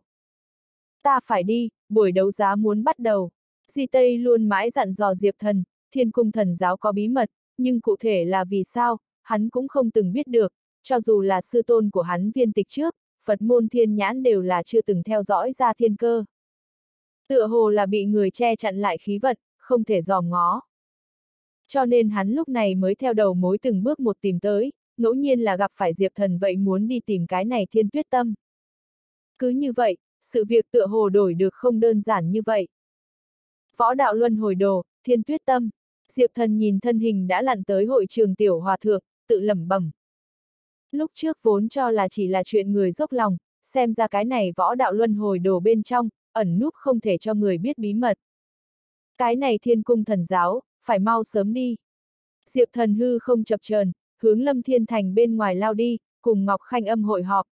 Ta phải đi, buổi đấu giá muốn bắt đầu. Di Tây luôn mãi dặn dò Diệp thần, thiên cung thần giáo có bí mật, nhưng cụ thể là vì sao, hắn cũng không từng biết được, cho dù là sư tôn của hắn viên tịch trước, Phật môn thiên nhãn đều là chưa từng theo dõi ra thiên cơ. Tựa hồ là bị người che chặn lại khí vận, không thể dòm ngó. Cho nên hắn lúc này mới theo đầu mối từng bước một tìm tới, ngẫu nhiên là gặp phải Diệp Thần vậy muốn đi tìm cái này thiên tuyết tâm. Cứ như vậy, sự việc tựa hồ đổi được không đơn giản như vậy. Võ đạo luân hồi đồ, thiên tuyết tâm. Diệp thần nhìn thân hình đã lặn tới hội trường tiểu hòa thượng, tự lẩm bẩm. Lúc trước vốn cho là chỉ là chuyện người dốc lòng, xem ra cái này võ đạo luân hồi đồ bên trong, ẩn núp không thể cho người biết bí mật. Cái này thiên cung thần giáo, phải mau sớm đi. Diệp thần hư không chập chờn, hướng lâm thiên thành bên ngoài lao đi, cùng Ngọc Khanh âm hội họp.